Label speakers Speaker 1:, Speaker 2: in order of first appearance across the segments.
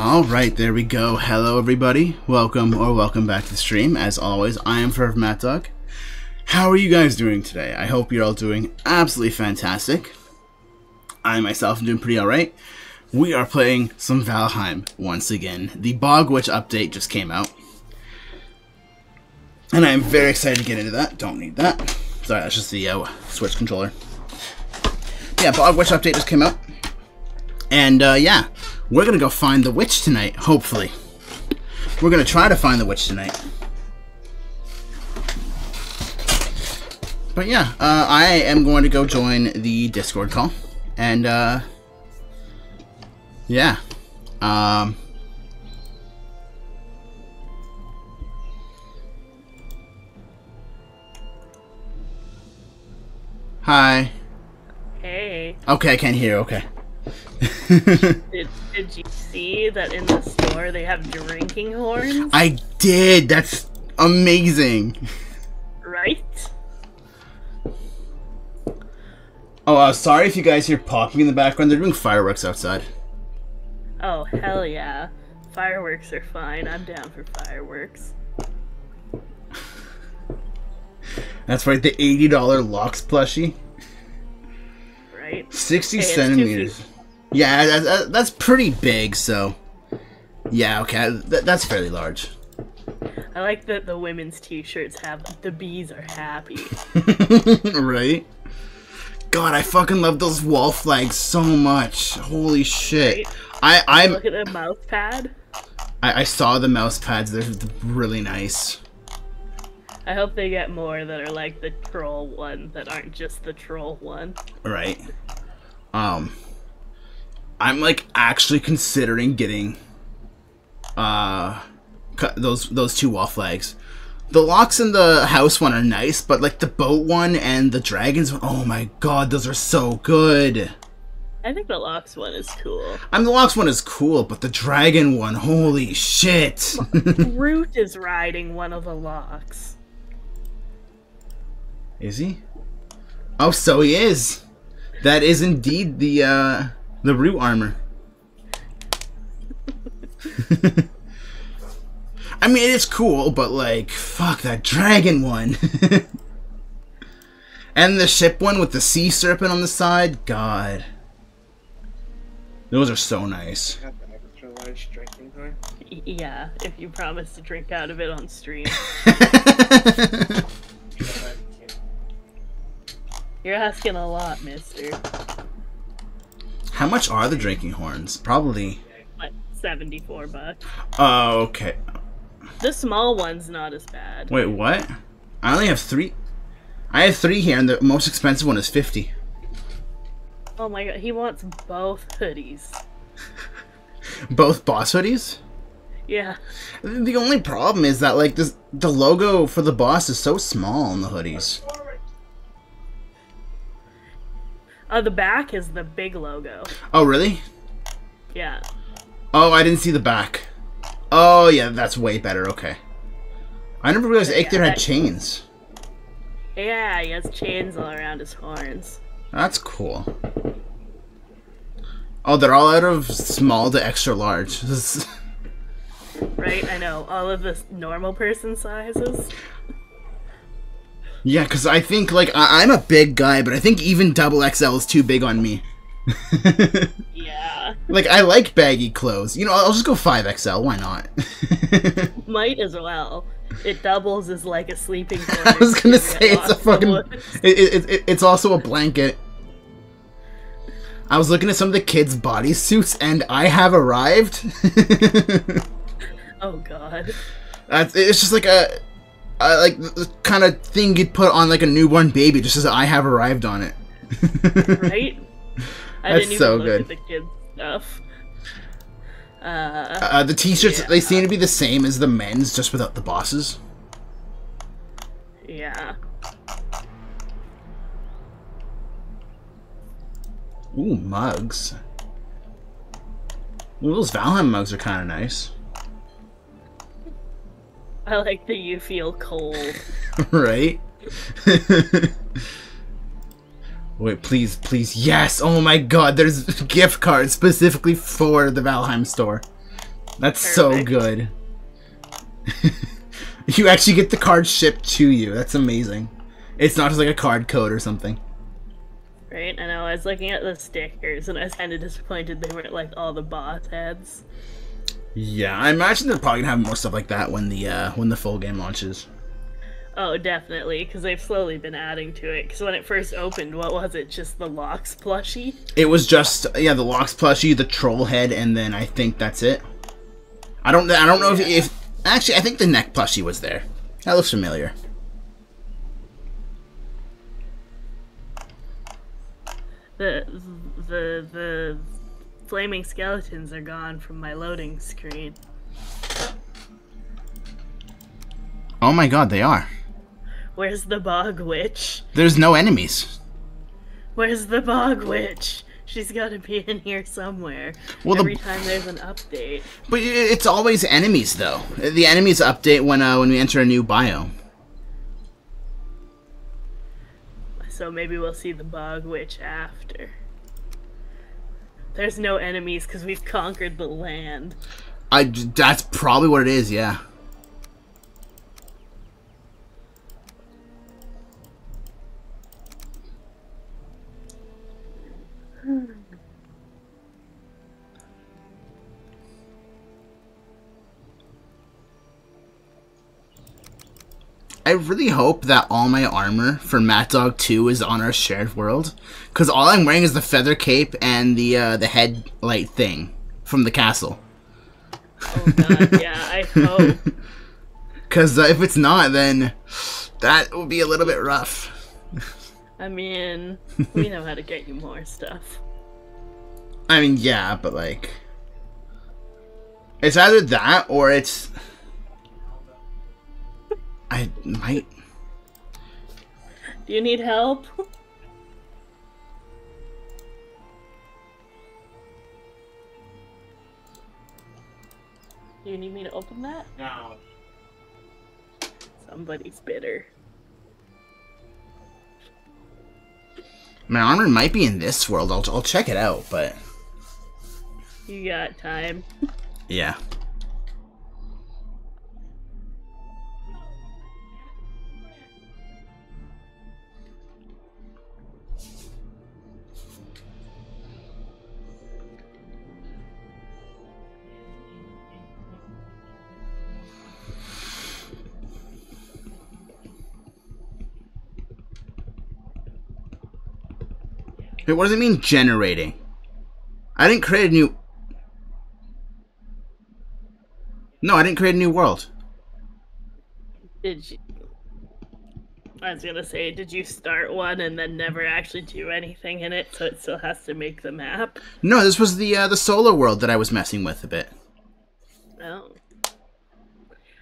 Speaker 1: Alright, there we go. Hello everybody. Welcome or welcome back to the stream. As always, I am Matt Dog. How are you guys doing today? I hope you're all doing absolutely fantastic. I myself am doing pretty alright. We are playing some Valheim once again. The Bog Witch update just came out. And I'm very excited to get into that. Don't need that. Sorry, that's just the uh, Switch controller. Yeah, Bog Witch update just came out. And uh, yeah, we're gonna go find the witch tonight, hopefully. We're gonna try to find the witch tonight. But yeah, uh, I am going to go join the Discord call. And uh, yeah. Um, hi.
Speaker 2: Hey,
Speaker 1: Okay, I can't hear. Okay.
Speaker 2: Did, did you see that in the store they have drinking horns?
Speaker 1: I did. That's amazing.
Speaker 2: Right?
Speaker 1: Oh, uh, sorry if you guys hear popping in the background. They're doing fireworks outside.
Speaker 2: Oh, hell yeah. Fireworks are fine. I'm down for fireworks.
Speaker 1: That's right, the eighty dollar Lox plushie,
Speaker 2: Right?
Speaker 1: sixty
Speaker 2: Hey,
Speaker 1: centimeters. Yeah, that, that, that's pretty big. So, yeah, okay, that, that's fairly large.
Speaker 2: I like that the women's t-shirts have the bees are happy.
Speaker 1: right? God, I fucking love those wall flags so much. Holy shit!
Speaker 2: Right?
Speaker 1: I I'm
Speaker 2: Look at the mouse pad.
Speaker 1: I, I saw the mouse pads. They're really nice.
Speaker 2: I hope they get more that are like the troll one that aren't just the troll one.
Speaker 1: right? Um, I'm like actually considering getting uh cut those those two wall flags. The Lox in the house one are nice, but like the boat one and the dragons one, oh my god, those are so good.
Speaker 2: I think the Lox one is cool.
Speaker 1: I mean, the Lox one is cool, but the dragon one, holy shit!
Speaker 2: Root is riding one of the Lox.
Speaker 1: is he? Oh, so he is. That is indeed the uh the root armor. I mean, it's cool, but like, fuck that dragon one. and the ship one with the sea serpent on the side, god. Those are so nice.
Speaker 3: Have the extra large drinking horn.
Speaker 2: Y- Yeah, if you promise to drink out of it on stream. You're asking a lot, mister.
Speaker 1: How much are the drinking horns? Probably.
Speaker 2: What, 74 bucks?
Speaker 1: Oh, okay.
Speaker 2: The small one's not as bad.
Speaker 1: Wait, what? I only have three. I have three here, and the most expensive one is fifty.
Speaker 2: Oh my god, he wants both hoodies.
Speaker 1: Both boss hoodies.
Speaker 2: Yeah.
Speaker 1: The only problem is that like this, the logo for the boss is so small on the hoodies.
Speaker 2: Oh, the back is the big logo.
Speaker 1: Oh, really?
Speaker 2: Yeah.
Speaker 1: Oh, I didn't see the back. Oh, yeah, that's way better. Okay. I never realized
Speaker 2: Yeah,
Speaker 1: had chains.
Speaker 2: Yeah, he has chains all around his horns.
Speaker 1: That's cool. Oh, they're all out of small to extra large.
Speaker 2: Right? I know. All of the normal person sizes.
Speaker 1: Yeah, because I think like I- I'm a big guy, but I think even double XL is too big on me.
Speaker 2: Yeah.
Speaker 1: Like I like baggy clothes. You know, I'll just go five XL. Why not?
Speaker 2: Might as well. It doubles as like a sleeping
Speaker 1: I was gonna say it's a
Speaker 2: lost in the
Speaker 1: fucking. It, it, it, it's also a blanket. I was looking at some of the kids' bodysuits, and I have arrived.
Speaker 2: Oh god.
Speaker 1: That's- it's just like a, like the kind of thing you'd put on like a newborn baby, just as I have arrived on it.
Speaker 2: Right? I
Speaker 1: That's
Speaker 2: didn't even
Speaker 1: so
Speaker 2: look
Speaker 1: good.
Speaker 2: at the kids stuff. Uh,
Speaker 1: Uh, the t-shirts they seem to be the same as the men's, just without the bosses.
Speaker 2: yeah.
Speaker 1: Ooh, mugs. Ooh, those Valheim mugs are kind of nice.
Speaker 2: I like that you feel cold.
Speaker 1: right? Wait, please, please, yes! Oh my god, there's gift cards specifically for the Valheim store. That's so good. you actually get the card shipped to you. That's amazing. It's not just like a card code or something.
Speaker 2: Right? I know. I was looking at the stickers and I was kind of disappointed they weren't like all the boss heads.
Speaker 1: Yeah, I imagine they're probably gonna have more stuff like that when the uh, when the full game launches.
Speaker 2: Oh, definitely, because they've slowly been adding to it. Because when it first opened, what was it? Just the Lox plushie?
Speaker 1: It was just yeah, the Lox plushie, the troll head, and then I think that's it. I don't I don't know if, if actually I think the neck plushie was there. That looks familiar.
Speaker 2: The the the flaming skeletons are gone from my loading screen.
Speaker 1: Oh my god, they are.
Speaker 2: Where's the bog witch?
Speaker 1: There's no enemies.
Speaker 2: Where's the bog witch? She's got to be in here somewhere.
Speaker 1: Well, the-
Speaker 2: Every time there's an update.
Speaker 1: But it's always enemies though. The enemies update when uh, when we enter a new biome.
Speaker 2: So maybe we'll see the bog witch after. There's no enemies because we've conquered the land.
Speaker 1: I that's probably what it is. Yeah. I really hope that all my armor for Matt Dog 2 is on our shared world. Because all I'm wearing is the feather cape and the uh, the headlight thing from the castle.
Speaker 2: Oh god, yeah, I hope.
Speaker 1: Because uh, if it's not, then that would be a little bit rough.
Speaker 2: I mean, we know how to get you more stuff.
Speaker 1: I mean, yeah, but like. It's either that or it's. I might.
Speaker 2: Do you need help? You need me to open that?
Speaker 3: No.
Speaker 2: Somebody's bitter.
Speaker 1: My armor might be in this world. I'll, I'll check it out, but.
Speaker 2: You got time.
Speaker 1: Yeah. Wait, what does it mean generating? I didn't create a new. No, I didn't create a new world.
Speaker 2: Did you? I was gonna say, did you start one and then never actually do anything in it, so it still has to make the map?
Speaker 1: No, this was the uh, the solar world that I was messing with a bit.
Speaker 2: No.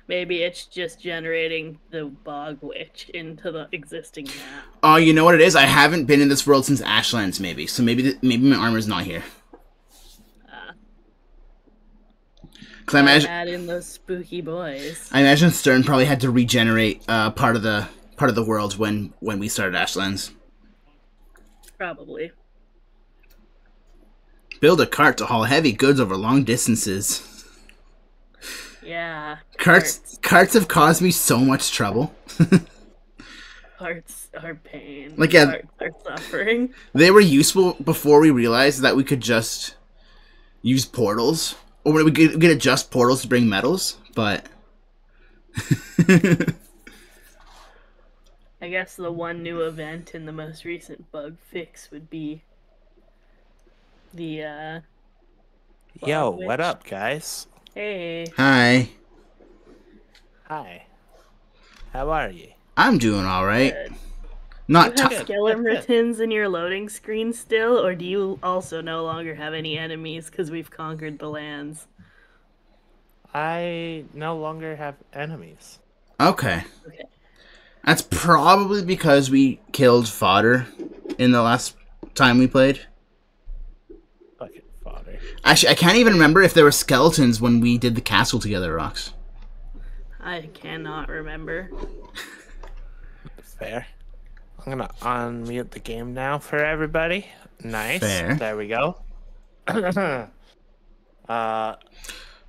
Speaker 2: Maybe it's just generating the bog witch into the existing map.
Speaker 1: Oh, you know what it is? I haven't been in this world since Ashlands, maybe. So maybe maybe my armor's not here. Cause I imagine
Speaker 2: Add in those spooky boys.
Speaker 1: I imagine Stern probably had to regenerate uh, part of the part of the world when when we started Ashlands.
Speaker 2: Probably.
Speaker 1: Build a cart to haul heavy goods over long distances.
Speaker 2: Yeah.
Speaker 1: Carts carts have caused me so much trouble.
Speaker 2: Hearts are pain.
Speaker 1: Like, yeah.
Speaker 2: Hearts are suffering.
Speaker 1: they were useful before we realized that we could just use portals, or we could, we could adjust portals to bring metals. But
Speaker 2: I guess the one new event in the most recent bug fix would be the uh
Speaker 4: Yo,
Speaker 2: Wow,
Speaker 4: what up, guys?
Speaker 2: Hey
Speaker 1: hi,
Speaker 4: Hi. How are you?
Speaker 1: I'm doing all right.
Speaker 2: uh,
Speaker 1: Not
Speaker 2: do you
Speaker 1: t-
Speaker 2: have skeletons in your loading screen still, or do you also no longer have any enemies because we've conquered the lands?
Speaker 4: I no longer have enemies.
Speaker 1: okay.
Speaker 2: Okay.
Speaker 1: That's probably because we killed Fader in the last time we played.
Speaker 4: Fucking Fader.
Speaker 1: Actually, I can't even remember if there were skeletons when we did the castle together, Rocks.
Speaker 2: I cannot remember.
Speaker 4: Fair. I'm gonna unmute the game now for everybody. Nice.
Speaker 1: Fair.
Speaker 4: There we go. uh,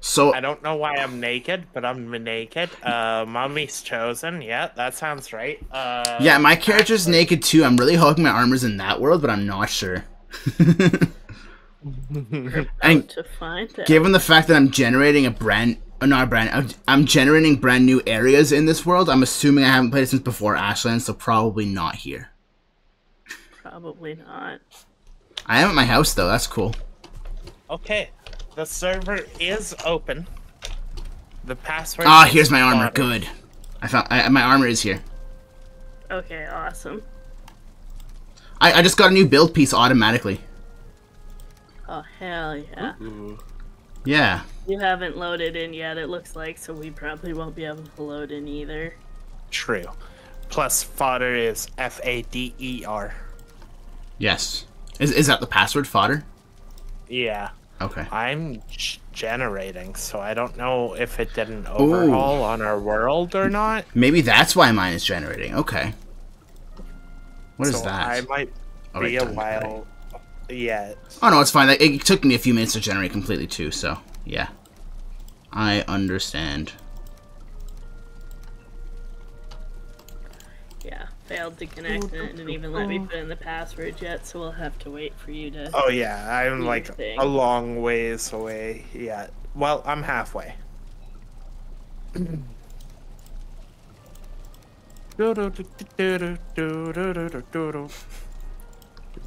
Speaker 1: So
Speaker 4: I don't know why I'm naked, but I'm naked. Uh, mummy's chosen. Yeah, that sounds right. Uh,
Speaker 1: yeah, my character's naked too. I'm really hoping my armor's in that world, but I'm not sure. and
Speaker 2: To find out.
Speaker 1: given the fact that I'm generating a brand, uh, not a brand, I'm, I'm generating brand new areas in this world. I'm assuming I haven't played it since before Ashland, so probably not here.
Speaker 2: Probably not.
Speaker 1: I am at my house though. That's cool.
Speaker 4: Okay, the server is open. The password.
Speaker 1: Ah,
Speaker 4: is
Speaker 1: here's my armor.
Speaker 4: spotted.
Speaker 1: Good. I found I, my armor is here.
Speaker 2: Okay, awesome.
Speaker 1: I, I just got a new build piece automatically.
Speaker 2: Oh hell yeah. Mm-hmm.
Speaker 1: Yeah.
Speaker 2: You haven't loaded in yet, it looks like, so we probably won't be able to load in either.
Speaker 4: True. Plus, Fader is F A D E R.
Speaker 1: Yes. Is is that the password Fader?
Speaker 4: Yeah.
Speaker 1: Okay.
Speaker 4: I'm g- generating, so I don't know if it did an overhaul on our world or not.
Speaker 1: Maybe that's why mine is generating. Okay. What is
Speaker 4: so
Speaker 1: that?
Speaker 4: I might
Speaker 1: Oh,
Speaker 4: be a
Speaker 1: done,
Speaker 4: while yet.
Speaker 1: Oh no, it's fine. It took me a few minutes to generate completely too, so yeah. I understand.
Speaker 2: Yeah, failed to connect and it didn't even let me put in the password yet, so we'll have to wait for you to.
Speaker 4: Oh yeah, I'm like a long ways away yet. Well, I'm halfway.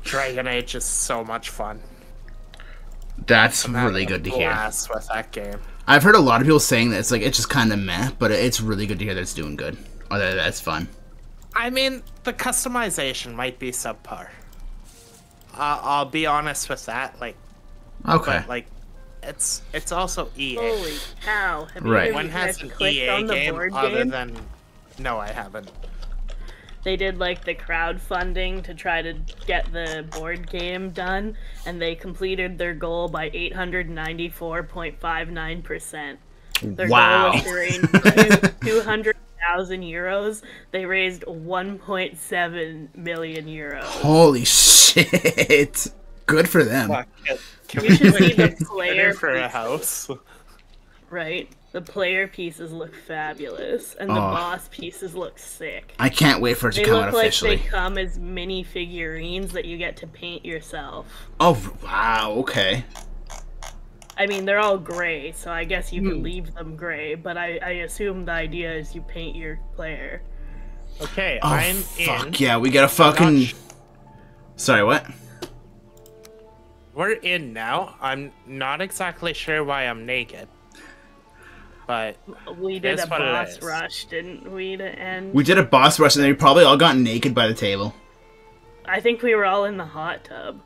Speaker 4: Dragon Age is so much fun.
Speaker 1: That's
Speaker 4: I'm
Speaker 1: really good to hear.
Speaker 4: with that game.
Speaker 1: I've heard a lot of people saying that it's like it's just kind of meh, but it's really good to hear that it's doing good or that that's fun.
Speaker 4: I mean, the customization might be subpar. Uh, I'll be honest with that. Like,
Speaker 1: Okay.
Speaker 4: but like, it's it's also EA.
Speaker 2: Holy cow! Have
Speaker 1: Right.
Speaker 2: you
Speaker 4: One has an EA
Speaker 2: on the
Speaker 4: game
Speaker 2: board
Speaker 4: other than. No, I haven't.
Speaker 2: They did like the crowdfunding to try to get the board game done, and they completed their goal by 894.59%. Their
Speaker 1: Wow.
Speaker 2: goal was to raise 200,000 euros. They raised 1.7 million euros.
Speaker 1: Holy shit! Good for them.
Speaker 4: Fuck it. Can
Speaker 2: You
Speaker 4: we
Speaker 2: should see
Speaker 4: make
Speaker 2: the player
Speaker 4: for a house?
Speaker 2: Right? The player pieces look fabulous, and the
Speaker 1: Oh.
Speaker 2: boss pieces look sick.
Speaker 1: I can't wait for it to
Speaker 2: They
Speaker 1: come
Speaker 2: look
Speaker 1: out
Speaker 2: like
Speaker 1: officially.
Speaker 2: they come as mini figurines that you get to paint yourself.
Speaker 1: Oh wow, okay.
Speaker 2: I mean, they're all gray, so I guess you
Speaker 1: Hmm.
Speaker 2: can leave them gray, but I, I assume the idea is you paint your player.
Speaker 4: Okay,
Speaker 1: Oh
Speaker 4: I'm in.
Speaker 1: fuck
Speaker 4: in.
Speaker 1: yeah, we got a fucking.
Speaker 4: sh-
Speaker 1: Sorry, what?
Speaker 4: We're in now. I'm not exactly sure why I'm naked. But
Speaker 2: We did a boss rush, didn't we, to end?
Speaker 1: We did a boss rush and they probably all got naked by the table.
Speaker 2: I think we were all in the hot tub.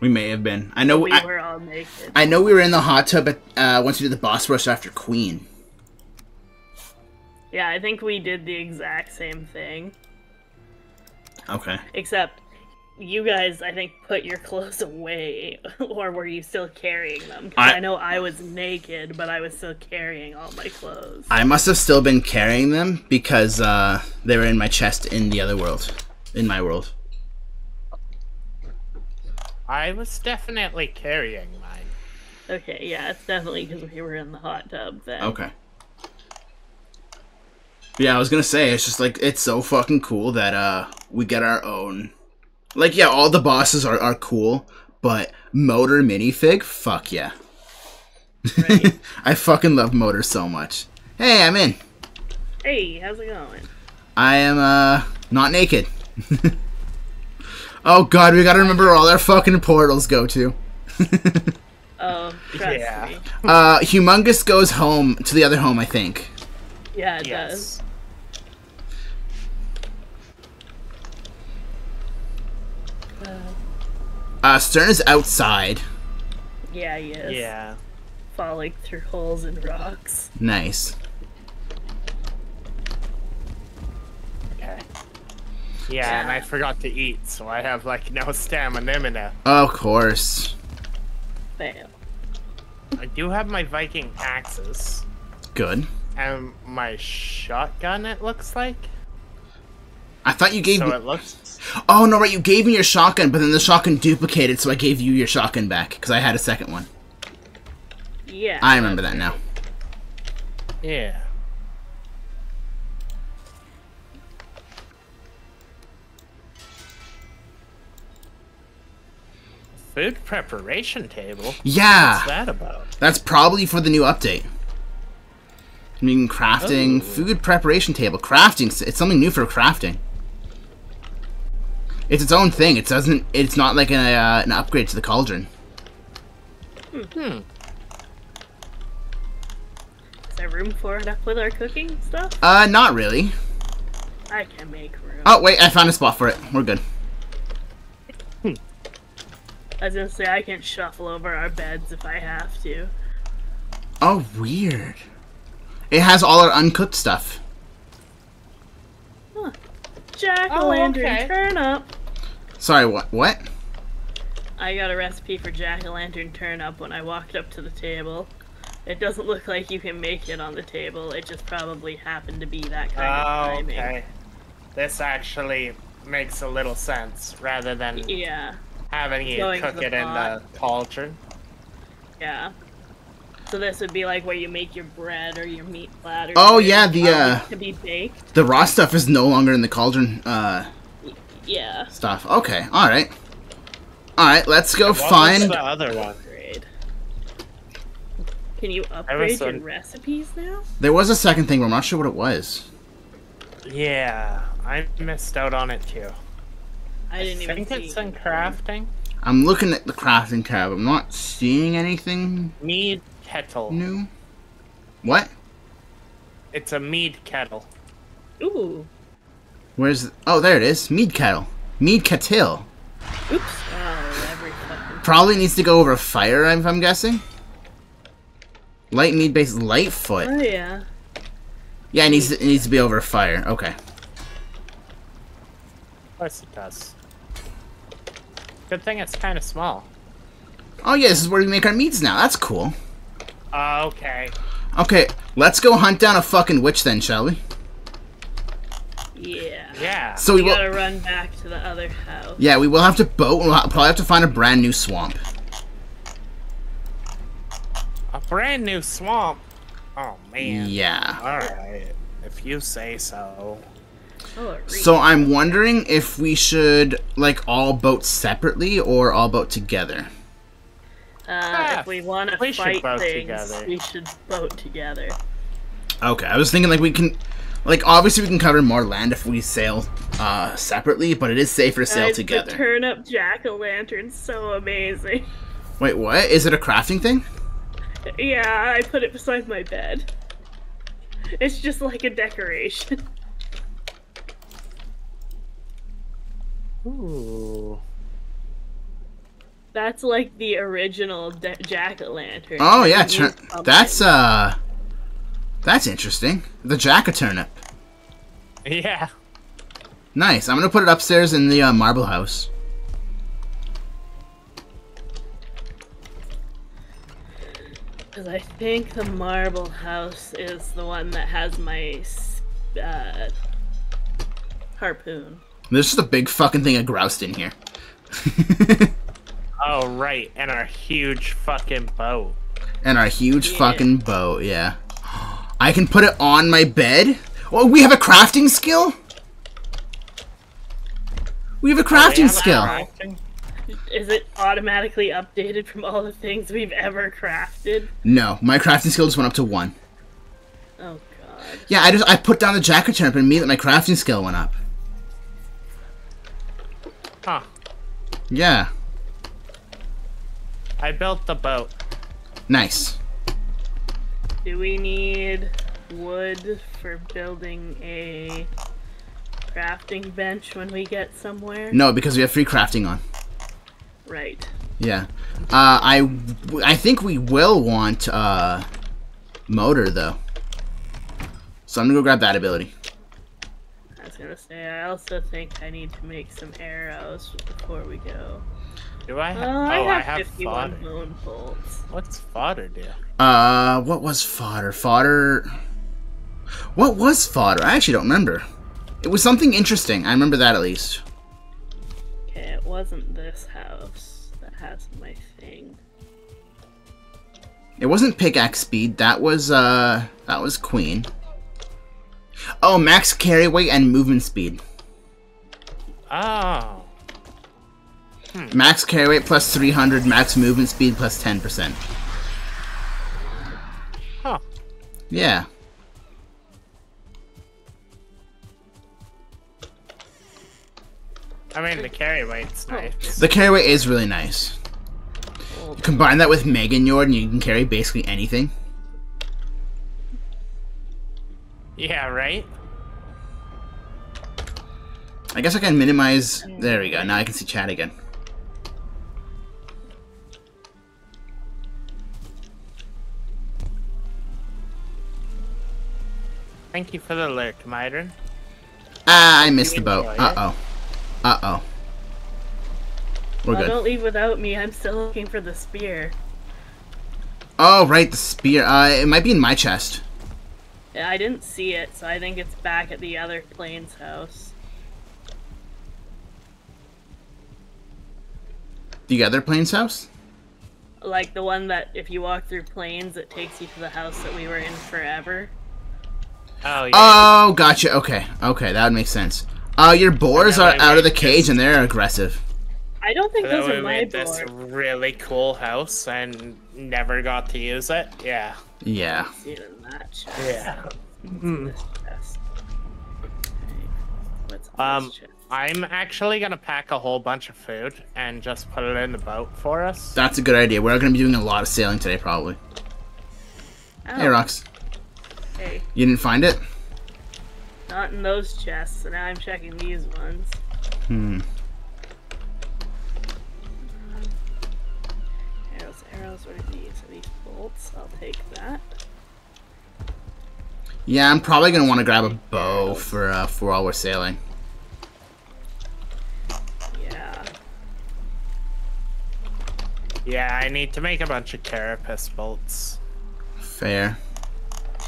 Speaker 1: We may have been. I know.
Speaker 2: We
Speaker 1: I,
Speaker 2: were all naked.
Speaker 1: I know we were in the hot tub at, uh, once we did the boss rush after Queen.
Speaker 2: Yeah, I think we did the exact same thing.
Speaker 1: Okay.
Speaker 2: Except you guys, I think, put your clothes away, or were you still carrying them?
Speaker 1: I-
Speaker 2: I... know I was naked, but I was still carrying all my clothes.
Speaker 1: I must have still been carrying them because uh, they were in my chest in the other world, in my world.
Speaker 4: I was definitely carrying mine.
Speaker 2: Okay, yeah, it's definitely because we were in the hot tub then.
Speaker 1: Okay. Yeah, I was gonna say it's just like it's so fucking cool that uh we get our own. Like yeah, all the bosses are are cool, but Moder minifig, fuck yeah.
Speaker 2: Right.
Speaker 1: I fucking love Moder so much. Hey, I'm in.
Speaker 2: hey, how's it going?
Speaker 1: I am uh not naked. oh god, we gotta remember where all our fucking portals go to.
Speaker 2: Oh, trust
Speaker 4: Yeah.
Speaker 2: me.
Speaker 1: Uh, Humongous goes home to the other home, I think.
Speaker 2: Yeah, it
Speaker 4: Yes.
Speaker 2: does.
Speaker 1: Uh, Stern is outside.
Speaker 2: Yeah, he is.
Speaker 4: Yeah.
Speaker 2: Falling through holes in rocks.
Speaker 1: Nice.
Speaker 4: Okay. Yeah, and I forgot to eat, so I have like no stamina.
Speaker 1: Of course.
Speaker 2: Fail.
Speaker 4: I do have my Viking axes
Speaker 1: Good.
Speaker 4: and my shotgun. It looks like.
Speaker 1: I thought you gave
Speaker 4: So
Speaker 1: me.
Speaker 4: it looks.
Speaker 1: Oh no, right? You gave me your shotgun, but then the shotgun duplicated, so I gave you your shotgun back because I had a second one.
Speaker 2: Yeah.
Speaker 1: I remember that now.
Speaker 4: Yeah. Food preparation table?
Speaker 1: Yeah,
Speaker 4: What's that about?
Speaker 1: that's probably for the new update. I mean, crafting,
Speaker 4: Oh.
Speaker 1: food preparation table, crafting. It's something new for crafting. It's its own thing. It doesn't. It's not like an, uh, an upgrade to the cauldron.
Speaker 4: Hmm.
Speaker 2: Is there room for it up with our cooking stuff?
Speaker 1: Uh, not really.
Speaker 2: I can make room.
Speaker 1: Oh wait, I found a spot for it. We're good.
Speaker 2: I was gonna say I can shuffle over our beds if I have to.
Speaker 1: Oh, weird. It has all our uncooked stuff.
Speaker 2: Jack o' lantern
Speaker 4: Oh, okay.
Speaker 2: turnip.
Speaker 1: Sorry, what? What?
Speaker 2: I got a recipe for jack o' lantern turnip when I walked up to the table. It doesn't look like you can make it on the table. It just probably happened to be that kind of
Speaker 4: Oh,
Speaker 2: timing.
Speaker 4: okay. This actually makes a little sense rather than
Speaker 2: Yeah,
Speaker 4: having you
Speaker 2: Going to
Speaker 4: cook
Speaker 2: the
Speaker 4: it in the cauldron.
Speaker 2: yeah. So this would be like where you make your bread or your meat platter.
Speaker 1: Oh, yeah, the, uh,
Speaker 2: to be baked.
Speaker 1: The raw stuff is no longer in the cauldron. Uh,
Speaker 2: Yeah,
Speaker 1: stuff. Okay. All right. All right. Let's go
Speaker 4: What was
Speaker 1: find.
Speaker 4: the other one?
Speaker 2: upgrade. Can you upgrade your recipes now?
Speaker 1: There was a second thing, but I'm not sure what it was.
Speaker 4: Yeah, I missed out on it too.
Speaker 2: I didn't even
Speaker 4: think
Speaker 2: see.
Speaker 4: it's in crafting.
Speaker 1: I'm looking at the crafting tab. I'm not seeing anything
Speaker 4: Mead kettle.
Speaker 1: new. What?
Speaker 4: It's a mead kettle.
Speaker 2: Ooh,
Speaker 1: Where's? Oh, there it is. Mead kettle. Mead kettle.
Speaker 2: oops. Oh, every fucking.
Speaker 1: Probably needs to go over a fire. If I'm guessing. Light mead based Lightfoot.
Speaker 2: Oh yeah.
Speaker 1: Yeah, it needs to, it needs to be over a fire. Okay.
Speaker 4: Of course it does. Good thing it's kind of small.
Speaker 1: Oh yeah, this is where we make our meats now. That's cool.
Speaker 4: Uh, okay.
Speaker 1: Okay, let's go hunt down a fucking witch then, shall we?
Speaker 2: Yeah.
Speaker 4: Yeah.
Speaker 1: So we
Speaker 2: We gotta run back to the other house.
Speaker 1: Yeah, we will have to boat. and We'll probably have to find a brand new swamp.
Speaker 4: A brand new swamp. Oh man.
Speaker 1: Yeah.
Speaker 4: All right. If you say so.
Speaker 2: Oh, it.
Speaker 1: So I'm wondering if we should like all boat separately or all boat together.
Speaker 2: Uh, if we want to fight things,
Speaker 4: together.
Speaker 2: we should boat together.
Speaker 1: Okay, I was thinking like we can, like obviously we can cover more land if we sail uh separately, but it is safer to sail
Speaker 2: Guys,
Speaker 1: together.
Speaker 2: The turnip jack o' lantern's so amazing.
Speaker 1: Wait, what? Is it a crafting thing?
Speaker 2: Yeah, I put it beside my bed. It's just like a decoration.
Speaker 4: Ooh.
Speaker 2: That's like the original de- jack o' lantern.
Speaker 1: Oh yeah, tur- that's uh, that's interesting. The jack o' turnip.
Speaker 4: Yeah.
Speaker 1: Nice. I'm gonna put it upstairs in the uh, marble house.
Speaker 2: Because I think the marble house is the one that has my uh, harpoon.
Speaker 1: There's just a big fucking thing of grausten in here.
Speaker 4: Oh right, and our huge fucking boat.
Speaker 1: and our huge
Speaker 2: Yeah.
Speaker 1: fucking boat, yeah. I can put it on my bed. Oh, we have a crafting skill. We have a
Speaker 4: We
Speaker 1: crafting
Speaker 4: have
Speaker 1: skill.
Speaker 4: crafting-
Speaker 2: Is it automatically updated from all the things we've ever crafted?
Speaker 1: No, my crafting skill just went up to one.
Speaker 2: Oh god.
Speaker 1: Yeah, I just I put down the jacket turnip and immediately my crafting skill went up.
Speaker 4: Huh.
Speaker 1: Yeah,
Speaker 4: I built the boat.
Speaker 1: nice.
Speaker 2: Do we need wood for building a crafting bench when we get somewhere?
Speaker 1: No, because we have free crafting on.
Speaker 2: Right.
Speaker 1: Yeah. Uh, I I think we will want uh Moder though. So I'm gonna go grab that ability.
Speaker 2: I was gonna say, I also think I need to make some arrows before we go.
Speaker 4: Do I
Speaker 2: Uh,
Speaker 4: have?
Speaker 2: I
Speaker 4: oh,
Speaker 2: have,
Speaker 4: I have
Speaker 2: 51
Speaker 4: fodder.
Speaker 2: bone bolts.
Speaker 4: What's Fader do?
Speaker 1: Uh, what was Fader? Fader. What was Fader? I actually don't remember. It was something interesting. I remember that at least.
Speaker 2: Okay, it wasn't this house that has my thing.
Speaker 1: It wasn't pickaxe speed. That was uh, that was queen. Oh, max carry weight and movement speed.
Speaker 4: Oh.
Speaker 1: Max carry weight plus 300, max movement speed plus 10%.
Speaker 4: Huh.
Speaker 1: Yeah.
Speaker 4: I mean, the carry weight's nice.
Speaker 1: The carry weight is really nice. You Combine that with Megingjord and you can carry basically anything.
Speaker 4: Yeah, right?
Speaker 1: I guess I can minimize... There we go, now I can see chat again.
Speaker 4: Thank you for the alert, Myron.
Speaker 1: Ah, I missed the boat. Uh-oh. Uh-oh. We're
Speaker 2: Oh,
Speaker 1: good.
Speaker 2: don't leave without me. I'm still looking for the spear.
Speaker 1: Oh, right, the spear. Uh, it might be in my chest.
Speaker 2: Yeah, I didn't see it, so I think it's back at the other plane's house.
Speaker 1: The other plane's house?
Speaker 2: Like the one that if you walk through Plains, it takes you to the house that we were in forever.
Speaker 4: Oh, yeah.
Speaker 1: Oh, gotcha. Okay, okay, that would make sense. Uh, your boars are out of the cage and they're aggressive.
Speaker 2: I don't think
Speaker 4: that
Speaker 2: those are my
Speaker 4: made this
Speaker 2: board.
Speaker 4: really cool house and never got to use it. Yeah.
Speaker 1: Yeah.
Speaker 2: See it in that chest.
Speaker 4: Yeah.
Speaker 2: This chest. Okay. What's in
Speaker 4: Um. I'm actually gonna pack a whole bunch of food and just put it in the boat for us.
Speaker 1: That's a good idea. We're going to be doing a lot of sailing today, probably. Hey,
Speaker 2: Oh,
Speaker 1: Rox.
Speaker 2: Hey,
Speaker 1: You didn't find it?
Speaker 2: not in those chests. So now I'm checking these ones.
Speaker 1: Hmm.
Speaker 2: Arrows, arrows. What are these? Are these bolts? I'll take that.
Speaker 1: Yeah, I'm probably going to want to grab a bow for, uh, for while we're sailing.
Speaker 2: Yeah.
Speaker 4: Yeah, I need to make a bunch of carapace bolts.
Speaker 1: Fair.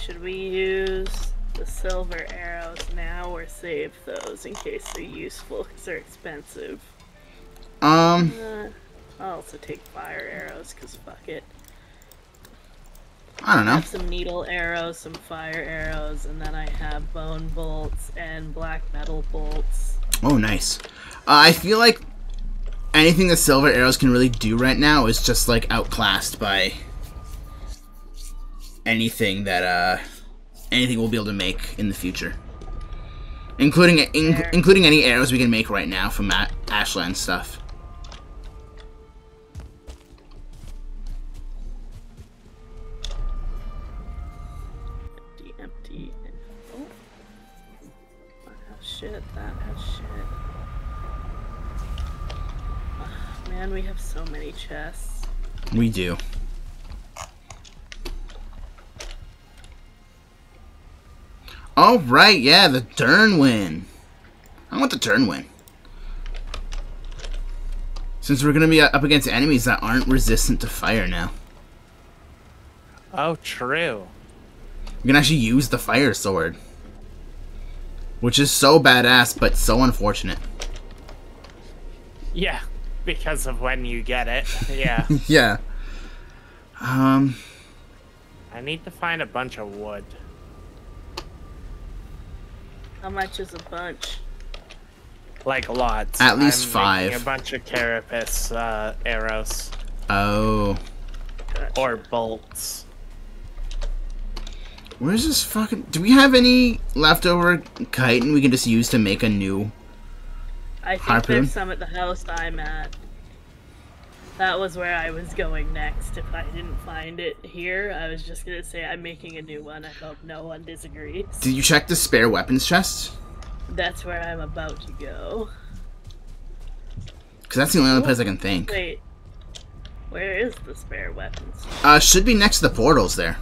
Speaker 2: Should we use the silver arrows now or save those in case they're useful because they're expensive?
Speaker 1: Um,
Speaker 2: Uh, I'll also take fire arrows because fuck it.
Speaker 1: I don't
Speaker 2: I
Speaker 1: know.
Speaker 2: have some needle arrows, some fire arrows, and then I have bone bolts and black metal bolts.
Speaker 1: Oh, nice. Uh, I feel like anything that silver arrows can really do right now is just like outclassed by anything that uh anything we'll be able to make in the future, including in, including any arrows we can make right now from Ashland stuff.
Speaker 2: Empty, empty. and- Oh. Shit, that has shit. Ah, Man, we have so many chests.
Speaker 1: We do. All right, yeah, the Dyrnwyn. I want the Dyrnwyn. Since we're gonna be up against enemies that aren't resistant to fire now,
Speaker 4: Oh, true.
Speaker 1: we can actually use the fire sword, which is so badass but so unfortunate.
Speaker 4: Yeah, because of when you get it. Yeah.
Speaker 1: yeah. Um.
Speaker 4: I need to find a bunch of wood.
Speaker 2: How much is a bunch?
Speaker 4: Like lots.
Speaker 1: At least
Speaker 4: I'm
Speaker 1: five.
Speaker 4: A bunch of carapace uh, arrows
Speaker 1: Oh.
Speaker 2: Gotcha.
Speaker 4: or bolts.
Speaker 1: Where's this fucking? Do we have any leftover chitin we can just use to make a new?
Speaker 2: I think
Speaker 1: Harpoon?
Speaker 2: there's some at the house I'm at. That was where I was going next. If I didn't find it here, I was just gonna say I'm making a new one. I hope no one disagrees.
Speaker 1: Did you check the spare weapons chest?
Speaker 2: That's where I'm about to go.
Speaker 1: Because that's the only other place I can think.
Speaker 2: Wait. Where is the spare weapons?
Speaker 1: Uh, should be next to the portals there.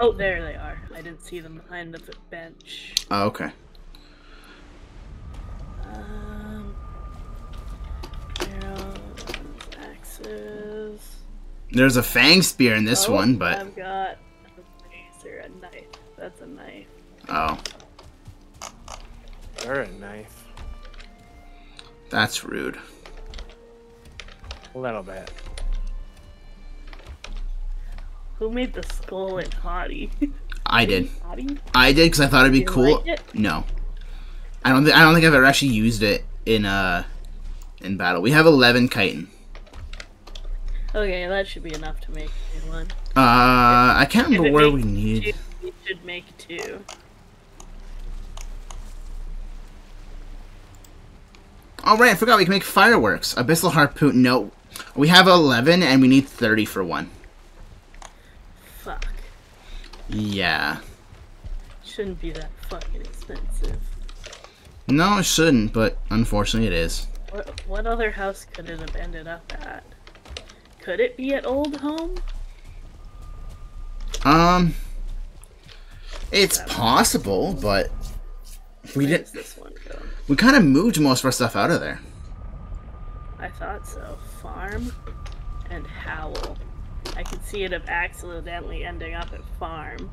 Speaker 2: Oh, there they are. I didn't see them behind the bench.
Speaker 1: Oh, okay.
Speaker 2: Um, arrows, axes.
Speaker 1: There's a fang spear in this
Speaker 2: Oh,
Speaker 1: one, but
Speaker 2: I've got a razor, a knife. That's a knife.
Speaker 1: oh,
Speaker 4: Or a knife.
Speaker 1: that's rude.
Speaker 4: A little bit.
Speaker 2: Who made the Skoll and Hati?
Speaker 1: I did.
Speaker 2: Hati?
Speaker 1: I did because I thought it'd be
Speaker 2: You
Speaker 1: cool.
Speaker 2: like it?
Speaker 1: No, I don't. Th- I don't think I've ever actually used it in uh in battle. We have eleven chitin.
Speaker 2: Okay, that should be enough to make one.
Speaker 1: Uh, I can't remember where we need.
Speaker 2: two, we should make two.
Speaker 1: All right, I forgot we can make fireworks. Abyssal harpoon. No, we have eleven and we need thirty for one.
Speaker 2: Fuck.
Speaker 1: Yeah.
Speaker 2: Shouldn't be that fucking expensive.
Speaker 1: No, it shouldn't, but unfortunately it is.
Speaker 2: What, what other house could it have ended up at? Could it be at Old Home?
Speaker 1: Um, it's possible, but we
Speaker 2: didn't. this one go?
Speaker 1: We kind of moved most of our stuff out of there.
Speaker 2: I thought so. Farm and Howl. I could see it of accidentally ending up at Farm.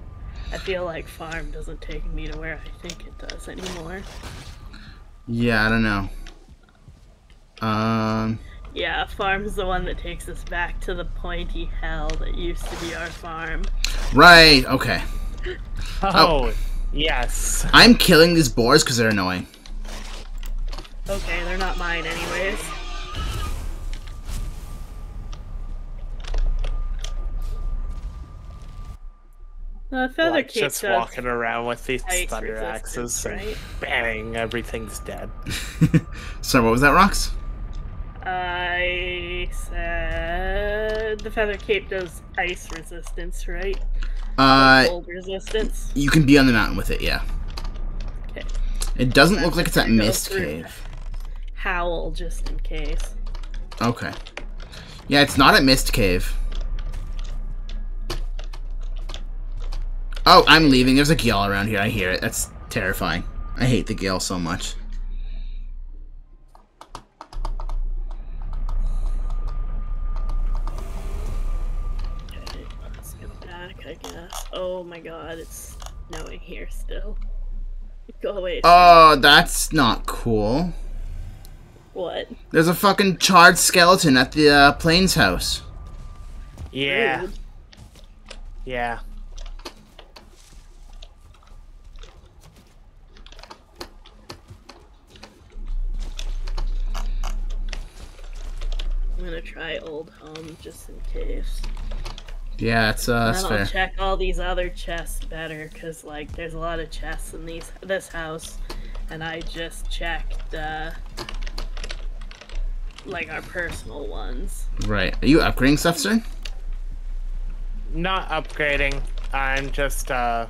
Speaker 2: I feel like Farm doesn't take me to where I think it does anymore.
Speaker 1: Yeah, I don't know. Um,
Speaker 2: Yeah, Farm's the one that takes us back to the pointy hell that used to be our farm.
Speaker 1: right. Okay.
Speaker 4: Oh, oh. yes.
Speaker 1: I'm killing these boars because they're annoying.
Speaker 2: Okay, they're not mine anyways. The feather
Speaker 4: Like, just
Speaker 2: does
Speaker 4: walking around with these
Speaker 2: ice
Speaker 4: thunder axes
Speaker 2: right?
Speaker 4: bang, everything's dead.
Speaker 1: Sorry, what was that, Rox?
Speaker 2: I said the feather cape does ice resistance, right?
Speaker 1: Uh,
Speaker 2: Cold resistance.
Speaker 1: you can be on the mountain with it. Yeah.
Speaker 2: Okay.
Speaker 1: It doesn't look like it's at Mist. Cave.
Speaker 2: Howl just in case.
Speaker 1: Okay. Yeah, it's not at Mist Cave. Oh, I'm leaving. There's a Gale around here. I hear it. That's terrifying. I hate the Gale so much.
Speaker 2: Oh my god, it's snowing here still. Go away.
Speaker 1: Oh, that's not cool.
Speaker 2: what?
Speaker 1: There's a fucking charred skeleton at the uh, Plains house.
Speaker 4: Yeah,
Speaker 2: Rude.
Speaker 4: yeah.
Speaker 2: I'm gonna try old home just in case.
Speaker 1: Yeah, it's uh,
Speaker 2: And
Speaker 1: that's
Speaker 2: I'll
Speaker 1: fair.
Speaker 2: check all these other chests better, cause like there's a lot of chests in these this house, and I just checked uh, like our personal ones.
Speaker 1: Right. Are you upgrading stuff, sir?
Speaker 4: Not upgrading. I'm just uh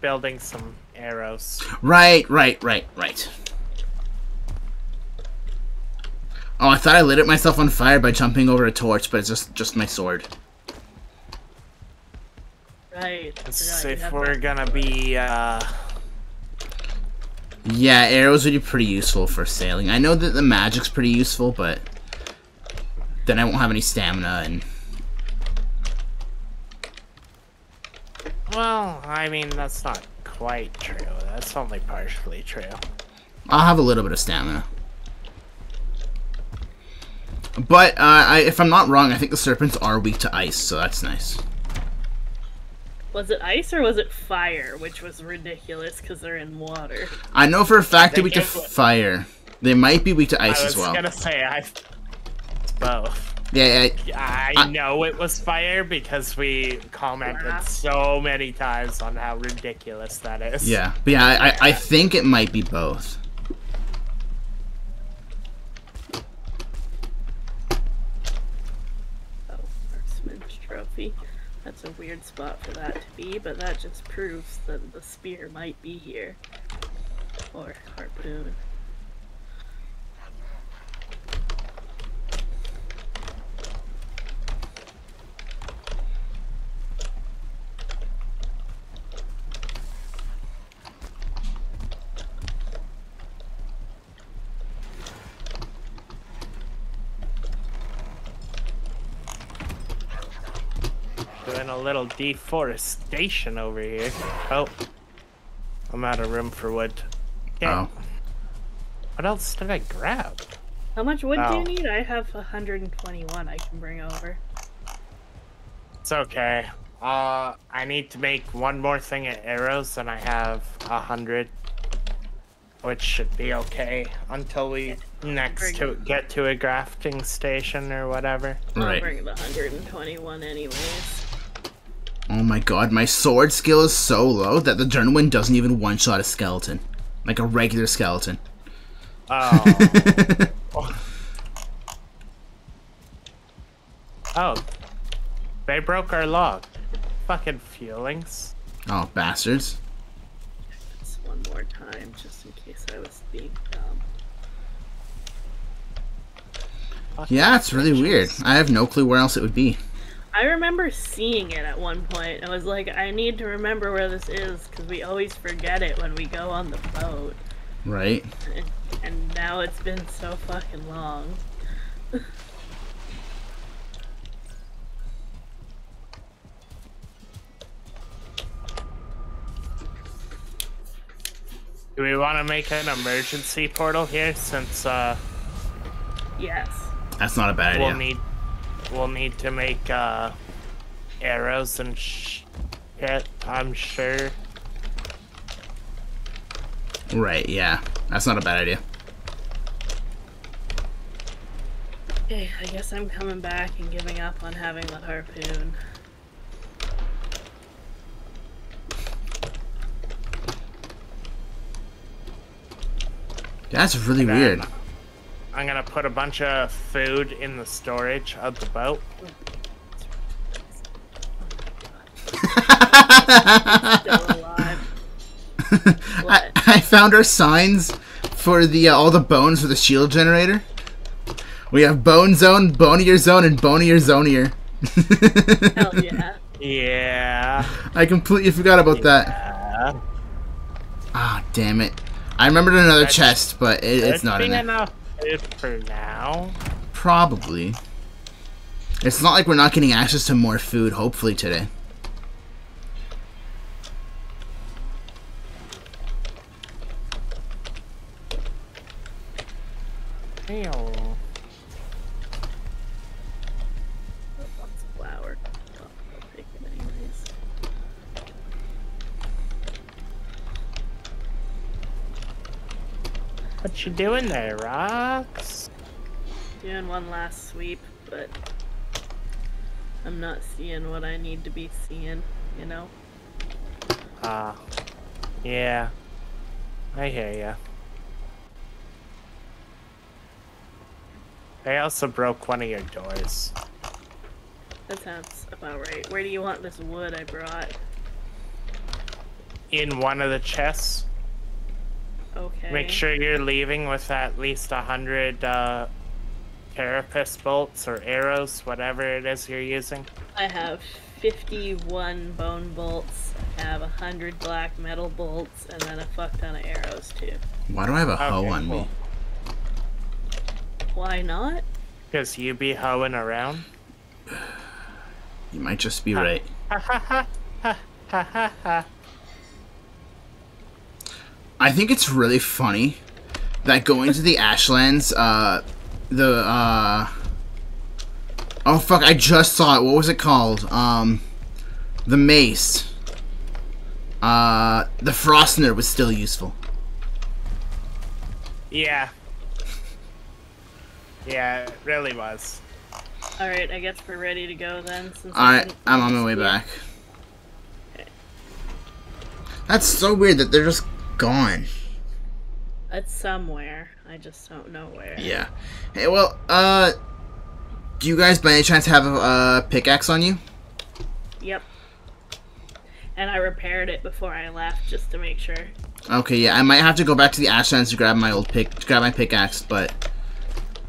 Speaker 4: building some arrows.
Speaker 1: Right, right, right, right. Oh, I thought I lit it myself on fire by jumping over a torch, but it's just just my sword.
Speaker 2: Right. I
Speaker 4: Let's
Speaker 2: forgot
Speaker 4: see
Speaker 2: you
Speaker 4: if we're
Speaker 2: that.
Speaker 4: gonna be uh
Speaker 1: Yeah, arrows would be pretty useful for sailing. I know that the magic's pretty useful, but then I won't have any stamina, and
Speaker 4: well, I mean that's not quite true. That's only partially true.
Speaker 1: I'll have a little bit of stamina. But uh, I, if I'm not wrong, I think the serpents are weak to ice, so that's nice.
Speaker 2: Was it ice or was it fire? Which was ridiculous because they're in water.
Speaker 1: I know for a fact they're weak to fire. They might be weak to ice as well.
Speaker 4: I was gonna say I it's both.
Speaker 1: Yeah, yeah,
Speaker 4: I
Speaker 1: I-
Speaker 4: know it was fire because we commented
Speaker 2: Yeah.
Speaker 4: so many times on how ridiculous that is.
Speaker 1: yeah. But yeah, I, I, I think it might be both.
Speaker 2: Oh, marksman's trophy. That's a weird spot for that to be, but that just proves that the spear might be here. Or harpoon.
Speaker 4: Doing a little deforestation over here. Oh. I'm out of room for wood. Okay.
Speaker 1: Oh.
Speaker 4: What else did I grab?
Speaker 2: How much wood do
Speaker 4: Oh.
Speaker 2: you need? I have 121 I can bring over.
Speaker 4: It's okay. Uh, I need to make one more thing of arrows, and I have a hundred, which should be okay until we next to get to a grafting station or whatever. Right.
Speaker 2: I'll
Speaker 1: Right.
Speaker 2: bring the 121 anyways.
Speaker 1: Oh my god, my sword skill is so low that the Dyrnwyn doesn't even one-shot a skeleton. Like a regular skeleton.
Speaker 4: Oh, oh, they broke our log. Fucking feelings.
Speaker 1: oh, bastards.
Speaker 2: Just one more time, just in case I was being dumb.
Speaker 4: Fucking
Speaker 1: Yeah, it's really weird. I have no clue where else it would be.
Speaker 2: I remember seeing it at one point. I was like, I need to remember where this is because we always forget it when we go on the boat.
Speaker 1: Right?
Speaker 2: And, and now it's been so fucking long.
Speaker 4: Do we want to make an emergency portal here since uh
Speaker 2: Yes.
Speaker 1: That's not a bad
Speaker 4: we'll
Speaker 1: idea.
Speaker 4: need we'll need to make uh arrows and shit, I'm sure.
Speaker 1: Right, yeah. That's not a bad idea.
Speaker 2: Okay, I guess I'm coming back and giving up on having the harpoon.
Speaker 1: That's really
Speaker 4: And then
Speaker 1: weird.
Speaker 4: I'm gonna put a bunch of food in the storage of the boat.
Speaker 2: Still alive.
Speaker 1: I, I found our signs for the uh, all the bones for the shield generator. We have bone zone, bonier zone, and bonier zonier.
Speaker 2: Hell yeah.
Speaker 4: Yeah.
Speaker 1: I completely forgot about that.
Speaker 4: Uh,
Speaker 1: Ah, damn it. I remembered another
Speaker 4: That's-
Speaker 1: chest, but it, it's not in there.
Speaker 4: enough food for now.
Speaker 1: Probably. It's not like we're not getting access to more food, hopefully, today.
Speaker 4: Ew.
Speaker 2: Oh.
Speaker 4: What you doing there, Rox?
Speaker 2: Doing one last sweep, but I'm not seeing what I need to be seeing, you know?
Speaker 4: Ah. yeah. I hear ya. I also broke one of your doors.
Speaker 2: That sounds about right. Where do you want this wood I brought?
Speaker 4: In one of the chests.
Speaker 2: Okay.
Speaker 4: Make sure you're leaving with at least a hundred uh, carapace bolts or arrows, whatever it is you're using.
Speaker 2: I have 51 bone bolts, I have 100 black metal bolts, and then a fuck ton of arrows too.
Speaker 1: Why do I have a hoe
Speaker 4: Okay,
Speaker 1: on me?
Speaker 2: Why not?
Speaker 4: Because you be hoeing around.
Speaker 1: You might just be right.
Speaker 4: Ha ha ha ha ha ha ha.
Speaker 1: I think it's really funny that going to the Ashlands, uh, the, uh, oh fuck, I just saw it. What was it called? Um, the mace. Uh, the Frostner was still useful.
Speaker 4: Yeah. Yeah, it really was.
Speaker 2: Alright, I guess we're ready to go then. Alright,
Speaker 1: I,
Speaker 2: didn't-
Speaker 1: I'm on my way
Speaker 2: Yeah.
Speaker 1: back. That's so weird that they're just gone.
Speaker 2: It's somewhere. I just don't know where.
Speaker 1: Yeah. Hey, well, uh, do you guys by any chance have a, uh pickaxe on you?
Speaker 2: Yep. And I repaired it before I left just to make sure.
Speaker 1: Okay, yeah, I might have to go back to the Ashlands to grab my old pick, to grab my pickaxe, but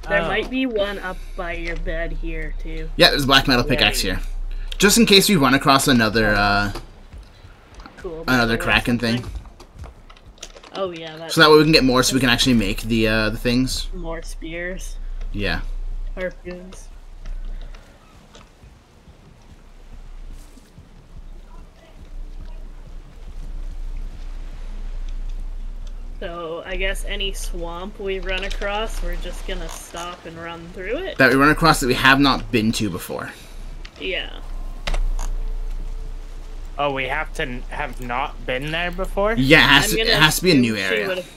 Speaker 2: There
Speaker 4: Oh.
Speaker 2: might be one up by your bed here too.
Speaker 1: yeah, there's a black metal pickaxe
Speaker 4: Yay.
Speaker 1: here, just in case we run across another uh
Speaker 2: Cool.
Speaker 1: another kraken thing,
Speaker 2: something. Oh yeah, that's
Speaker 1: so that way we can get more, so we can actually make the uh the things.
Speaker 2: more spears,
Speaker 1: Yeah.
Speaker 2: harpoons. So I guess any swamp we run across, we're just gonna stop and run through it.
Speaker 1: That we run across that we have not been to before.
Speaker 2: Yeah.
Speaker 4: Oh, we have to have not been there before?
Speaker 1: Yeah, it has, to, it has to be a new
Speaker 2: assume She
Speaker 1: area.
Speaker 2: would have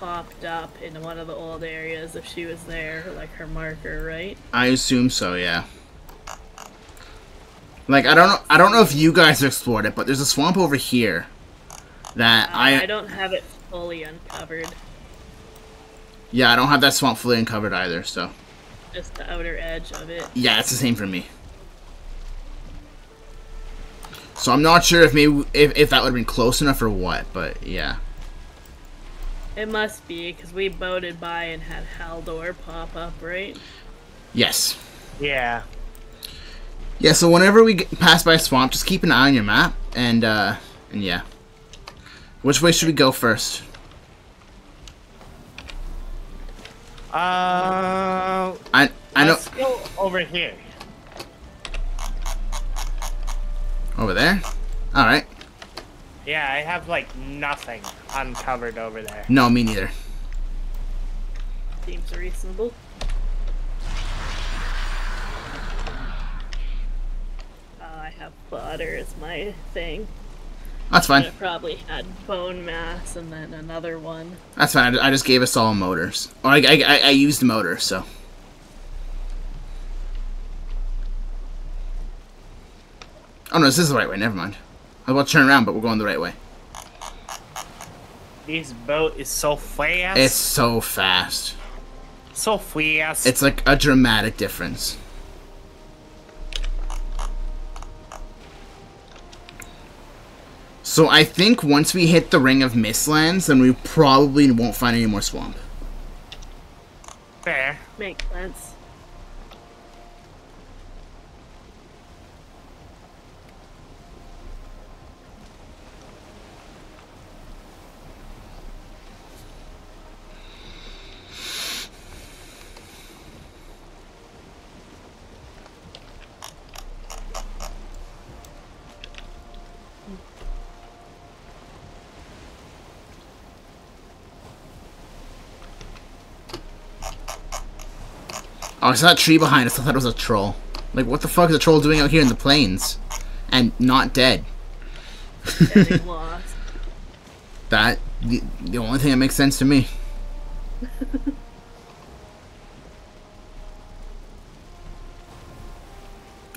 Speaker 2: popped up in one of the old areas if she was there, like her marker, right?
Speaker 1: I assume so, yeah. Like I don't know I don't know if you guys explored it, but there's a swamp over here that
Speaker 2: Uh,
Speaker 1: I
Speaker 2: I don't have it fully uncovered,
Speaker 1: yeah, I don't have that swamp fully uncovered either, so
Speaker 2: just the outer edge of it.
Speaker 1: yeah, it's the same for me. So I'm not sure if maybe if, if that would have been close enough or what, but yeah.
Speaker 2: It must be because we boated by and had Haldor pop up, right?
Speaker 1: Yes.
Speaker 4: Yeah.
Speaker 1: Yeah, so whenever we get, pass by a swamp, just keep an eye on your map and uh and yeah. Which way should we go first?
Speaker 4: Uh,
Speaker 1: I I know
Speaker 4: let's go over here.
Speaker 1: Over there. All right.
Speaker 4: Yeah, I have like nothing uncovered over there.
Speaker 1: No, me neither.
Speaker 2: Seems reasonable. Uh, I have Fader as my thing.
Speaker 1: That's fine.
Speaker 2: I
Speaker 1: fine.
Speaker 2: probably had bone mass and then another one.
Speaker 1: That's fine. I I just gave us all Moders. Or I, I, I- I used the Moder, so. Oh no, this is the right way. Never mind. I was about to turn around, but we're going the right way.
Speaker 4: This boat is so fast.
Speaker 1: It's so fast.
Speaker 4: so fast.
Speaker 1: It's like a dramatic difference. So I think once we hit the Ring of Mistlands, then we probably won't find any more swamp.
Speaker 4: fair.
Speaker 2: Makes sense.
Speaker 1: Oh, I saw that tree behind us. I thought it was a troll. Like, what the fuck is a troll doing out here in the plains? And not dead. That, the, the only thing that makes sense to me.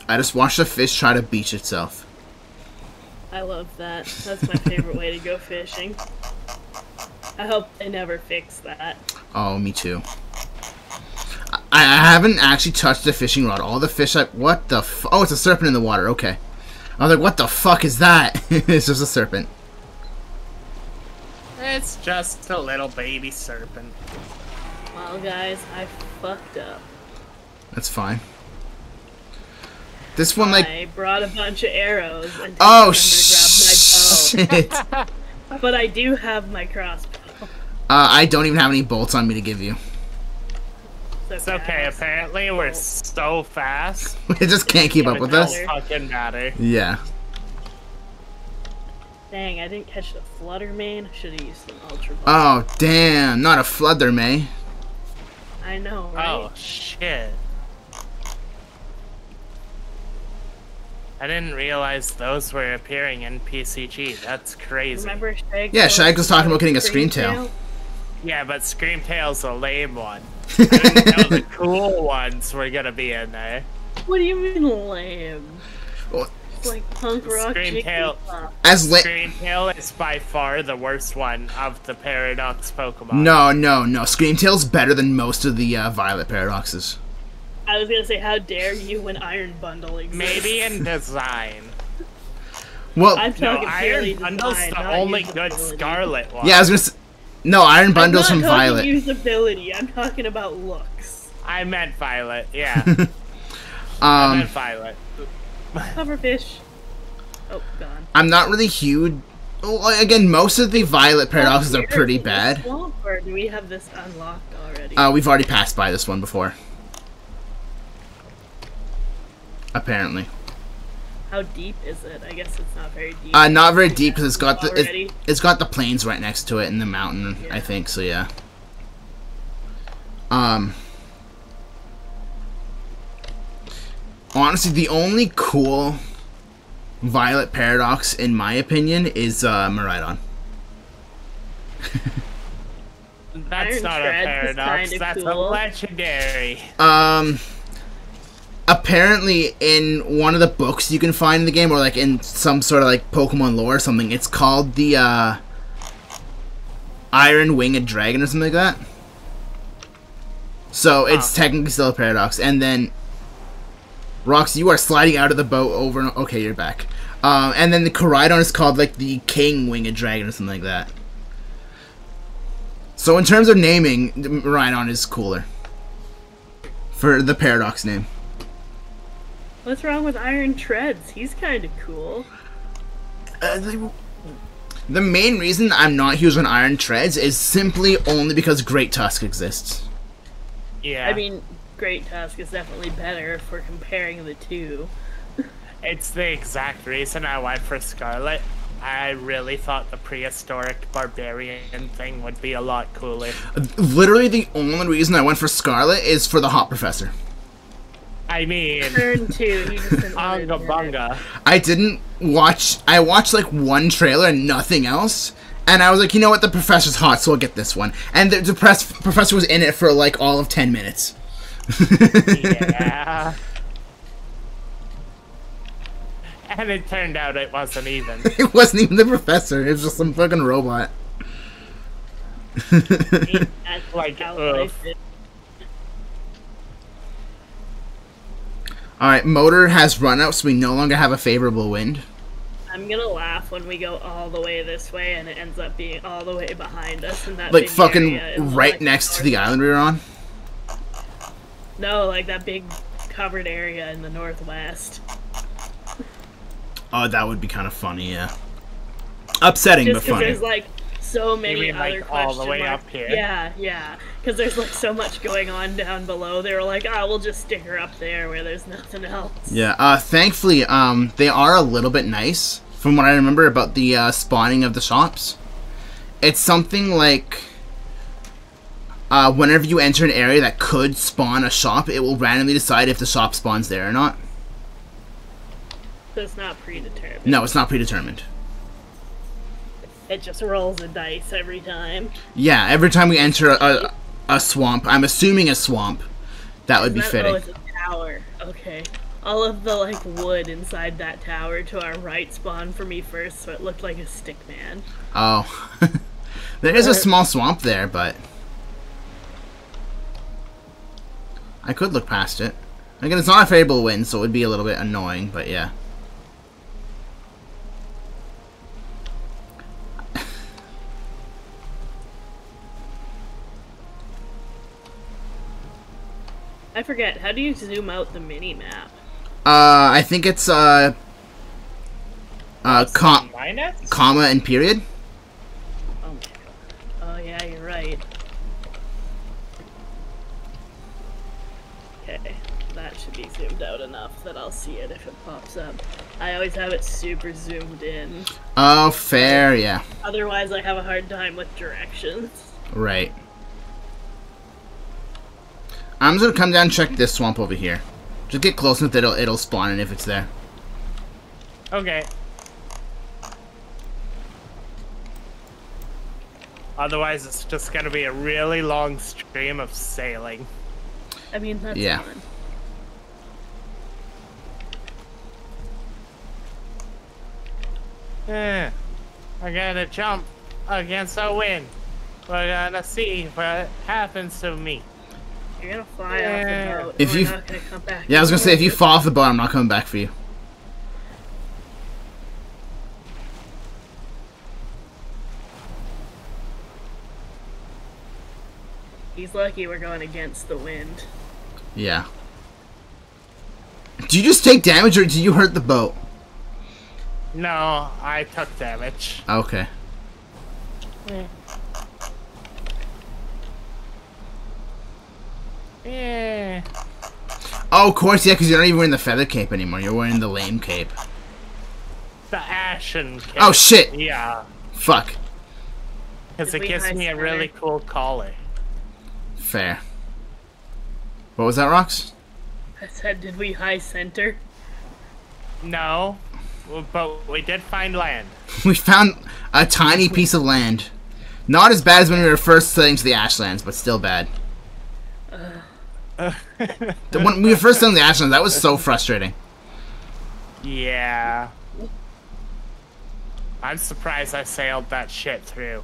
Speaker 1: I just watched a fish try to beach itself.
Speaker 2: I love that. That's my favorite way to go fishing. I hope they never fix that.
Speaker 1: Oh, me too. I, I haven't actually touched the fishing rod. All the fish I... What the fu- Oh, it's a serpent in the water. Okay. I was like, what the fuck is that? it's just a serpent.
Speaker 4: It's just a little baby serpent.
Speaker 2: Well, guys, I fucked up.
Speaker 1: That's fine. This one, like...
Speaker 2: I brought a bunch of arrows and didn't
Speaker 1: Oh,
Speaker 2: remember grab my bow.
Speaker 1: shit!
Speaker 2: But I do have my crossbow.
Speaker 1: Uh, I don't even have any bolts on me to give you.
Speaker 4: It's okay. Apparently, we're so fast.
Speaker 1: We just can't keep up
Speaker 4: It
Speaker 1: with
Speaker 4: don't
Speaker 1: us.
Speaker 4: fucking matter.
Speaker 1: Yeah.
Speaker 2: Dang, I didn't catch the Flutter Mane. Should have used some ultra ball.
Speaker 1: Oh, damn. Not a fludder, May.
Speaker 2: I know, right?
Speaker 4: Oh shit. I didn't realize those were appearing in PCG. That's crazy.
Speaker 2: Remember Shag?
Speaker 1: Yeah, Shag was talking about getting a scream tail.
Speaker 2: tail?
Speaker 4: Yeah, but Screamtail's a lame one. I didn't know the cool ones were gonna be in there.
Speaker 2: What do you mean lame?
Speaker 1: Well,
Speaker 2: It's like punk rock
Speaker 4: Scream tail.
Speaker 2: pop.
Speaker 1: As li-
Speaker 4: Screamtail is by far the worst one of the Paradox Pokemon.
Speaker 1: No, no, no. Screamtail's better than most of the uh, Violet paradoxes.
Speaker 2: I was gonna say, how dare you when Iron Bundle exists?
Speaker 4: Maybe in design.
Speaker 1: Well,
Speaker 2: I'm
Speaker 4: No,
Speaker 2: talking purely
Speaker 4: Iron Bundle's
Speaker 2: design,
Speaker 4: the
Speaker 2: not
Speaker 4: only good. Scarlet one.
Speaker 1: yeah, I was gonna. S- no, Iron Bundle's
Speaker 2: I'm
Speaker 1: from Violet.
Speaker 2: usability. I'm talking about looks.
Speaker 4: I meant Violet, yeah. I
Speaker 1: Um,
Speaker 4: meant Violet.
Speaker 2: Coverfish. Oh, gone.
Speaker 1: I'm not really huge. Well, again, most of the Violet paradoxes are pretty bad.
Speaker 2: swamp, Or do we have this unlocked already?
Speaker 1: Uh, we've already passed by this one before. Apparently.
Speaker 2: How deep is it? I guess it's not very deep.
Speaker 1: Uh, not very deep because it's got the it, it's got the plains right next to it and the mountain. I think so. Yeah. Um. Honestly, the only cool Violet Paradox, in my opinion, is uh, Miraidon.
Speaker 4: That's
Speaker 2: Iron
Speaker 4: not a paradox.
Speaker 2: kinda
Speaker 4: That's a legendary.
Speaker 1: Um, apparently, in one of the books you can find in the game, or like in some sort of like Pokemon lore or something, it's called the uh, Iron Winged Dragon or something like that. So it's
Speaker 4: Huh.
Speaker 1: technically still a paradox. And then, Rox, you are sliding out of the boat over and okay, you're back. Um, and then the Koraidon is called like the King Winged Dragon or something like that. So in terms of naming, Rhydon is cooler for the paradox name.
Speaker 2: What's wrong with Iron Treads? He's kind of cool.
Speaker 1: Uh, the main reason I'm not huge on Iron Treads is simply only because Great Tusk exists.
Speaker 4: Yeah.
Speaker 2: I mean, Great Tusk is definitely better if we're comparing the two.
Speaker 4: It's the exact reason I went for Scarlet. I really thought the prehistoric barbarian thing would be a lot cooler.
Speaker 1: Literally, the only reason I went for Scarlet is for the Hot Professor.
Speaker 4: I mean,
Speaker 2: Turn two, you just wanna
Speaker 4: Anga
Speaker 2: admit it.
Speaker 4: Bunga.
Speaker 1: I didn't watch. I watched like one trailer and nothing else. And I was like, you know what? The professor's hot, so I'll get this one. And the, the press, professor was in it for like all of ten minutes.
Speaker 4: Yeah. and it turned out it wasn't even.
Speaker 1: it wasn't even the professor. It was just some fucking robot.
Speaker 2: That's
Speaker 4: Like,
Speaker 2: how
Speaker 4: ugh.
Speaker 2: life is.
Speaker 1: All right, Moder has run out, so we no longer have a favorable wind.
Speaker 2: I'm gonna laugh when we go all the way this way and it ends up being all the way behind us and that
Speaker 1: Like fucking right
Speaker 2: like
Speaker 1: next to the island we were on.
Speaker 2: No, like that big covered area in the northwest.
Speaker 1: Oh, that would be kind of funny, yeah. Upsetting,
Speaker 2: Just
Speaker 1: but funny.
Speaker 2: there's like so many
Speaker 4: mean,
Speaker 2: other
Speaker 4: like, all the way
Speaker 2: marks.
Speaker 4: up here?
Speaker 2: Yeah, yeah. Because there's like so much going on down below. They were like, ah, we'll just stick her up there where there's nothing else.
Speaker 1: Yeah. Uh, thankfully, um, they are a little bit nice from what I remember about the uh, spawning of the shops. It's something like uh, whenever you enter an area that could spawn a shop, it will randomly decide if the shop spawns there or not.
Speaker 2: So it's not predetermined.
Speaker 1: No, it's not predetermined.
Speaker 2: It just rolls a dice every time.
Speaker 1: Yeah, every time we enter a, a, a swamp, I'm assuming a swamp, that would be
Speaker 2: That-
Speaker 1: fitting.
Speaker 2: Oh, it's a tower. Okay. All of the like wood inside that tower to our right spawned for me first, so it looked like a stick man.
Speaker 1: Oh. there is a small swamp there, but. I could look past it. Again, it's not a favorable wind, so it would be a little bit annoying, but yeah.
Speaker 2: I forget. How do you zoom out the mini map?
Speaker 1: Uh, I think it's, uh. Uh, com-
Speaker 4: Minus?
Speaker 1: comma and period.
Speaker 2: Oh my god. Oh yeah, you're right. Okay, that should be zoomed out enough that I'll see it if it pops up. I always have it super zoomed in.
Speaker 1: Oh, fair, yeah.
Speaker 2: Otherwise, I have a hard time with directions.
Speaker 1: Right. I'm just gonna come down and check this swamp over here. Just get close enough that it'll, it'll spawn in if it's there.
Speaker 4: Okay. Otherwise, it's just gonna be a really long stream of sailing.
Speaker 2: I mean, that's
Speaker 1: Yeah.
Speaker 2: fun.
Speaker 4: Eh, I gotta jump against the wind. We're gonna see what happens to me.
Speaker 2: You're gonna fly
Speaker 4: Yeah.
Speaker 2: off the boat.
Speaker 1: If you-
Speaker 2: not gonna come back.
Speaker 1: Yeah, I was gonna say, if you fall off the boat, I'm not coming back for you.
Speaker 2: He's lucky we're going against the wind.
Speaker 1: Yeah. Did you just take damage or did you hurt the boat?
Speaker 4: No, I took damage.
Speaker 1: Okay.
Speaker 4: Yeah.
Speaker 1: Oh, of course, yeah, because you're not even wearing the feather cape anymore. You're wearing the lame cape.
Speaker 4: The ashen cape.
Speaker 1: Oh, shit!
Speaker 4: Yeah,
Speaker 1: Fuck.
Speaker 4: because it gives
Speaker 2: high
Speaker 4: me a really cool collar.
Speaker 1: Fair. What was that, Rox?
Speaker 2: I said, did we high center?
Speaker 4: No, but we did find land.
Speaker 1: We found a tiny piece of land. Not as bad as when we were first sailing to the Ashlands, but still bad. The- when we were first to the Ashlands, that was so frustrating.
Speaker 4: Yeah. I'm surprised I sailed that shit through.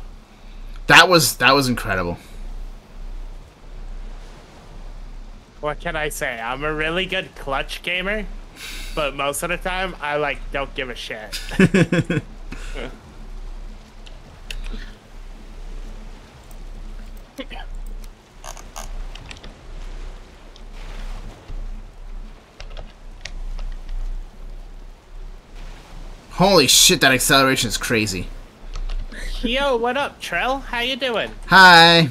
Speaker 1: That was that was incredible.
Speaker 4: What can I say? I'm a really good clutch gamer, but most of the time I like don't give a shit.
Speaker 1: Holy shit, that acceleration is crazy.
Speaker 4: Yo, what up, Trell? How you doing?
Speaker 1: Hi.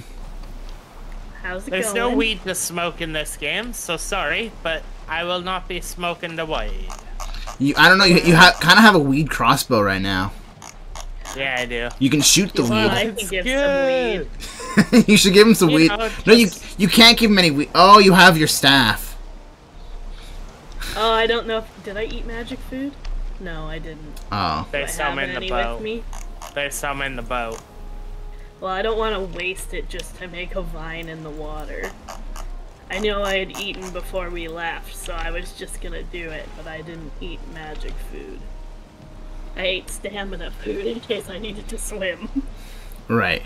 Speaker 2: How's it going?
Speaker 4: There's
Speaker 2: going?
Speaker 4: no weed to smoke in this game, so sorry, but I will not be smoking the weed.
Speaker 1: You, I don't know. You, you ha- kind of have a weed crossbow right now.
Speaker 4: Yeah, I do.
Speaker 1: You can shoot the
Speaker 2: Well, I
Speaker 1: weed.
Speaker 2: can give
Speaker 4: Good.
Speaker 2: some weed.
Speaker 1: you should give him some
Speaker 4: You
Speaker 1: weed.
Speaker 4: know,
Speaker 1: No, you you can't give him any weed. Oh, you have your staff.
Speaker 2: Oh, I don't know. If, did I eat magic food? No, I didn't.
Speaker 1: Oh.
Speaker 2: Do I
Speaker 4: There's some in the
Speaker 2: any
Speaker 4: boat.
Speaker 2: with me?
Speaker 4: There's some the boat.
Speaker 2: Well, I don't want to waste it just to make a vine in the water. I know I had eaten before we left, so I was just gonna do it, but I didn't eat magic food. I ate stamina food in case I needed to swim.
Speaker 1: Right.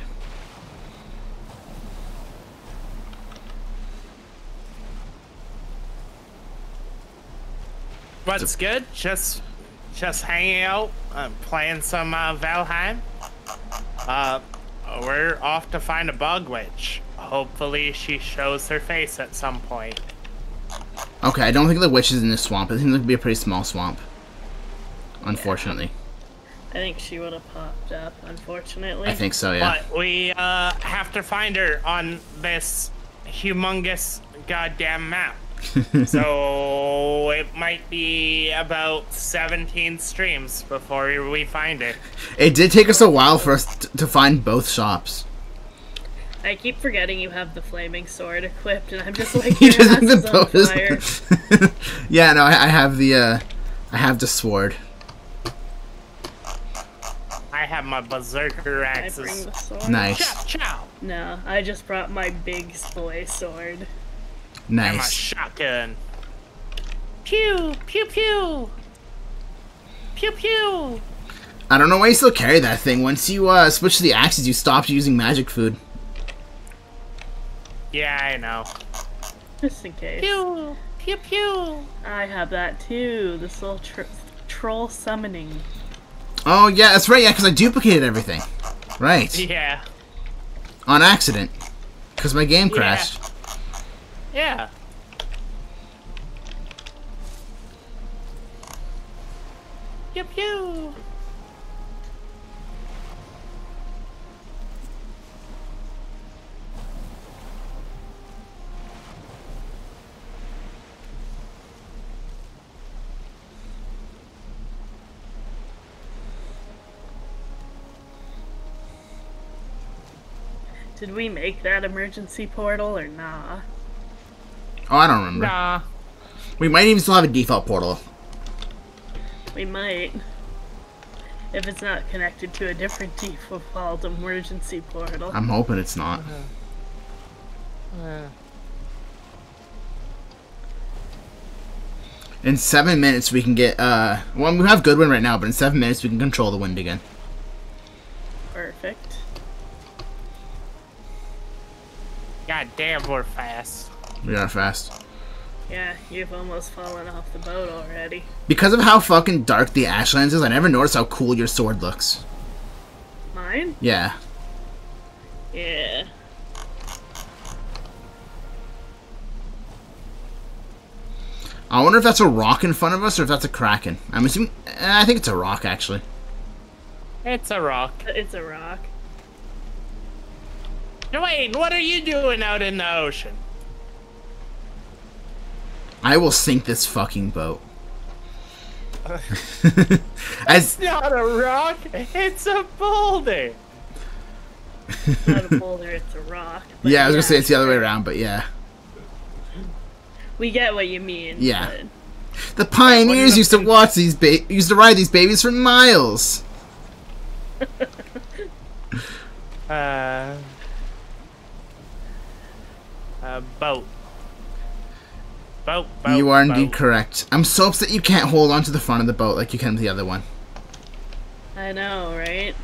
Speaker 4: What's good? Just, just hanging out, uh, playing some uh, Valheim. Uh, we're off to find a bog witch. Hopefully, she shows her face at some point.
Speaker 1: Okay, I don't think the witch is in this swamp. I think it would be a pretty small swamp. Unfortunately.
Speaker 2: I think she would have popped up, unfortunately.
Speaker 1: I think so, yeah.
Speaker 4: But we uh, have to find her on this humongous goddamn map. So it might be about 17 streams before we find it.
Speaker 1: It did take us a while for us t- to find both shops.
Speaker 2: I keep forgetting you have the flaming sword equipped, and I'm just like,
Speaker 1: You
Speaker 2: your
Speaker 1: just
Speaker 2: ass
Speaker 1: think
Speaker 2: is
Speaker 1: the
Speaker 2: on fire.
Speaker 1: yeah, no, I, I have the uh, I have the sword.
Speaker 4: I have my Berserkir
Speaker 2: I
Speaker 4: axes.
Speaker 1: Nice,
Speaker 4: Chow chow!
Speaker 2: No, I just brought my big boy sword.
Speaker 4: And my
Speaker 1: nice.
Speaker 4: shotgun. Pew! Pew pew! Pew pew!
Speaker 1: I don't know why you still carry that thing. Once you uh, switch to the axes, you stopped using magic food.
Speaker 4: Yeah, I know.
Speaker 2: Just in case.
Speaker 4: Pew! Pew pew!
Speaker 2: I have that too. This little tr- troll summoning.
Speaker 1: Oh yeah, that's right. Yeah, because I duplicated everything. Right,
Speaker 4: Yeah.
Speaker 1: on accident, because my game crashed.
Speaker 4: Yeah. Pew pew!
Speaker 2: Did we make that emergency portal or nah?
Speaker 1: Oh, I don't remember.
Speaker 4: Nah.
Speaker 1: We might even still have a default portal.
Speaker 2: We might. If it's not connected to a different default emergency portal.
Speaker 1: I'm hoping it's not. In seven minutes, we can get. uh Well, we have Goodwin right now, but in seven minutes, we can control the wind again.
Speaker 2: Perfect.
Speaker 4: God damn, we're fast.
Speaker 1: We are fast.
Speaker 2: Yeah, you've almost fallen off the boat already.
Speaker 1: Because of how fucking dark the Ashlands is, I never noticed how cool your sword looks.
Speaker 2: Mine?
Speaker 1: Yeah.
Speaker 2: Yeah.
Speaker 1: I wonder if that's a rock in front of us or if that's a kraken. I'm assuming. eh, I think it's a rock, actually.
Speaker 4: It's a rock.
Speaker 2: It's a rock.
Speaker 4: Dwayne, what are you doing out in the ocean?
Speaker 1: I will sink this fucking boat. As
Speaker 4: It's not a rock, it's a boulder.
Speaker 2: It's not a boulder, it's a rock.
Speaker 1: yeah, I was gonna say it's the other way around, but yeah.
Speaker 2: We get what you mean.
Speaker 1: Yeah.
Speaker 2: but
Speaker 1: The pioneers used to watch these ba- used to ride these babies for miles.
Speaker 4: Uh, uh, boat. Boat, boat.
Speaker 1: you are indeed
Speaker 4: boat.
Speaker 1: correct. I'm so upset you can't hold on to the front of the boat like you can the other one.
Speaker 2: I know, right?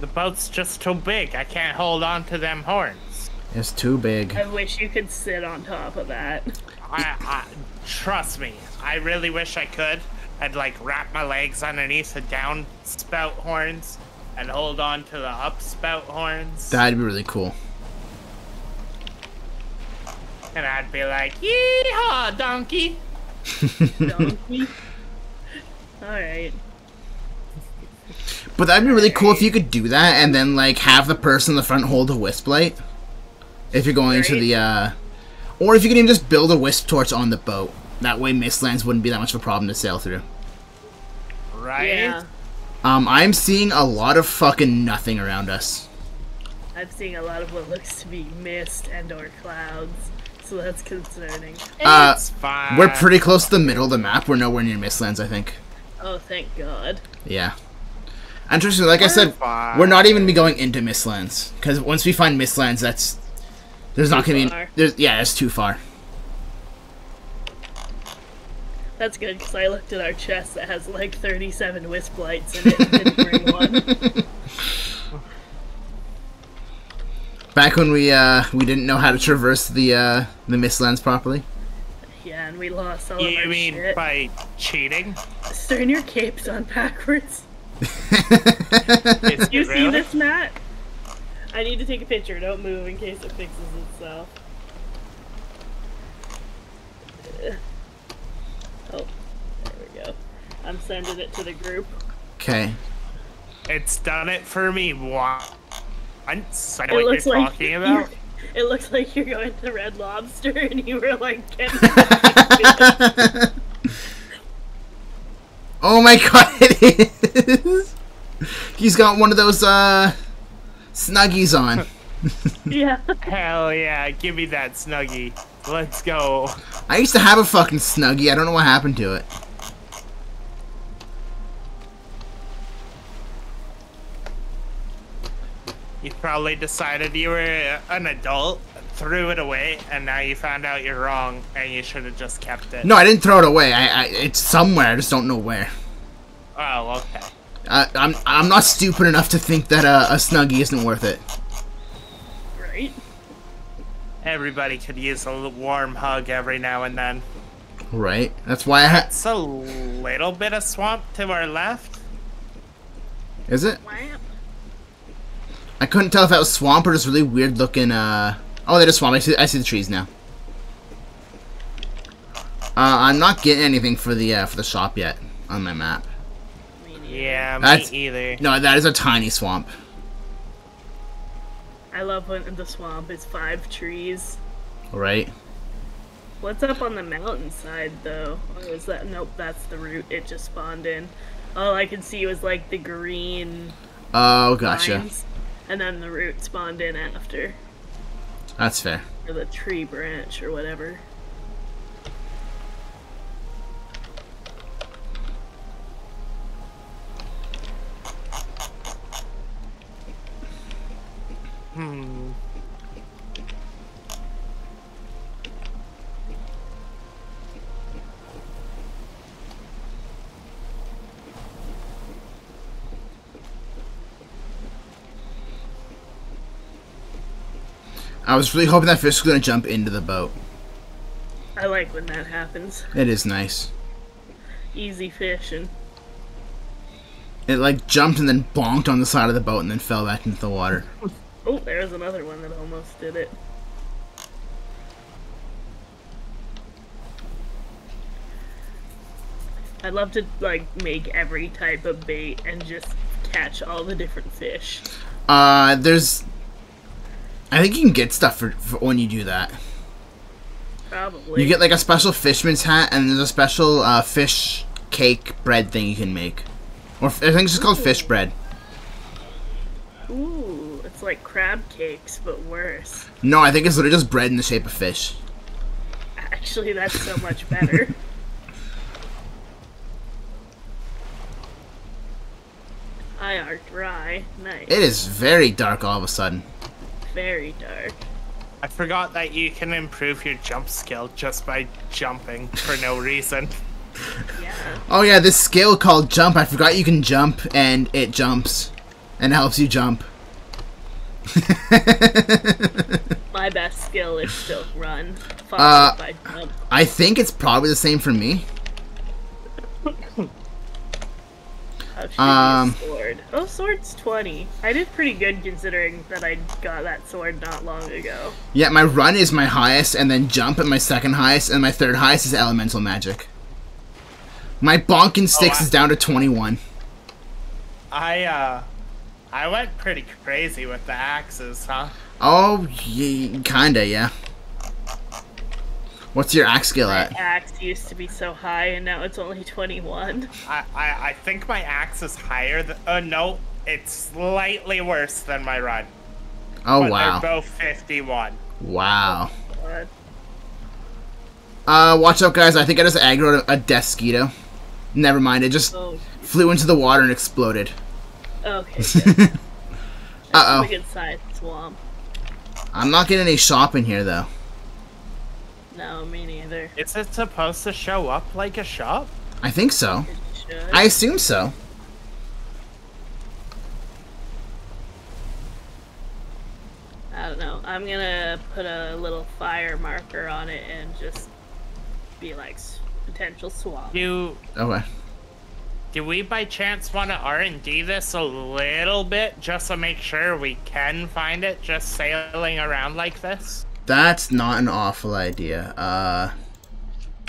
Speaker 4: The boat's just too big. I can't hold on to them horns.
Speaker 1: It's too big.
Speaker 2: I wish you could sit on top of that.
Speaker 4: I, I, trust me, I really wish I could. I'd like wrap my legs underneath the down spout horns and hold on to the up spout horns.
Speaker 1: That'd be really cool.
Speaker 4: And I'd be like, yeehaw, donkey!
Speaker 2: Donkey. Alright.
Speaker 1: But that'd be really cool if you could do that and then like have the person in the front hold a wisp light. If you're going to the uh or if you can even just build a wisp torch on the boat. That way Mistlands wouldn't be that much of a problem to sail through.
Speaker 4: Right?
Speaker 2: Yeah.
Speaker 1: Um I'm seeing a lot of fucking nothing around us.
Speaker 2: I'm seeing a lot of what looks to be mist and or clouds. So that's concerning.
Speaker 1: Uh,
Speaker 4: It's fine.
Speaker 1: We're pretty close to the middle of the map. We're nowhere near Mistlands, I think.
Speaker 2: Oh thank god.
Speaker 1: Yeah. Interesting, like I said,
Speaker 4: fine.
Speaker 1: we're not even be going into Mistlands. Because once we find Mistlands, that's there's not gonna
Speaker 2: far.
Speaker 1: be there's yeah, it's too far.
Speaker 2: That's good because I looked at our chest that has like 37 wisp lights in it and didn't bring one.
Speaker 1: Back when we uh we didn't know how to traverse the uh the Mistlands properly.
Speaker 2: Yeah, and we lost all of
Speaker 4: You
Speaker 2: our
Speaker 4: mean
Speaker 2: shit.
Speaker 4: by cheating?
Speaker 2: Turn your capes on backwards.
Speaker 4: Is
Speaker 2: You
Speaker 4: it
Speaker 2: see this, Matt? I need to take a picture. Don't move in case it fixes itself. Oh, there we go. I'm sending it to the group.
Speaker 1: Okay.
Speaker 4: It's done it for me once. I know
Speaker 2: It
Speaker 4: what
Speaker 2: looks
Speaker 4: you're
Speaker 2: like
Speaker 4: talking
Speaker 2: you're- It looks like you're going to Red Lobster, and you were like, getting
Speaker 1: oh my god, it is. He's got one of those uh snuggies on.
Speaker 2: yeah.
Speaker 4: Hell yeah, give me that snuggie. Let's go.
Speaker 1: I used to have a fucking snuggie. I don't know what happened to it.
Speaker 4: You probably decided you were an adult, threw it away, and now you found out you're wrong, and you should have just kept it.
Speaker 1: No, I didn't throw it away. I, I it's somewhere. I just don't know where.
Speaker 4: Oh, okay.
Speaker 1: Uh, I'm I'm not stupid enough to think that uh, a snuggie isn't worth it.
Speaker 2: Right?
Speaker 4: Everybody could use a little warm hug every now and then.
Speaker 1: Right. That's why I had.
Speaker 4: It's a little bit of swamp to our left.
Speaker 1: Is it?
Speaker 2: Wham.
Speaker 1: I couldn't tell if that was swamp or just really weird looking. Uh. Oh, that is swamp. I see. I see the trees now. Uh, I'm not getting anything for the uh, for the shop yet on my map.
Speaker 2: Me neither.
Speaker 4: Yeah, me
Speaker 1: That's-
Speaker 4: either.
Speaker 1: No, that is a tiny swamp.
Speaker 2: I love when the swamp is five trees.
Speaker 1: Right.
Speaker 2: What's up on the mountainside, though? Or is that? Nope, that's the root it just spawned in. All I could see was like the green
Speaker 1: Oh, gotcha.
Speaker 2: lines, and then the root spawned in after,
Speaker 1: That's fair.
Speaker 2: or the tree branch, or whatever.
Speaker 4: Hmm.
Speaker 1: I was really hoping that fish was gonna jump into the boat.
Speaker 2: I like when that happens.
Speaker 1: It is nice.
Speaker 2: Easy fishing.
Speaker 1: It like jumped and then bonked on the side of the boat and then fell back into the water.
Speaker 2: Oh, there's another one that almost did it. I'd love to like make every type of bait and just catch all the different fish.
Speaker 1: Uh, there's. I think you can get stuff for, for when you do that.
Speaker 2: Probably.
Speaker 1: You get like a special fisherman's hat, and there's a special uh, fish cake bread thing you can make, or I think it's just called fish bread.
Speaker 2: Ooh, it's like crab cakes, but worse.
Speaker 1: No, I think it's literally just bread in the shape of fish.
Speaker 2: Actually, that's so much better. I are dry. Nice.
Speaker 1: It is very dark all of a sudden
Speaker 2: very dark.
Speaker 4: I forgot that you can improve your jump skill just by jumping for no reason.
Speaker 2: Yeah.
Speaker 1: Oh yeah, this skill called jump. I forgot you can jump, and it jumps, and helps you jump.
Speaker 2: My best skill is still run,
Speaker 1: Uh,
Speaker 2: by jump.
Speaker 1: I think it's probably the same for me.
Speaker 2: How should
Speaker 1: um,
Speaker 2: sword? Oh, sword's 20. I did pretty good considering that I got that sword not long ago.
Speaker 1: Yeah, my run is my highest, and then jump at my second highest, and my third highest is elemental magic. My bonking sticks
Speaker 4: I-
Speaker 1: is down to 21.
Speaker 4: I uh I went pretty crazy with the axes, huh?
Speaker 1: Oh, ye- kinda, yeah. What's your axe skill at?
Speaker 2: My
Speaker 1: at?
Speaker 2: axe used to be so high and now it's only 21.
Speaker 4: I I, I think my axe is higher than uh no, it's slightly worse than my run.
Speaker 1: Oh,
Speaker 4: but
Speaker 1: wow.
Speaker 4: they're both 51.
Speaker 1: Wow.
Speaker 2: God.
Speaker 1: Uh, watch out, guys. I think I just aggroed a, a Deathsquito. Never mind, it just
Speaker 2: Oh,
Speaker 1: flew into the water and exploded.
Speaker 2: okay.
Speaker 1: Uh-oh.
Speaker 2: good sized swamp.
Speaker 1: I'm not getting any shop in here, though.
Speaker 2: No, me neither.
Speaker 4: Is it supposed to show up like a shop?
Speaker 1: I think so.
Speaker 2: Should.
Speaker 1: I assume so.
Speaker 2: I don't know. I'm gonna put a little fire marker on it and just be like potential swamp.
Speaker 4: Do
Speaker 1: Okay.
Speaker 4: do we by chance want to R&D this a little bit just to make sure we can find it just sailing around like this?
Speaker 1: That's not an awful idea. Uh,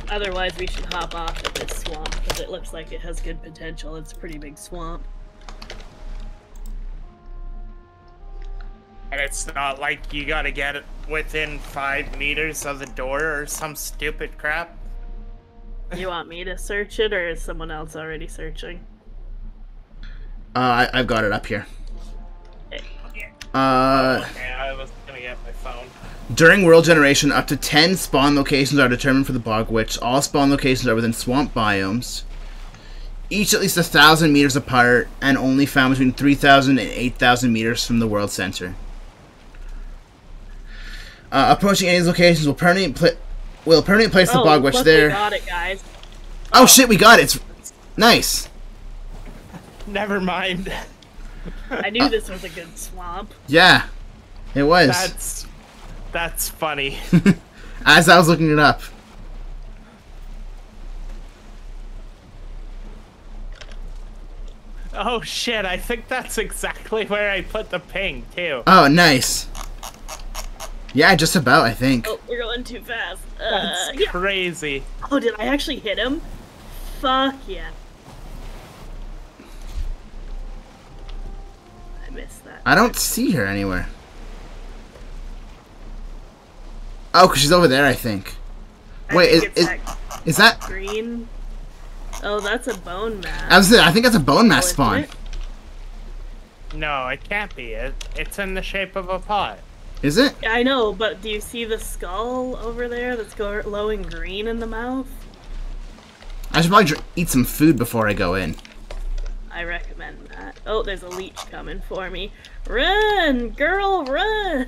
Speaker 2: Otherwise, we should hop off of this swamp because it looks like it has good potential. It's a pretty big swamp.
Speaker 4: And it's not like you gotta get it within five meters of the door or some stupid crap.
Speaker 2: You want me to search it, or is someone else already searching?
Speaker 1: uh, I, I've got it up here.
Speaker 2: Okay.
Speaker 1: Uh,
Speaker 4: Okay, I was gonna get my phone.
Speaker 1: During world generation, up to 10 spawn locations are determined for the Bog Witch. All spawn locations are within swamp biomes. Each at least a thousand meters apart, and only found between 3,000 and 8,000 meters from the world center. Uh, approaching any of these locations will permanently pla- will permanently place the
Speaker 2: oh,
Speaker 1: Bog Witch
Speaker 2: look,
Speaker 1: there.
Speaker 2: We got it, guys.
Speaker 1: Oh shit, we got it! It's nice.
Speaker 4: Never mind.
Speaker 2: I knew this was a good swamp.
Speaker 1: Yeah, it was.
Speaker 4: That's that's funny.
Speaker 1: As I was looking it up.
Speaker 4: oh shit, I think that's exactly where I put the ping too.
Speaker 1: Oh, nice. Yeah, just about, I think.
Speaker 2: Oh, we're going too fast. Uh,
Speaker 4: That's
Speaker 2: yeah.
Speaker 4: crazy.
Speaker 2: Oh, did I actually hit him? Fuck yeah. I missed that.
Speaker 1: I don't see her anywhere. Oh, 'cause she's over there, I think.
Speaker 2: I
Speaker 1: Wait,
Speaker 2: think
Speaker 1: is,
Speaker 2: it's
Speaker 1: is,
Speaker 2: that
Speaker 1: is that...
Speaker 2: green. Oh, that's a bone mass.
Speaker 1: I, was, I think that's a bone
Speaker 2: Oh,
Speaker 1: mass
Speaker 2: isn't
Speaker 1: spawn.
Speaker 2: it?
Speaker 4: No, it can't be. It, it's in the shape of a pot.
Speaker 1: Is it?
Speaker 2: I know, but do you see the skull over there that's go- glowing green in the mouth?
Speaker 1: I should probably eat some food before I go in.
Speaker 2: I recommend that. Oh, there's a leech coming for me. Run, girl, run!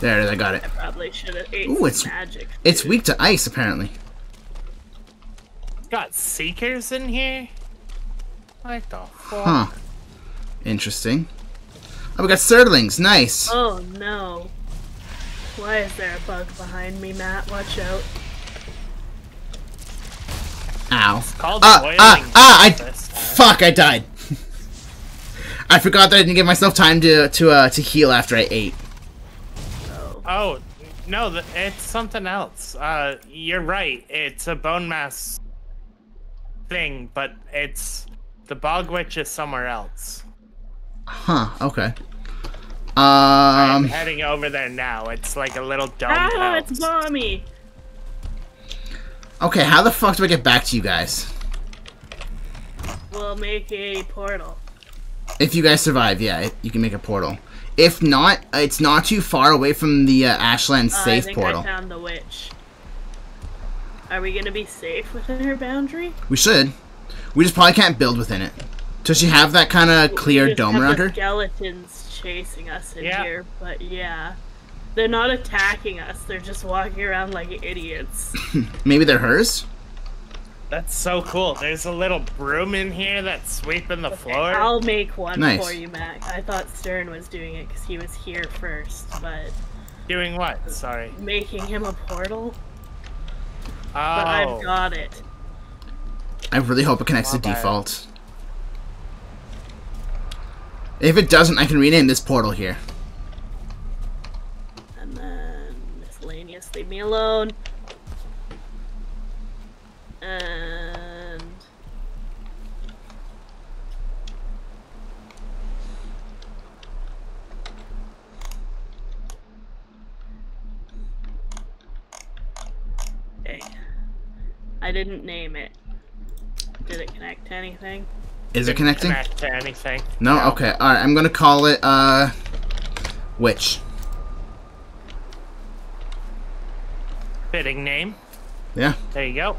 Speaker 1: There it is, I got it.
Speaker 2: Probably should have ate
Speaker 1: Ooh, it's-
Speaker 2: magic.
Speaker 1: It's weak to ice, apparently.
Speaker 4: Got seekers in here? What the fuck?
Speaker 1: Huh. Interesting. Oh, we got Surtlings. Nice.
Speaker 2: Oh no. Why is there a bug behind me, Matt? Watch out.
Speaker 1: Ow.
Speaker 4: Called
Speaker 1: Ah,
Speaker 4: boiling
Speaker 1: ah, ah, I- Fuck, I died. I forgot that I didn't give myself time to to uh, to heal after I ate.
Speaker 2: Oh.
Speaker 4: No, it's something else. Uh, you're right. It's a bone mass thing, but it's the bog witch is somewhere else.
Speaker 1: Huh. Okay. Um, I'm
Speaker 4: heading over there now. It's like a little dome
Speaker 2: Ah,
Speaker 4: house.
Speaker 2: it's Bommy!
Speaker 1: Okay. How the fuck do I get back to you guys?
Speaker 2: We'll make a portal.
Speaker 1: If you guys survive, yeah, you can make a portal. If not, it's not too far away from the uh, Ashland
Speaker 2: Uh, I
Speaker 1: safe
Speaker 2: think
Speaker 1: portal.
Speaker 2: I found the witch. Are we gonna be safe within her boundary?
Speaker 1: We should. We just probably can't build within it. Does she have that kind of
Speaker 2: We
Speaker 1: clear
Speaker 2: just
Speaker 1: dome
Speaker 2: have
Speaker 1: around
Speaker 2: the
Speaker 1: her?
Speaker 2: Skeletons chasing us in
Speaker 4: Yeah.
Speaker 2: here, but yeah. They're not attacking us, they're just walking around like idiots.
Speaker 1: Maybe they're hers?
Speaker 4: That's so cool. There's a little broom in here that's sweeping the floor.
Speaker 2: I'll make one
Speaker 1: Nice.
Speaker 2: for you, Mac. I thought Stern was doing it because he was here first, but
Speaker 4: Doing what? Sorry.
Speaker 2: making him a portal?
Speaker 4: Oh.
Speaker 2: But I've oh. got it.
Speaker 1: I really hope it connects to
Speaker 4: My bad.
Speaker 1: default. If it doesn't, I can rename this portal here.
Speaker 2: And then miscellaneous, leave me alone. And okay. I didn't name it. Did it connect to anything?
Speaker 1: Is it connecting?
Speaker 4: Connect to anything.
Speaker 1: No? Okay. Alright, I'm gonna call it, uh... Witch.
Speaker 4: Fitting name.
Speaker 1: Yeah.
Speaker 4: There you go.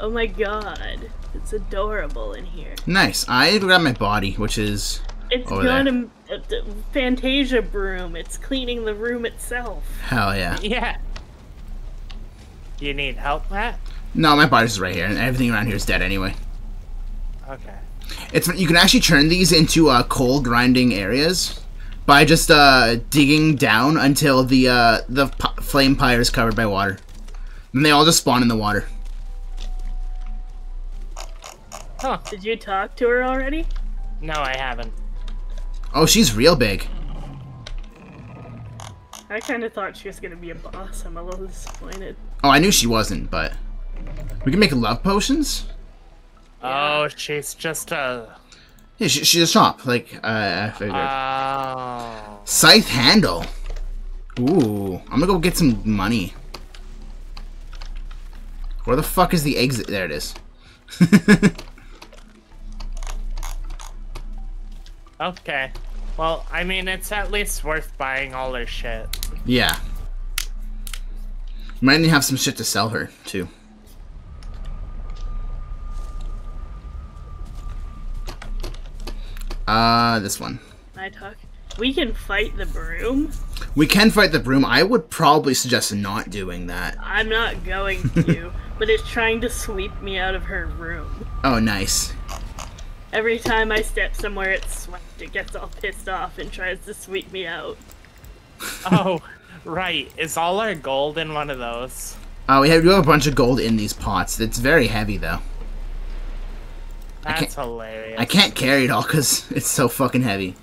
Speaker 2: Oh my god. It's adorable in here.
Speaker 1: Nice. I got my body, which is...
Speaker 2: It's
Speaker 1: Over
Speaker 2: got
Speaker 1: there.
Speaker 2: a, a, a Fantasia broom. It's cleaning the room itself.
Speaker 1: Hell yeah.
Speaker 4: Yeah. You need help, Matt?
Speaker 1: No, my body's right here, and everything around here is dead anyway.
Speaker 4: Okay.
Speaker 1: It's you can actually turn these into uh, coal grinding areas by just uh, digging down until the uh, the p- flame pyre is covered by water. Then they all just spawn in the water.
Speaker 4: Huh.
Speaker 2: Did you talk to her already?
Speaker 4: No, I haven't.
Speaker 1: Oh, she's real big.
Speaker 2: I kind of thought she was gonna be a boss. I'm a little disappointed.
Speaker 1: Oh, I knew she wasn't, but we can make love potions.
Speaker 4: Oh, she's just a.
Speaker 1: Yeah, she, she's a shop. Like uh, I figured.
Speaker 4: Oh.
Speaker 1: Scythe handle. Ooh, I'm gonna go get some money. Where the fuck is the exit? There it is.
Speaker 4: Okay. Well, I mean, it's at least worth buying all her shit.
Speaker 1: Yeah. Might even have some shit to sell her, too. Uh, this one.
Speaker 2: I talk. We can fight the broom.
Speaker 1: We can fight the broom. I would probably suggest not doing that.
Speaker 2: I'm not going to, but it's trying to sweep me out of her room.
Speaker 1: Oh, nice.
Speaker 2: Every time I step somewhere it's swept, it gets all pissed off and tries to sweep me out.
Speaker 4: Oh, right. Is all our gold in one of those?
Speaker 1: Uh, we have, we have a bunch of gold in these pots. It's very heavy, though. can't-
Speaker 4: That's hilarious.
Speaker 1: I can't carry it all because it's so fucking heavy.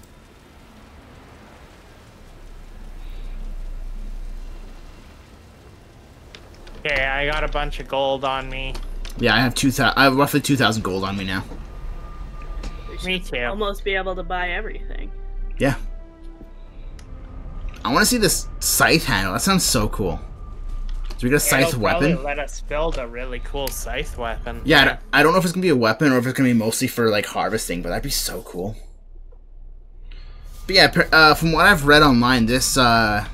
Speaker 4: Okay, I got a bunch of gold on me.
Speaker 1: Yeah, I have two thousand. I have roughly two thousand gold on me now.
Speaker 2: We
Speaker 4: Me too.
Speaker 2: almost be able to buy everything.
Speaker 1: Yeah. I want to see this scythe handle. That sounds so cool. Do we get a scythe
Speaker 4: It'll probably
Speaker 1: weapon?
Speaker 4: let us build a really cool scythe weapon.
Speaker 1: Yeah, I don't- I don't know if it's gonna be a weapon or if it's gonna be mostly for like harvesting, but that'd be so cool. But yeah, uh, from what I've read online, this uh,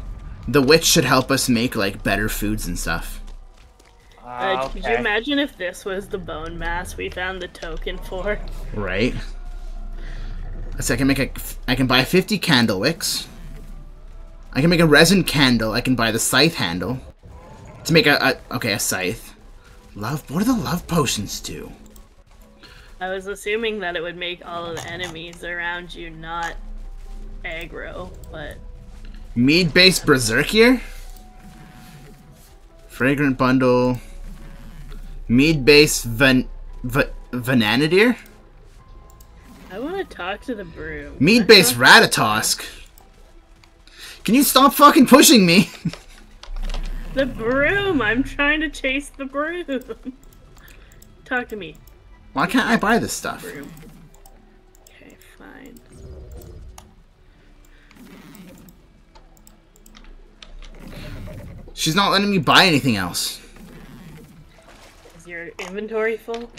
Speaker 1: the witch should help us make like better foods and stuff.
Speaker 2: Uh,
Speaker 4: okay.
Speaker 2: Could you imagine if this was the bone mass we found the token for?
Speaker 1: Right. So I can make a, I can buy 50 candle wicks. I can make a resin candle. I can buy the scythe handle. To make a, a okay, a scythe. Love, what do the love potions do?
Speaker 2: I was assuming that it would make all of the enemies around you not aggro, but
Speaker 1: Mead-based berserkir? Fragrant bundle. Mead-based van, va, vanadier?
Speaker 2: I want to talk to the broom.
Speaker 1: Mead-based ratatosk? Can you stop fucking pushing me?
Speaker 2: The broom! I'm trying to chase the broom. Talk to me,
Speaker 1: Why can't I buy this stuff?
Speaker 2: broom. Okay, fine.
Speaker 1: She's not letting me buy anything else.
Speaker 2: Is your inventory full?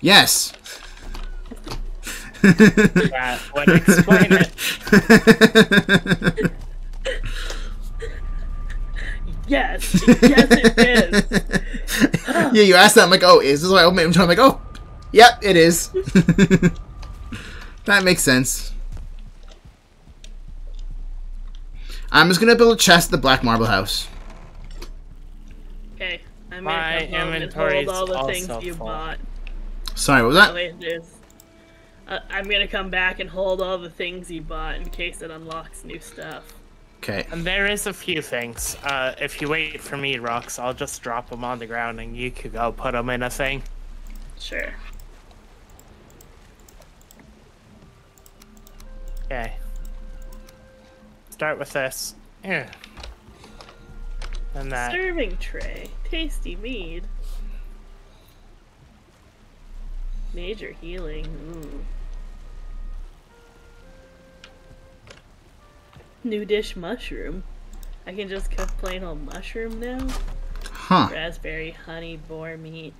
Speaker 1: Yes.
Speaker 4: That would explain it.
Speaker 2: Yes, yes it is.
Speaker 1: yeah, you asked that. I'm like, oh, is this why I open it? I'm like, oh, yep, it is. that makes sense. I'm just gonna build a chest at the Black Marble House.
Speaker 2: Okay, I'm
Speaker 4: My
Speaker 2: gonna come home and
Speaker 4: inventory's
Speaker 2: hold all the things
Speaker 4: also
Speaker 2: you
Speaker 4: full.
Speaker 2: bought.
Speaker 1: Sorry, what was
Speaker 2: Oh,
Speaker 1: that?
Speaker 2: wait, there's. Uh, I'm gonna come back and hold all the things you bought in case it unlocks new stuff.
Speaker 1: Okay.
Speaker 4: And there is a few things. Uh, if you wait for me, Rox, I'll just drop them on the ground and you could go put them in a thing.
Speaker 2: Sure.
Speaker 4: Okay. Start with this. Yeah. And that.
Speaker 2: Serving tray. Tasty mead. Major healing. Ooh. New dish mushroom. I can just cook plain old mushroom now.
Speaker 1: Huh.
Speaker 2: Raspberry honey boar meat.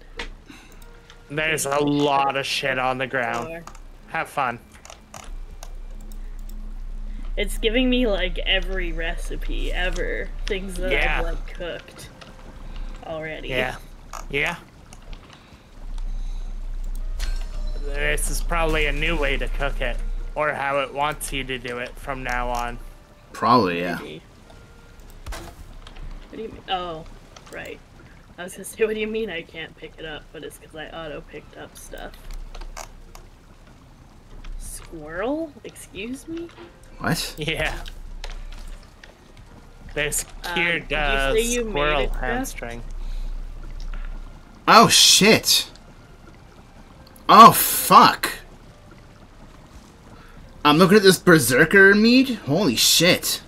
Speaker 4: There's a lot of shit on the ground. Have fun.
Speaker 2: It's giving me like every recipe ever. Things that
Speaker 4: Yeah.
Speaker 2: I've like cooked already.
Speaker 4: Yeah. Yeah. This is probably a new way to cook it. Or how it wants you to do it from now on.
Speaker 1: Probably, yeah.
Speaker 2: Maybe. What do you mean? Oh, right. I was gonna say, what do you mean I can't pick it up? But it's because I auto picked up stuff. Squirrel? Excuse me?
Speaker 1: What?
Speaker 4: Yeah. There's
Speaker 2: Um,
Speaker 4: cured
Speaker 2: did
Speaker 4: uh,
Speaker 2: you
Speaker 4: squirrel
Speaker 2: it,
Speaker 4: hamstring.
Speaker 1: Oh shit. Oh fuck. I'm looking at this berserker mead. Holy shit.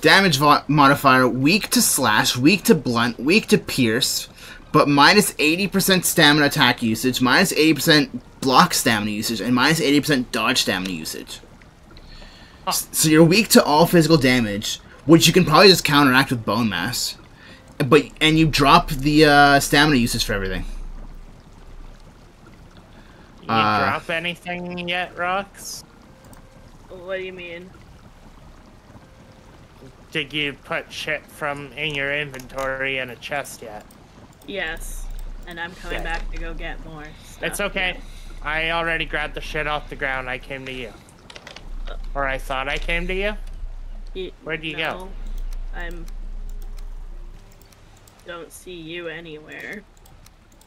Speaker 1: Damage modifier weak to slash, weak to blunt, weak to pierce, but minus 80% stamina attack usage, minus 80% block stamina usage, and minus 80% dodge stamina usage. S- So you're weak to all physical damage, which you can probably just counteract with bone mass. But and you drop the uh, stamina usage for everything.
Speaker 4: You
Speaker 1: Uh,
Speaker 4: drop anything yet, Rox?
Speaker 2: What do you mean?
Speaker 4: Did you put shit from in your inventory in a chest yet?
Speaker 2: Yes. And I'm coming
Speaker 4: Okay.
Speaker 2: back to go get more. Stuff.
Speaker 4: It's okay. I already grabbed the shit off the ground. I came to you. Or I thought I came to you.
Speaker 2: Y-
Speaker 4: Where'd you go?
Speaker 2: I'm. Don't see you anywhere.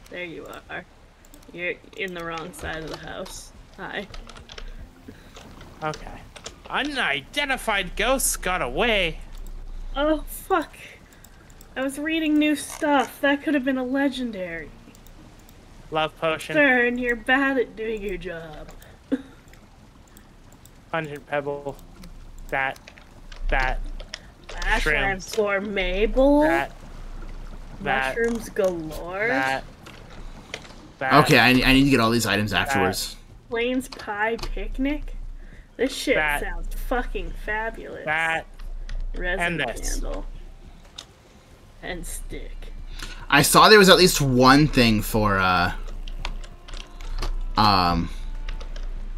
Speaker 2: There you are. You're in the wrong side of the house. Hi.
Speaker 4: Okay. Unidentified ghosts got away.
Speaker 2: Oh, fuck. I was reading new stuff. That could have been a legendary.
Speaker 4: Love potion,
Speaker 2: Cern, you're bad at doing your job.
Speaker 4: pungent pebble, that, that,
Speaker 2: Ashland for Mabel.
Speaker 4: that, that,
Speaker 2: Mushrooms galore.
Speaker 4: that, that.
Speaker 1: Okay, I, I need to get all these items afterwards.
Speaker 2: Plains Pie Picnic. This shit
Speaker 4: That.
Speaker 2: sounds fucking fabulous.
Speaker 4: That.
Speaker 2: Resin
Speaker 4: and this.
Speaker 2: candle. And stick.
Speaker 1: I saw there was at least one thing for uh um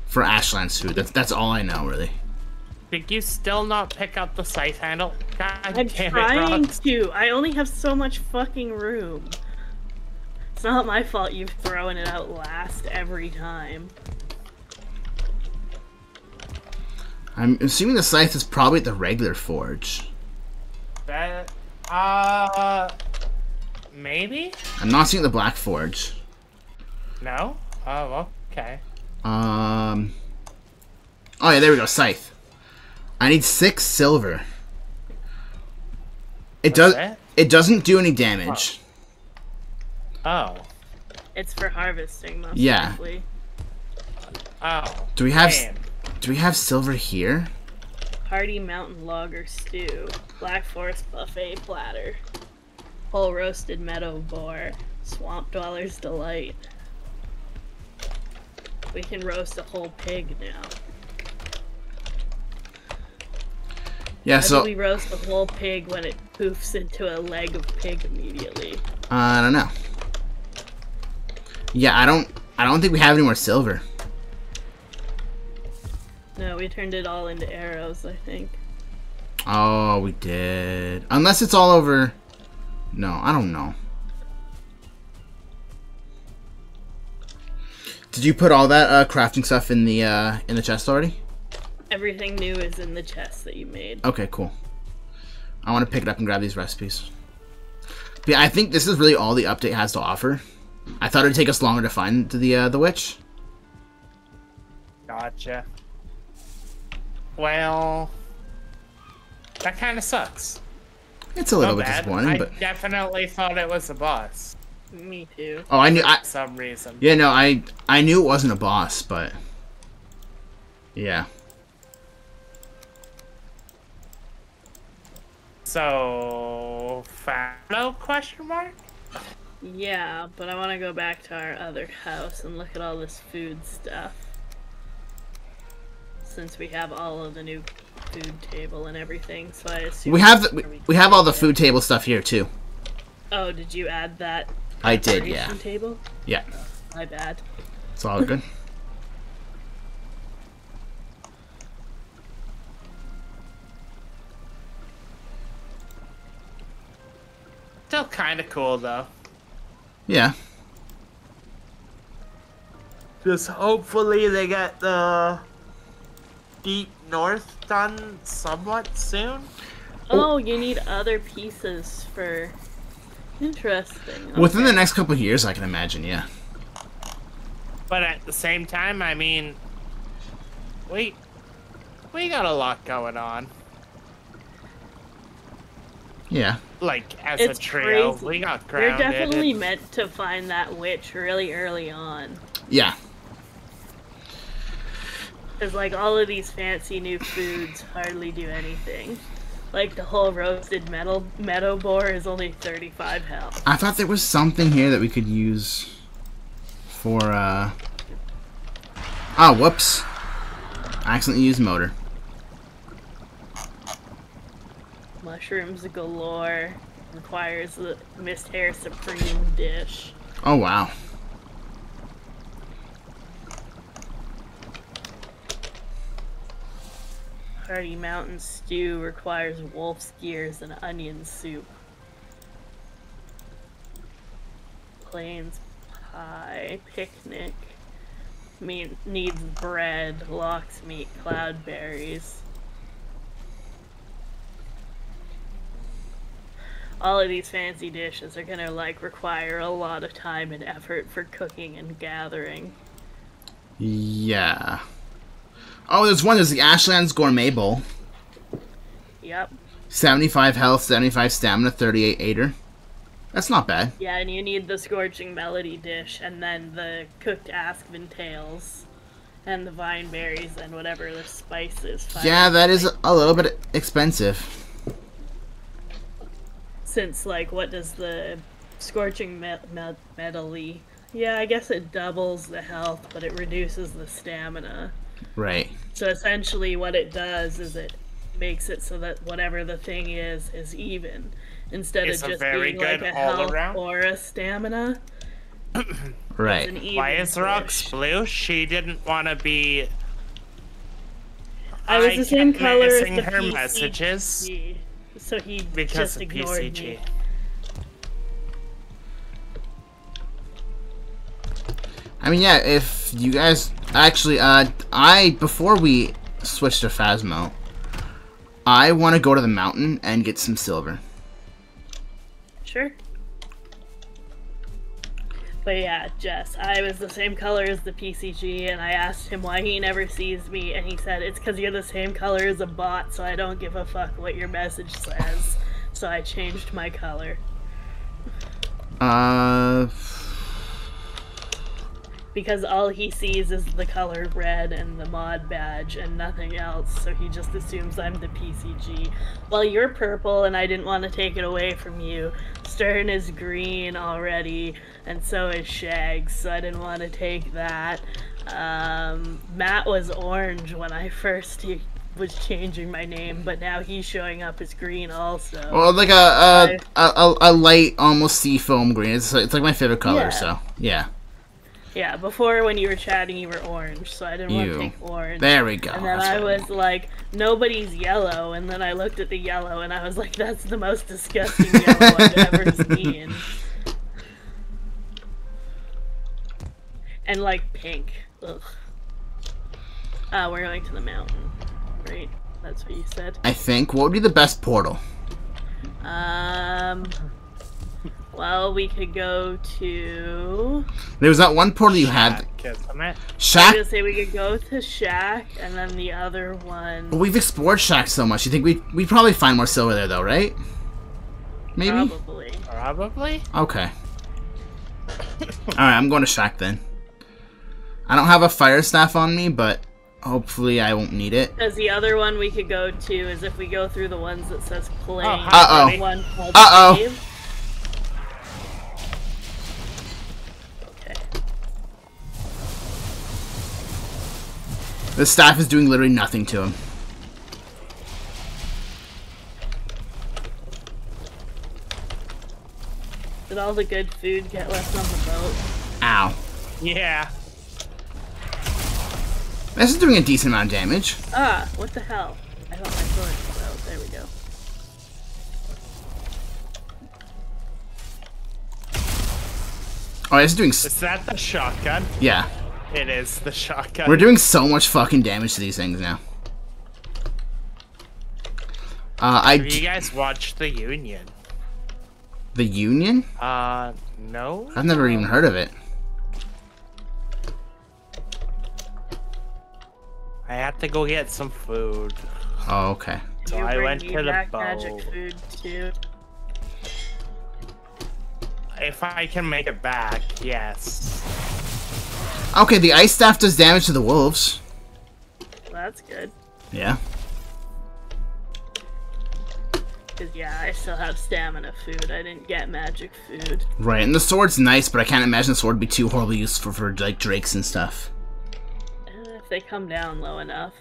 Speaker 1: for Ashland's food. That's that's all I know really.
Speaker 4: Did you still not pick up the scythe handle? God
Speaker 2: I'm
Speaker 4: damn it,
Speaker 2: trying
Speaker 4: Rox.
Speaker 2: to. I only have so much fucking room. It's not my fault you've thrown it out last every time.
Speaker 1: I'm assuming the scythe is probably at the regular forge.
Speaker 4: That, uh, maybe?
Speaker 1: I'm not seeing the black forge.
Speaker 4: No? Oh, okay.
Speaker 1: Um Oh yeah, there we go, scythe. I need six silver. It does
Speaker 4: it?
Speaker 1: it doesn't do any damage.
Speaker 4: Oh.
Speaker 2: It's for harvesting, most
Speaker 1: Yeah.
Speaker 2: likely.
Speaker 4: Oh.
Speaker 1: Do we have
Speaker 4: damn.
Speaker 1: do we have silver here?
Speaker 2: Hearty Mountain Logger's Stew. Black Forest Buffet Platter. Whole roasted meadow boar. Swamp Dweller's Delight. We can roast a whole pig now.
Speaker 1: Yeah,
Speaker 2: How
Speaker 1: so
Speaker 2: do we roast a whole pig when it poofs into a leg of pig immediately?
Speaker 1: I don't know. Yeah, I don't. I don't think we have any more silver.
Speaker 2: No, we turned it all into arrows, I think.
Speaker 1: Oh, we did. Unless it's all over. No, I don't know. Did you put all that uh, crafting stuff in the uh, in the chest already?
Speaker 2: Everything new is in the chest that you made.
Speaker 1: Okay, cool. I want to pick it up and grab these recipes. But yeah, I think this is really all the update has to offer. I thought it'd take us longer to find the uh, the witch.
Speaker 4: Gotcha. Well, that kind of sucks.
Speaker 1: It's a little
Speaker 4: Not
Speaker 1: bit
Speaker 4: bad.
Speaker 1: disappointing,
Speaker 4: I
Speaker 1: but
Speaker 4: definitely thought it was a boss
Speaker 2: Me too.
Speaker 1: oh, I knew. I
Speaker 4: for some reason.
Speaker 1: yeah, no, I I knew it wasn't a boss, but yeah.
Speaker 4: So, Phasmo question mark?
Speaker 2: Yeah, but I want to go back to our other house and look at all this food stuff. Since we have all of the new food table and everything, so I assume
Speaker 1: We have the, we,
Speaker 2: we
Speaker 1: we have all the food table stuff here too.
Speaker 2: Oh, did you add that?
Speaker 1: I did, yeah,
Speaker 2: preparation Table.
Speaker 1: yeah.
Speaker 2: My bad.
Speaker 1: It's all good.
Speaker 4: Still kind of cool though.
Speaker 1: Yeah.
Speaker 4: Just hopefully they get the deep north done somewhat soon.
Speaker 2: Oh, you need other pieces for. Interesting.
Speaker 1: Within the next couple of years, I can imagine. Yeah.
Speaker 4: But at the same time, I mean, we we got a lot going on.
Speaker 1: Yeah.
Speaker 4: Like as
Speaker 2: It's
Speaker 4: a trio,
Speaker 2: crazy.
Speaker 4: we got
Speaker 2: We're definitely
Speaker 4: and-
Speaker 2: meant to find that witch really early on.
Speaker 1: Yeah.
Speaker 2: Because, like, all of these fancy new foods hardly do anything. Like, the whole roasted metal meadow boar is only 35 health.
Speaker 1: I thought there was something here that we could use for, uh... Ah, whoops. I accidentally used Moder.
Speaker 2: Mushrooms galore. Requires the Misthare Supreme dish.
Speaker 1: Oh, wow.
Speaker 2: Hearty Mountain Stew requires wolf skewers and onion soup. Plains Pie Picnic mean, needs bread, lox meat, cloudberries. All of these fancy dishes are gonna like require a lot of time and effort for cooking and gathering.
Speaker 1: Yeah. Oh, there's one. There's the Ashlands Gourmet Bowl.
Speaker 2: Yep.
Speaker 1: 75 health, 75 stamina, 38 eitr. That's not bad.
Speaker 2: Yeah, and you need the scorching medley dish, and then the cooked asksvin tails, and the vine berries, and whatever the spice is.
Speaker 1: Yeah, that is a little bit expensive.
Speaker 2: Since, like, what does the scorching me- me- medley? Yeah, I guess it doubles the health, but it reduces the stamina.
Speaker 1: Right.
Speaker 2: So essentially, what it does is it makes it so that whatever the thing is is even, instead
Speaker 4: It's
Speaker 2: of just
Speaker 4: very
Speaker 2: being like a
Speaker 4: all
Speaker 2: health
Speaker 4: around.
Speaker 2: or a stamina. It's an
Speaker 1: Right.
Speaker 2: even
Speaker 4: Why is Rox blue? She didn't want to be.
Speaker 2: I was the same color as the
Speaker 4: her
Speaker 2: PCG,
Speaker 4: messages
Speaker 2: So he
Speaker 4: because
Speaker 2: just ignored
Speaker 4: PCG.
Speaker 2: me.
Speaker 1: I mean, yeah, if you guys... Actually, uh, I... Before we switch to Phasmo, I want to go to the mountain and get some silver.
Speaker 2: Sure. But yeah, Jess, I was the same color as the PCG, and I asked him why he never sees me, and he said, It's because you're the same color as a bot, so I don't give a fuck what your message says. so I changed my color.
Speaker 1: Uh...
Speaker 2: Because all he sees is the color red and the mod badge and nothing else, so he just assumes I'm the PCG. Well, you're purple, and I didn't want to take it away from you. Stern is green already, and so is Shags, so I didn't want to take that. Um, Matt was orange when I first he was changing my name, but now he's showing up as green also.
Speaker 1: Well, like a a, a, a, a light, almost sea foam green. It's, it's like my favorite color.
Speaker 2: Yeah.
Speaker 1: So yeah,
Speaker 2: Yeah, before when you were chatting, you were orange, so I didn't want to take orange.
Speaker 1: there we go.
Speaker 2: and then I was like, nobody's yellow, and then I looked at the yellow, and I was like, that's the most disgusting yellow I've ever seen. And like pink. Ugh. Uh, we're going to the mountain, right? That's what you said.
Speaker 1: I think what would be the best portal?
Speaker 2: Um. Well, we could go to.
Speaker 1: There was that one portal you had.
Speaker 4: Shack, isn't it?
Speaker 2: I was gonna say we could go to Shack, and then the other one.
Speaker 1: But we've explored Shack so much. You think we we probably find more silver there though, right? Maybe.
Speaker 2: Probably.
Speaker 4: Probably.
Speaker 1: Okay. All right, I'm going to Shack then. I don't have a fire staff on me, but hopefully I won't need it.
Speaker 2: Because the other one we could go to is if we go through the ones that says play.
Speaker 4: Oh,
Speaker 1: Uh-oh.
Speaker 2: there's
Speaker 1: The staff is doing literally nothing to him.
Speaker 2: Did all the good food get left on the boat?
Speaker 1: Ow.
Speaker 4: Yeah.
Speaker 1: This is doing a decent amount of damage.
Speaker 2: Ah, what the hell? I thought my sword was out. There we go.
Speaker 1: Oh, this is doing. s-
Speaker 4: Is that the shotgun?
Speaker 1: Yeah.
Speaker 4: It is the shotgun.
Speaker 1: We're doing so much fucking damage to these things now. Uh, I.
Speaker 4: Have you guys watched the Union?
Speaker 1: The Union?
Speaker 4: Uh, no.
Speaker 1: I've never even heard of it.
Speaker 4: I had to go get some food,
Speaker 1: Oh, okay.
Speaker 4: so
Speaker 2: you
Speaker 4: I went
Speaker 2: me
Speaker 4: to the
Speaker 2: back
Speaker 4: boat.
Speaker 2: magic food too.
Speaker 4: If I can make it back, yes.
Speaker 1: Okay, the ice staff does damage to the wolves.
Speaker 2: That's good.
Speaker 1: Yeah.
Speaker 2: Cause yeah, I still have stamina food. I didn't get magic food.
Speaker 1: Right, and the sword's nice, but I can't imagine the sword would be too horribly useful for like drakes and stuff.
Speaker 2: Uh, if they come down low enough,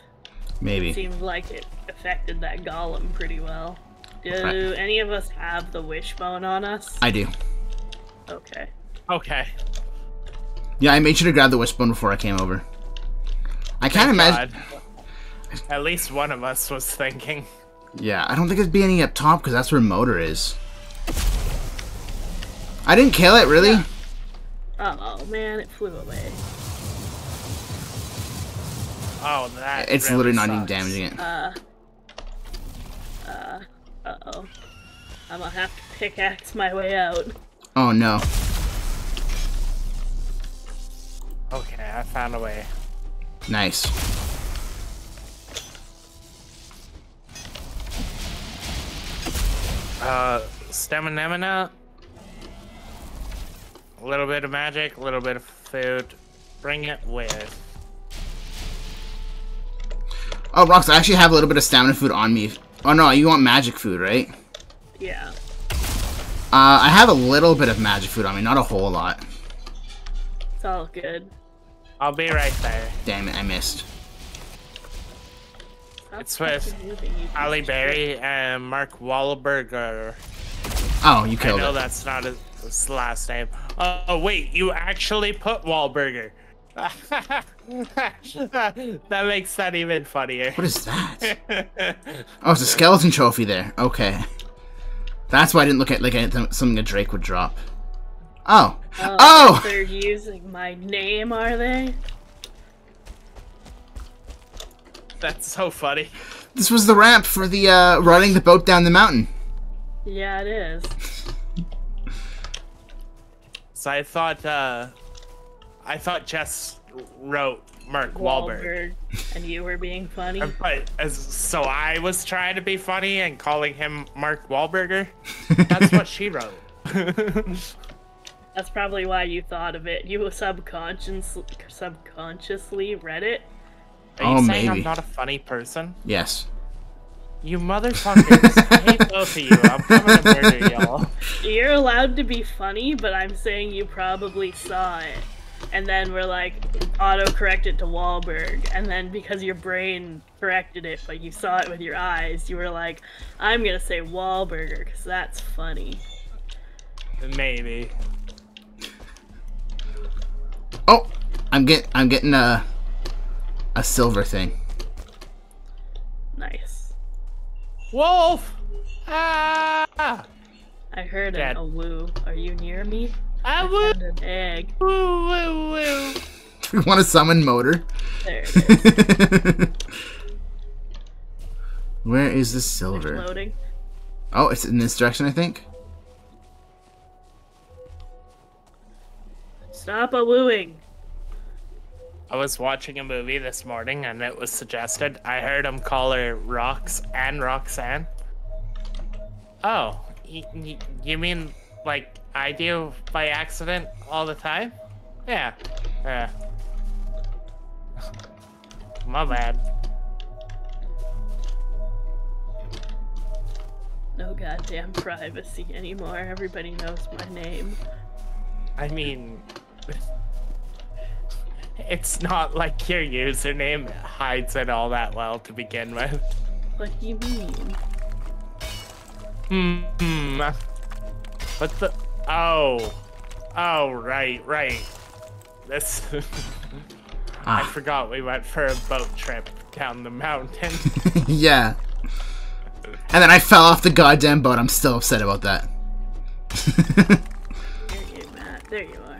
Speaker 1: Maybe.
Speaker 2: It seems like it affected that golem pretty well. Do
Speaker 1: Right.
Speaker 2: any of us have the wishbone on us?
Speaker 1: I do.
Speaker 2: Okay.
Speaker 4: Okay.
Speaker 1: Yeah, I made sure to grab the wishbone before I came over. I can't imagine.
Speaker 4: At least one of us was thinking.
Speaker 1: Yeah, I don't think there'd be any up top because that's where Moder is. I didn't kill it, really.
Speaker 2: Oh man, it flew away.
Speaker 4: Oh, that.
Speaker 1: It's
Speaker 4: really
Speaker 1: literally not even damaging it.
Speaker 2: Uh. Uh. Uh oh. I'm gonna have to pickaxe my way out.
Speaker 1: Oh no.
Speaker 4: Okay, I found a way.
Speaker 1: Nice.
Speaker 4: Uh, stamina. A little bit of magic, a little bit of food. Bring it with.
Speaker 1: Oh, Rox, I actually have a little bit of stamina food on me. Oh no, you want magic food, right?
Speaker 2: Yeah.
Speaker 1: Uh, I have a little bit of magic food on me, not a whole lot.
Speaker 2: It's all good.
Speaker 4: I'll be right there.
Speaker 1: Damn it, I missed.
Speaker 4: It's with
Speaker 2: fucking moving, you piece
Speaker 4: Ali Berry and Mark Wahlberger.
Speaker 1: Oh, you killed
Speaker 4: I
Speaker 1: killed
Speaker 4: know
Speaker 1: it.
Speaker 4: that's not his, his last name. Oh, oh wait, you actually put Wahlberger. that makes that even funnier.
Speaker 1: What is that? Oh, it's a skeleton trophy there. Okay. That's why I didn't look at like at something a Drake would drop. Oh.
Speaker 2: Oh,
Speaker 1: Oh!
Speaker 2: They're using my name, are they?
Speaker 4: That's so funny.
Speaker 1: This was the ramp for the uh riding the boat down the mountain.
Speaker 2: Yeah, it is.
Speaker 4: So I thought, uh, I thought Jess wrote Mark Wahlberg.
Speaker 2: Wahlberg, and you were being funny.
Speaker 4: But as so I was trying to be funny and calling him Mark Wahlberger. That's what she wrote.
Speaker 2: That's probably why you thought of it. You subconscious, subconsciously read it.
Speaker 4: Are you
Speaker 1: Oh,
Speaker 4: saying I'm not a funny person?
Speaker 1: Yes.
Speaker 4: You motherfuckers! I hate both of you. I'm coming to murder y'all.
Speaker 2: You're allowed to be funny, but I'm saying you probably saw it. and then we're like auto corrected to Wahlberg, and then because your brain corrected it, but you saw it with your eyes, you were like, I'm gonna say Wahlburger because that's funny.
Speaker 4: Maybe.
Speaker 1: Oh, I'm get I'm getting a a silver thing.
Speaker 2: Nice.
Speaker 4: Wolf! Ah!
Speaker 2: I heard
Speaker 4: Dad.
Speaker 2: an a woo. Are you near me? I
Speaker 4: woo,
Speaker 2: an egg.
Speaker 4: woo, woo, woo.
Speaker 1: we want to summon Moder.
Speaker 2: There it is.
Speaker 1: Where is the
Speaker 2: It's
Speaker 1: silver?
Speaker 2: loading.
Speaker 1: Oh, it's in this direction, I think.
Speaker 2: Stop a wooing.
Speaker 4: I was watching a movie this morning and it was suggested. I heard him call her Rox and Roxanne. Oh, y- y- you mean like I do by accident all the time? Yeah. Yeah. My bad.
Speaker 2: No goddamn privacy anymore. Everybody knows my name.
Speaker 4: I mean, it's not like your username hides it all that well to begin with.
Speaker 2: What do you mean?
Speaker 4: Hmm. What the? Oh. Oh, right, right. This. I
Speaker 1: Ah,
Speaker 4: forgot we went for a boat trip down the mountain.
Speaker 1: yeah. And then I fell off the goddamn boat. I'm still upset about that.
Speaker 2: Here you, Matt. There you are.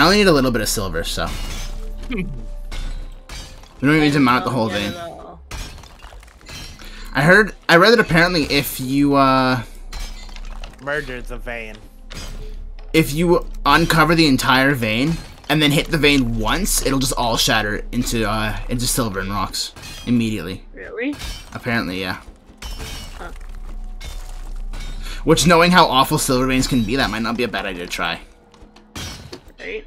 Speaker 1: I only need a little bit of silver, so. We don't even need to mount the whole
Speaker 2: Don't
Speaker 1: vein. I heard, I read that apparently if you, uh,
Speaker 4: Murder the vein.
Speaker 1: if you uncover the entire vein and then hit the vein once, it'll just all shatter into, uh, into silver and rocks immediately.
Speaker 2: Really?
Speaker 1: Apparently, yeah.
Speaker 2: Huh.
Speaker 1: Which, knowing how awful silver veins can be, that might not be a bad idea to try.
Speaker 2: Right?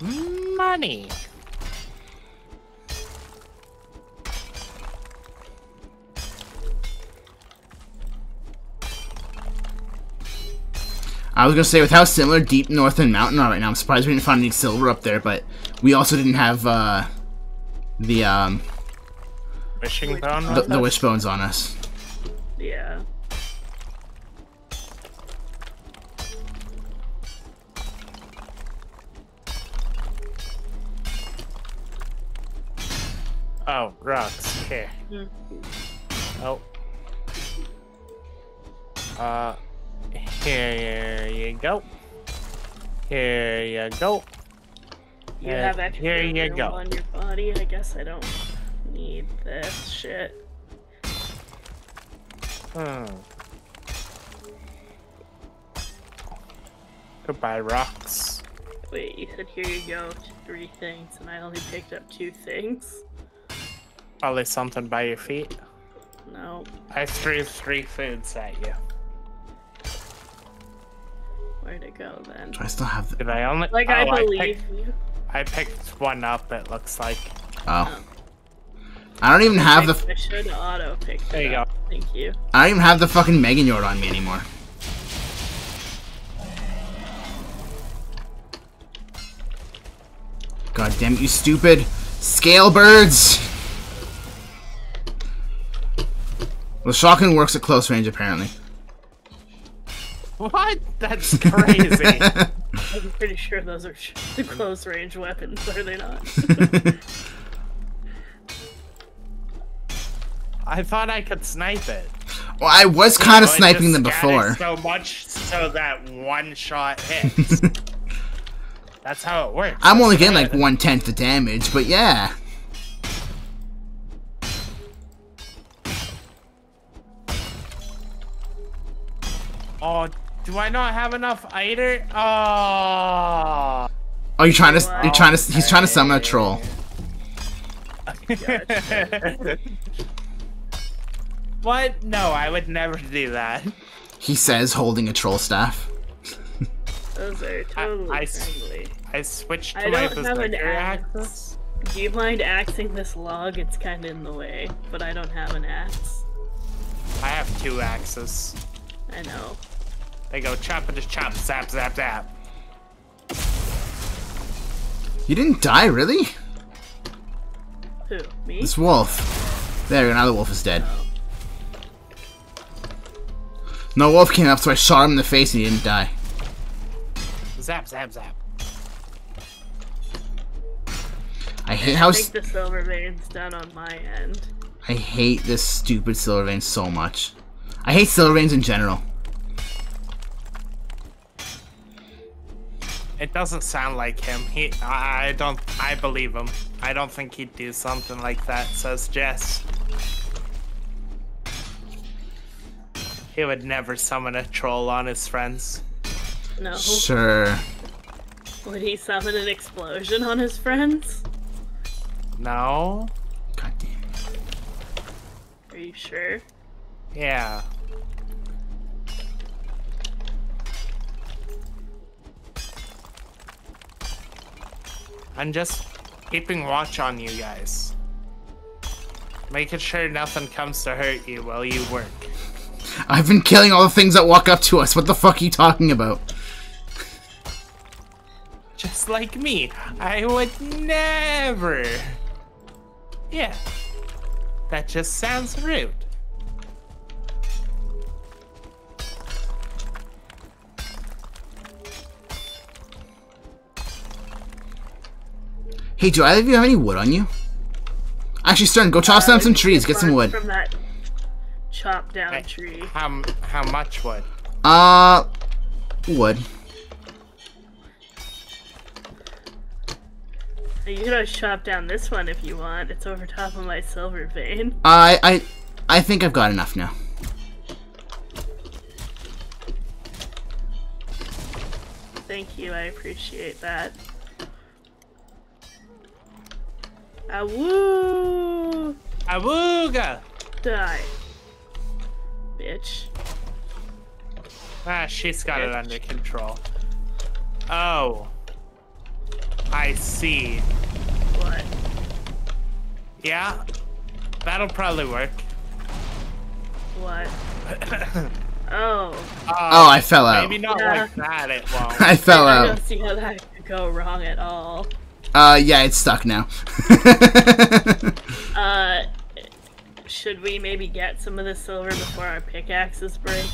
Speaker 4: Money.
Speaker 1: I was gonna say, with how similar Deep North and Mountain are right now, I'm surprised we didn't find any silver up there, but we also didn't have, uh, the, um,
Speaker 4: Wishing bone.
Speaker 1: the,
Speaker 4: on
Speaker 1: the wishbones on us.
Speaker 2: Yeah.
Speaker 4: Oh, rocks. Here.
Speaker 2: Hmm.
Speaker 4: Oh. Uh, here you go. Here you go.
Speaker 2: You
Speaker 4: Yeah,
Speaker 2: have extra
Speaker 4: here you go.
Speaker 2: on your body. I guess I don't need this shit.
Speaker 4: Hmm. Goodbye, rocks.
Speaker 2: Wait, you said here you go, three things, and I only picked up two things?
Speaker 4: Probably something by your feet.
Speaker 2: No.
Speaker 4: I threw three foods at you.
Speaker 2: Where'd it go then?
Speaker 1: Do I still have the...
Speaker 4: Did I only?
Speaker 2: Like,
Speaker 4: oh,
Speaker 2: I
Speaker 4: picked-
Speaker 2: believe you.
Speaker 4: I picked one up. It looks like.
Speaker 1: Oh. I don't even have the...
Speaker 2: I should auto pick
Speaker 4: There you
Speaker 2: it
Speaker 4: go.
Speaker 2: Thank you.
Speaker 1: I don't even have the fucking Megingjord on me anymore. God damn it, you stupid scale birds! Well, shotgun works at close range, apparently.
Speaker 4: What? That's crazy.
Speaker 2: I'm pretty sure those are sh- the close range weapons, are they not?
Speaker 4: I thought I could snipe it.
Speaker 1: well, I was kind of sniping them before.
Speaker 4: So much so that one shot hits. That's how it works.
Speaker 1: I'm only getting like one tenth the damage, but yeah.
Speaker 4: Oh, do I not have enough either? Oh.
Speaker 1: Oh, you're trying to, you're trying to, he's trying to summon a troll.
Speaker 4: what? No, I would never do that.
Speaker 1: He says, holding a troll staff.
Speaker 2: Those are totally
Speaker 4: I s-
Speaker 2: friendly.
Speaker 4: I switched to
Speaker 2: I
Speaker 4: my
Speaker 2: don't have an
Speaker 4: berserkir
Speaker 2: axe.
Speaker 4: axis.
Speaker 2: Do you mind axing this log? It's kind of in the way, but I don't have an axe.
Speaker 4: I have two axes.
Speaker 2: I know.
Speaker 4: They go chop and just chop, zap, zap, zap.
Speaker 1: You didn't die, really?
Speaker 2: Who? Me?
Speaker 1: This wolf. There, another wolf is dead.
Speaker 2: Oh.
Speaker 1: No wolf came up, so I shot him in the face and he didn't die.
Speaker 4: Zap, zap, zap.
Speaker 1: I hate how
Speaker 2: I
Speaker 1: s-
Speaker 2: think the silver vein's done on my end.
Speaker 1: I hate this stupid silver vein so much. I hate silver veins in general.
Speaker 4: It doesn't sound like him. He, I, I don't, I believe him. I don't think he'd do something like that, says Jess. He would never summon a troll on his friends.
Speaker 2: No.
Speaker 1: Sure.
Speaker 2: Would he summon an explosion on his friends?
Speaker 4: No?
Speaker 1: God damn.
Speaker 2: Are you sure?
Speaker 4: Yeah. I'm just keeping watch on you guys. Making sure nothing comes to hurt you while you work.
Speaker 1: I've been killing all the things that walk up to us. What the fuck are you talking about?
Speaker 4: Just like me. I would never. Yeah. That just sounds rude.
Speaker 1: Hey, do either of you have any wood on you? Actually, Stern, go chop down
Speaker 2: Uh,
Speaker 1: some trees. Get some wood.
Speaker 2: From that chopped down
Speaker 4: Hey,
Speaker 2: tree.
Speaker 4: How, how much wood?
Speaker 1: Uh, wood.
Speaker 2: You can always chop down this one if you want. It's over top of my silver vein.
Speaker 1: I, I, I think I've got enough now.
Speaker 2: Thank you, I appreciate that. Ah, woo!
Speaker 4: Awooga!
Speaker 2: Die. Bitch.
Speaker 4: Ah, she's got it under control. Oh. I see.
Speaker 2: What?
Speaker 4: Yeah. That'll probably work.
Speaker 2: What? oh.
Speaker 1: Oh, I fell out.
Speaker 4: Maybe not
Speaker 2: Yeah.
Speaker 4: like that, it won't.
Speaker 1: I fell
Speaker 2: I
Speaker 1: out.
Speaker 2: I don't see how that could go wrong at all.
Speaker 1: Uh, yeah, it's stuck now.
Speaker 2: Uh, should we maybe get some of the silver before our pickaxes break?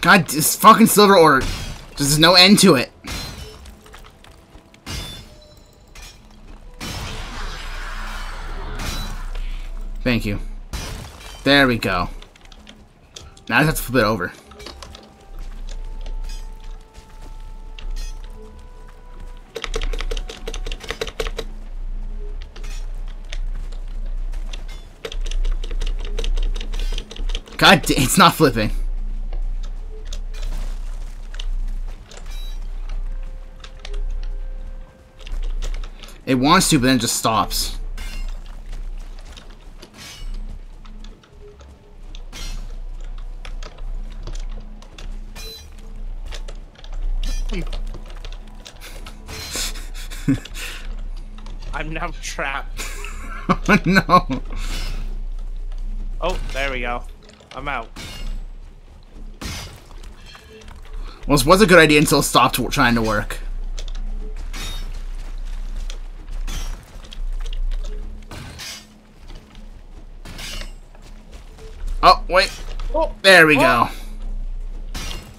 Speaker 1: God, this fucking silver ore. There's no end to it. Thank you. There we go. Now I just have to flip it over. God, it's not flipping. It wants to, but then it just stops.
Speaker 4: I'm now trapped.
Speaker 1: oh no.
Speaker 4: Oh, there we go. I'm out.
Speaker 1: Well, this was a good idea until it stopped trying to work. Oh, wait.
Speaker 4: Oh,
Speaker 1: There we oh. go.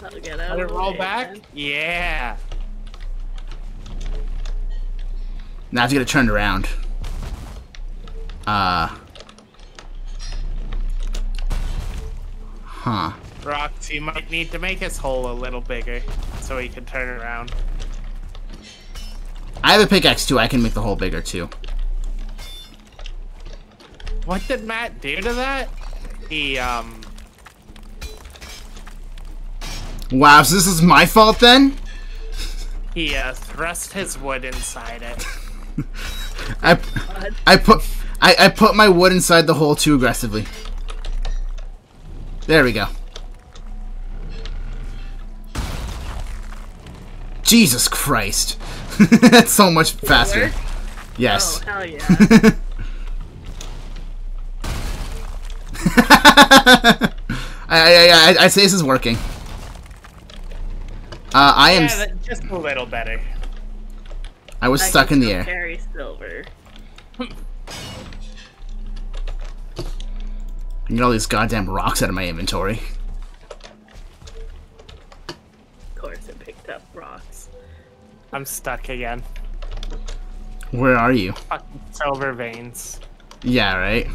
Speaker 2: I'll get out
Speaker 4: let
Speaker 2: of
Speaker 4: it roll
Speaker 2: way
Speaker 4: back?
Speaker 2: then.
Speaker 4: Yeah.
Speaker 1: Now I have to get it turned around. Uh. Huh.
Speaker 4: Rox, you might need to make his hole a little bigger so he can turn around.
Speaker 1: I have a pickaxe too. I can make the hole bigger too.
Speaker 4: What did Matt do to that? He, um,
Speaker 1: Wow, so this is my fault then?
Speaker 4: He uh, thrust his wood inside it.
Speaker 1: I, I put I, I put my wood inside the hole too aggressively. There we go. Jesus Christ. That's so much faster. Yes.
Speaker 2: Oh, hell yeah.
Speaker 1: I, I, I, I say this is working. Uh, I am.
Speaker 4: Yeah, just a little better.
Speaker 1: I was
Speaker 2: I
Speaker 1: stuck in the air.
Speaker 2: Carry silver.
Speaker 1: Get all these goddamn rocks out of my inventory.
Speaker 2: Of course, it picked up rocks.
Speaker 4: I'm stuck again.
Speaker 1: Where are you?
Speaker 4: Fucking silver veins.
Speaker 1: Yeah, right.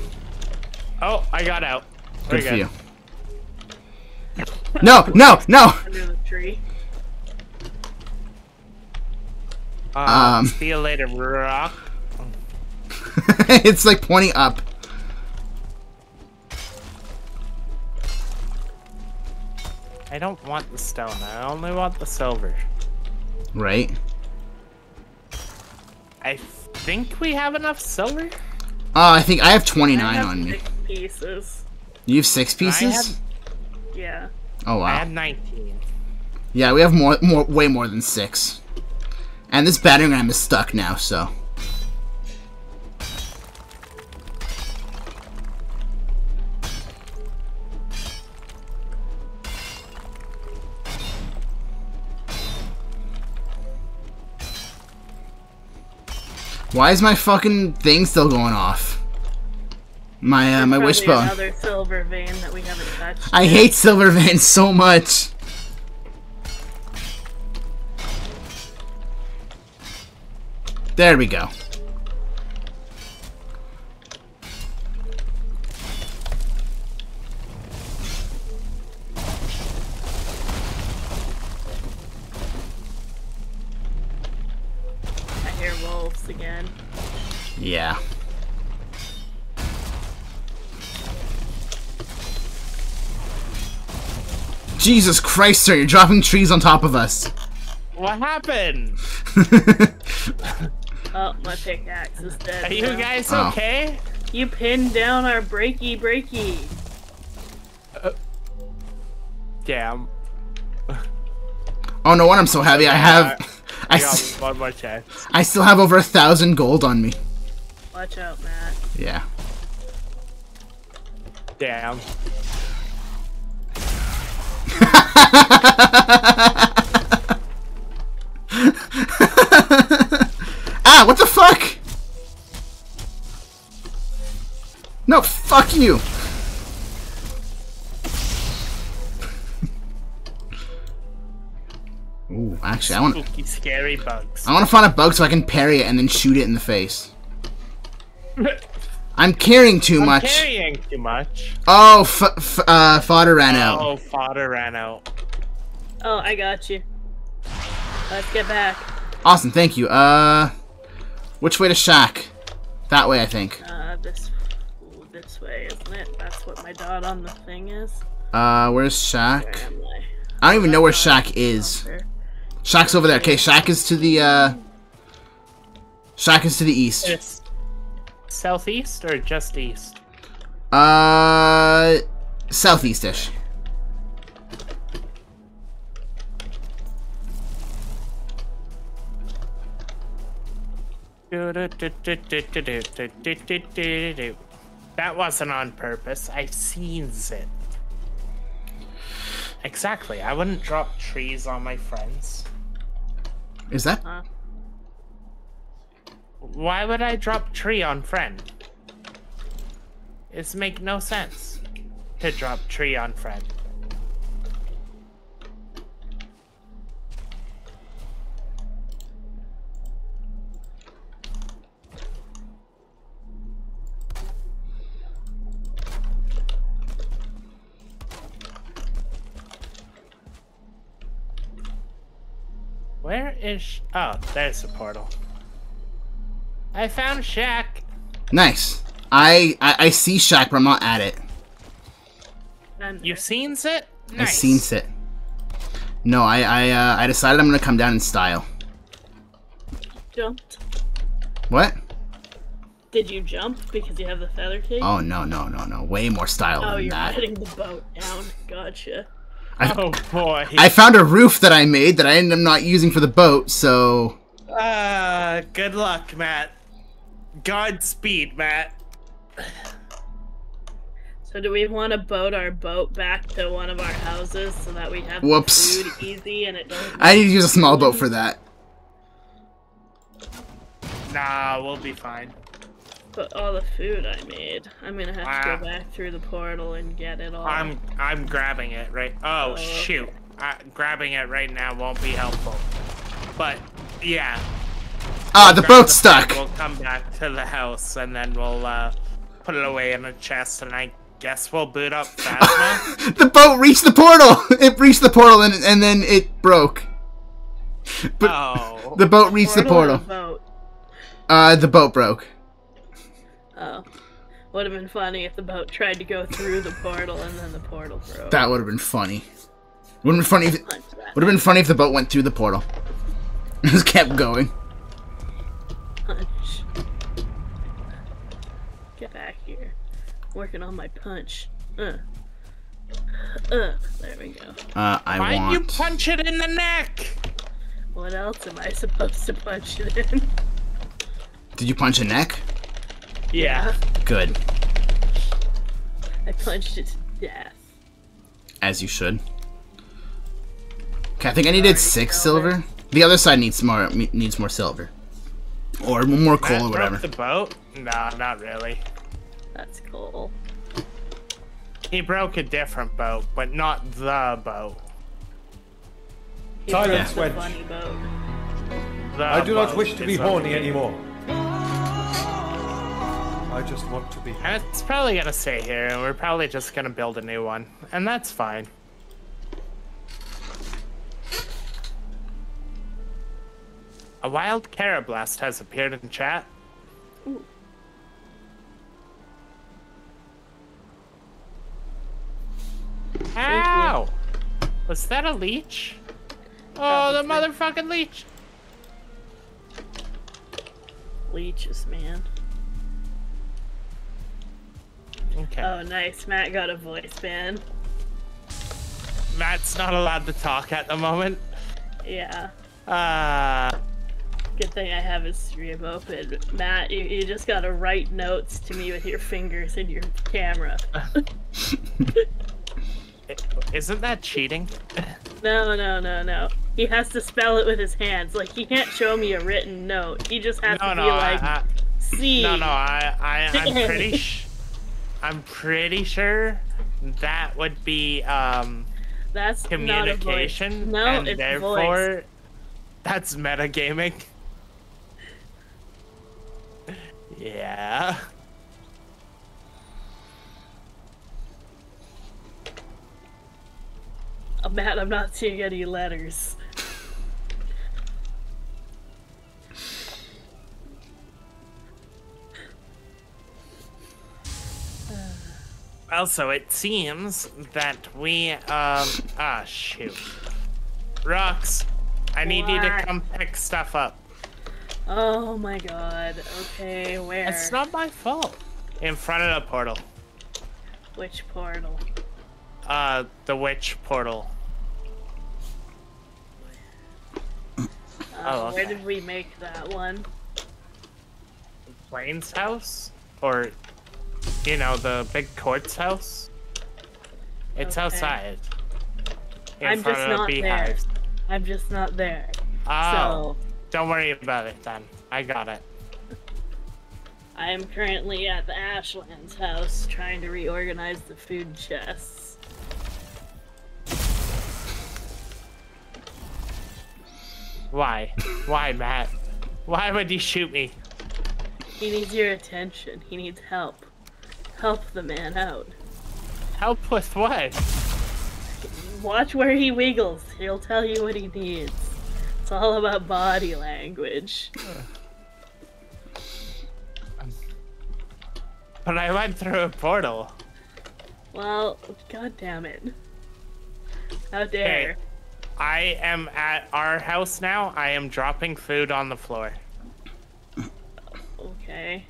Speaker 4: Oh, I got out. We're
Speaker 1: Good for
Speaker 4: good.
Speaker 1: you. No, no, no!
Speaker 2: Under the tree.
Speaker 4: Uh,
Speaker 1: Um.
Speaker 4: See you later, rock.
Speaker 1: it's like pointing up.
Speaker 4: I don't want the stone. I only want the silver.
Speaker 1: Right?
Speaker 4: I think we have enough silver.
Speaker 1: Oh, I think I have
Speaker 2: I
Speaker 1: 29
Speaker 2: have
Speaker 1: on me.
Speaker 2: pieces.
Speaker 1: You have six
Speaker 4: I
Speaker 1: pieces?
Speaker 2: Yeah.
Speaker 1: Oh, wow.
Speaker 4: I have 19.
Speaker 1: Yeah, we have more, more, way more than six. And this battering ram is stuck now, so. Why is my fucking thing still going off? My, uh, my wishbone.
Speaker 2: Another silver vein that we haven't touched.
Speaker 1: I hate silver veins so much. There we go.
Speaker 2: I hear wolves again.
Speaker 1: Yeah. Jesus Christ, sir, you're dropping trees on top of us.
Speaker 4: What happened?
Speaker 2: Oh, my pickaxe is dead.
Speaker 4: Are you guys
Speaker 1: Oh.
Speaker 4: okay?
Speaker 2: You pinned down our breaky breaky.
Speaker 4: Uh, damn.
Speaker 1: oh no, what? I'm so heavy. I have, I,
Speaker 4: I got one more chance.
Speaker 1: I still have over a thousand gold on me.
Speaker 2: Watch out, Matt.
Speaker 1: Yeah.
Speaker 4: Damn.
Speaker 1: what the fuck? No, fuck you. Ooh, actually, I want
Speaker 4: Spooky, scary bugs.
Speaker 1: I want to find a bug so I can parry it and then shoot it in the face. I'm carrying too
Speaker 4: I'm
Speaker 1: much.
Speaker 4: carrying too much.
Speaker 1: Oh, f f uh, fodder ran out.
Speaker 4: Oh, fodder ran out.
Speaker 2: Oh, I got you. Let's get back.
Speaker 1: Awesome, thank you. Uh, which way to Shack? That way, I think.
Speaker 2: Uh, this, this way, isn't it? That's what my dot on the thing is.
Speaker 1: Uh, where's
Speaker 2: Where
Speaker 1: Shack?
Speaker 2: am I?
Speaker 1: I don't even know where Shack is.
Speaker 2: there.
Speaker 1: Shack's over there. Okay, Shack is to the, uh... Shack is to the east.
Speaker 4: It's southeast or just east?
Speaker 1: Uh... Southeast-ish.
Speaker 4: That wasn't on purpose. I seen it. Exactly. I wouldn't drop trees on my friends.
Speaker 1: Is that...
Speaker 2: Huh?
Speaker 4: Why would I drop tree on friend? It's make no sense to drop tree on friend. Where is? Oh, there's the portal. I found Shack.
Speaker 1: Nice. I, I I see Shack, but I'm not at it.
Speaker 2: And
Speaker 4: You seen it?
Speaker 1: I
Speaker 4: Nice.
Speaker 1: seen it. No, I I uh, I decided I'm gonna come down in style.
Speaker 2: Jumped.
Speaker 1: What?
Speaker 2: Did you jump because you have the feather cape?
Speaker 1: Oh no no no no! Way more style
Speaker 2: Oh,
Speaker 1: than
Speaker 2: you're
Speaker 1: that.
Speaker 2: letting the boat down. Gotcha.
Speaker 1: I,
Speaker 4: Oh boy.
Speaker 1: I found a roof that I made that I ended up not using for the boat, so
Speaker 4: Uh, good luck, Matt. Godspeed, Matt.
Speaker 2: So do we want to boat our boat back to one of our houses so that we have
Speaker 1: Whoops.
Speaker 2: food easy and it doesn't
Speaker 1: I need to use a small boat for that.
Speaker 4: Nah, we'll be fine.
Speaker 2: Put all the food I made? I'm gonna have to
Speaker 4: Ah.
Speaker 2: go back through the portal and get it all.
Speaker 4: I'm I'm grabbing it right. Oh
Speaker 2: Oh,
Speaker 4: shoot! Uh, grabbing it right now won't be helpful. But yeah,
Speaker 1: Ah, the
Speaker 4: grab
Speaker 1: boat's
Speaker 4: food,
Speaker 1: stuck.
Speaker 4: We'll come back to the house and then we'll uh, put it away in a chest, and I guess we'll boot up Phasmo.
Speaker 1: the boat reached the portal. It reached the portal and and then it broke. But
Speaker 4: oh,
Speaker 1: the boat reached the
Speaker 2: Portal or
Speaker 1: portal.
Speaker 2: boat.
Speaker 1: Uh, the boat broke.
Speaker 2: Oh. Would have been funny if the boat tried to go through the portal and then the portal broke.
Speaker 1: That would have been funny. Would have been funny. If, would have been funny if the boat went through the portal. Just kept going.
Speaker 2: Punch. Get back here. Working on my punch. Uh. Uh. There we go.
Speaker 1: Uh, I
Speaker 4: why'd
Speaker 1: want.
Speaker 4: you punch it in the neck?
Speaker 2: What else am I supposed to punch it in?
Speaker 1: Did you punch a neck?
Speaker 4: Yeah.
Speaker 1: Good,
Speaker 2: I punched it to death.
Speaker 1: as you should. Okay, I think I needed six silver. The other side needs more needs more silver, or more coal
Speaker 4: Matt
Speaker 1: or whatever.
Speaker 4: broke the boat? No, not really.
Speaker 2: That's cool.
Speaker 4: He broke a different boat, but not the boat.
Speaker 2: He
Speaker 5: Silence,
Speaker 2: broke the
Speaker 5: wench.
Speaker 2: funny boat.
Speaker 5: I do not wish to be horny
Speaker 4: okay.
Speaker 5: anymore. I just want to be happy.
Speaker 4: It's probably gonna stay here, and we're probably just gonna build a new one, and that's fine. A wild Carablast has appeared in chat. Ow! Was that a leech? Oh, the motherfucking leech!
Speaker 2: Leeches, man.
Speaker 4: Okay.
Speaker 2: Oh, nice. Matt got a voice ban.
Speaker 4: Matt's not allowed to talk at the moment.
Speaker 2: Yeah.
Speaker 4: Uh,
Speaker 2: Good thing I have his stream open. Matt, you, you just gotta write notes to me with your fingers in your camera.
Speaker 4: isn't that cheating?
Speaker 2: No, no, no, no. He has to spell it with his hands. Like, he can't show me a written note. He just has
Speaker 4: No,
Speaker 2: to
Speaker 4: no,
Speaker 2: be
Speaker 4: I,
Speaker 2: like,
Speaker 4: I,
Speaker 2: C.
Speaker 4: no, no. I, I, I'm pretty, sh- I'm pretty sure that would be um
Speaker 2: That's
Speaker 4: communication.
Speaker 2: No,
Speaker 4: and
Speaker 2: it's
Speaker 4: therefore
Speaker 2: voice.
Speaker 4: that's metagaming. Yeah.
Speaker 2: Oh, Matt, I'm not seeing any letters.
Speaker 4: Also, it seems that we um ah shoot. Rox, I need you to come pick stuff up.
Speaker 2: Oh my god. Okay, where?
Speaker 4: It's not my fault. In front of the portal.
Speaker 2: Which portal?
Speaker 4: Uh, the witch portal.
Speaker 2: Uh,
Speaker 4: Oh,
Speaker 2: Where did we make that one?
Speaker 4: Plains house? Or, you know, the big court's house? It's
Speaker 2: Okay.
Speaker 4: outside. In
Speaker 2: I'm
Speaker 4: front
Speaker 2: just
Speaker 4: of the
Speaker 2: not there. I'm just not there.
Speaker 4: Oh,
Speaker 2: So,
Speaker 4: don't worry about it then. I got it.
Speaker 2: I am currently at the Ashlands house trying to reorganize the food chests.
Speaker 4: Why? Why, Matt? Why would you shoot me?
Speaker 2: He needs your attention. He needs help. Help the man out.
Speaker 4: Help with what?
Speaker 2: Watch where he wiggles. He'll tell you what he needs. It's all about body language.
Speaker 4: But I went through a portal.
Speaker 2: Well, god damn it. How dare.
Speaker 4: I am at our house now. I am dropping food on the floor.
Speaker 2: Okay.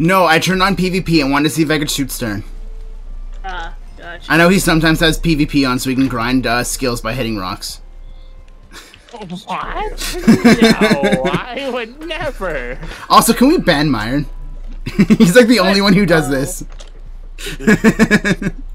Speaker 1: No, I turned on PvP and wanted to see if I could shoot Stern.
Speaker 2: Ah, gotcha.
Speaker 1: I know he sometimes has PvP on so he can grind uh, skills by hitting rocks.
Speaker 4: What? no, I would never.
Speaker 1: Also, can we ban Myron? He's like the only one who does this.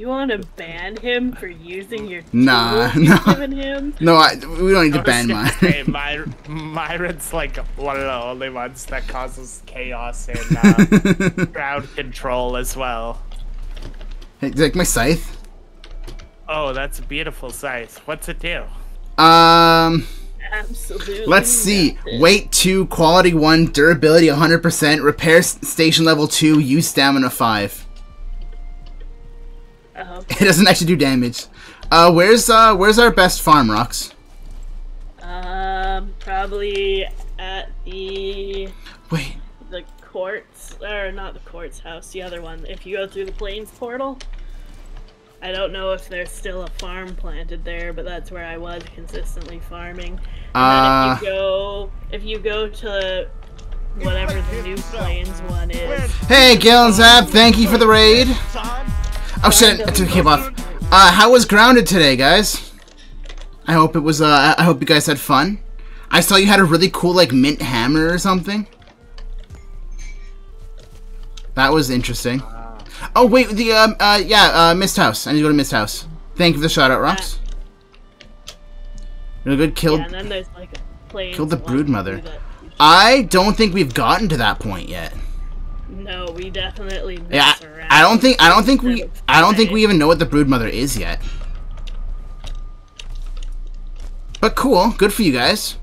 Speaker 2: You want to ban him for using your
Speaker 1: Nah, no.
Speaker 2: you've given him?
Speaker 1: no, I, we don't need to
Speaker 4: I was
Speaker 1: ban
Speaker 4: gonna. My, Myron's like one of the only ones that causes chaos and uh, crowd control as well.
Speaker 1: Hey, like my scythe.
Speaker 4: Oh, that's a beautiful scythe. What's it do?
Speaker 1: Um,
Speaker 2: Absolutely.
Speaker 1: let's see.
Speaker 2: nothing.
Speaker 1: Weight 2, quality 1, durability 100%, repair station level 2, use stamina 5.
Speaker 2: Oh,
Speaker 1: It doesn't actually do damage. Uh, where's uh, where's our best farm, Rox?
Speaker 2: um, probably at the
Speaker 1: Wait,
Speaker 2: the courts, or not the courts house, the other one. If you go through the plains portal, I don't know if there's still a farm planted there, but that's where I was consistently farming. And
Speaker 1: Uh,
Speaker 2: then if you go, if you go to whatever the new plains one is,
Speaker 1: hey, Galen Zap, thank you for the raid. Oh shit, I took a cape off. Uh, how was grounded today, guys? I hope it was. Uh, I hope you guys had fun. I saw you had a really cool like mint hammer or something. That was interesting. Oh wait, the um, uh, yeah, uh, Mist House. I need to go to Mist House. Thank you for the shout out, Rox. Really good. Killed.
Speaker 2: yeah, and then there's like.
Speaker 1: Killed the
Speaker 2: too that-
Speaker 1: I don't think we've gotten to that point yet.
Speaker 2: No, we definitely miss
Speaker 1: Yeah,
Speaker 2: around.
Speaker 1: I don't think I don't think we I don't think we even know what the broodmother is yet. But cool, good for you guys.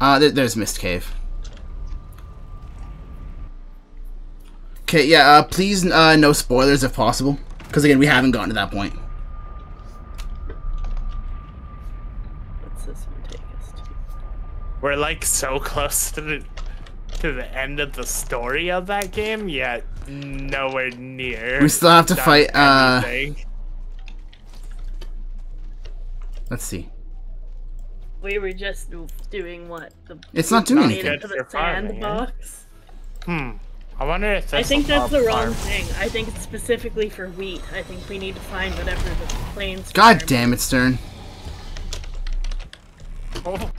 Speaker 1: Uh, there, there's Mist Cave. Okay, yeah. Uh, please, uh, no spoilers if possible, because again, we haven't gotten to that point.
Speaker 2: What's this one take us to?
Speaker 4: We're like so close to the to the end of the story of that game, yet nowhere near.
Speaker 1: We still have to
Speaker 4: done
Speaker 1: fight, uh,
Speaker 4: anything.
Speaker 1: Let's see.
Speaker 2: We were just doing what? The
Speaker 1: It's not doing
Speaker 2: made
Speaker 1: anything.
Speaker 2: into
Speaker 4: Good
Speaker 2: the
Speaker 4: for farming,
Speaker 2: sandbox.
Speaker 4: Hmm. I wonder if
Speaker 2: I think that's the wrong
Speaker 4: farm.
Speaker 2: thing. I think it's specifically for wheat. I think we need to find whatever the plains.
Speaker 1: God
Speaker 2: farm-
Speaker 1: damn it, Stern.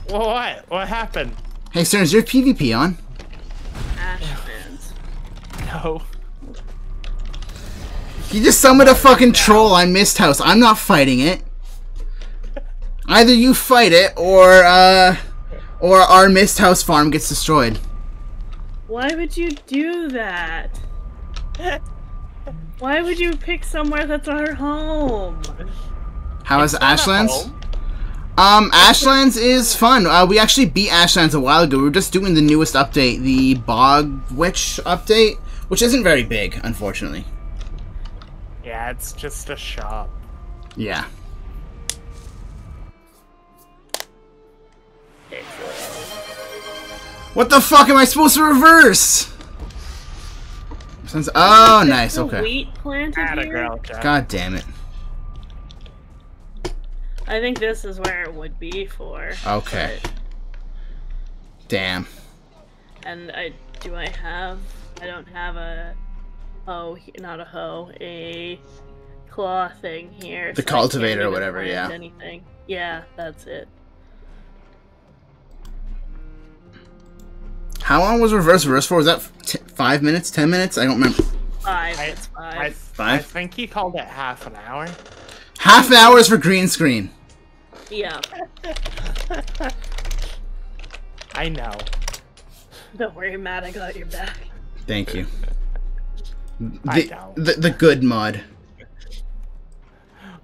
Speaker 4: What? What happened?
Speaker 1: Hey, Stern, is your PvP on?
Speaker 2: Ashlands.
Speaker 4: No.
Speaker 1: You just summoned a fucking troll on Mist House. I'm not fighting it. Either you fight it, or uh, or our Mist House farm gets destroyed.
Speaker 2: Why would you do that? Why would you pick somewhere that's our home?
Speaker 1: How is
Speaker 4: It's not
Speaker 1: Ashlands?
Speaker 4: Home.
Speaker 1: Um, Ashlands is fun. Uh, we actually beat Ashlands a while ago. We were just doing the newest update, the Bog Witch update, which isn't very big, unfortunately.
Speaker 4: Yeah, it's just a shop.
Speaker 1: Yeah. What the fuck am I supposed to reverse? Since oh, nice. Okay.
Speaker 2: Wheat planted here.
Speaker 1: God damn it.
Speaker 2: I think this is where it would be for.
Speaker 1: Okay.
Speaker 2: but-
Speaker 1: Damn.
Speaker 2: and I do I have? I don't have a oh not a hoe, a claw thing here.
Speaker 1: The
Speaker 2: so
Speaker 1: cultivator or whatever, yeah.
Speaker 2: Anything? Yeah, that's it.
Speaker 1: How long was reverse reverse for? Was that f- t- five minutes? Ten minutes? I don't remember.
Speaker 2: Five.
Speaker 4: I,
Speaker 2: That's five.
Speaker 4: I, I think he called it half an hour.
Speaker 1: Half an hour is for green screen.
Speaker 2: Yeah.
Speaker 4: I know.
Speaker 2: Don't worry, Matt. I got your back.
Speaker 1: Thank you. The,
Speaker 4: don't.
Speaker 1: the, the good mod.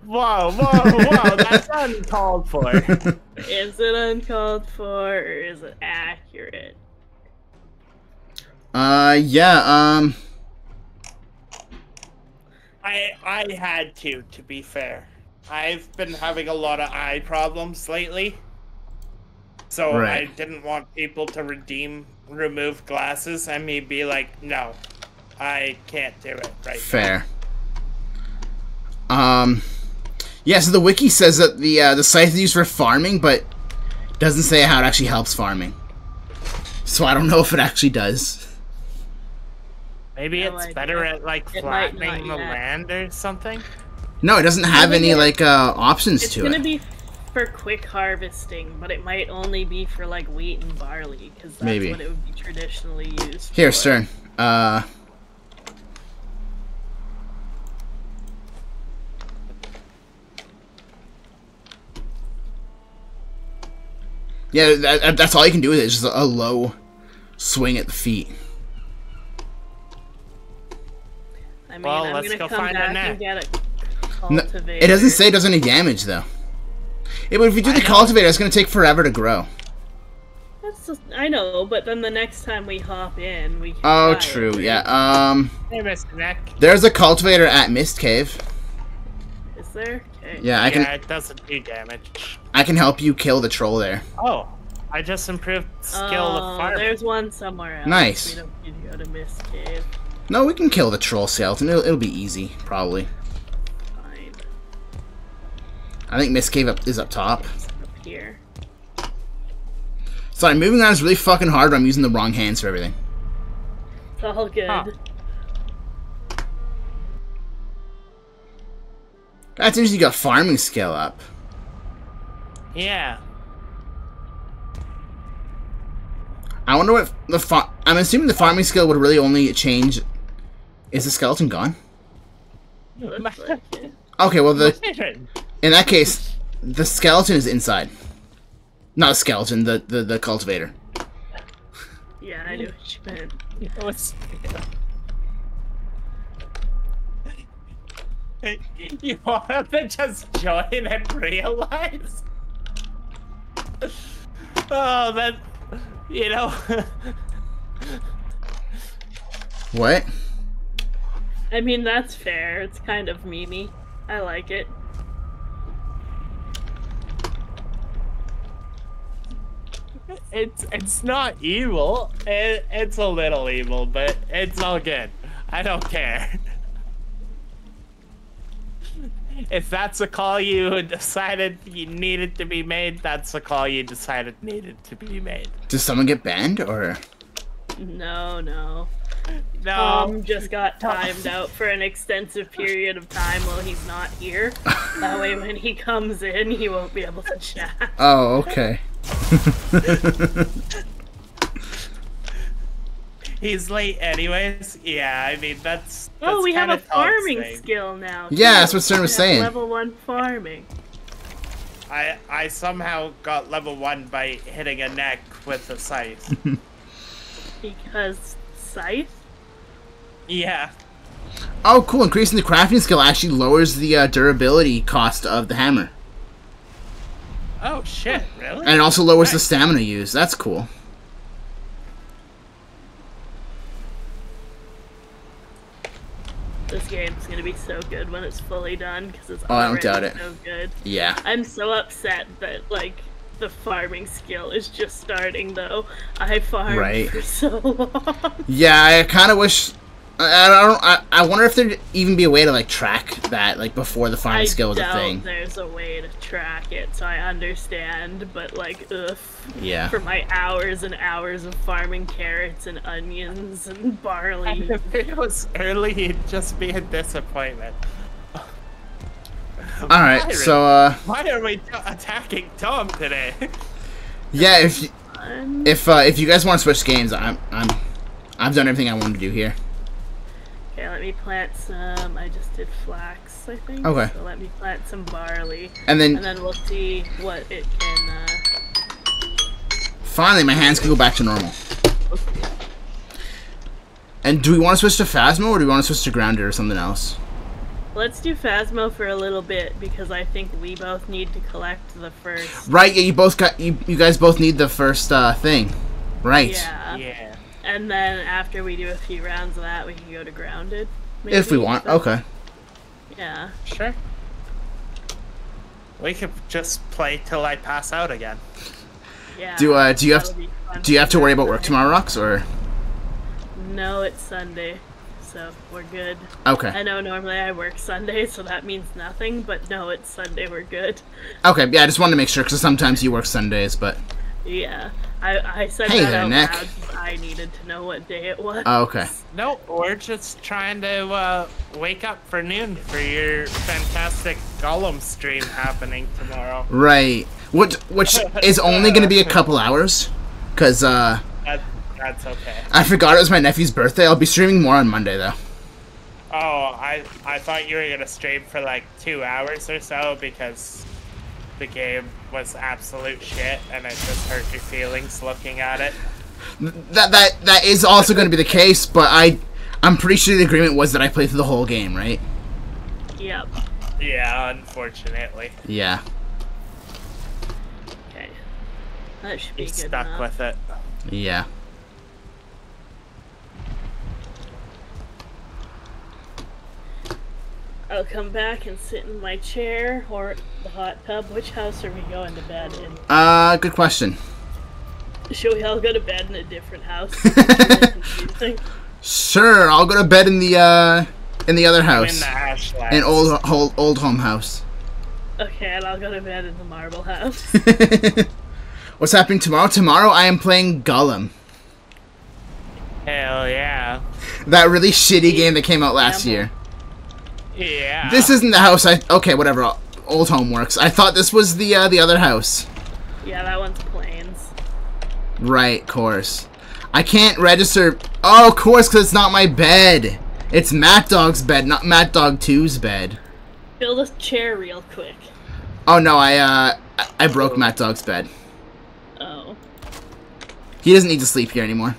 Speaker 4: Whoa, whoa, whoa! That's uncalled for.
Speaker 2: Is it uncalled for or is it accurate?
Speaker 1: Uh, yeah, um,
Speaker 4: I I had to, to be fair. I've been having a lot of eye problems lately. So I didn't want people to redeem remove glasses and me be like, no, I can't do it right
Speaker 1: fair. Um, yeah, so the wiki says that the, uh, the site is used for farming, but doesn't say how it actually helps farming. So I don't know if it actually does.
Speaker 4: Maybe
Speaker 2: No
Speaker 4: it's
Speaker 2: idea.
Speaker 4: better at like
Speaker 2: It
Speaker 4: flattening the
Speaker 2: yet.
Speaker 4: land or something.
Speaker 1: No, it doesn't have any, like, uh, options
Speaker 2: It's
Speaker 1: to it.
Speaker 2: It's gonna be for quick harvesting, but it might only be for like wheat and barley because that's
Speaker 1: Maybe.
Speaker 2: what it would be traditionally used.
Speaker 1: Here,
Speaker 2: for.
Speaker 1: Stern. Uh. Yeah, that, that- that's all you can do with it. It's just a low swing at the feet.
Speaker 2: I mean,
Speaker 4: Well,
Speaker 2: I'm
Speaker 4: let's
Speaker 2: gonna
Speaker 4: go
Speaker 2: come
Speaker 4: find a
Speaker 2: back and get a
Speaker 1: No, it doesn't say it does any damage though. Yeah, but if you do the
Speaker 4: know.
Speaker 1: cultivator, it's gonna take forever to grow.
Speaker 2: That's just, I know, but then the next time we hop in, we. Can
Speaker 1: Oh,
Speaker 2: try it,
Speaker 1: true. Yeah. Um,
Speaker 4: Hey,
Speaker 1: there's a cultivator at Mist Cave.
Speaker 2: Is there? Okay.
Speaker 1: Yeah, I can.
Speaker 4: yeah, it doesn't do damage.
Speaker 1: I can help you kill the troll there.
Speaker 4: Oh, I just improved skill
Speaker 2: Oh,
Speaker 4: of farming.
Speaker 2: there's one somewhere else.
Speaker 1: Nice.
Speaker 2: We don't need to go to Mist Cave.
Speaker 1: No, we can kill the troll skeleton. It'll, it'll be easy, probably.
Speaker 2: Fine.
Speaker 1: I think Mist Cave up, is up top.
Speaker 2: Up here.
Speaker 1: Sorry, moving around is really fucking hard. But I'm using the wrong hands for everything.
Speaker 2: It's all good.
Speaker 4: Huh.
Speaker 1: That's interesting. You got farming skill up.
Speaker 4: Yeah.
Speaker 1: I wonder what the fa- I'm assuming the farming skill would really only change. Is the skeleton gone?
Speaker 2: Looks like it.
Speaker 1: Okay, well the in that case, the skeleton is inside. Not a skeleton, the the, the cultivator.
Speaker 2: Yeah, I knew what you meant.
Speaker 4: What's... You want to just join and realize? Oh, that you know.
Speaker 1: What?
Speaker 2: I mean, that's fair. It's kind of memey. I like it.
Speaker 4: It's it's not evil. It, it's a little evil, but it's all good. I don't care. If that's a call you decided you needed to be made, that's a call you decided needed to be made.
Speaker 1: Does someone get banned or?
Speaker 2: No, no.
Speaker 4: No,
Speaker 2: Tom just got timed out for an extensive period of time while he's not here. that way, when he comes in, he won't be able to chat.
Speaker 1: Oh, okay.
Speaker 4: He's late anyways. Yeah, I mean that's.
Speaker 2: Oh, we have a farming
Speaker 4: thing.
Speaker 2: skill now.
Speaker 1: Yeah, that's what Stern was saying.
Speaker 2: Level one farming.
Speaker 4: I I somehow got level one by hitting a neck with a scythe.
Speaker 2: Because scythe?
Speaker 4: yeah.
Speaker 1: Oh, cool. Increasing the crafting skill actually lowers the uh, durability cost of the hammer,
Speaker 4: Oh shit! Really?
Speaker 1: and it also lowers the stamina used. That's cool.
Speaker 2: This game's gonna be so good when it's fully done because it's
Speaker 1: Oh, I don't
Speaker 2: already
Speaker 1: doubt it.
Speaker 2: so good.
Speaker 1: Yeah.
Speaker 2: I'm so upset that like the farming skill is just starting though. I farmed
Speaker 1: Right.
Speaker 2: for so long.
Speaker 1: Yeah, I kind of wish. I, I don't. I, I wonder if there'd even be a way to like track that like before the farming
Speaker 2: I
Speaker 1: skill was a
Speaker 2: doubt
Speaker 1: thing.
Speaker 2: there's a way to track it, so I understand. But like, ugh,
Speaker 1: Yeah.
Speaker 2: for my hours and hours of farming carrots and onions and barley.
Speaker 4: if it was early, it'd just be a disappointment.
Speaker 1: All right. So uh,
Speaker 4: Why are we t- attacking Tom today?
Speaker 1: yeah, if y-
Speaker 2: fun.
Speaker 1: if uh, if you guys want to switch games, I'm I'm I've done everything I wanted to do here.
Speaker 2: Okay, let me plant some. I just did flax, I think.
Speaker 1: Okay.
Speaker 2: So let me plant some barley,
Speaker 1: And then
Speaker 2: and then we'll see what it can. Uh,
Speaker 1: finally, my hands can go back to normal. And do we want to switch to Phasmo or do we want to switch to Grounded or something else?
Speaker 2: let's do Phasmo for a little bit because I think we both need to collect the first.
Speaker 1: Right. Yeah. You both got you. You guys both need the first uh, thing. Right.
Speaker 2: Yeah.
Speaker 4: yeah.
Speaker 2: And then after we do a few rounds of that, we can go to grounded.
Speaker 1: If we want,
Speaker 2: So-
Speaker 1: okay.
Speaker 2: Yeah.
Speaker 4: Sure. We could just play till I pass out again.
Speaker 2: Yeah.
Speaker 1: Do uh, do you have
Speaker 2: that'll be fun.
Speaker 1: do you have to worry about work tomorrow, Rox, or
Speaker 2: No, it's Sunday, so we're good.
Speaker 1: okay?
Speaker 2: I know normally I work Sunday, so that means nothing, but no, it's Sunday, we're good.
Speaker 1: Okay, yeah, I just wanted to make sure because sometimes you work Sundays, but
Speaker 2: Yeah. I, I said
Speaker 1: Hey
Speaker 2: that
Speaker 1: there,
Speaker 2: out
Speaker 1: Nick.
Speaker 2: loud 'cause I needed to know what day it was.
Speaker 1: oh, okay.
Speaker 4: No, we're just trying to uh, wake up for noon for your fantastic Gollum stream happening tomorrow.
Speaker 1: Right. Which which is only going to be a couple hours, cause uh,
Speaker 4: That, that's okay.
Speaker 1: I forgot it was my nephew's birthday. I'll be streaming more on Monday though.
Speaker 4: Oh, I I thought you were gonna stream for like two hours or so because the game was absolute shit and it just hurt your feelings looking at it.
Speaker 1: That that that is also going to be the case, but I I'm pretty sure the agreement was that I play through the whole game, right?
Speaker 2: Yep.
Speaker 4: Yeah, unfortunately.
Speaker 1: Yeah.
Speaker 2: Okay. That should be
Speaker 4: He
Speaker 2: good
Speaker 4: stuck
Speaker 2: enough.
Speaker 4: with it.
Speaker 1: Yeah.
Speaker 2: I'll come back and sit in my chair or the hot tub. Which house are we going to bed in?
Speaker 1: Uh, good question.
Speaker 2: Should we all go to bed in a different house?
Speaker 1: Sure, I'll go to bed in the uh in the other
Speaker 4: I'm in
Speaker 1: house,
Speaker 4: the Ashlands.
Speaker 1: in old old old home house.
Speaker 2: okay, and I'll go to bed in the marble house.
Speaker 1: What's happening tomorrow? Tomorrow I am playing Gollum.
Speaker 4: Hell yeah.
Speaker 1: That really shitty game that came out last
Speaker 2: Yeah.
Speaker 1: year.
Speaker 4: Yeah.
Speaker 1: This isn't the house I okay, whatever. Old home works. I thought this was the uh, the other house.
Speaker 2: yeah, that one's Plains.
Speaker 1: Right, course. I can't register. Oh, of course, because it's not my bed. It's Matt Dog's bed, not Matt Dog 2's bed.
Speaker 2: Build a chair real quick.
Speaker 1: Oh no, I uh I- I broke Matt Dog's bed.
Speaker 2: Oh.
Speaker 1: He doesn't need to sleep here anymore.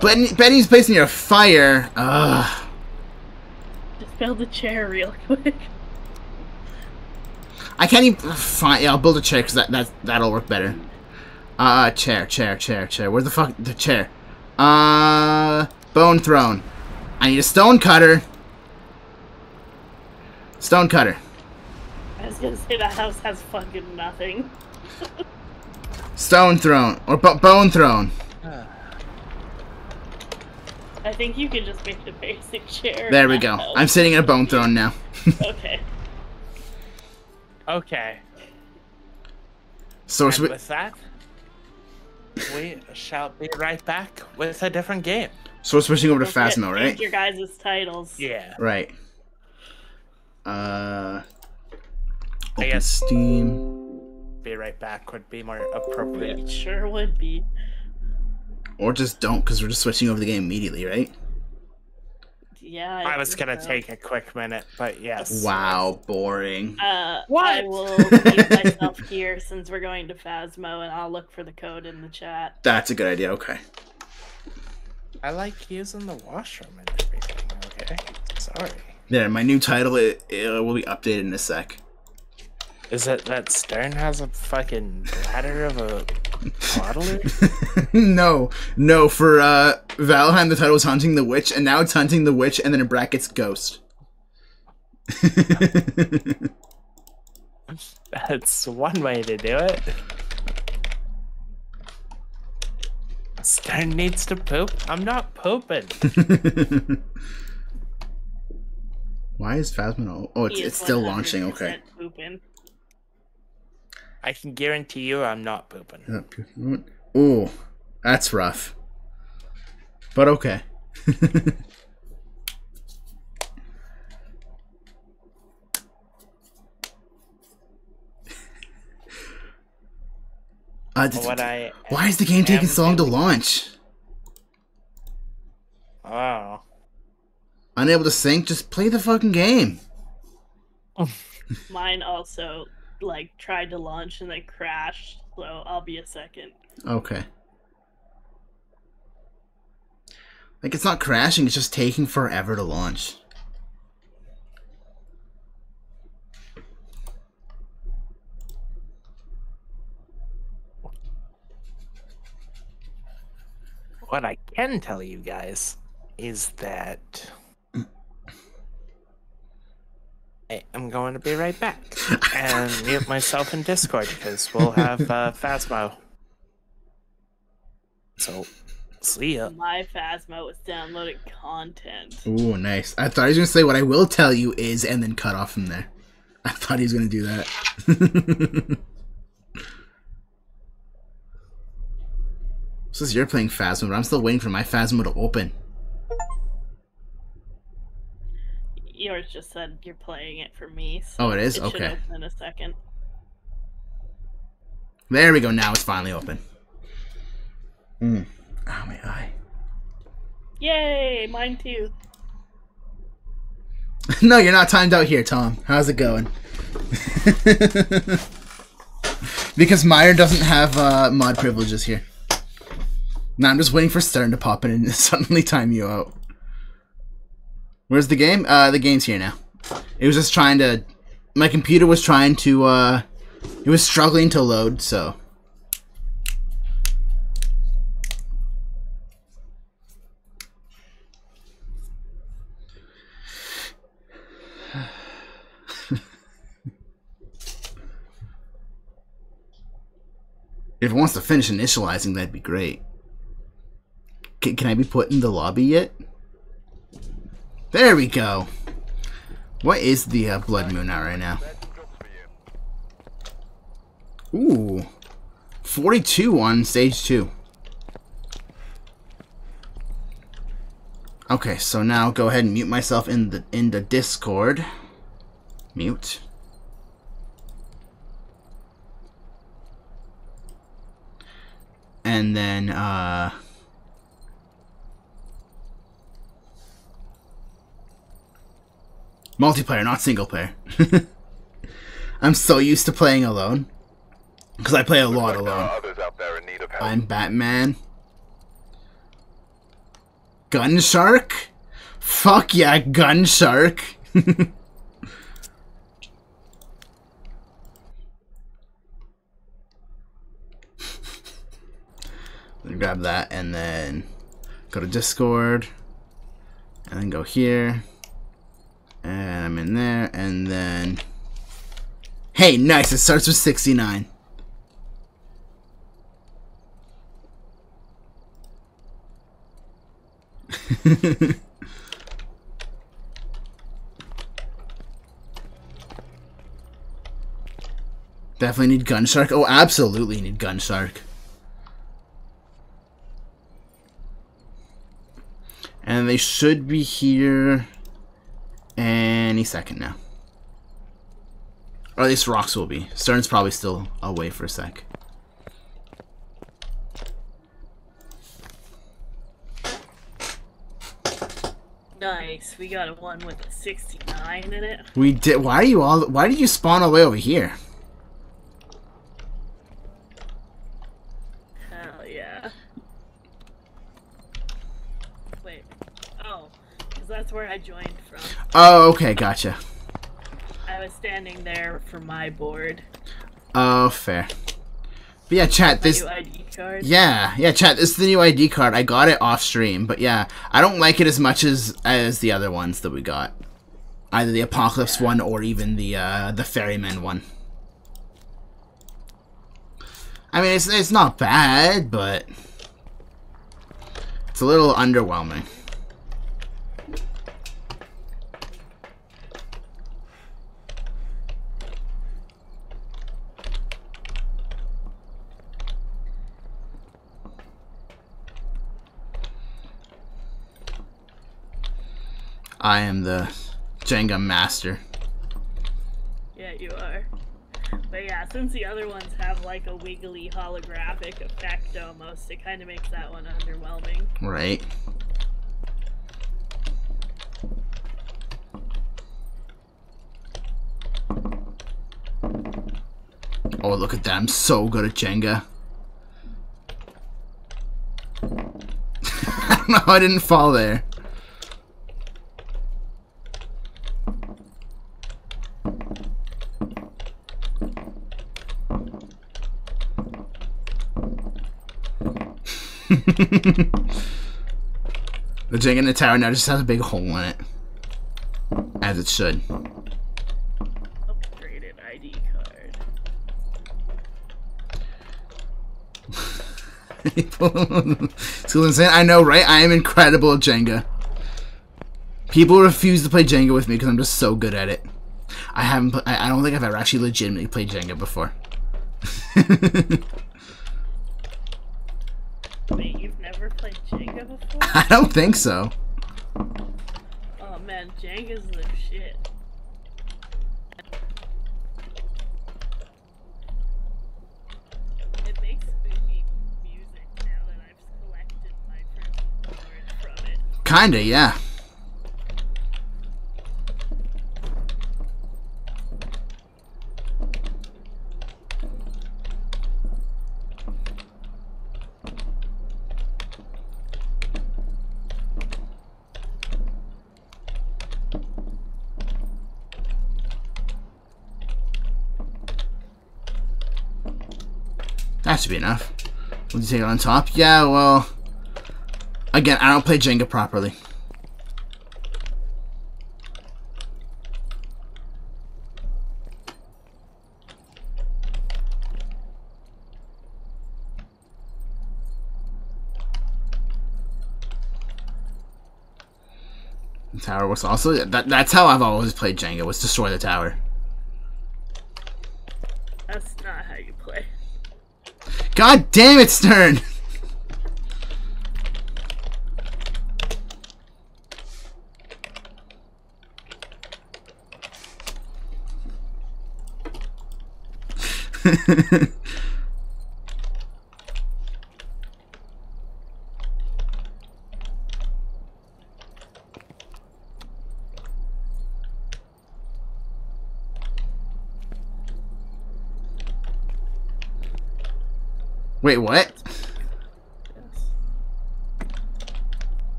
Speaker 1: But Betty's placed near a fire. Ugh.
Speaker 2: Build a chair real quick.
Speaker 1: I can't even. Fine, yeah, I'll build a chair because that, that that'll work better. Uh, chair, chair, chair, chair. Where's the fuck the chair? Uh, bone throne. I need a stone cutter. Stone cutter.
Speaker 2: I was gonna say that house has fucking nothing.
Speaker 1: Stone throne or bo- bone throne.
Speaker 2: I think you can just make the basic chair.
Speaker 1: There we go.
Speaker 2: that.
Speaker 1: I'm sitting in a bone throne now.
Speaker 2: Okay.
Speaker 4: Okay.
Speaker 1: So
Speaker 4: And
Speaker 1: it's,
Speaker 4: with that, we shall be right back with a different game.
Speaker 1: so we're switching over to
Speaker 2: Don't forget,
Speaker 1: Phasmo, right?
Speaker 2: Your guys' titles.
Speaker 4: Yeah.
Speaker 1: Right. Uh.
Speaker 4: I guess-
Speaker 1: Steam.
Speaker 4: Be right back would be more appropriate.
Speaker 2: It sure would be.
Speaker 1: Or just don't, because we're just switching over the game immediately, right?
Speaker 2: Yeah.
Speaker 4: I was gonna
Speaker 2: so.
Speaker 4: take a quick minute, but yes.
Speaker 1: Wow, boring.
Speaker 2: Uh,
Speaker 4: What?
Speaker 2: I will leave myself here since we're going to Phasmo, and I'll look for the code in the chat.
Speaker 1: That's a good idea. Okay.
Speaker 4: I like using the washroom and everything. Okay. Sorry.
Speaker 1: There, my new title it, it will be updated in a sec.
Speaker 4: Is it that Stern has a fucking bladder of a toddler?
Speaker 1: no, no. For uh, Valheim, the title was Hunting the Witch, and now it's Hunting the Witch, and then in brackets Ghost.
Speaker 4: That's one way to do it. Stern needs to poop. I'm not pooping.
Speaker 1: Why is Phasmo? Oh, it's it's still launching. Okay.
Speaker 2: Pooping.
Speaker 4: I can guarantee you I'm not pooping.
Speaker 1: Ooh, that's rough. But okay. Uh, d-
Speaker 4: What I
Speaker 1: why is the game taking so long to launch?
Speaker 4: Oh.
Speaker 1: Unable to sync? Just play the fucking game.
Speaker 2: Mine also like tried to launch and then crashed, so I'll be a second.
Speaker 1: Okay. Like it's not crashing, it's just taking forever to launch.
Speaker 4: what I can tell you guys is that I am going to be right back and mute myself in Discord because we'll have uh, Phasmo. So, see ya.
Speaker 2: My Phasma was downloading content.
Speaker 1: Ooh, nice. I thought he was gonna say what I will tell you is, and then cut off from there. I thought he was gonna do that. Says you're playing Phasma, but I'm still waiting for my Phasma to open.
Speaker 2: Yours just said you're playing it for me. So
Speaker 1: Oh, it is?
Speaker 2: It
Speaker 1: Okay.
Speaker 2: open in a second.
Speaker 1: There we go. Now it's finally open. Mm. Oh my eye.
Speaker 2: Yay! Mine too.
Speaker 1: no, you're not timed out here, Tom. How's it going? because Meyer doesn't have uh, mod privileges here. Now I'm just waiting for Stern to pop in and suddenly time you out. Where's the game? Uh, the game's here now. It was just trying to. My computer was trying to. Uh, it was struggling to load, so. If it wants to finish initializing, that'd be great. Can, can I be put in the lobby yet? There we go. What is the uh, Blood Moon at right now? Ooh. 42 on stage 2. Okay, so now go ahead and mute myself in the in the Discord. Mute. And then uh multiplayer, not single player. I'm so used to playing alone because I play a lot alone.
Speaker 6: Others out there in need of help.
Speaker 1: I'm Batman. Gun Shark? Fuck yeah, Gun Shark. Grab that and then go to Discord and then go here and I'm in there and then hey nice it starts with 69 Definitely need Gun Shark. Oh, absolutely need Gun Shark. And they should be here any second now. Or at least Rox will be. Stern's probably still away for a sec.
Speaker 2: Nice. We got a one with a 69 in it.
Speaker 1: We did. Why are you all? Why did you spawn all the way over here?
Speaker 2: Hell yeah. Wait. Oh, because that's where I joined from.
Speaker 1: Oh, okay, gotcha.
Speaker 2: I was standing there for my board.
Speaker 1: Oh, fair. But yeah, chat. This.
Speaker 2: new ID card.
Speaker 1: Yeah, yeah, chat. This is the new ID card. I got it off stream, but yeah, I don't like it as much as as the other ones that we got. Either the Apocalypse one or even the uh, the Ferryman one. I mean, it's it's not bad, but it's a little underwhelming. I am the Jenga master.
Speaker 2: Yeah, you are. But yeah, since the other ones have like a wiggly holographic effect almost, it kind of makes that one underwhelming.
Speaker 1: Right. Oh, look at that. I'm so good at Jenga. I don't know I didn't fall there. the Jenga in the tower now just has a big hole in it. As it should.
Speaker 2: Upgraded ID card.
Speaker 1: School insane. I know, right? I am incredible at Jenga. People refuse to play Jenga with me because I'm just so good at it. I haven't. I don't think I've ever actually legitimately played Jenga before.
Speaker 2: Wait, you've never played Jenga before?
Speaker 1: I don't think so.
Speaker 2: Oh man, Jenga's the shit. It makes spooky music now that I've collected my first word from it.
Speaker 1: Kinda, yeah. Should be enough. You take it on top? Yeah, well... Again, I don't play Jenga properly. The tower was also that. That's how I've always played Jenga. Was destroy the tower.
Speaker 2: That's not.
Speaker 1: God damn it, Stern! Wait, what?
Speaker 2: Yes.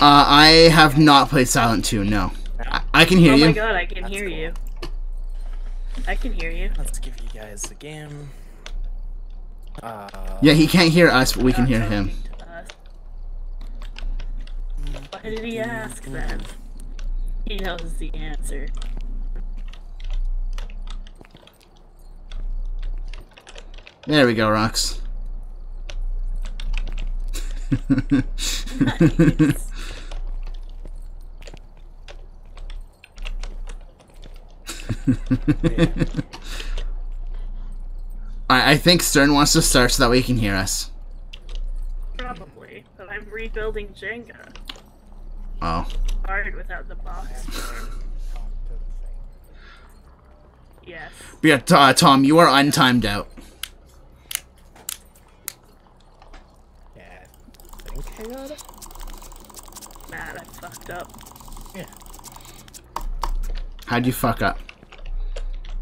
Speaker 1: Uh, I have not played Silent 2, no. I, I can hear you.
Speaker 2: oh
Speaker 1: you.
Speaker 2: my god, I can
Speaker 4: That's
Speaker 2: hear
Speaker 4: cool.
Speaker 2: you. I can hear you.
Speaker 4: Let's give you guys a game. Uh,
Speaker 1: Yeah, he can't hear us, but we can hear him.
Speaker 2: Why did he ask that? He knows the answer.
Speaker 1: There we go, Rox.
Speaker 2: Nice.
Speaker 1: I, I think Stern wants to start so that way he can hear us.
Speaker 2: Probably, but I'm rebuilding Jenga.
Speaker 1: Oh.
Speaker 2: Hard without the box. Yes.
Speaker 1: But yeah, uh, Tom, you are untimed out.
Speaker 4: yeah, I think I got it.
Speaker 2: Matt, I fucked up. Yeah.
Speaker 1: How'd you fuck up?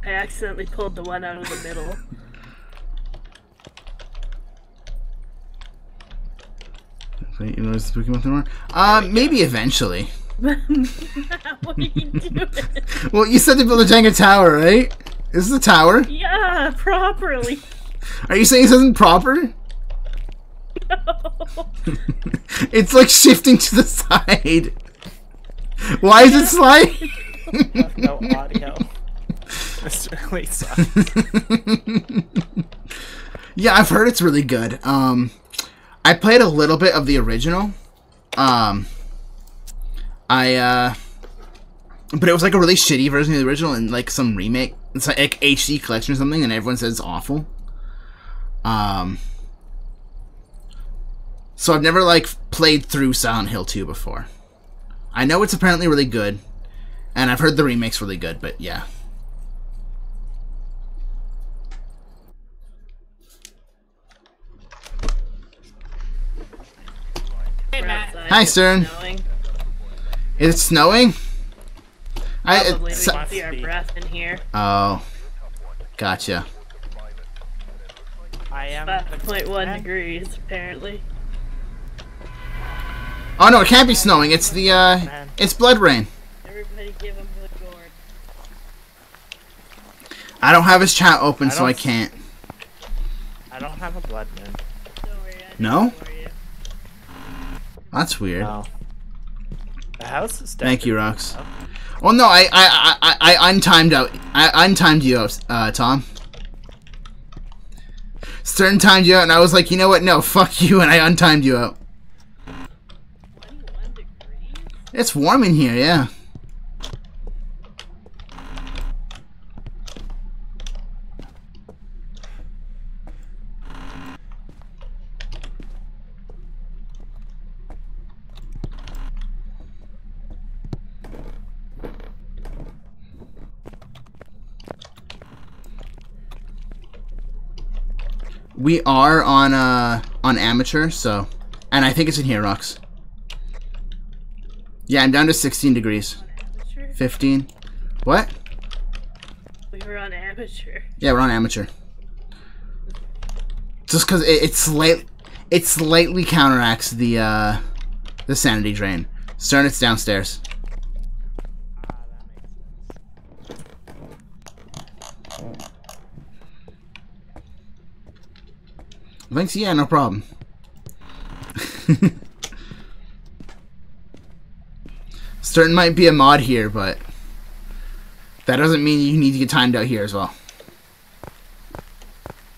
Speaker 2: I accidentally pulled the one out of the middle.
Speaker 1: You know the spooky month more? Uh, maybe eventually.
Speaker 2: what are you doing?
Speaker 1: Well, you said to build a Jenga tower, right? Is this is a tower.
Speaker 2: Yeah, properly.
Speaker 1: Are you saying this isn't proper? it's like shifting to the side. Why is it sliding?
Speaker 4: No audio. this really sucks.
Speaker 1: yeah, I've heard it's really good. Um, I played a little bit of the original. Um, I uh, but it was like a really shitty version of the original and like some remake. It's like, like HD collection or something, and everyone says it's awful. Um, so I've never like played through Silent Hill 2 before. I know it's apparently really good, and I've heard the remake's really good, but yeah.
Speaker 2: Outside,
Speaker 1: Hi,
Speaker 2: it's
Speaker 1: Stern.
Speaker 2: snowing.
Speaker 1: Is snowing? I, it's,
Speaker 2: we can see our breath in here.
Speaker 1: oh, gotcha.
Speaker 4: I am.
Speaker 2: Five
Speaker 4: the
Speaker 2: point degrees, apparently.
Speaker 1: Oh no, it can't be snowing. It's the uh,
Speaker 4: Man.
Speaker 1: it's blood rain.
Speaker 2: Everybody give him the gourd.
Speaker 1: I don't have his chat open,
Speaker 4: I
Speaker 1: so I
Speaker 4: don't-
Speaker 1: can't.
Speaker 4: I have a blood moon.
Speaker 2: Don't worry, I did
Speaker 1: No?
Speaker 2: it for you.
Speaker 1: That's weird.
Speaker 4: No. The house is
Speaker 1: Thank you,
Speaker 4: definitely
Speaker 1: Rox.
Speaker 4: up.
Speaker 1: Well, no, I I, I, I untimed out. I untimed you out, uh, Tom. Stern timed you out, and I was like, you know what? No, fuck you, and I untimed you out.
Speaker 2: 21 degrees?
Speaker 1: It's warm in here, yeah. We are on uh on amateur, so and I think it's in here, Rox. Yeah, I'm down to 16 degrees.
Speaker 2: Amateur?
Speaker 1: 15. What?
Speaker 2: We were on amateur.
Speaker 1: Yeah, we're on amateur. Just because it, it's slight, it slightly counteracts the uh, the sanity drain. Stern, it's downstairs.
Speaker 4: Ah, that makes sense.
Speaker 1: Thanks. Yeah, no problem. Stern might be a mod here, but that doesn't mean you need to get timed out here as well.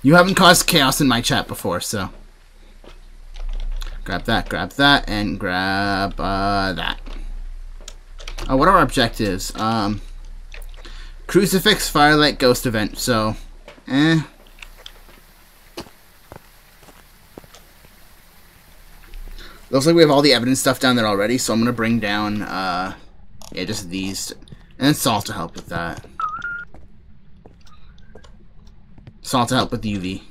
Speaker 1: You haven't caused chaos in my chat before, so grab that, grab that, and grab uh, that. Oh, what are our objectives? Um, crucifix, firelight, ghost event. So, eh. Looks like we have all the evidence stuff down there already, so I'm gonna bring down, uh, yeah, just these, and then Salt to help with that. Salt to help with the UV.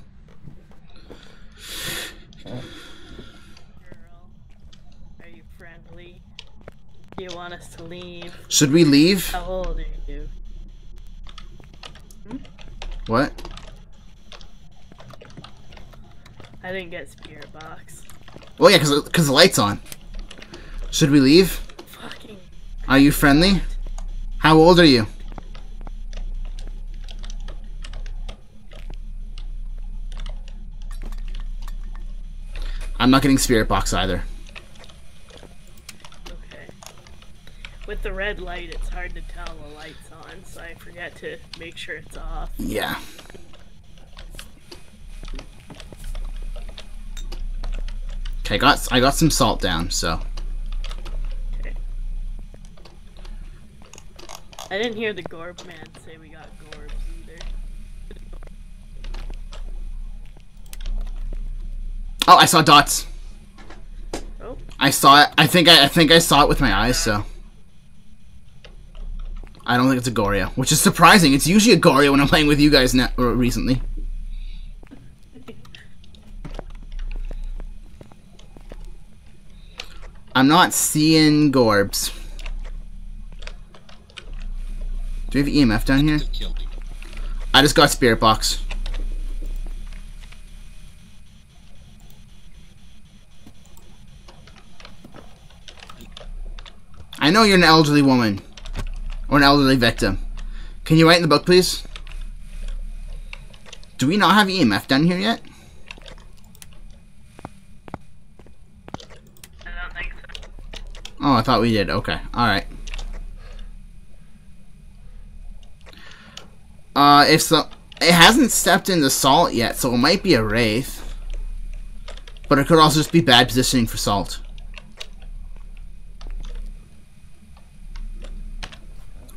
Speaker 2: Girl, are you friendly? Do you want us to leave?
Speaker 1: Should we leave?
Speaker 2: How old are you?
Speaker 1: What?
Speaker 2: I didn't get spirit box.
Speaker 1: Oh yeah, cause, cause the light's on. Should we leave?
Speaker 2: Fucking
Speaker 1: Are you friendly? How old are you? I'm not getting spirit box either.
Speaker 2: okay. With the red light, it's hard to tell the light's on, so I forget to make sure it's off.
Speaker 1: Yeah. Okay, got I got some salt down, so
Speaker 2: Okay. I didn't hear the Gorb man say we got Gorbs either.
Speaker 1: Oh, I saw dots.
Speaker 2: Oh,
Speaker 1: I saw it. I think I, I think I saw it with my eyes, so I don't think it's a Goryo, which is surprising. It's usually a Goryo when I'm playing with you guys now, or recently. I'm not seeing Gorbs. Do we have EMF down here? I just got Spirit Box. I know you're an elderly woman. Or an elderly victim. Can you write in the book, please? Do we not have EMF down here yet?
Speaker 2: I don't think so.
Speaker 1: Oh, I thought we did. Okay. Alright. Uh, if so... It hasn't stepped into Salt yet, so it might be a Wraith. But it could also just be bad positioning for Salt.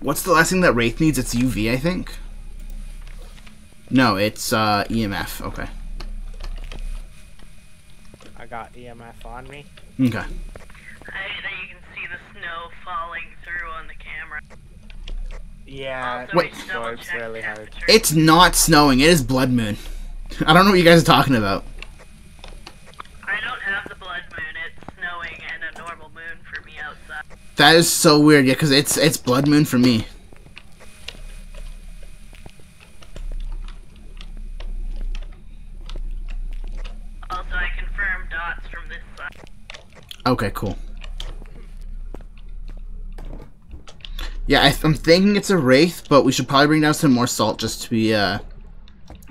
Speaker 1: What's the last thing that Wraith needs? It's UV, I think? No, it's uh, EMF. Okay.
Speaker 4: I got EMF on me.
Speaker 1: Okay.
Speaker 2: I, that you can see the snow falling through on the camera.
Speaker 4: Yeah,
Speaker 1: Wait.
Speaker 2: we
Speaker 4: It's
Speaker 2: checked
Speaker 4: really hard.
Speaker 1: It's not snowing. It is Blood Moon. I don't know what you guys are talking about.
Speaker 2: I don't have the blood moon. It's snowing and a normal moon for me outside.
Speaker 1: That is so weird, yeah, because it's it's Blood Moon for me.
Speaker 2: Also, I confirmed dots from this side.
Speaker 1: Okay, cool. Yeah, I I'm thinking it's a wraith, but we should probably bring down some more salt just to be uh,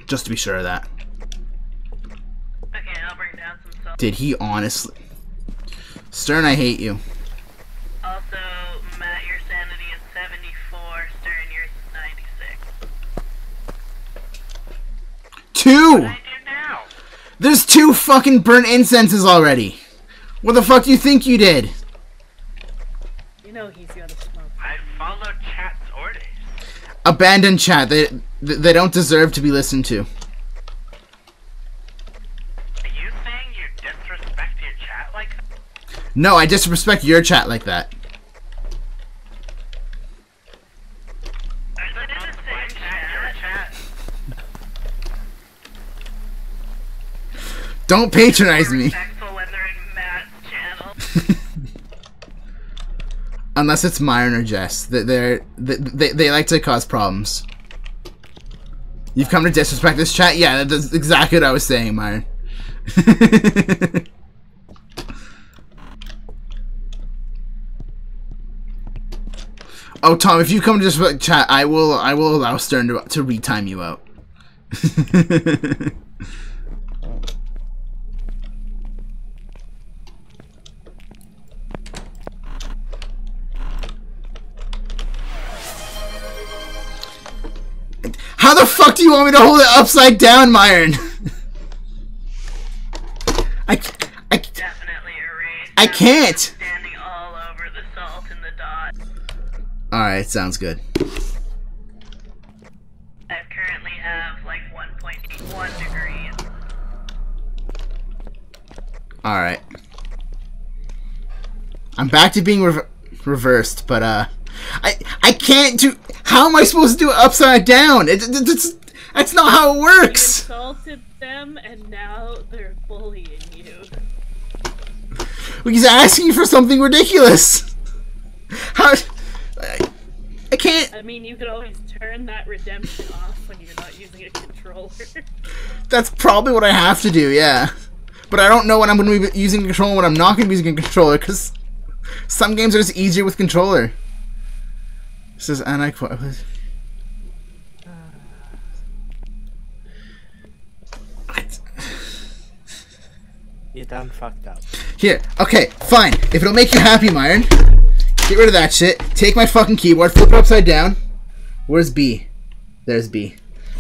Speaker 1: just to be sure of that. Okay, I'll bring down some salt. Did he honestly? Stern, I hate you.
Speaker 2: Also, Matt, your sanity is 74. Stern, you're 96.
Speaker 1: Two!
Speaker 4: I do now.
Speaker 1: There's two fucking burnt incenses already. What the fuck do you think you did?
Speaker 2: You know he's gonna smoke.
Speaker 4: I followed chat's orders.
Speaker 1: Abandon chat. They they don't deserve to be listened to.
Speaker 4: Are you saying you disrespect your chat like that?
Speaker 1: No, I disrespect your chat like that.
Speaker 4: Are they in the same chat? Your chat?
Speaker 1: Don't patronize me.
Speaker 2: Respectful when they're in Matt's channel.
Speaker 1: Unless it's Myron or Jess. They- They're, they, they, they like to cause problems. You've come to disrespect this chat? Yeah, that's exactly what I was saying, Myron. oh, Tom, if you come to disrespect chat, I will I will allow Stern to, to retime you out. How the fuck do you want me to hold it upside down, Myron? I, I,
Speaker 2: Definitely.
Speaker 1: I can't.
Speaker 2: Standing all over the salt in the dot.
Speaker 1: Alright, sounds good.
Speaker 2: I currently have like 1.1 degrees.
Speaker 1: Alright. I'm back to being rev- reversed, but uh, I I can't do. How am I supposed to do it upside down? It, it, it's that's not how it
Speaker 2: You
Speaker 1: works.
Speaker 2: insulted them and now they're bullying you.
Speaker 1: He's asking for something ridiculous. How? I, I can't.
Speaker 2: I mean, you could always turn that redemption off when you're not using a controller.
Speaker 1: That's probably what I have to do. Yeah, but I don't know when I'm going to be using a controller when I'm not going to be using a controller because some games are just easier with controller. This is and I quote.
Speaker 4: You done fucked up.
Speaker 1: Here, okay, fine. If it'll make you happy, Myron, get rid of that shit. Take my fucking keyboard, flip it upside down. Where's B? There's B.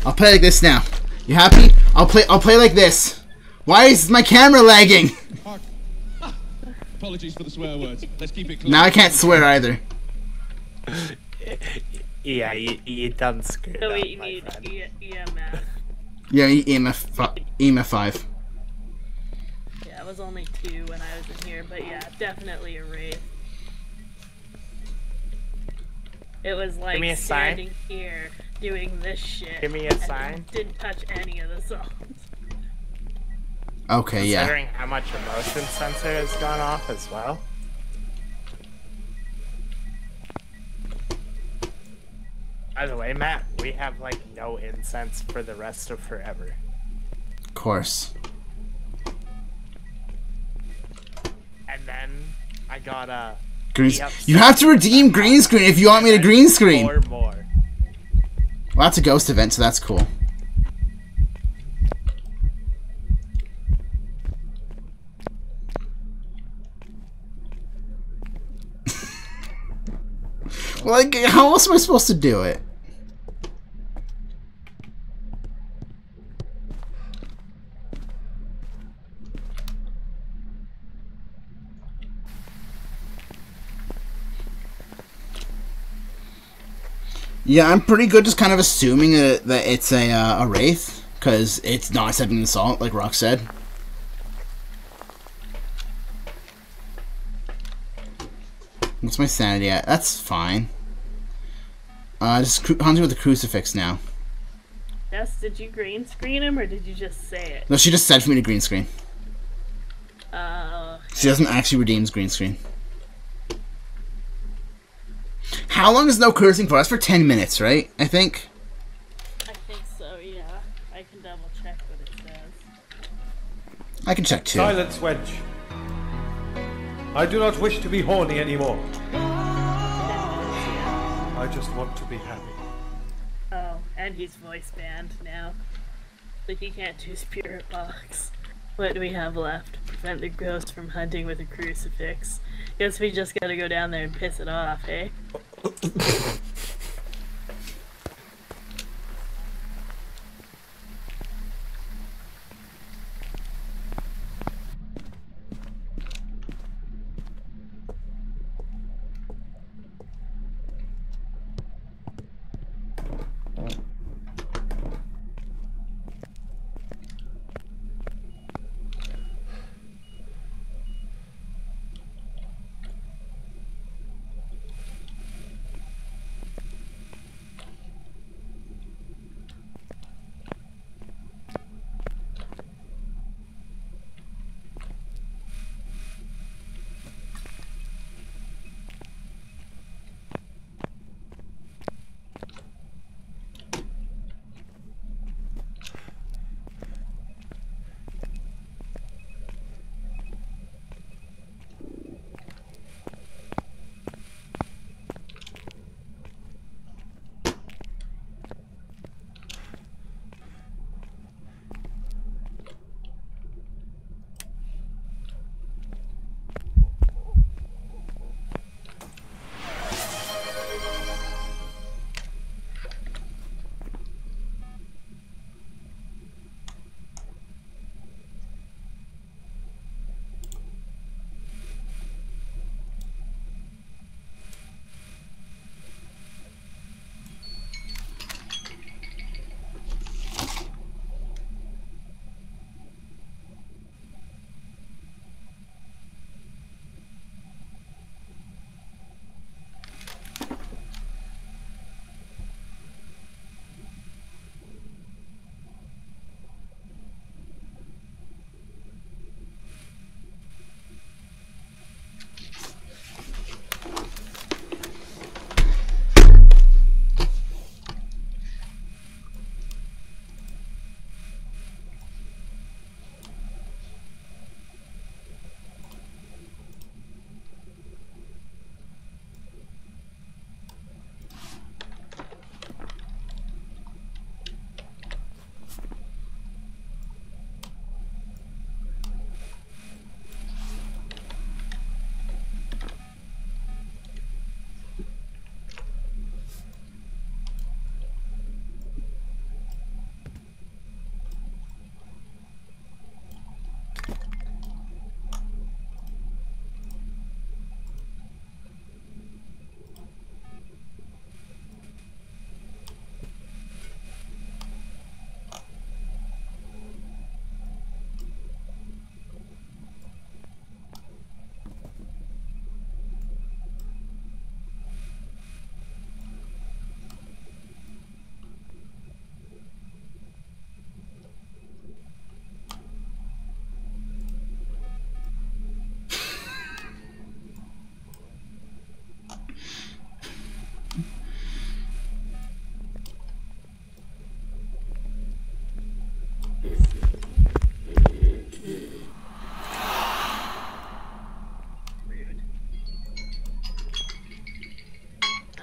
Speaker 1: I'll play like this now. You happy? I'll play. I'll play like this. Why is my camera lagging?
Speaker 6: Apologies for the swear words. Let's keep it clean.
Speaker 1: Now I can't swear either.
Speaker 4: Yeah, you, you done screwed
Speaker 2: so
Speaker 4: up,
Speaker 2: we
Speaker 4: my
Speaker 2: need
Speaker 4: friend.
Speaker 2: E- EMF.
Speaker 1: Yeah, E- EMF EMF five.
Speaker 2: Yeah, it was only two when I was in here, but yeah, definitely a wraith. It was like
Speaker 4: me a sign.
Speaker 2: here doing this shit.
Speaker 4: Give me a
Speaker 2: and
Speaker 4: sign.
Speaker 2: Didn't touch any of the songs.
Speaker 1: Okay, yeah.
Speaker 4: Considering how much emotion sensor has gone off as well. By the way, Matt, we have like no incense for the rest of forever.
Speaker 1: Of course.
Speaker 4: And then I got a
Speaker 1: Green. You have to redeem green screen if you want me to green screen.
Speaker 4: four more.
Speaker 1: Well, that's a ghost event, so that's cool. Like, how else am I supposed to do it? Yeah, I'm pretty good just kind of assuming that, that it's a, uh, a Wraith, because it's not accepting the salt, like Rock said. What's my sanity at? That's fine. Uh, just cru- hunting with a crucifix now.
Speaker 2: Yes, did you green screen him or did you just say it?
Speaker 1: No, she just said for me to green screen.
Speaker 2: Uh,
Speaker 1: She doesn't actually redeem green screen. How long is no cursing for? That's for 10 minutes, right? I think.
Speaker 2: I think so, yeah. I can double check what it says.
Speaker 1: I can check too.
Speaker 5: Silence, Wedge. I do not wish to be horny anymore. I just want to be happy.
Speaker 2: Oh, and he's voice banned now. So he can't do Spirit Box. What do we have left? Prevent the ghost from hunting with a crucifix. Guess we just gotta go down there and piss it off, eh?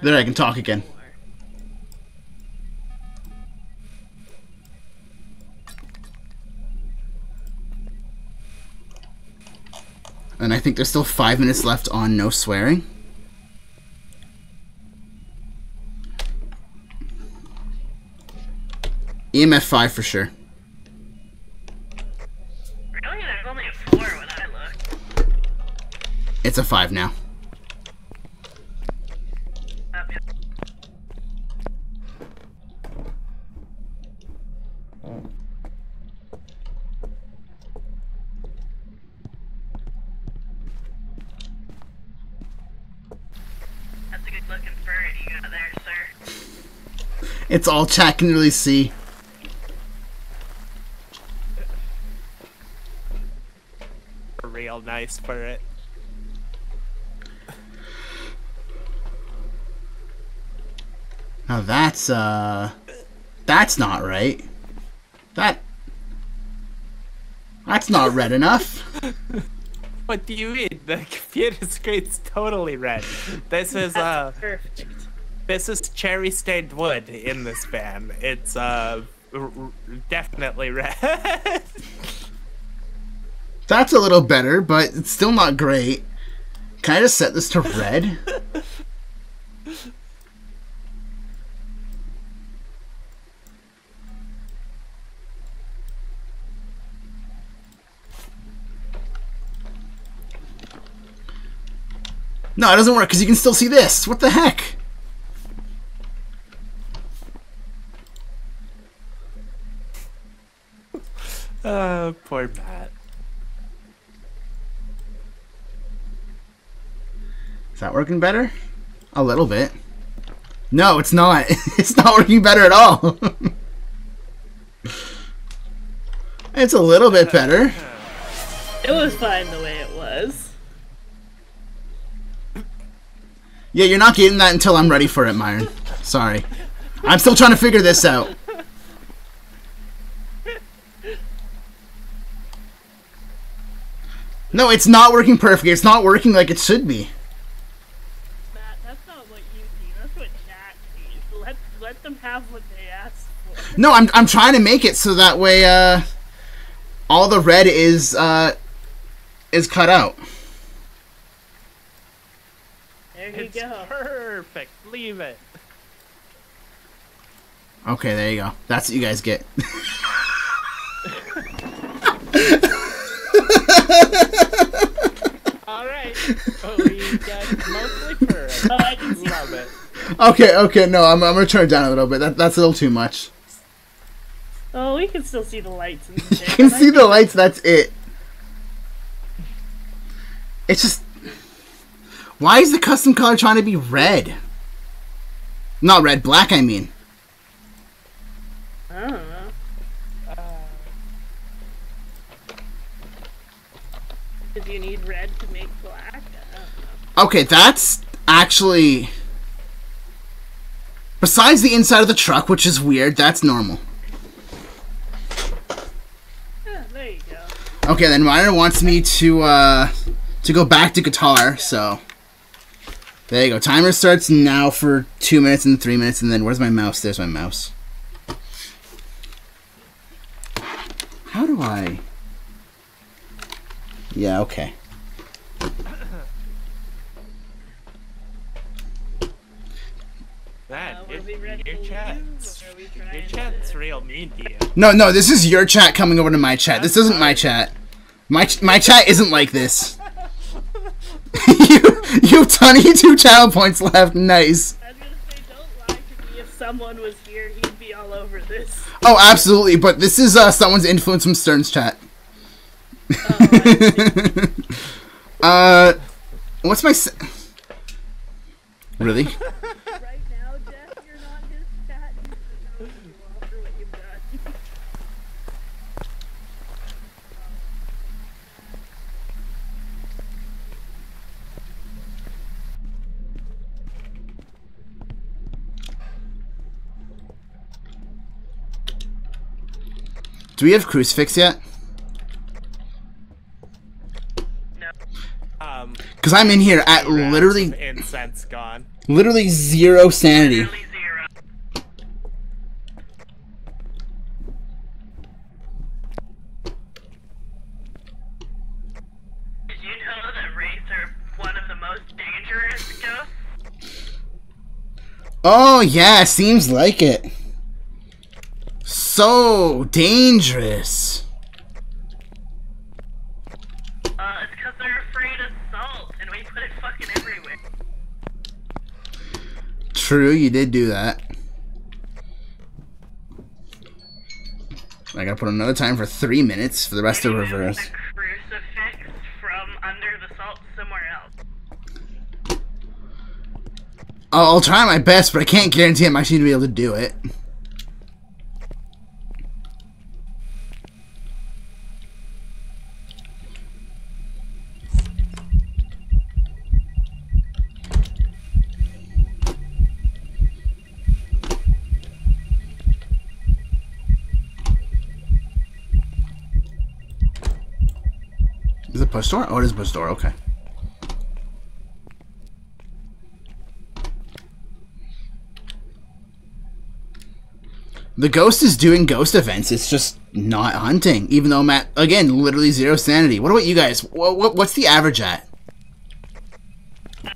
Speaker 1: There, I can talk again. And I think there's still five minutes left on no swearing. EMF 5 for sure.
Speaker 2: Really? There's only a four when I look.
Speaker 1: It's a 5 now.
Speaker 2: Oh, yeah. That's a good looking bird you got there, sir.
Speaker 1: It's all chat can really see.
Speaker 4: Real nice for it.
Speaker 1: Now that's, uh... That's not right. That... That's not red enough.
Speaker 4: What do you mean? The computer screen's totally red. This is uh,
Speaker 2: Perfect.
Speaker 4: This is cherry stained wood in this van. It's uh, definitely red.
Speaker 1: That's a little better, but it's still not great. Can I just set this to red? No, it doesn't work because you can still see this. What the heck?
Speaker 4: Uh, poor Matt.
Speaker 1: Is that working better? A little bit. No, it's not. It's not working better at all. it's a little bit better.
Speaker 2: It was fine the way it was.
Speaker 1: Yeah, you're not getting that until I'm ready for it, Myron. Sorry. I'm still trying to figure this out. No, it's not working perfectly. It's not working like it should be.
Speaker 2: Matt, that's not what you see. That's what chat sees. Let let them have what they asked for.
Speaker 1: No, I'm I'm trying to make it so that way uh all the red is uh is cut out.
Speaker 2: There you
Speaker 4: It's
Speaker 2: go.
Speaker 4: perfect. Leave it.
Speaker 1: Okay, there you go. That's what you guys get.
Speaker 4: All right. Oh, we got mostly fur.
Speaker 2: Oh, I.
Speaker 4: Love it.
Speaker 1: okay, okay, no, I'm I'm gonna turn it down a little bit. That that's a little too much.
Speaker 2: Oh, we can still see the lights. In the
Speaker 1: You can
Speaker 2: I
Speaker 1: see the lights, that's it. It's just why is the custom color trying to be red? Not red, black I mean.
Speaker 2: I don't know. Uh. Did you need red to make black? I.
Speaker 1: Okay, that's actually besides the inside of the truck, which is weird, that's normal.
Speaker 2: Yeah, there you go.
Speaker 1: Okay, then Ryder wants me to uh to go back to guitar, so there you go. Timer starts now for two minutes and three minutes, and then where's my mouse? There's my mouse. How do I? Yeah, okay.
Speaker 4: That
Speaker 2: Uh,
Speaker 4: is
Speaker 2: were we ready
Speaker 4: your chat's
Speaker 2: leave, or are we trying
Speaker 4: your chat's real mean to you.
Speaker 1: No, no, this is your chat coming over to my chat. This isn't my chat. My ch- my chat isn't like this. you you have 22 channel points left. Nice.
Speaker 2: I was gonna say, don't lie to me. If someone was here, he'd be all over this.
Speaker 1: Oh, absolutely. But this is uh, someone's influence from Stern's chat.
Speaker 2: Oh,
Speaker 1: Uh, what's my? Really?
Speaker 2: right now, Jeff, you're not his chat. You should know you all for what you've done.
Speaker 1: Do we have crucifix yet?
Speaker 4: Um,
Speaker 1: Because I'm in here at literally,
Speaker 4: incense gone.
Speaker 1: literally zero sanity.
Speaker 2: Did you know that wraiths are one of the most dangerous ghosts?
Speaker 1: Oh yeah, seems like it. So dangerous.
Speaker 2: Uh, it's because they're afraid of salt, and we put it fucking everywhere.
Speaker 1: True, you did do that. I gotta put another time for three minutes for the rest of reverse.
Speaker 2: The crucifix from under the salt somewhere else.
Speaker 1: I'll, I'll try my best, but I can't guarantee I'm actually gonna be able to do it. Push door? Oh, it is push door. Okay. The ghost is doing ghost events. It's just not hunting. Even though Matt, again, literally zero sanity. What about you guys? What, what what's the average at?
Speaker 2: Uh,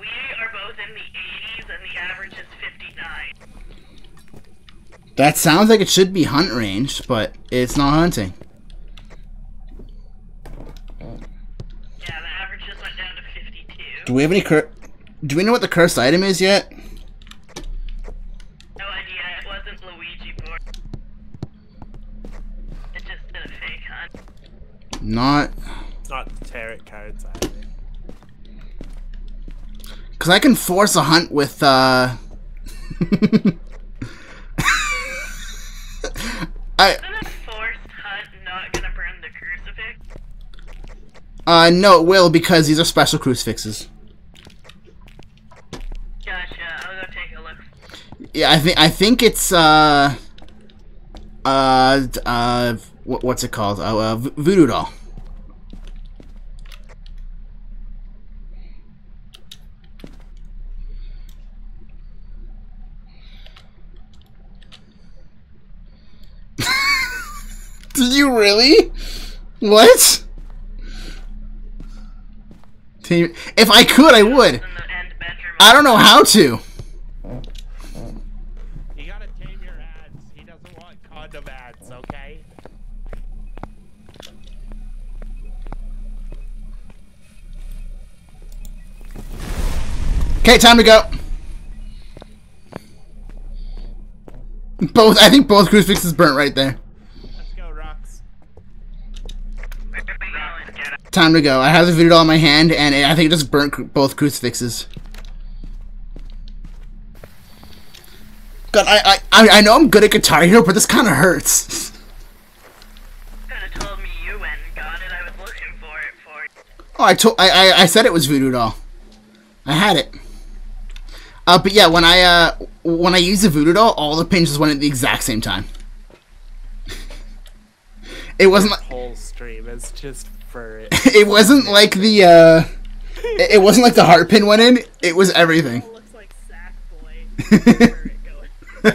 Speaker 2: we are both in the 80s, and the average is 59.
Speaker 1: That sounds like it should be hunt range, but it's not hunting.
Speaker 2: Yeah, the average just went down to 52.
Speaker 1: Do we have any cur? Do we know what the cursed item is yet?
Speaker 2: No idea, it wasn't Luigi board. It just did a fake hunt.
Speaker 1: Not,
Speaker 4: It's not tarot cards either.
Speaker 1: cause I can force a hunt with uh. I
Speaker 2: Isn't a forced hunt not gonna burn the crucifix?
Speaker 1: uh no it will because these are special crucifixes.
Speaker 2: Gotcha, I'll go take a look.
Speaker 1: Yeah, I think I think it's uh uh uh what, what's it called? Oh, uh, voodoo doll. Did you really? What? If I could, I would.
Speaker 2: In the end bedroom.
Speaker 1: I don't know how to.
Speaker 4: You gotta tame your ads. He doesn't want condom ads, okay?
Speaker 1: Okay, time to go. Both, I think both crucifixes burnt right there.
Speaker 4: Let's go, Rox.
Speaker 2: Where are we going? Get out.
Speaker 1: Time to go. I have the voodoo doll in my hand, and I think it just burnt cru- both crucifixes. God, I, I, I I know I'm good at Guitar Hero, but this kind of hurts.
Speaker 2: Could've told me you went and got it. I was looking for it for you.
Speaker 1: Oh, I told, I, I, I said it was voodoo doll. I had it. Uh, but yeah, when I, uh, when I used the voodoo doll, all the pins just went at the exact same time. it wasn't like.
Speaker 4: Whole stream is just for it.
Speaker 1: it wasn't like the uh it it wasn't like the heart pin went in it was everything
Speaker 2: It looks like Sackboy. Where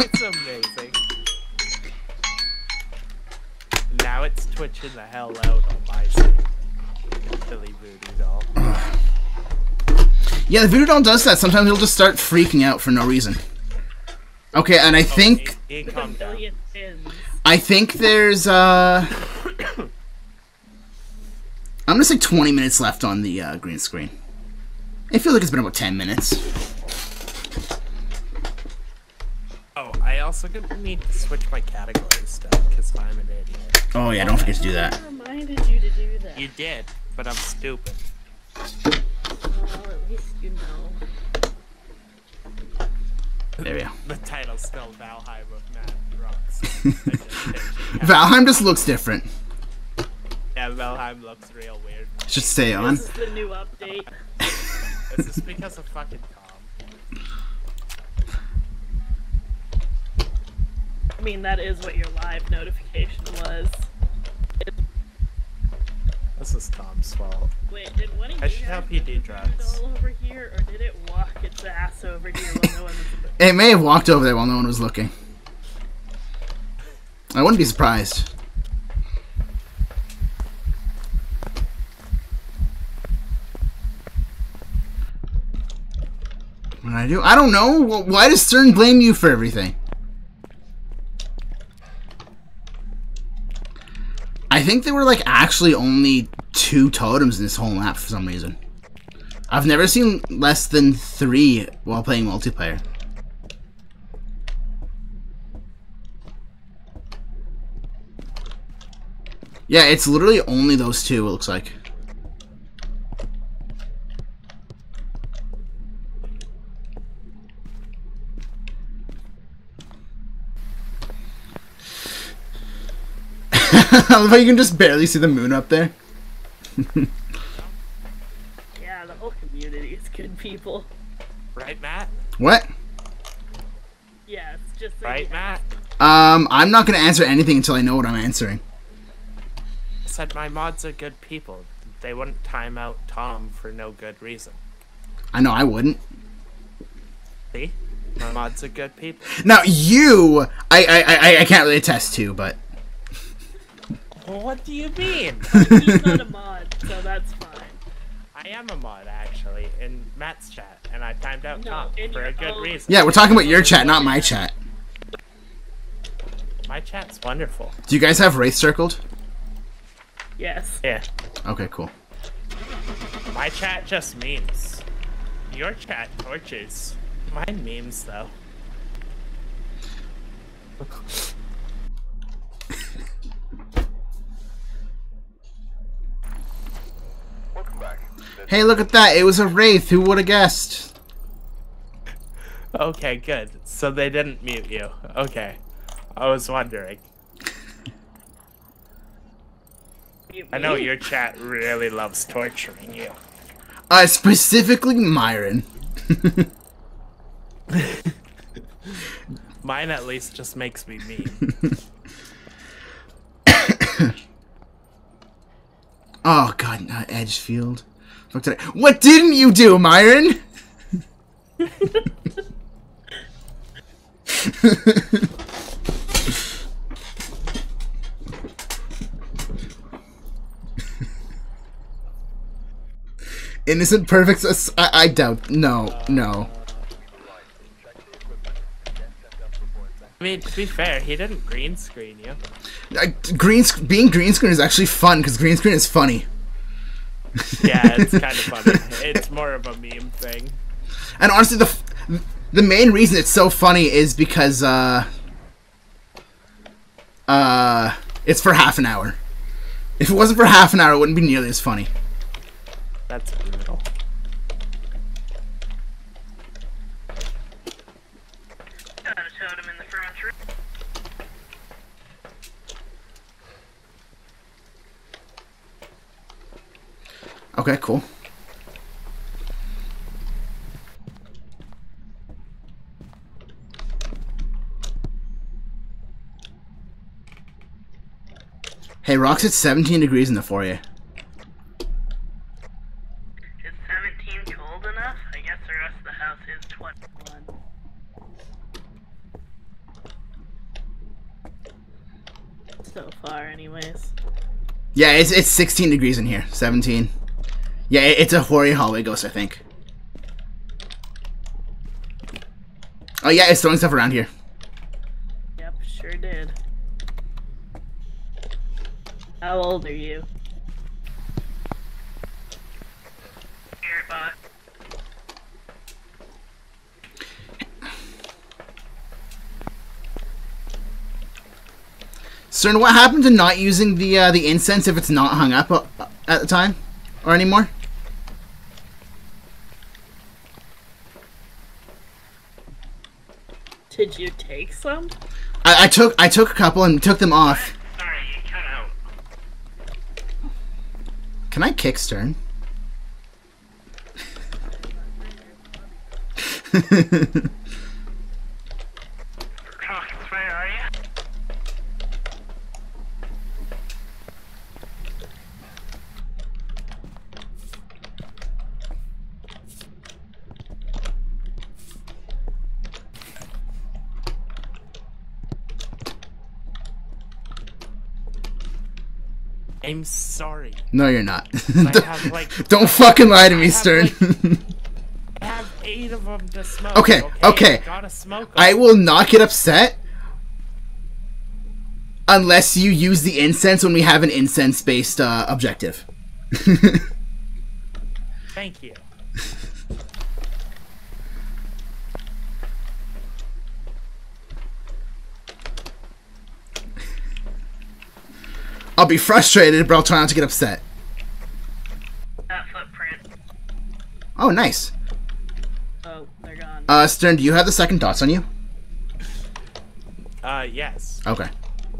Speaker 4: it's amazing. Now it's twitching the hell out
Speaker 1: yeah the voodoo doll does that sometimes he'll just start freaking out for no reason okay and i think
Speaker 4: He, he calmed down.
Speaker 2: Billion pins.
Speaker 1: i think there's uh i'm gonna say 20 minutes left on the uh, green screen it feels like it's been about 10 minutes
Speaker 4: Oh, I also need to switch my category stuff because I'm an idiot.
Speaker 1: oh yeah don't forget to do that
Speaker 2: I reminded you to do that.
Speaker 4: You did, but I'm stupid.
Speaker 2: Well, you know.
Speaker 1: there we go
Speaker 4: The title still Valheim of Mad Rox. I just changed it.
Speaker 1: valheim just looks different
Speaker 4: yeah, Valheim looks real weird.
Speaker 1: should stay on
Speaker 2: This is the new update.
Speaker 4: Is this because of fucking Tom?
Speaker 2: I mean, that is what your live notification was.
Speaker 4: This is Tom's fault.
Speaker 2: Wait, did one of
Speaker 4: I
Speaker 2: you
Speaker 4: should
Speaker 2: guys
Speaker 4: help you
Speaker 2: put the
Speaker 4: do drugs.
Speaker 2: doll over here, or did it walk its ass over here while no one was looking?
Speaker 1: it may have walked over there while no one was looking i wouldn't be surprised What did I do? I don't know. Why does Stern blame you for everything? I think there were like actually only two totems in this whole map for some reason. I've never seen less than three while playing multiplayer. Yeah, it's literally only those two, it looks like. I love how you can just barely see the moon up there.
Speaker 2: Yeah, the whole community is good people.
Speaker 4: Right, Matt?
Speaker 1: What?
Speaker 2: Yeah, it's just that
Speaker 4: Right,
Speaker 2: you-
Speaker 4: Matt?
Speaker 1: Um, I'm not gonna answer anything until I know what I'm answering.
Speaker 4: said my mods are good people. They wouldn't time out Tom for no good reason.
Speaker 1: I know I wouldn't.
Speaker 4: See? My mods are good people.
Speaker 1: Now you, I, I, I, I can't really attest to, but
Speaker 4: Well, what do you mean?
Speaker 2: He's not a mod, so that's fine.
Speaker 4: I am a mod actually in Matt's chat, and I timed out
Speaker 2: No,
Speaker 4: Tom for a good
Speaker 2: own-
Speaker 4: reason.
Speaker 1: yeah, we're talking about your chat, not my chat.
Speaker 4: My chat's wonderful.
Speaker 1: Do you guys have Wraith circled?
Speaker 2: Yes.
Speaker 4: Yeah.
Speaker 1: Okay, cool.
Speaker 4: My chat just memes. Your chat torches. Mine memes though.
Speaker 1: Hey, look at that! It was a Wraith. Who would have guessed?
Speaker 4: Okay, good. So they didn't mute you. Okay. I was wondering. I know your chat really loves torturing you.
Speaker 1: Uh, specifically Myron.
Speaker 4: Mine at least just makes me mean.
Speaker 1: Oh god, not Edgefield. Fuck did I- What didn't you do, Myron? Innocent perfect. I doubt. No, no.
Speaker 4: I mean, to be fair, he didn't green screen you.
Speaker 1: I, green being green screen is actually fun because green screen is funny.
Speaker 4: Yeah, it's kind of funny. It's more of a meme thing.
Speaker 1: And honestly, the the main reason it's so funny is because uh uh it's for half an hour. If it wasn't for half an hour, it wouldn't be nearly as funny.
Speaker 4: That's brutal.
Speaker 2: Got a totem in the front room.
Speaker 1: Okay, cool. Hey, Rox it's 17 degrees in the foyer.
Speaker 2: Is 17 cold enough? I guess the rest of the house is 21. So far, anyways.
Speaker 1: Yeah, it's it's 16 degrees in here. 17. Yeah, it's a hoary hallway ghost, I think. Oh yeah, it's throwing stuff around here.
Speaker 2: Yep, sure did. How old are you? Spirit bot.
Speaker 1: Stern, what happened to not using the uh, the incense if it's not hung up uh, at the time or anymore?
Speaker 2: Did you take some?
Speaker 1: I, I took I took a couple and took them off.
Speaker 4: Sorry, you cut out.
Speaker 1: Can I kick Stern?
Speaker 4: where are you? I'm sorry.
Speaker 1: no, you're not.
Speaker 4: I have like
Speaker 1: Don't fucking lie to me,
Speaker 4: have,
Speaker 1: Stern.
Speaker 4: like- I have eight of them to smoke.
Speaker 1: Okay, okay.
Speaker 4: Smoke 'em.
Speaker 1: I will not get upset unless you use the incense when we have an incense-based uh, objective.
Speaker 4: Thank you.
Speaker 1: I'll be frustrated, but I'll try not to get upset.
Speaker 2: That footprint.
Speaker 1: Oh, nice.
Speaker 2: Oh, they're gone.
Speaker 1: Uh, Stern, do you have the second dots on you?
Speaker 4: Uh, yes.
Speaker 1: Okay.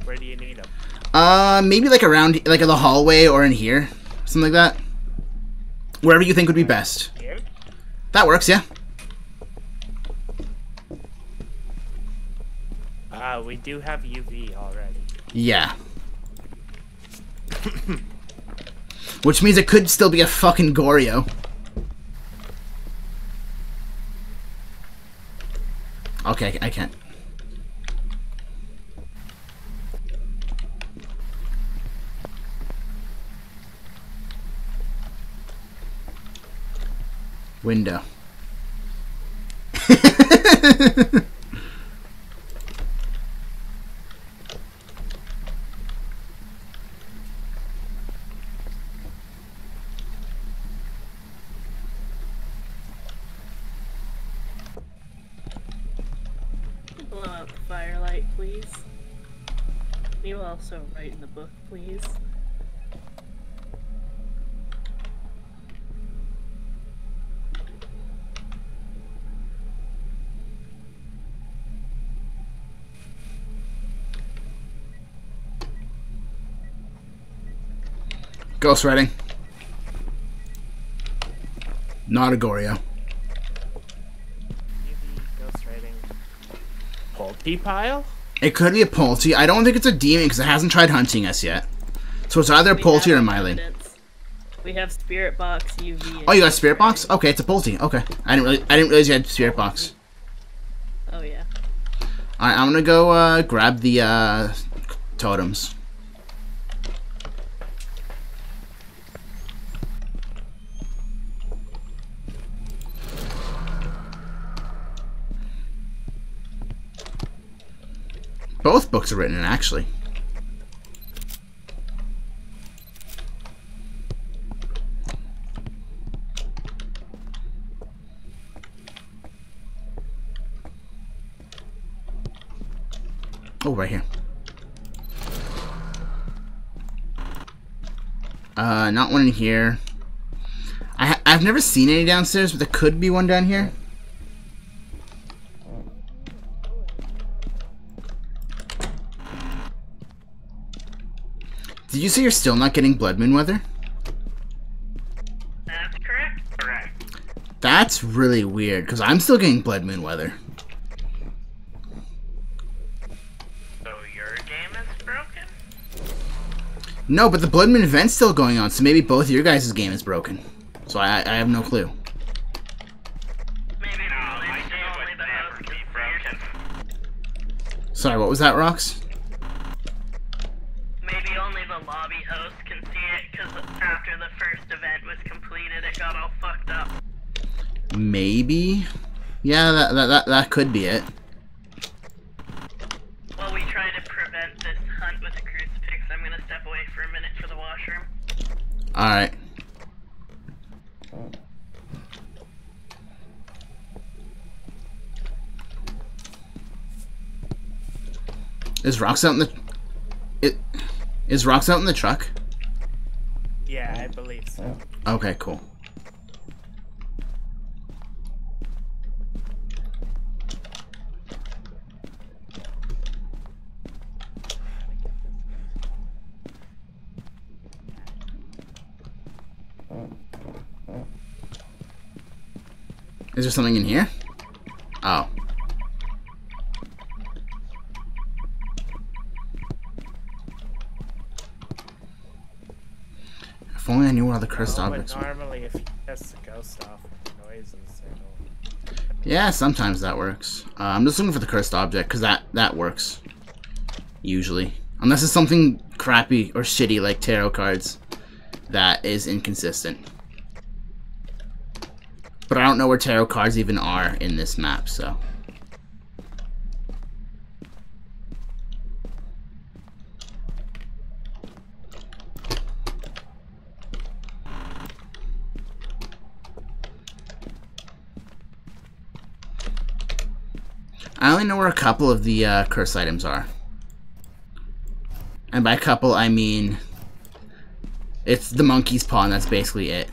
Speaker 4: Where do you need them?
Speaker 1: Uh, maybe like around, like in the hallway or in here, something like that. Wherever you think would be best.
Speaker 4: Here?
Speaker 1: That works, yeah.
Speaker 4: Uh, we do have UV already.
Speaker 1: Yeah. Which means it could still be a fucking Goryo. okay, I can't. Window.
Speaker 2: Blow out the firelight, please. You also write in the book, please.
Speaker 1: Ghostwriting. Not a Goryo.
Speaker 4: Ghostwriting. Polty pile?
Speaker 1: It could be a Polty. I don't think it's a demon because it hasn't tried hunting us yet. So it's either a Polty or a Myling.
Speaker 2: We have Spirit Box, UV.
Speaker 1: Oh, you got Spirit Box? Okay, it's a Polty. Okay, I didn't really, I didn't realize you had Spirit Box.
Speaker 2: Oh yeah.
Speaker 1: Alright, I'm gonna go uh, grab the uh, totems. Both books are written in, actually. Oh, right here. Uh, not one in here. I I've never seen any downstairs, but there could be one down here. Did you say you're still not getting Blood Moon weather?
Speaker 2: That's correct. Correct.
Speaker 1: That's really weird, because I'm still getting Blood Moon weather.
Speaker 2: So your game is broken?
Speaker 1: No, but the Blood Moon event's still going on, so maybe both of your guys' game is broken. So I, I have no clue.
Speaker 2: Maybe no, my game would never be broken.
Speaker 1: Sorry, what was that, Rox?
Speaker 2: Maybe only the lobby host can see it because after the first event was completed, it got all fucked up.
Speaker 1: Maybe? Yeah, that, that, that, that could be it.
Speaker 2: While we try to prevent this hunt with a crucifix, I'm gonna step away for a minute for the washroom.
Speaker 1: Alright. Is Rox out in the... It, is Rox out in the truck?
Speaker 4: Yeah, I believe so.
Speaker 1: Okay, cool. Is there something in here? Oh. If only I knew where all the cursed
Speaker 4: No,
Speaker 1: objects were.
Speaker 4: normally, if you piss the ghost off noises, it'll.
Speaker 1: Yeah, sometimes that works. Uh, I'm just looking for the cursed object because that that works. Usually, unless it's something crappy or shitty like tarot cards, that is inconsistent. But I don't know where tarot cards even are in this map, so. I only know where a couple of the uh, curse items are. And by couple, I mean it's the monkey's paw, and that's basically it.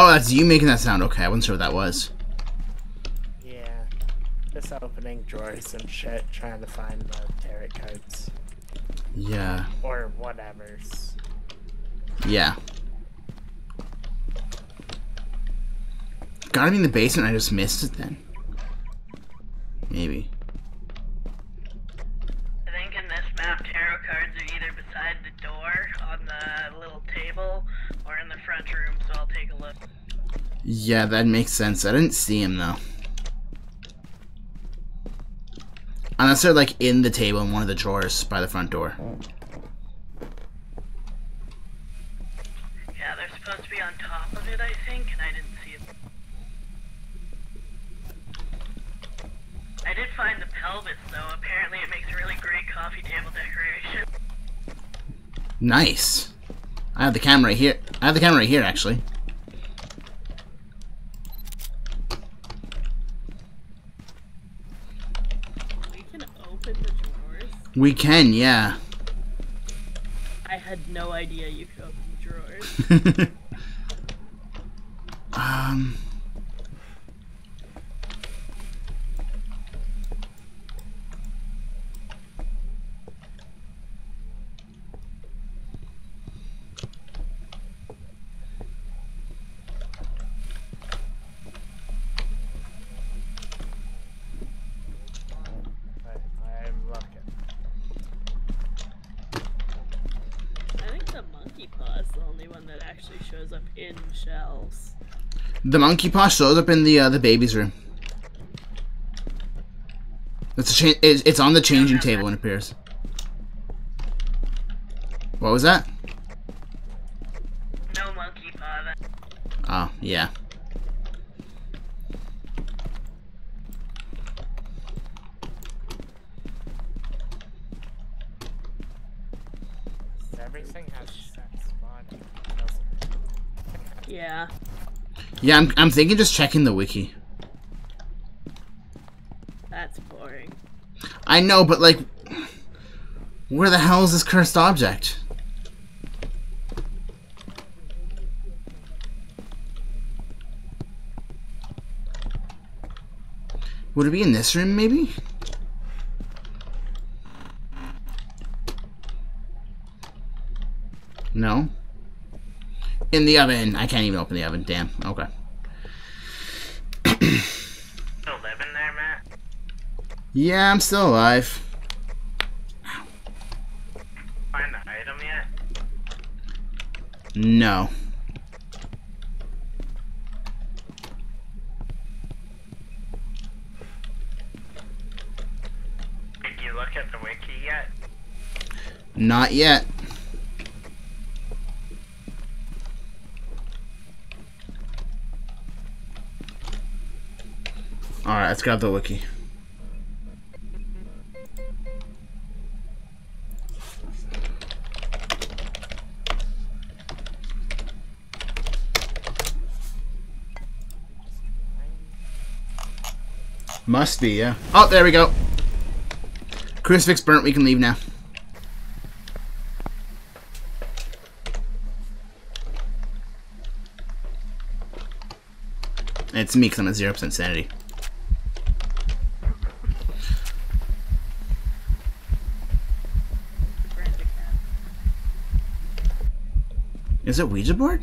Speaker 1: Oh, that's you making that sound. Okay, I wasn't sure what that was.
Speaker 4: Yeah. Just opening drawers and shit, trying to find the tarot cards
Speaker 1: Yeah.
Speaker 4: or whatever's.
Speaker 1: Yeah. Gotta be in the basement. I just missed it then. Maybe.
Speaker 2: I think in this map, tarot cards are either beside the door on the little table or in the front room, so I'll take a look.
Speaker 1: Yeah, that makes sense. I didn't see him though. Unless they're like in the table in one of the drawers by the front door.
Speaker 2: Yeah, they're supposed to be on top of it, I think, and I didn't see it. I did find the pelvis, though. Apparently, it makes a really great coffee table decoration.
Speaker 1: Nice. I have the camera right here. I have the camera right here actually.
Speaker 2: We can open the drawers.
Speaker 1: We can, yeah.
Speaker 2: I had no idea you could open drawers.
Speaker 1: um.
Speaker 4: I, I'm looking.
Speaker 2: I think the monkey paw is the only one that actually shows up in shelves.
Speaker 1: The monkey paw shows up in the uh, the baby's room. It's a cha- it's, it's on the changing table when it appears. What was that?
Speaker 2: No monkey paw. That
Speaker 1: Oh, yeah.
Speaker 4: Everything has set spawn.
Speaker 2: yeah.
Speaker 1: Yeah, I'm, I'm thinking just checking the wiki.
Speaker 2: That's boring.
Speaker 1: I know, but like, where the hell is this cursed object? Would it be in this room, maybe? No? In the oven. I can't even open the oven. Damn. Okay.
Speaker 4: Still living there, Matt?
Speaker 1: Yeah, I'm still alive.
Speaker 4: Find the item yet?
Speaker 1: No.
Speaker 4: Did you look at the wiki yet?
Speaker 1: Not yet. Alright, let's grab the wiki. Must be, yeah. Oh, there we go. Crucifix burnt, we can leave now. It's me because I'm at 0% sanity.
Speaker 2: Brand a cat.
Speaker 1: Is it Ouija board?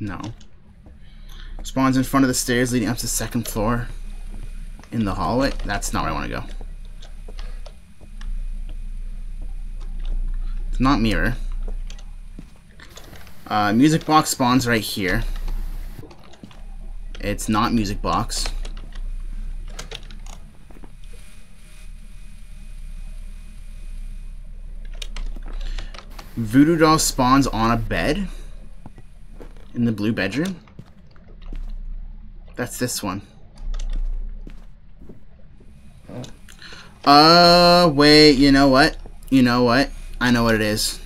Speaker 1: No. Spawns in front of the stairs leading up to the second floor. In the hallway? That's not where I want to go. It's not mirror. Uh, music box spawns right here. It's not music box. Voodoo doll spawns on a bed in the blue bedroom. That's this one. Uh, wait, you know what? You know what? I know what it is.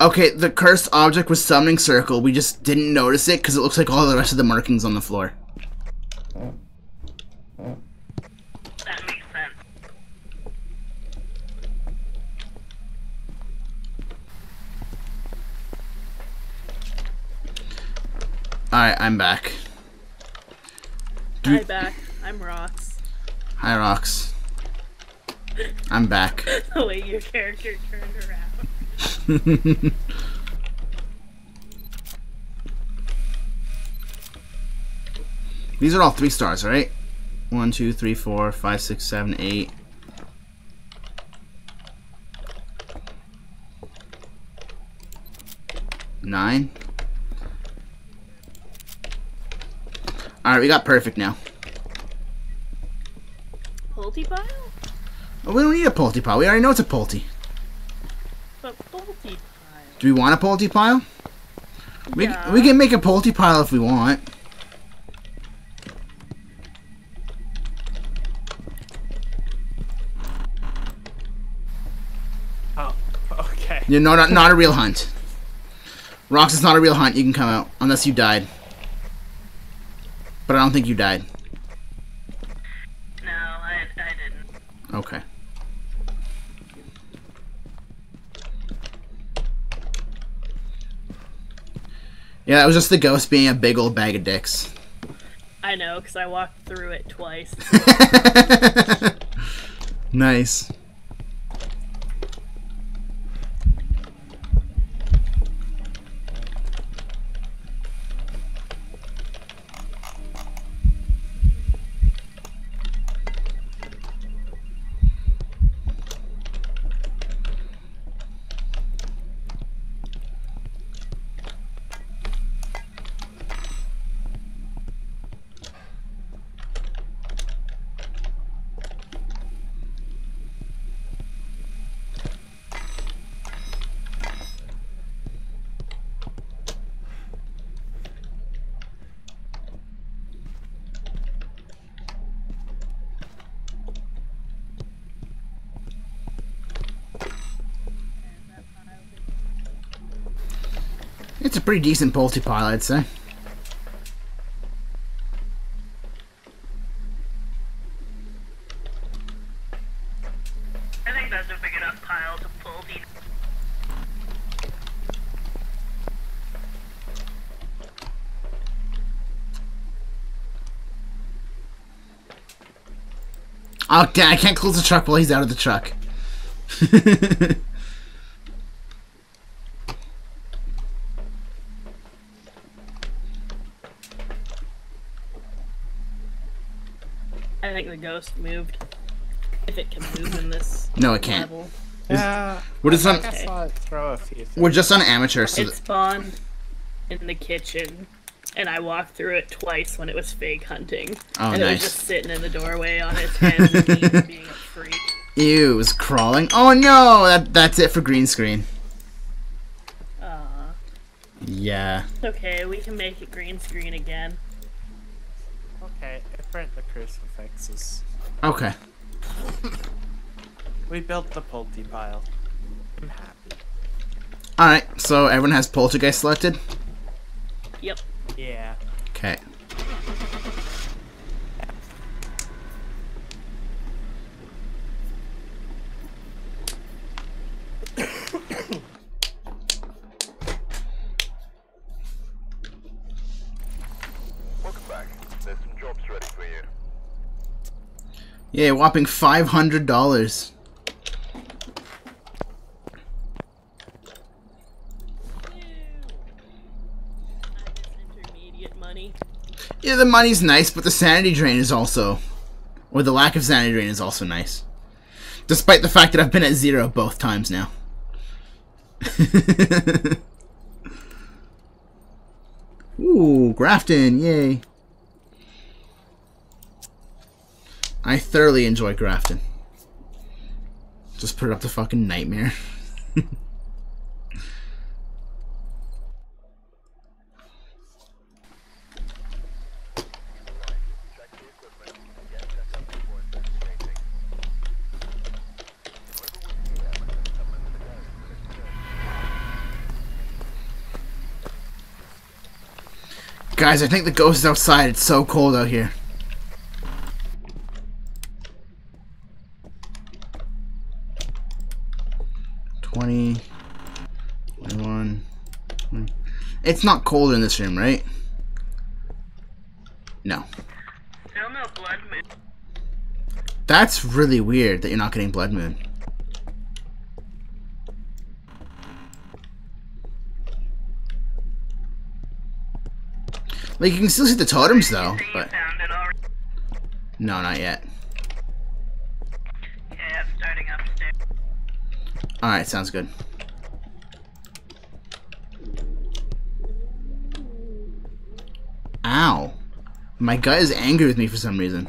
Speaker 1: Okay, the cursed object was summoning circle. We just didn't notice it because it looks like all the rest of the markings on the floor.
Speaker 2: That makes sense.
Speaker 1: Alright, I'm back. Do-
Speaker 2: Hi, back. I'm Rox.
Speaker 1: Hi, Rox. I'm back.
Speaker 2: the way your character turned around.
Speaker 1: These are all three stars, right? One, two, three, four, five, six, seven, eight. Nine. Alright, we got perfect now.
Speaker 2: Polty pile?
Speaker 1: Oh, we don't need a Polty pile. We already know it's a Polty.
Speaker 2: But Polty pile.
Speaker 1: Do we want a Polty pile? We,
Speaker 2: Yeah.
Speaker 1: we can make a Polty pile if we want.
Speaker 4: Oh, okay.
Speaker 1: You know, not, not a real hunt. Rox is not a real hunt. You can come out. Unless you died. But I don't think you died.
Speaker 2: No, I, I didn't.
Speaker 1: Okay. Yeah, that was just the ghost being a big old bag of dicks.
Speaker 2: I know, because I walked through it twice.
Speaker 1: nice. It's a pretty decent Polty pile, I'd say.
Speaker 2: I think that's a big enough pile to pull the.
Speaker 1: Oh, damn, I can't close the truck while he's out of the truck.
Speaker 2: ghost moved. If it can move in this
Speaker 1: no, it can't.
Speaker 2: level.
Speaker 4: Yeah.
Speaker 1: We're just on.
Speaker 4: I saw it throw a few things.
Speaker 1: We're just on amateur, so
Speaker 2: It spawned in the kitchen, and I walked through it twice when it was fake hunting.
Speaker 1: Oh,
Speaker 2: and it was just sitting in the doorway on its hands knees, being a freak.
Speaker 1: ew, it was crawling. Oh no, that that's it for green screen.
Speaker 2: Aw.
Speaker 1: Yeah.
Speaker 2: Okay, we can make it green screen again.
Speaker 4: Okay, I burnt the crucifixes.
Speaker 1: Okay.
Speaker 4: We built the Polty pile. I'm happy.
Speaker 1: All right. So everyone has poltergeist selected.
Speaker 2: Yep.
Speaker 4: Yeah.
Speaker 1: Okay.
Speaker 7: Welcome back. There's some jobs ready for you.
Speaker 1: Yeah, whopping five hundred dollars. Yeah, the money's nice, but the sanity drain is also, or the lack of sanity drain is also nice. Despite the fact that I've been at zero both times now. Ooh, Grafton, yay. I thoroughly enjoy Grafton. Just put it up to fucking nightmare. Guys, I think the ghost is outside. It's so cold out here. Twenty, twenty-one. 20. It's not cold in this room, right? No.
Speaker 2: Still no blood moon.
Speaker 1: That's really weird that you're not getting Blood Moon. Like, you can still see the totems, though, but...
Speaker 2: found it already.
Speaker 1: No, not yet.
Speaker 2: Okay, I'm starting upstairs.
Speaker 1: Alright, sounds good. Ow. My gut is angry with me for some reason.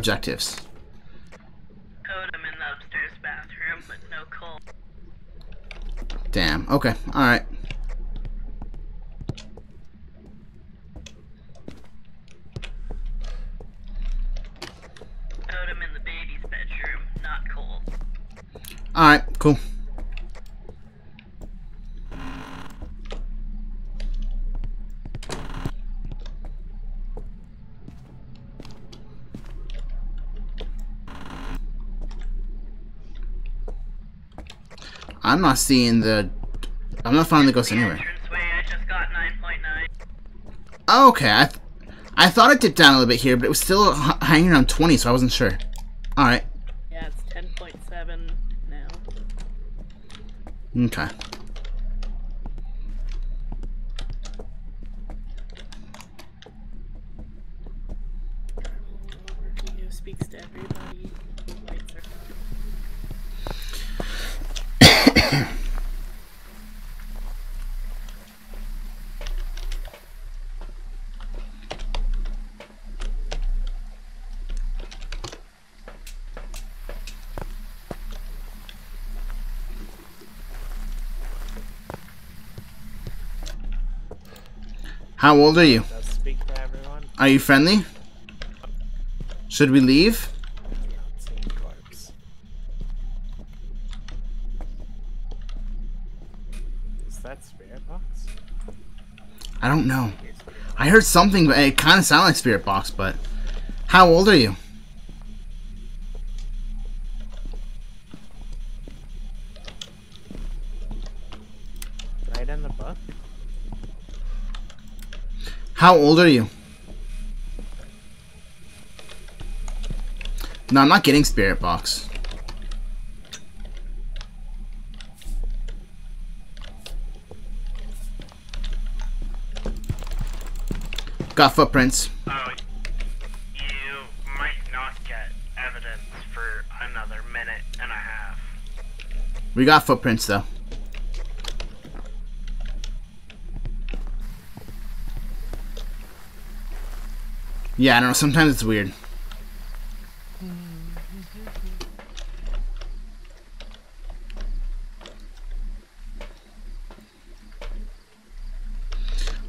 Speaker 1: Objectives?
Speaker 2: Totem in the upstairs bathroom, no.
Speaker 1: Damn. Okay. Alright.
Speaker 2: Totem in the baby's bedroom, not coal.
Speaker 1: Alright, cool. Not seeing the... I'm not finding the ghost anywhere.
Speaker 2: entranceway, I just got 9.9.
Speaker 1: Oh, okay. I, th I thought it dipped down a little bit here, but it was still h hanging around 20, so I wasn't sure. Alright.
Speaker 2: Yeah, it's 10.7 now.
Speaker 1: Okay.
Speaker 2: Overview speaks to everybody. Lights are
Speaker 1: How old are you?
Speaker 4: Does speak for everyone?
Speaker 1: Are you friendly? Should we leave?
Speaker 4: Is that spirit box?
Speaker 1: I don't know. I heard something, but it kind of sounded like Spirit Box, but... How old are you? How old are you? No, I'm not getting Spirit Box. Got footprints.
Speaker 4: Oh, you might not get evidence for another minute and a half.
Speaker 1: We got footprints, though. Yeah, I don't know. Sometimes it's weird.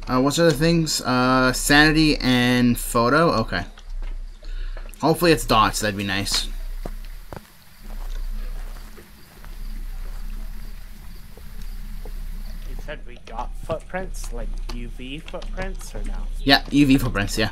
Speaker 1: Uh, what's other things? Uh, sanity and photo? Okay. Hopefully it's dots. That'd be nice.
Speaker 4: You said we got footprints, like UV footprints, or no?
Speaker 1: Yeah, UV footprints, yeah.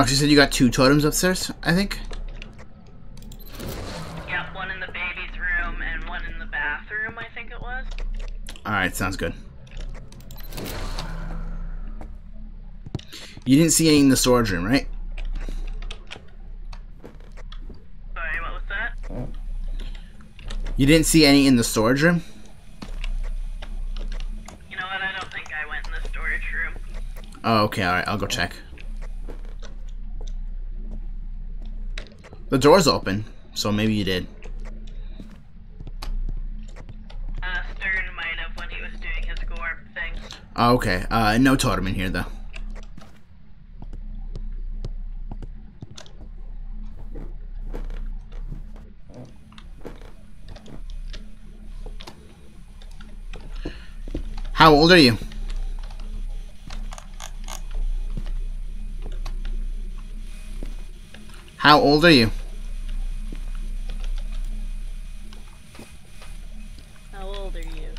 Speaker 1: Roxy said you got two totems upstairs, I think?
Speaker 2: Yeah, one in the baby's room and one in the bathroom, I think it was.
Speaker 1: Alright, sounds good. You didn't see any in the storage room, right?
Speaker 2: Sorry, what was that?
Speaker 1: You didn't see any in the storage room?
Speaker 2: You know what? I don't think I went in the storage room.
Speaker 1: Oh, okay, alright, I'll go check. The door's open, so maybe you did.
Speaker 2: Uh, Stern might have when he was doing his thing.
Speaker 1: Oh, okay, uh, no totem in here, though. How old are you? How old are you?
Speaker 2: How old are you?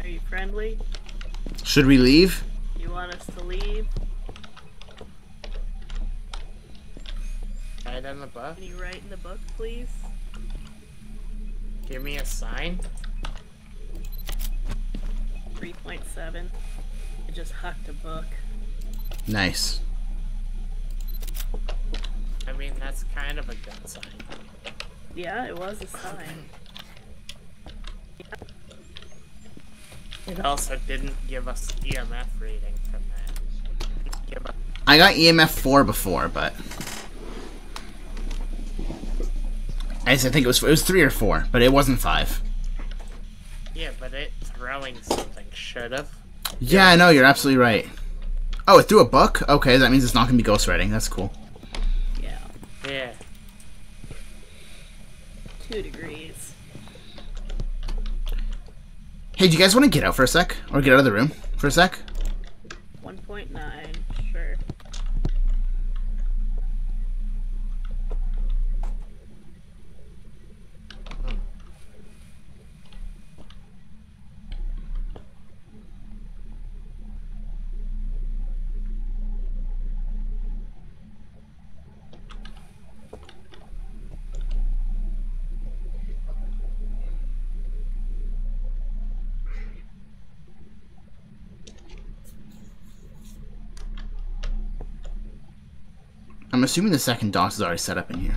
Speaker 2: Are you friendly?
Speaker 1: Should we leave?
Speaker 2: You want us to leave?
Speaker 4: Right in the book.
Speaker 2: Can you write in the book, please?
Speaker 4: Give me a sign.
Speaker 2: 3.7. I just hucked a book.
Speaker 1: Nice.
Speaker 4: I mean, that's kind of a good sign.
Speaker 2: Yeah, it was a sign.
Speaker 4: also didn't give us EMF reading from that.
Speaker 1: I got EMF 4 before, but... I think it was it was 3 or 4, but it wasn't 5.
Speaker 4: Yeah, but it throwing something should have.
Speaker 1: Yeah, I know, you're absolutely right. Oh, it threw a book? Okay, that means it's not going to be ghostwriting. That's cool.
Speaker 2: Yeah,
Speaker 4: Yeah.
Speaker 2: two degrees.
Speaker 1: Hey, do you guys want to get out for a sec? Or get out of the room for a sec?
Speaker 2: 1.9, sure.
Speaker 1: I'm assuming the second DOS is already set up in here.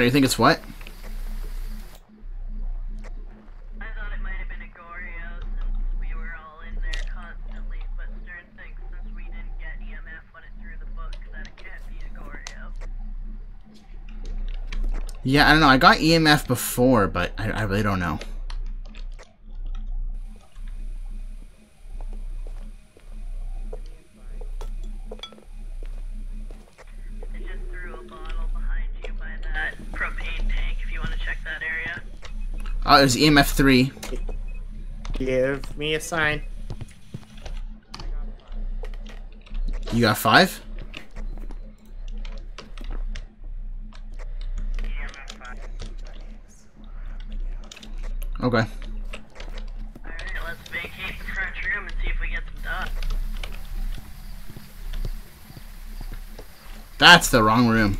Speaker 1: it you think it's
Speaker 2: a Goryo.
Speaker 1: Yeah, I don't know. I got EMF before, but I, I really don't know.
Speaker 2: It just threw a bottle behind you by that propane tank if you want to check that area.
Speaker 1: Oh, there's EMF 3.
Speaker 4: Give me a sign.
Speaker 1: You got 5? Okay.
Speaker 2: Alright, let's vacate the front room and see if we get.
Speaker 1: That's the wrong room.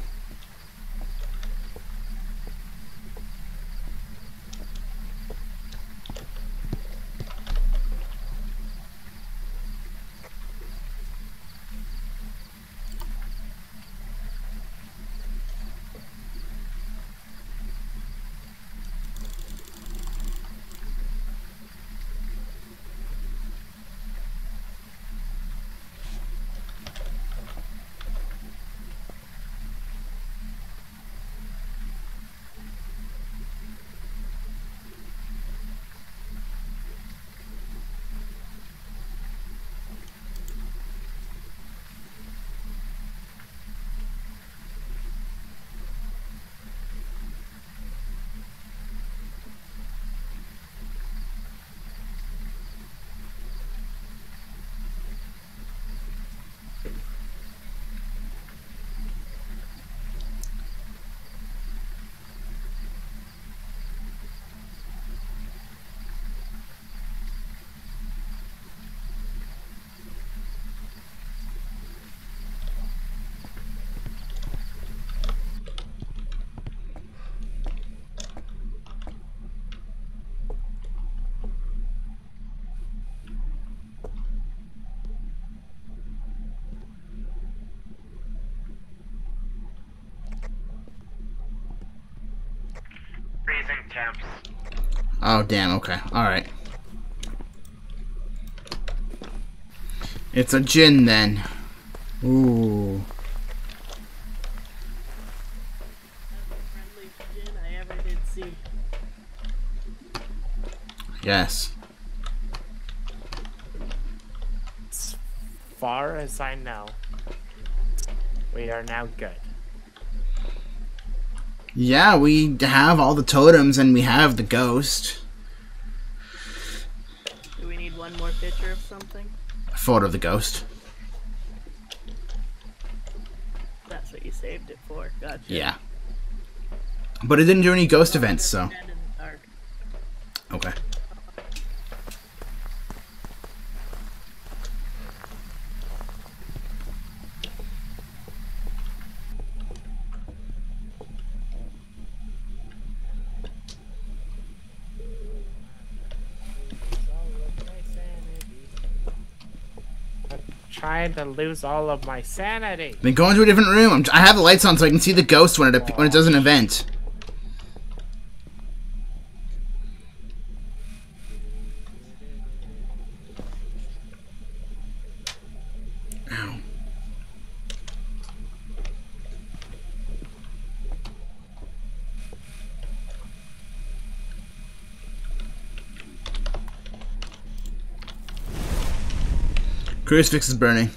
Speaker 1: Oh, damn, okay. Alright. It's a Jinn then. Ooh.
Speaker 2: Friendly Jinn I ever did see.
Speaker 1: Yes.
Speaker 4: As far as I know, we are now good.
Speaker 1: Yeah, we have all the totems and we have the ghost.
Speaker 2: Do we need one more picture of something?
Speaker 1: Photo of the ghost.
Speaker 2: That's what you saved it for. Gotcha.
Speaker 1: Yeah. But it didn't do any ghost events, so.
Speaker 2: Stand in the dark.
Speaker 1: Okay.
Speaker 4: Trying to lose all of my sanity.
Speaker 1: Then go into a different room. I have the lights on so I can see the ghost when it when it does an event. Crucifix is burning.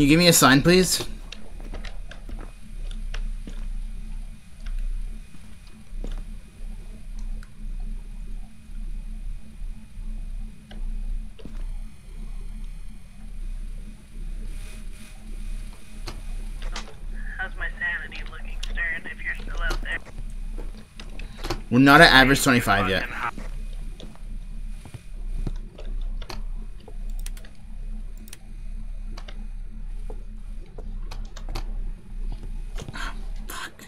Speaker 1: Can you give me a sign, please?
Speaker 2: How's my sanity looking, Stern, if you're still out there?
Speaker 1: We're not at average 25 yet. Fuck.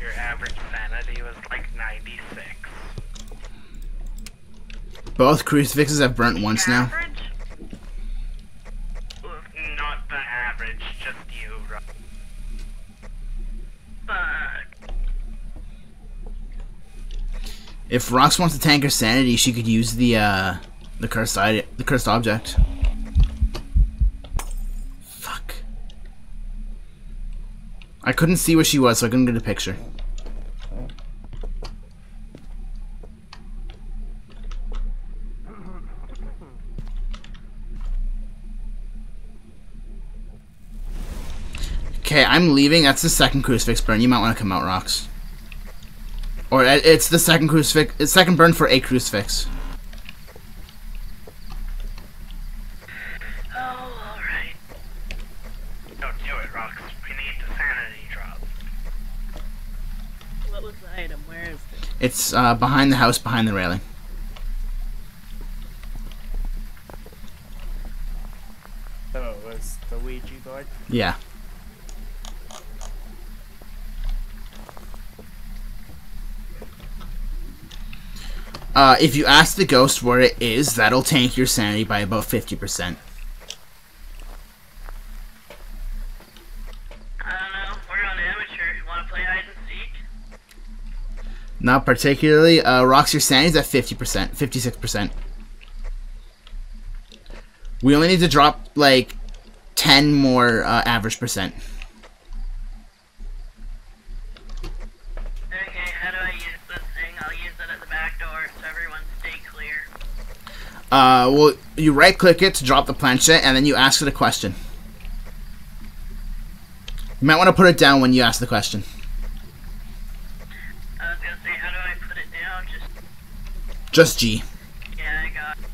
Speaker 4: Your average sanity was like 96.
Speaker 1: Both crucifixes have burnt once now.
Speaker 4: Not the average, just you,
Speaker 2: Fuck.
Speaker 1: If Rox wants to tank her sanity, she could use the uh, the cursed the cursed object. Fuck. I couldn't see where she was, so I couldn't get a picture. Okay, I'm leaving. That's the second crucifix burn. You might want to come out, Rox. Or uh, it's the second crucifix. It's second burn for a crucifix.
Speaker 2: Oh, alright.
Speaker 4: Don't do it, Rox. We need the sanity drop.
Speaker 2: What was the item? Where is it?
Speaker 1: It's uh, behind the house, behind the railing.
Speaker 4: So it was the Ouija board.
Speaker 1: Yeah. Uh, if you ask the ghost where it is, that'll tank your sanity by about 50%.
Speaker 2: Don't know. We're on amateur. Want to play hide and seek?
Speaker 1: Not particularly. Uh, Rox, your sanity's at 50%, 56%. We only need to drop, like, 10 more uh, average percent.
Speaker 2: Okay, how do I use this thing? I'll use it at the back door so everyone stay clear.
Speaker 1: Uh, well, you right click it to drop the planchette, and then you ask it a question. You might want to put it down when you ask the question.
Speaker 2: I was gonna say, how do I put it down? Just,
Speaker 1: Just G.
Speaker 2: yeah, I got it.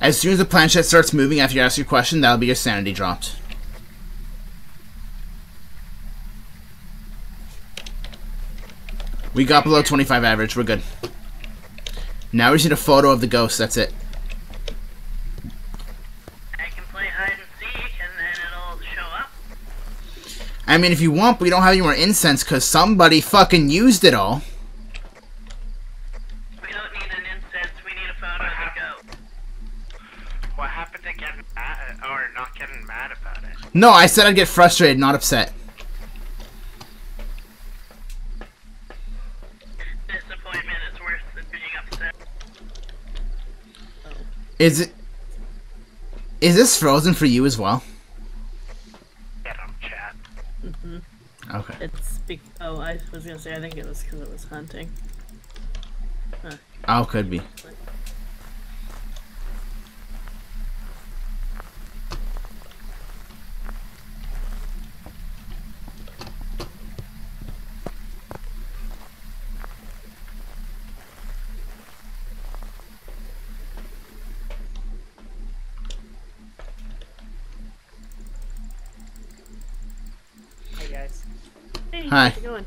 Speaker 1: As soon as the planchette starts moving after you ask your question, that'll be your sanity dropped. We got below 25 average, we're good. Now we just need a photo of the ghost, that's it.
Speaker 2: I can play hide and seek and then it'll show up.
Speaker 1: I mean, if you want, but we don't have any more incense because somebody fucking used it all.
Speaker 2: We don't need an incense, we need a photo of the goat.
Speaker 4: What happened to getting mad or not getting mad about it?
Speaker 1: No, I said I'd get frustrated, not upset.
Speaker 2: Disappointment is worse than being upset.
Speaker 1: Is it... Is this frozen for you as well?
Speaker 4: Get him, chat. Mm-hmm.
Speaker 1: Okay.
Speaker 2: It's be- oh, I was gonna say I think it was because it was hunting.
Speaker 1: Oh, could be.
Speaker 4: Hey guys.
Speaker 2: Hey,
Speaker 1: Hi.
Speaker 2: how's it going?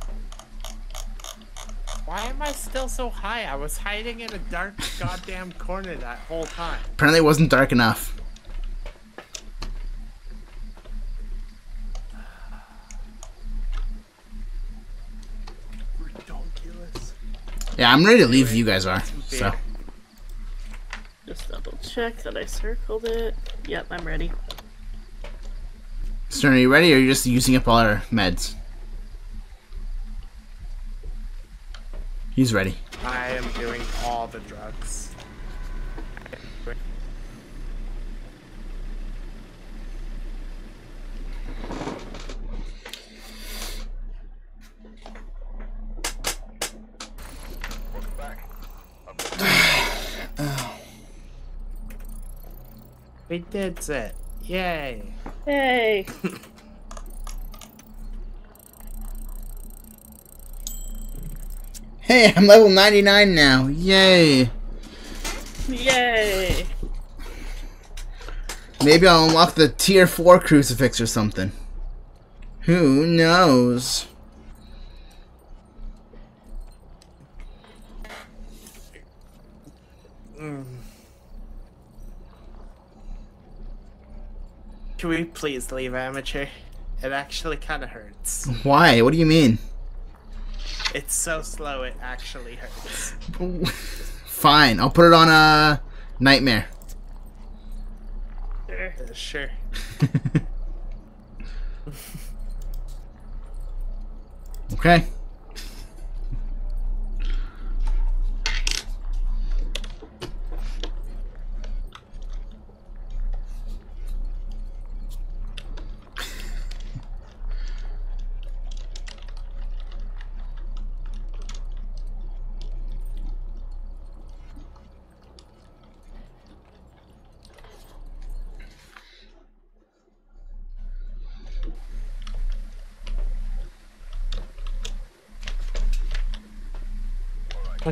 Speaker 4: Why am I still so high? I was hiding in a dark goddamn corner that whole time.
Speaker 1: Apparently it wasn't dark enough.
Speaker 4: Ridiculous.
Speaker 1: Yeah, I'm ready to leave if you guys are. So,
Speaker 2: Just double check that I circled it. Yep, I'm ready.
Speaker 1: Stern, are you ready or are you just using up all our meds? He's ready.
Speaker 4: I am doing all the drugs. We did it. Yay.
Speaker 2: Hey!
Speaker 1: Hey, I'm level 99 now. Yay.
Speaker 2: Yay!
Speaker 1: Maybe I'll unlock the tier 4 crucifix or something. Who knows?
Speaker 4: Can we please leave amateur? It actually kind of hurts.
Speaker 1: Why? What do you mean?
Speaker 4: It's so slow it actually hurts.
Speaker 1: Fine, I'll put it on a nightmare.
Speaker 4: Uh, sure.
Speaker 1: okay.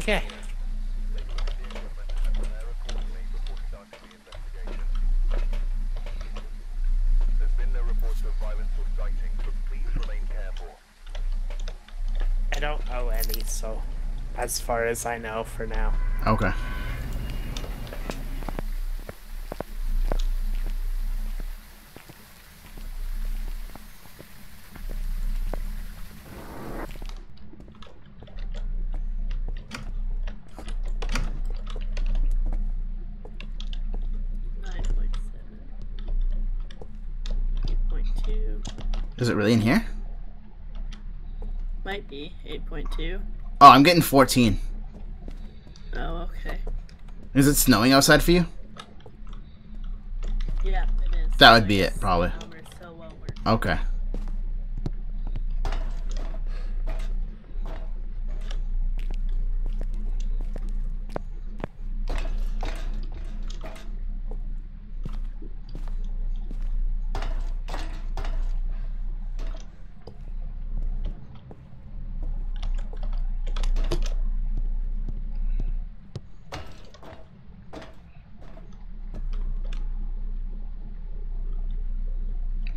Speaker 7: Careful.
Speaker 4: I don't owe any, so as far as I know for now.
Speaker 1: Okay.
Speaker 2: Nine point seven. Eight point two.
Speaker 1: Is it really in here?
Speaker 2: Might be eight point two.
Speaker 1: Oh, I'm getting 14.
Speaker 2: Oh, okay.
Speaker 1: Is it snowing outside for you?
Speaker 2: Yeah, it is.
Speaker 1: That would be it, probably.
Speaker 2: Elmer so well we're
Speaker 1: Okay.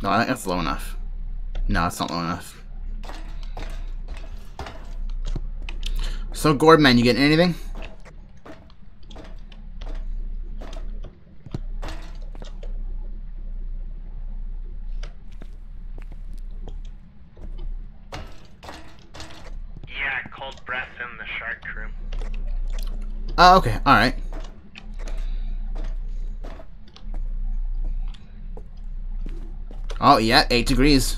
Speaker 1: No, I think that's low enough. No, it's not low enough. So, Gordman, you getting anything?
Speaker 4: Yeah, cold breath in the shark room.
Speaker 1: Oh, okay. Alright. Oh, yeah, 8 degrees.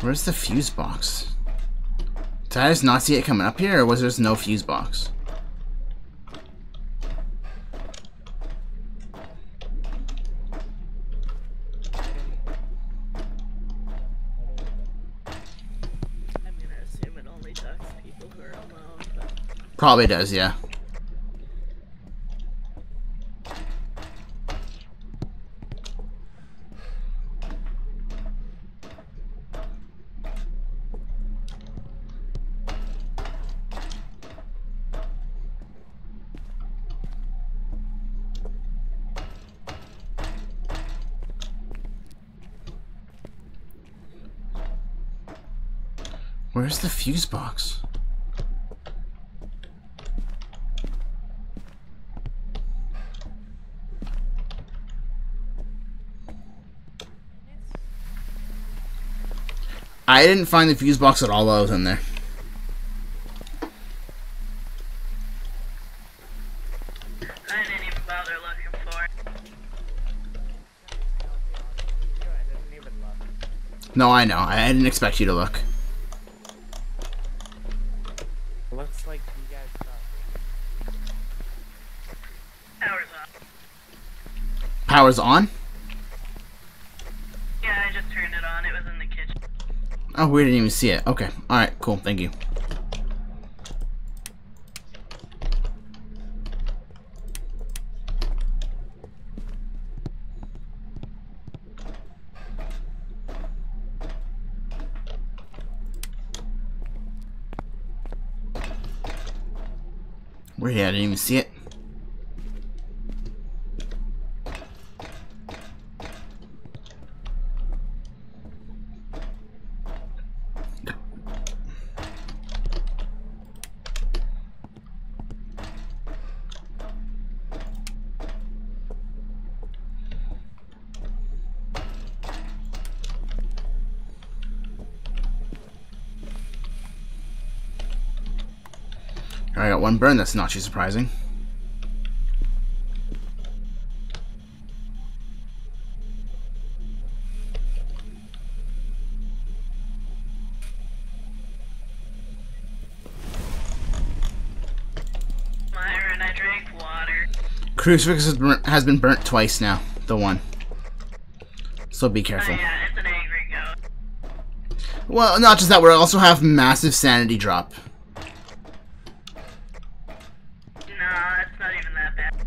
Speaker 1: Where's the fuse box? Did I just not see it coming up here, or was there no fuse box?
Speaker 2: I'm gonna assume it only ducks people who are alone, but
Speaker 1: Probably does, yeah. Where's the fuse box? I didn't find the fuse box at all while I was in there.
Speaker 2: I didn't even bother looking for it.
Speaker 4: I didn't even look.
Speaker 1: No, I know. I didn't expect you to look.
Speaker 4: Looks like you guys thought.
Speaker 2: Power's off.
Speaker 1: Power's on?
Speaker 2: Yeah, I just turned it on. It was in the kitchen.
Speaker 1: Oh, we didn't even see it. Okay. Alright, cool. Thank you. Where yeah, I didn't even see it. I got one burn. That's not too surprising.
Speaker 2: Myron, I drank water.
Speaker 1: Crucifix has burnt- has been burnt twice now. The one. So be
Speaker 2: Oh
Speaker 1: careful.
Speaker 2: yeah, it's an angry goat.
Speaker 1: Well, not just that. We also have massive sanity drop.
Speaker 2: Nah, it's not even that bad.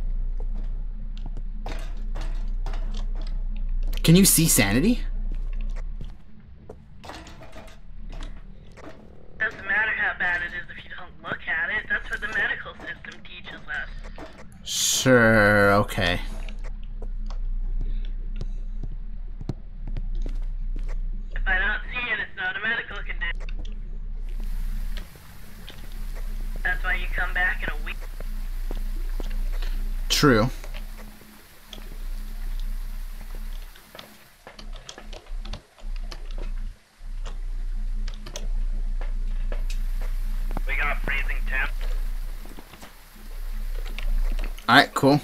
Speaker 1: Can you see sanity?
Speaker 2: Doesn't matter how bad it is if you don't look at it. That's what the medical system teaches us.
Speaker 1: Sure. Okay.
Speaker 2: If I don't see it, it's not a medical condition. That's why you come back in a week.
Speaker 1: True.
Speaker 4: We got freezing temp.
Speaker 1: Alright, cool.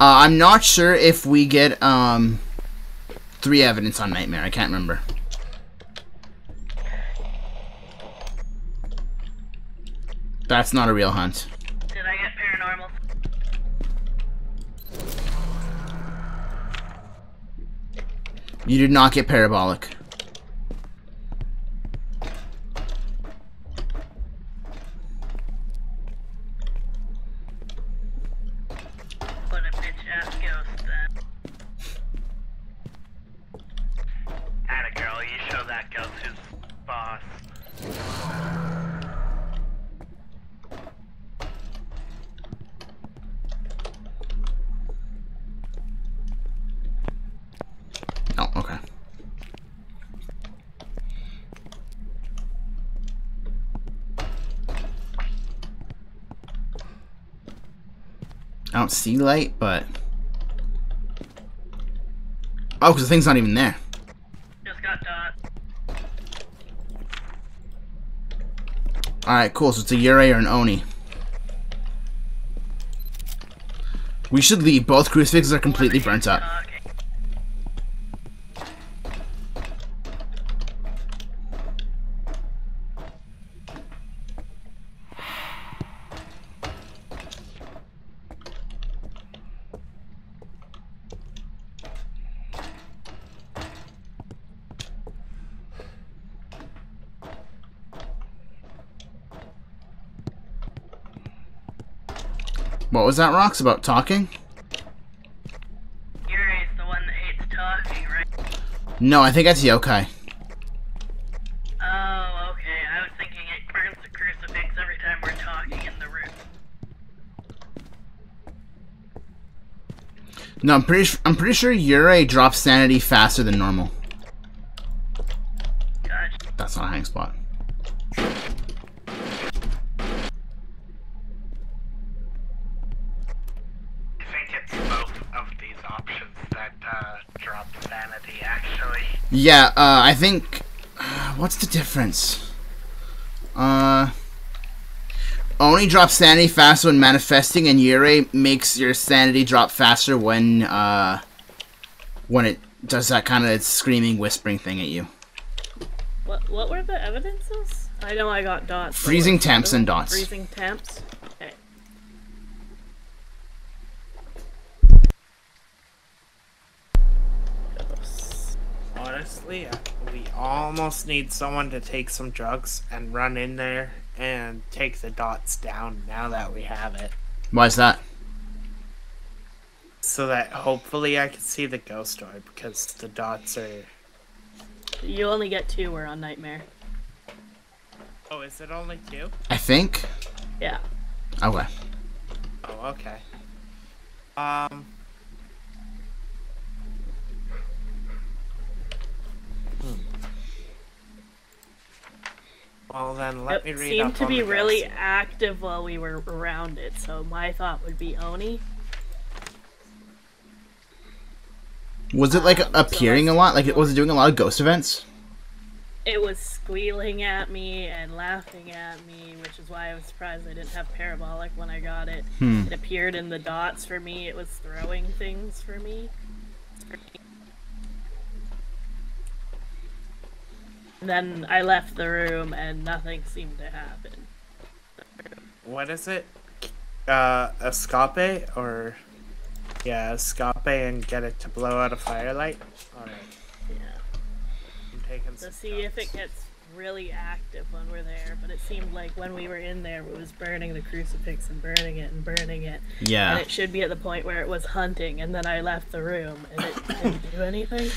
Speaker 1: Uh, I'm not sure if we get um three evidence on Nightmare. I can't remember. That's not a real hunt.
Speaker 2: Did I get paranormal?
Speaker 1: You did not get parabolic.
Speaker 2: What a bitch ass ghost then.
Speaker 4: Atta girl, you show that ghost who's boss.
Speaker 1: Oh, okay. I don't see light, but oh, because the thing's not even there.
Speaker 2: Just got dot.
Speaker 1: All right, cool. So it's a Yurei or an Oni. We should leave. Both crucifixes are completely burnt up. Was that, Rox? About talking?
Speaker 2: Yurei's the one that hates talking, right?
Speaker 1: No, I think that's yokai.
Speaker 2: Oh, okay. I was thinking it burns the crucifix every time we're talking in the room.
Speaker 1: No, I'm pretty. I'm pretty sure Yurei drops sanity faster than normal.
Speaker 2: Gotcha.
Speaker 1: That's not a hang spot.
Speaker 4: I think it's both of these options that uh, drop sanity, actually.
Speaker 1: Yeah, uh, I think. Uh, what's the difference? Uh. Oni drops sanity faster when manifesting, and Yurei makes your sanity drop faster when, uh. When it does that kind of screaming, whispering thing at you.
Speaker 2: What What were the evidences? I know I got dots.
Speaker 1: Freezing temps and dots.
Speaker 2: Freezing temps. Okay. Ghosts.
Speaker 4: Honestly, uh, we almost need someone to take some drugs and run in there and take the dots down now that we have it.
Speaker 1: Why is that?
Speaker 4: So that hopefully I can see the ghost orb because the dots are.
Speaker 2: You only get two. We're on nightmare.
Speaker 4: Oh, is it only two?
Speaker 1: I think.
Speaker 2: Yeah.
Speaker 1: Okay.
Speaker 4: Oh, okay. Um. Hmm. Well then, let me
Speaker 2: it
Speaker 4: read
Speaker 2: seemed
Speaker 4: up
Speaker 2: to
Speaker 4: on
Speaker 2: be
Speaker 4: the
Speaker 2: really
Speaker 4: ghost.
Speaker 2: active while we were around it, so my thought would be Oni.
Speaker 1: Was it like
Speaker 2: Um, so
Speaker 1: appearing a lot? Like, it was it doing a lot of ghost events?
Speaker 2: it was squealing at me and laughing at me, which is why I was surprised I didn't have parabolic when I got it.
Speaker 1: Hmm.
Speaker 2: It appeared in the dots for me. It was throwing things for me. Then I left the room and nothing seemed to happen.
Speaker 4: What is it? Uh, escape or yeah, escape and get it to blow out a firelight. All right,
Speaker 2: Yeah.
Speaker 4: I'm taking
Speaker 2: To
Speaker 4: some
Speaker 2: see if it gets really active when we're there, but it seemed like when we were in there, it was burning the crucifix and burning it and burning it. Yeah. And
Speaker 1: Yeah.
Speaker 2: it should be at the point where it was hunting, and then I left the room and it didn't do anything.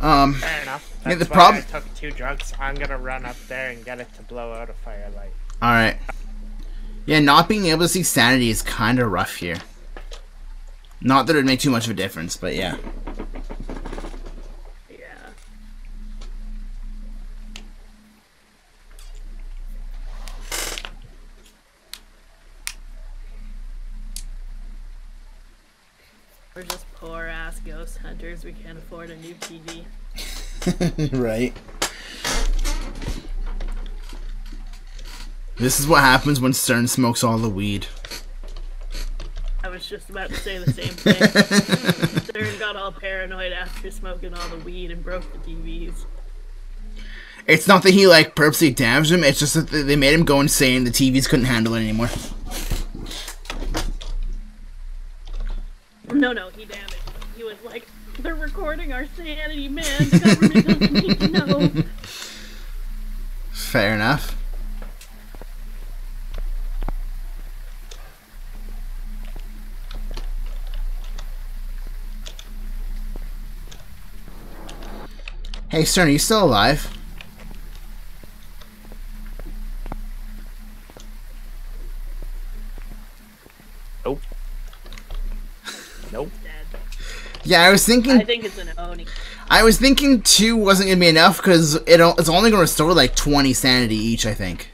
Speaker 1: Um.
Speaker 4: Fair enough.
Speaker 1: Yeah,
Speaker 4: That's
Speaker 1: the
Speaker 4: why
Speaker 1: problem-
Speaker 4: I took two drugs. I'm gonna run up there and get it to blow out a firelight.
Speaker 1: All right. Yeah, not being able to see sanity is kind of rough here. Not that it would make too much of a difference, but yeah.
Speaker 2: Yeah. We're just poor ass ghost hunters. We can't afford a new TV.
Speaker 1: right. This is what happens when Stern smokes all the weed.
Speaker 2: I was just about to say the same thing. Stern got all paranoid after smoking all the weed and broke the TVs.
Speaker 1: It's not that he like purposely damaged them. It's just that they made him go insane. The TVs couldn't handle it anymore.
Speaker 2: No, no, he damaged them. He was like, they're recording our sanity, man. The government doesn't need to know.
Speaker 1: Fair enough. Hey, Stern, are you still alive?
Speaker 4: Nope. Nope.
Speaker 2: Dead.
Speaker 1: Yeah, I was thinking.
Speaker 2: I think it's an Oni.
Speaker 1: I was thinking two wasn't gonna be enough because it it's only gonna restore like twenty sanity each. I think.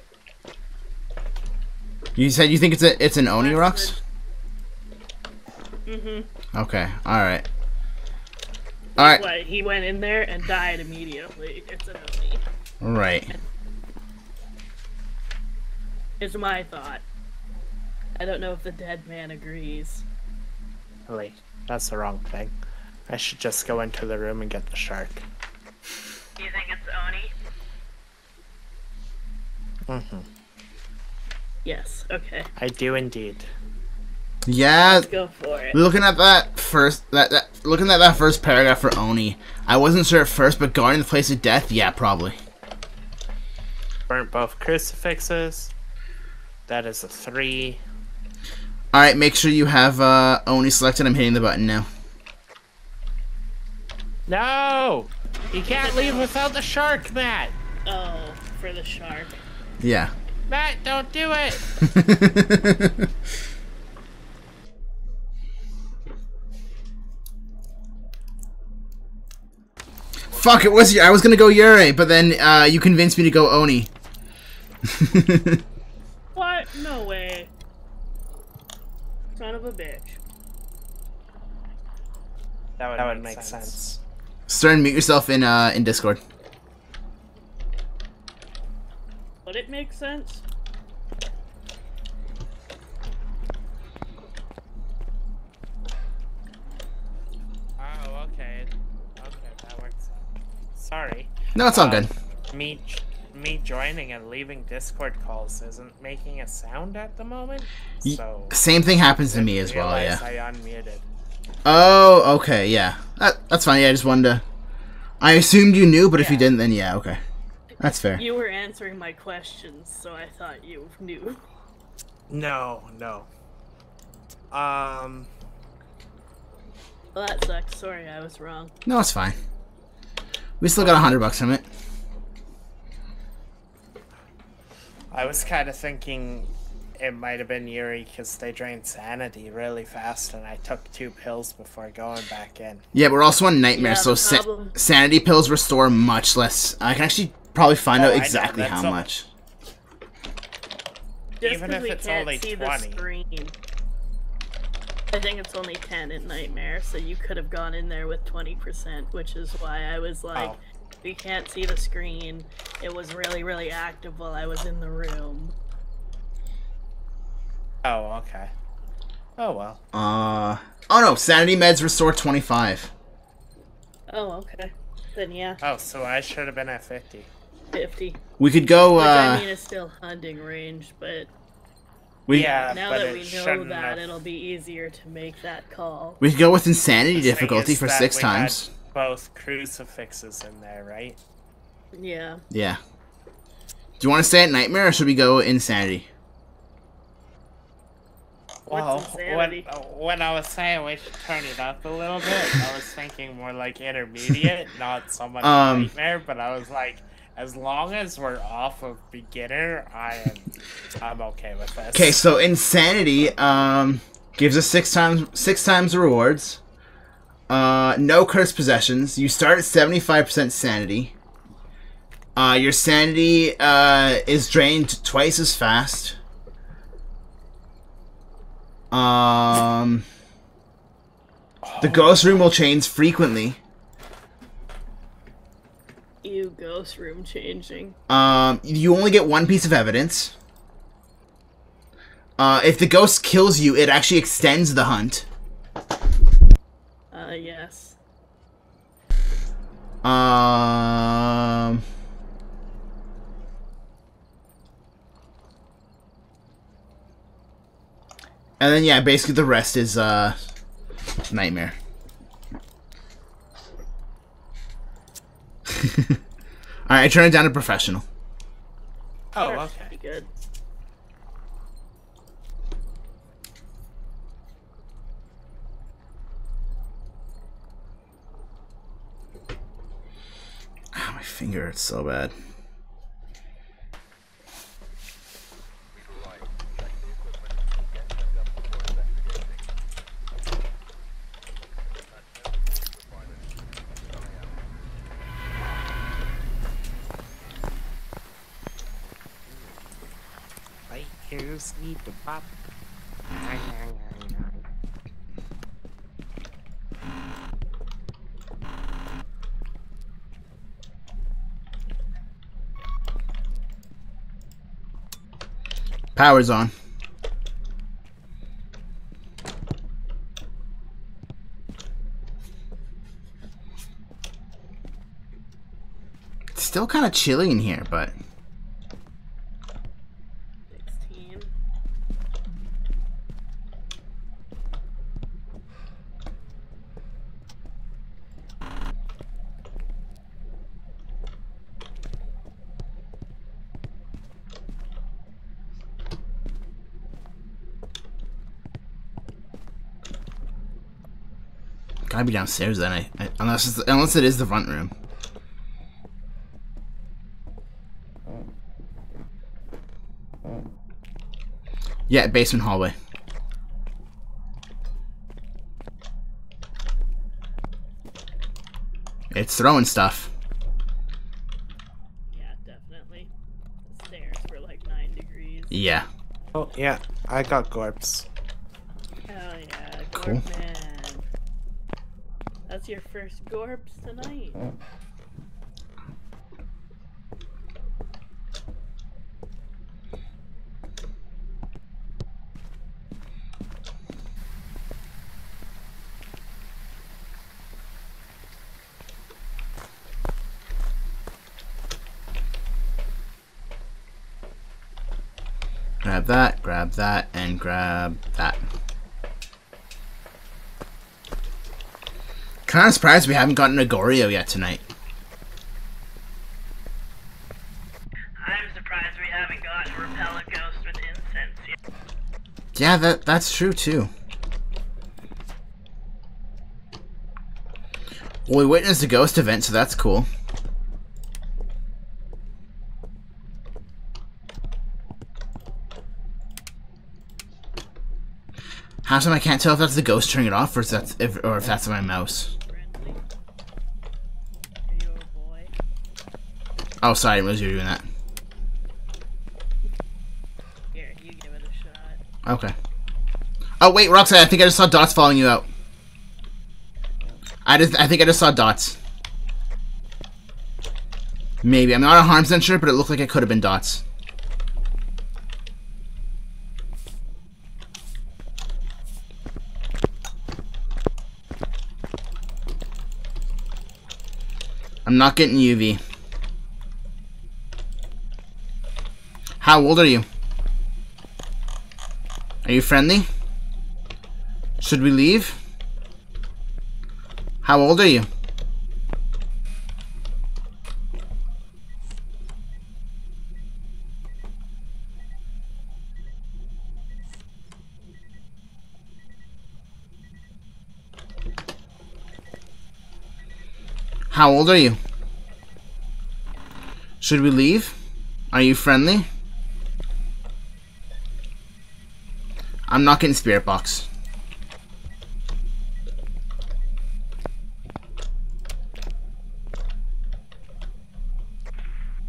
Speaker 1: You said you think it's a it's an Oni Rox?
Speaker 2: Mm-hmm.
Speaker 1: Okay, all right, all right,
Speaker 2: What, he went in there and died immediately. It's an Oni.
Speaker 1: right.
Speaker 2: Is my thought. I don't know if the dead man agrees.
Speaker 4: Wait, that's the wrong thing. I should just go into the room and get the shark.
Speaker 2: Do you think it's Oni?
Speaker 4: Mm-hmm.
Speaker 2: Yes. Okay.
Speaker 4: I do indeed.
Speaker 1: Yeah,
Speaker 2: Let's go for it.
Speaker 1: looking at that first that, that looking at that first paragraph for Oni, I wasn't sure at first, but guarding the place of death, yeah, probably.
Speaker 4: Burnt both crucifixes. That is a three.
Speaker 1: All right, make sure you have uh, Oni selected. I'm hitting the button now.
Speaker 4: No! You can't leave without the shark, Matt!
Speaker 2: Oh, for the shark.
Speaker 1: Yeah.
Speaker 4: Matt, don't do it!
Speaker 1: Fuck, it was I was gonna go Yurei, but then uh, you convinced me to go Oni.
Speaker 2: What? No way. Son of a bitch.
Speaker 4: That would, that would make sense.
Speaker 1: Stern, mute yourself in uh, in Discord.
Speaker 2: Would it make sense?
Speaker 4: Oh, okay. Okay, that works out. Sorry.
Speaker 1: No, it's all
Speaker 4: Uh,
Speaker 1: good.
Speaker 4: Me, me joining and leaving Discord calls isn't making a sound at the moment, so...
Speaker 1: Same thing happens to me as well. Yeah.
Speaker 4: I unmuted.
Speaker 1: Oh, okay, yeah. That, that's fine. Yeah, I just wanted to. I assumed you knew, but if you didn't, then yeah, okay. That's fair.
Speaker 2: You were answering my questions, so I thought you knew.
Speaker 4: No, no. Um,
Speaker 2: Well, that sucks. Sorry, I was wrong.
Speaker 1: No, it's fine. We still got a hundred bucks from it.
Speaker 4: I was kind of thinking it might have been Yurei because they drained sanity really fast, and I took two pills before going back in.
Speaker 1: Yeah, we're also on nightmare,
Speaker 2: Yeah,
Speaker 1: so sa- sanity pills restore much less. I can actually probably find
Speaker 4: Oh,
Speaker 1: out exactly how
Speaker 4: all-
Speaker 1: much.
Speaker 2: Just
Speaker 4: Even
Speaker 2: 'cause
Speaker 4: if
Speaker 2: we
Speaker 4: it's
Speaker 2: can't
Speaker 4: only
Speaker 2: see
Speaker 4: 20.
Speaker 2: the screen. I think it's only 10 in Nightmare, so you could have gone in there with 20%, which is why I was like,
Speaker 4: Oh.
Speaker 2: We can't see the screen. It was really, really active while I was in the room.
Speaker 4: Oh, okay. Oh well.
Speaker 1: Uh oh no, sanity meds restore 25.
Speaker 2: Oh, okay. Then yeah,
Speaker 4: Oh, so I should have been at 50.
Speaker 2: 50.
Speaker 1: We could go.
Speaker 2: Which I
Speaker 1: Uh,
Speaker 2: mean is still hunting range, but
Speaker 1: we
Speaker 4: yeah,
Speaker 2: now
Speaker 4: but
Speaker 2: that
Speaker 4: it
Speaker 2: we know that,
Speaker 4: have-
Speaker 2: it'll be easier to make that call.
Speaker 1: we could go with insanity difficulty for
Speaker 4: that
Speaker 1: six
Speaker 4: we had
Speaker 1: times.
Speaker 4: Both crucifixes in there, right?
Speaker 2: Yeah.
Speaker 1: Yeah. Do you want to stay at nightmare or should we go insanity?
Speaker 2: What's
Speaker 4: when,
Speaker 2: insanity?
Speaker 4: when I was saying we should turn it up a little bit, I was thinking more like intermediate, not so much
Speaker 1: Um,
Speaker 4: nightmare. But I was like, as long as we're off of beginner, I am, I'm okay with this.
Speaker 1: Okay, so insanity um gives us six times six times the rewards. Uh, no cursed possessions. You start at seventy five percent sanity. Uh, your sanity uh is drained twice as fast. Um, the ghost room will change frequently.
Speaker 2: You ghost room changing.
Speaker 1: Um, you only get one piece of evidence. Uh, if the ghost kills you, it actually extends the hunt.
Speaker 2: Uh, yes.
Speaker 1: Um. And then yeah, basically the rest is uh nightmare. Alright, I turn it down to professional.
Speaker 4: oh, okay.
Speaker 2: pretty good.
Speaker 1: Ah, my finger hurts so bad.
Speaker 4: Ears need to pop.
Speaker 1: Power's on. It's still kind of chilly in here, but
Speaker 2: 16.
Speaker 1: Gotta be downstairs then. I, I unless it's, unless it is the front room. Yeah, basement hallway. It's throwing stuff.
Speaker 2: Yeah, definitely. The stairs were like 9 degrees.
Speaker 1: Yeah.
Speaker 4: Oh yeah, I got Gorps.
Speaker 2: Hell yeah,
Speaker 1: Cool.
Speaker 2: Man. That's your first Gorps tonight.
Speaker 1: Grab that, grab that, and grab that. Kind of surprised we haven't gotten a Goryo yet tonight.
Speaker 2: I'm surprised we haven't gotten Repel a Ghost with incense yet.
Speaker 1: Yeah, that that's true too. Well, we witnessed a ghost event, so that's cool. How come I can't tell if that's the ghost turning it off, or if that's if, or if that's my mouse?
Speaker 2: Friendly. Are you a boy?
Speaker 1: Oh, sorry, was you doing that?
Speaker 2: Here, you give it a shot.
Speaker 1: Okay. Oh wait, Roxanne, I think I just saw dots following you out. I just, I think I just saw dots. Maybe. I'm not a harm sure, but it looked like it could have been dots. I'm not getting UV. How old are you? Are you friendly? Should we leave? How old are you? How old are you? Should we leave? Are you friendly? I'm not getting spirit box.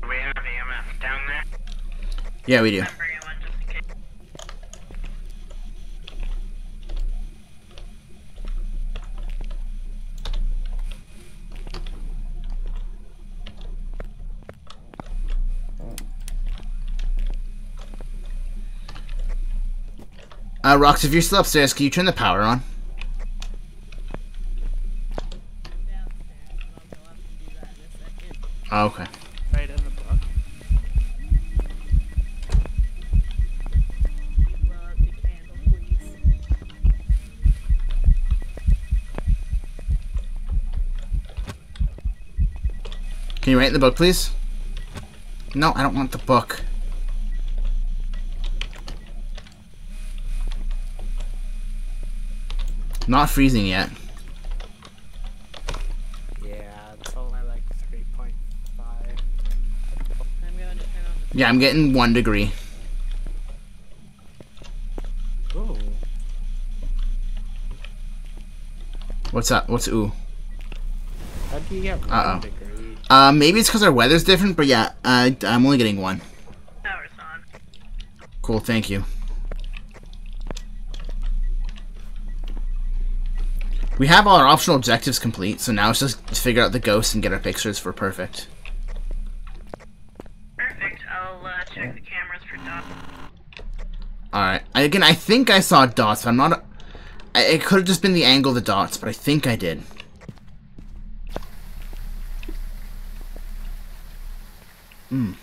Speaker 4: We have EMF down there.
Speaker 1: Yeah, we do.
Speaker 2: I'm bringing one just in case.
Speaker 1: Uh, Rox, if you're still upstairs, can you turn the power on?
Speaker 2: Downstairs, but I'll go up and do that in a second.
Speaker 1: Oh, okay.
Speaker 4: Right in the book.
Speaker 2: Blow out the candle, please.
Speaker 1: Can you write in the book, please? No, I don't want the book. Not freezing yet.
Speaker 4: Yeah, it's only like 3.5.
Speaker 2: I'm going to turn on
Speaker 1: Yeah, I'm getting one degree.
Speaker 4: Ooh.
Speaker 1: What's up? What's ooh?
Speaker 4: How do you get one
Speaker 1: Uh-oh.
Speaker 4: degree?
Speaker 1: Uh, maybe it's because our weather's different, but yeah, uh, I'm only getting one.
Speaker 2: power's on.
Speaker 1: Cool, thank you. We have all our optional objectives complete, so now it's just to figure out the ghosts and get our pictures for perfect.
Speaker 2: Perfect. I'll uh, check the cameras for dots.
Speaker 1: Alright. Again, I think I saw dots, but I'm not... I, it could have just been the angle of the dots, but I think I did. Hmm.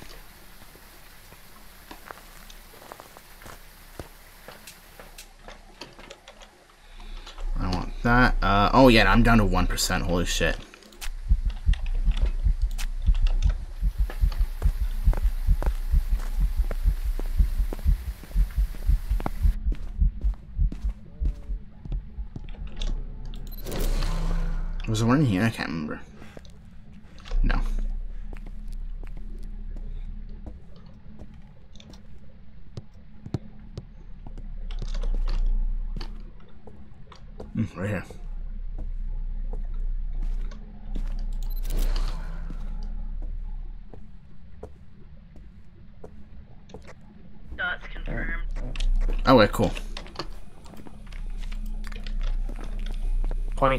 Speaker 1: I want that. Uh, oh yeah, I'm down to 1%. Holy shit. Was there one in here? I can't remember.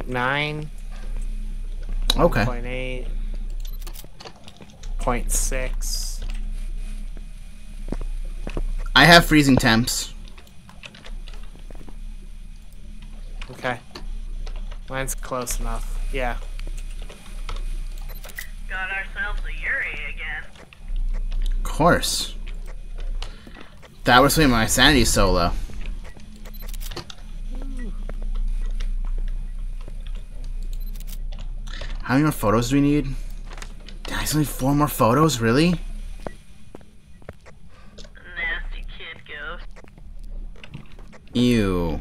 Speaker 4: 0.9,
Speaker 1: okay.
Speaker 4: 0.8, 0.6.
Speaker 1: I have freezing temps.
Speaker 4: Okay. Mine's close enough. Yeah.
Speaker 2: Got ourselves a Yurei again.
Speaker 1: Of course. That was me my sanity solo. How many more photos do we need? Guys, only four more photos? Really?
Speaker 2: Nasty kid ghost.
Speaker 1: Ew.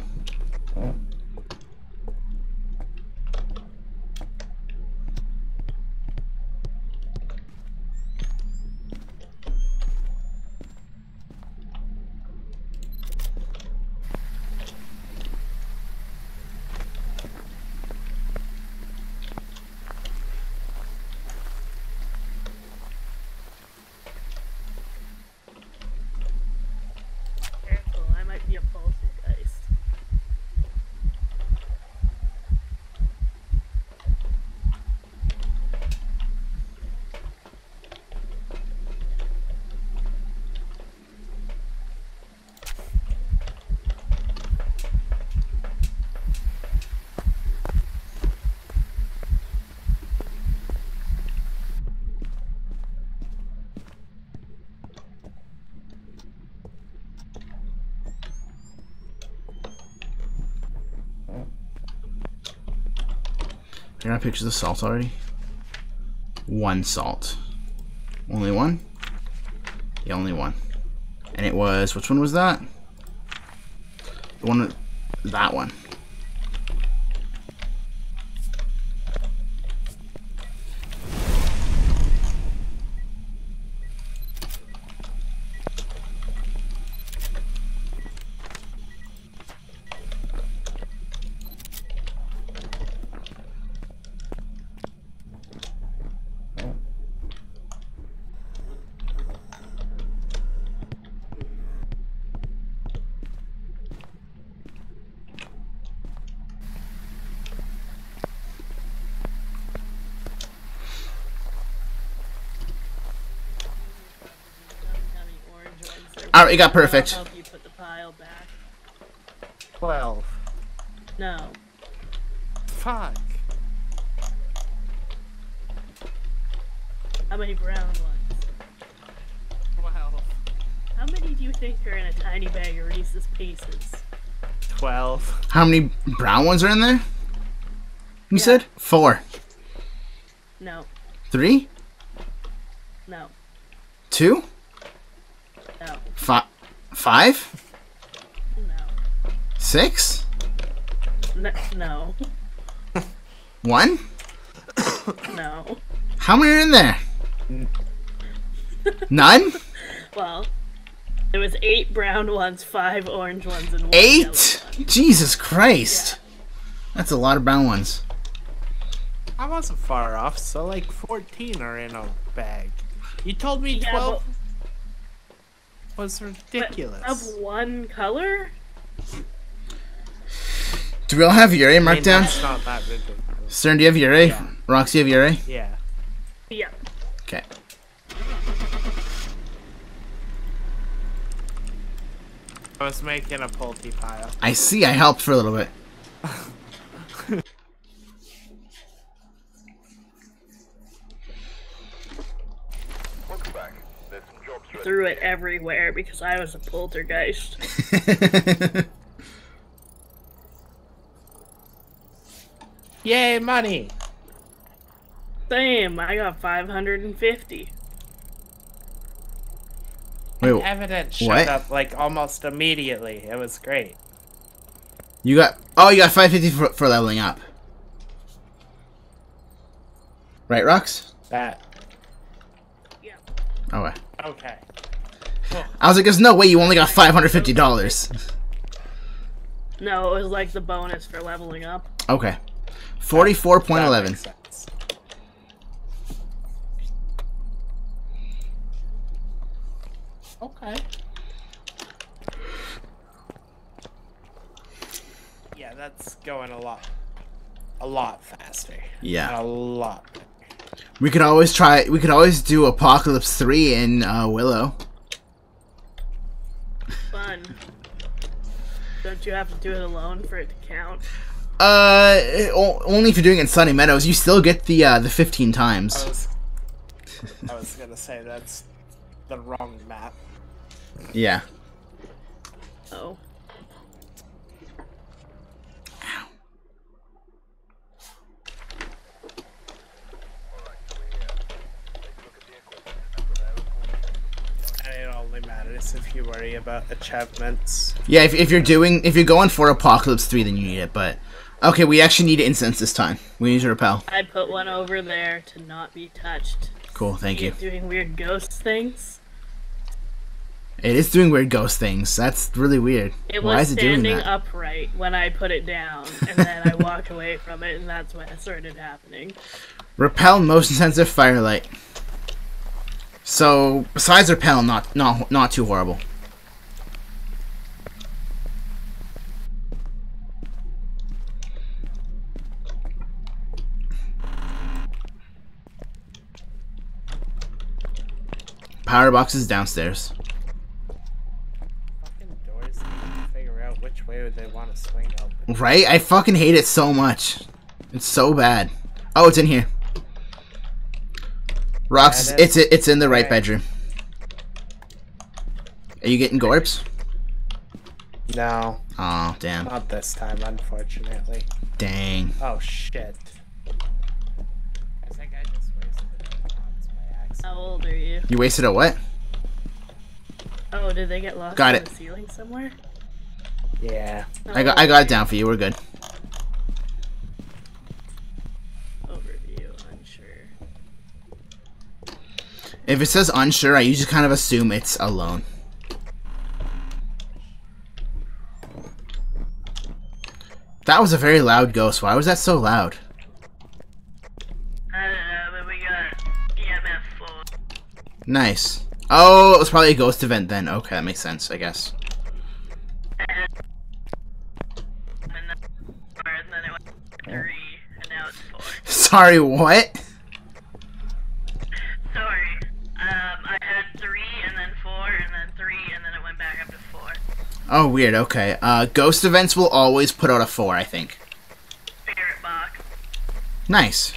Speaker 2: Careful, I might be a poltergeist.
Speaker 1: Did I pictures of salt already? One salt. Only one? The only one. And it was, which one was that? The one, that one.
Speaker 2: Doesn't have any orange ones. There.
Speaker 1: Alright, you got
Speaker 2: I'll
Speaker 1: perfect.
Speaker 2: help you put the pile back.
Speaker 4: 12.
Speaker 2: No.
Speaker 4: Fuck.
Speaker 2: How many brown ones?
Speaker 4: 12.
Speaker 2: How many do you think are in a tiny bag of Reese's Pieces?
Speaker 4: 12.
Speaker 1: How many brown ones are in there? You
Speaker 2: Yeah.
Speaker 1: said? Four.
Speaker 2: No.
Speaker 1: Three?
Speaker 2: No.
Speaker 1: Two?
Speaker 2: No.
Speaker 1: Fi- five?
Speaker 2: No.
Speaker 1: Six?
Speaker 2: N- no.
Speaker 1: One?
Speaker 2: No.
Speaker 1: How many are in there? None?
Speaker 2: Well, there was eight brown ones, five orange ones, and one
Speaker 1: Eight?
Speaker 2: one.
Speaker 1: Jesus Christ. That's a lot of brown ones.
Speaker 4: I wasn't far off, so like 14 are in a bag. You told me
Speaker 2: Yeah,
Speaker 4: 12 was ridiculous.
Speaker 2: Of one color?
Speaker 1: Do we all have Yurei
Speaker 4: I mean,
Speaker 1: down?
Speaker 4: That's not that ridiculous.
Speaker 1: Stern, do you have Yurei?
Speaker 4: Yeah.
Speaker 1: Roxy, do you have Yurei?
Speaker 4: Yeah.
Speaker 2: Yeah.
Speaker 1: Okay.
Speaker 4: I was making a Polty pile.
Speaker 1: I see, I helped for a little bit.
Speaker 7: Welcome back. There's some jobs ready.
Speaker 2: Threw it everywhere because I was a poltergeist.
Speaker 4: Yay, money!
Speaker 2: Same, I got 550.
Speaker 1: Wait,
Speaker 4: Evidence showed
Speaker 1: What?
Speaker 4: up like almost immediately. It was great.
Speaker 1: you got. Oh, you got 550 for, for leveling up. Right, Rox.
Speaker 4: That.
Speaker 2: Yeah.
Speaker 1: Oh, wait.
Speaker 4: Okay.
Speaker 1: I was like, there's no way you only got $550.
Speaker 2: No, it was like the bonus for leveling up.
Speaker 1: Okay.
Speaker 4: That
Speaker 1: 44.11.
Speaker 4: makes sense. Okay. Yeah, that's going a lot, a lot faster.
Speaker 1: Yeah.
Speaker 4: A lot.
Speaker 1: We could always try. We could always do Apocalypse 3 in uh, Willow.
Speaker 2: Fun. Don't you have to do it alone for it to count?
Speaker 1: Uh, o- only if you're doing it in Sunny Meadows. You still get the uh, the 15
Speaker 4: I
Speaker 1: times.
Speaker 4: was, I was gonna say that's the wrong map.
Speaker 1: Yeah.
Speaker 2: Oh.
Speaker 4: And it only matters if you worry about achievements.
Speaker 1: Yeah, if, if you're doing if you're going for Apocalypse 3, then you need it. But okay, we actually need incense this time. We need to repel.
Speaker 2: I put one over there to not be touched.
Speaker 1: Cool, thank you.
Speaker 2: It's Doing weird ghost things.
Speaker 1: It is doing weird ghost things. That's really weird.
Speaker 2: It
Speaker 1: Why
Speaker 2: was
Speaker 1: is it doing
Speaker 2: standing
Speaker 1: that?
Speaker 2: upright when I put it down, and then I walked away from it, and that's when it started happening.
Speaker 1: Repel motion sensor firelight. So besides repel, not not not too horrible. Power box is downstairs.
Speaker 4: Would they want to swing open?
Speaker 1: Right? I fucking hate it so much. It's so bad. Oh, it's in here. Rox,
Speaker 4: yeah,
Speaker 1: it's it's in the right, bedroom. Are you getting gorps?
Speaker 4: No.
Speaker 1: Oh, damn.
Speaker 4: Not this time, unfortunately.
Speaker 1: Dang.
Speaker 4: Oh, shit.
Speaker 2: I think I just wasted a How old are you?
Speaker 1: You wasted a what?
Speaker 2: Oh, did they get lost
Speaker 1: Got it.
Speaker 2: the ceiling somewhere?
Speaker 4: Yeah.
Speaker 1: I got I got it down for you. We're good.
Speaker 2: Overview, unsure.
Speaker 1: If it says unsure, I usually kind of assume it's alone. That was a very loud ghost. Why was that so loud?
Speaker 2: I don't know, but we got EMF 4.
Speaker 1: Nice. Oh, it was probably a ghost event then. Okay, that makes sense, I guess.
Speaker 2: And then, and then it went 3, and now it's 4.
Speaker 1: Sorry, what?
Speaker 2: Sorry. Um, I had 3, and then 4, and then 3, and then it went back up to 4.
Speaker 1: Oh, weird. Okay. Uh, ghost events will always put out a four, I think.
Speaker 2: Spirit box.
Speaker 1: Nice.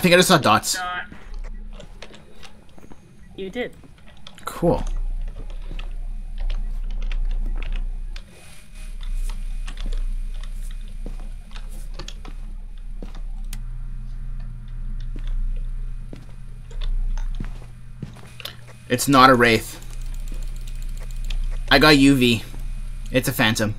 Speaker 1: Think I just saw dots.
Speaker 2: Dot. You did.
Speaker 1: Cool. It's not a wraith. I got UV. It's a phantom.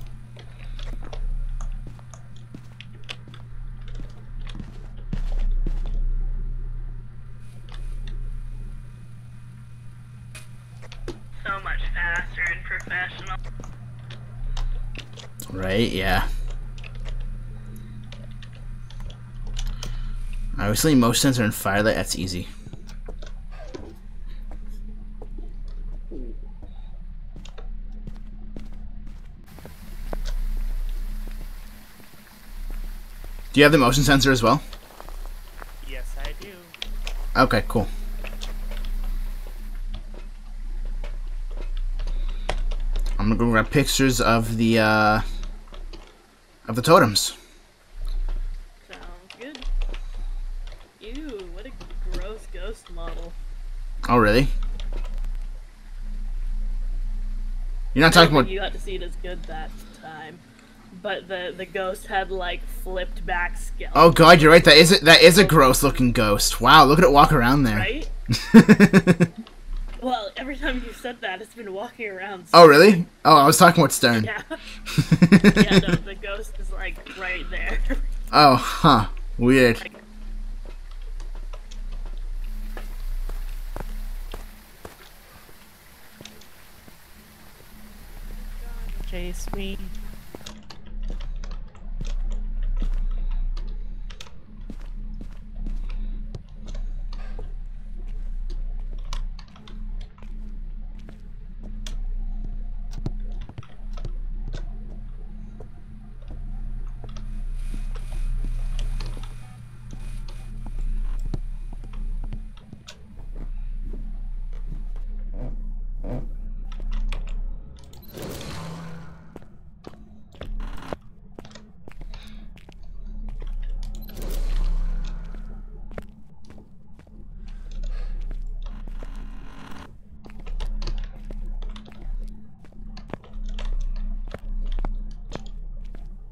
Speaker 2: So much faster and professional.
Speaker 1: Right, yeah. Obviously, motion sensor and firelight, that's easy. Do you have the motion sensor as well?
Speaker 4: Yes, I do.
Speaker 1: Okay, cool. I'm gonna go grab pictures of the uh of the totems.
Speaker 2: Sounds good. Ew, what a gross ghost model.
Speaker 1: Oh really? You're not talking about
Speaker 2: you got to see it as good that time. But the the ghost had like flipped back skeleton,
Speaker 1: Oh god, you're right, that is a, that is a gross looking ghost. Wow, look at it walk around there.
Speaker 2: right? Well, every time you said that, it's been walking around.
Speaker 1: oh really? Oh, I was talking about Stern.
Speaker 2: Yeah. yeah, no, the ghost is like right there.
Speaker 1: oh, huh. Weird.
Speaker 4: Chase me.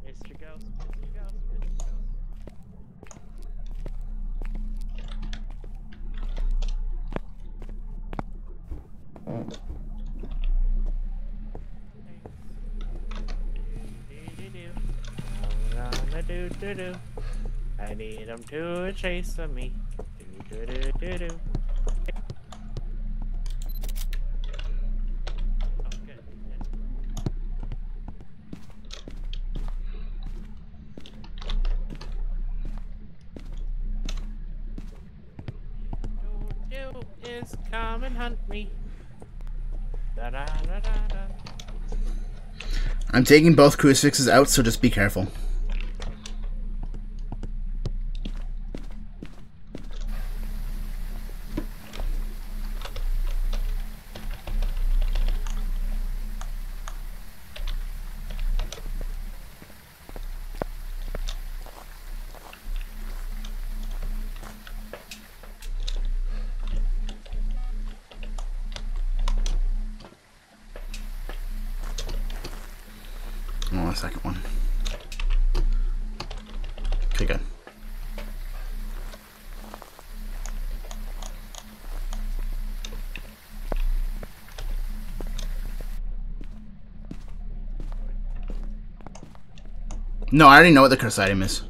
Speaker 4: Mr. Ghost, Mr. Ghost, Mr. Ghost. Do-do-do. I'm gonna do-do-do. I need him chase me. Oh, good. Do is come and hunt me. Da da da.
Speaker 1: I'm taking both crucifixes out, so just be careful. No, I already know what the curse item is.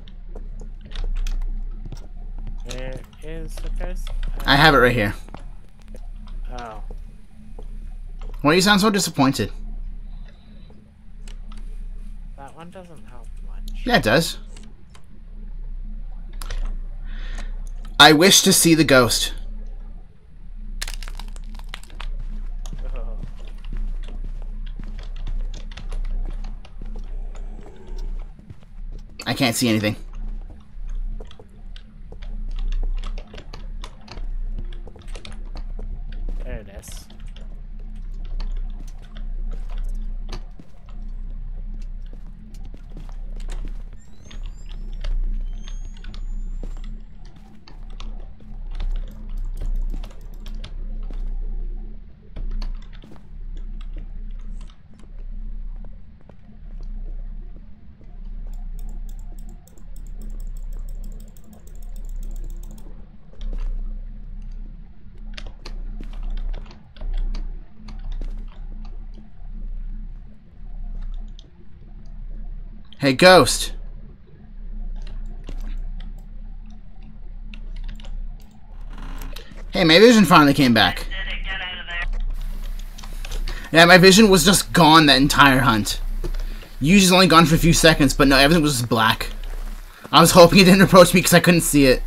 Speaker 4: Where is the curse?
Speaker 1: I have it right here.
Speaker 4: Oh.
Speaker 1: Why you sound so disappointed?
Speaker 4: That one doesn't help much.
Speaker 1: Yeah, it does. I wish to see the ghost.
Speaker 4: Oh.
Speaker 1: I can't see anything.
Speaker 4: There it is.
Speaker 1: Hey, ghost. Hey, my vision finally came back. Yeah, my vision was just gone that entire hunt. Usually only gone for a few seconds, but no, everything was just black. I was hoping it didn't approach me because I couldn't see it.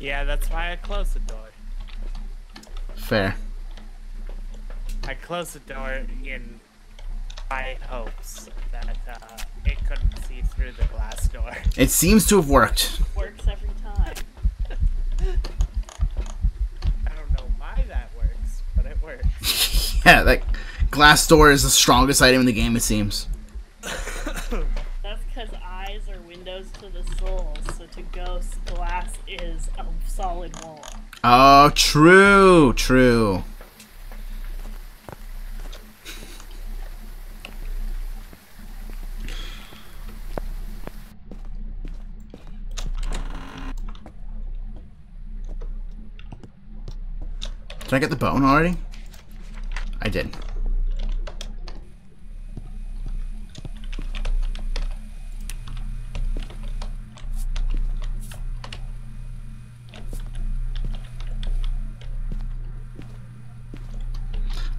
Speaker 4: Yeah, that's why I closed the door.
Speaker 1: Fair.
Speaker 4: I closed the door in high hopes that uh, it couldn't see through the glass door.
Speaker 1: It seems to have worked.
Speaker 2: Works every time.
Speaker 4: I don't know why that works, but it works.
Speaker 1: Yeah, that glass door is the strongest item in the game, it seems.
Speaker 2: That's because eyes are windows to the soul, so to ghosts, glass is a solid wall.
Speaker 1: Oh, true, true. Did I get the bone already? I did.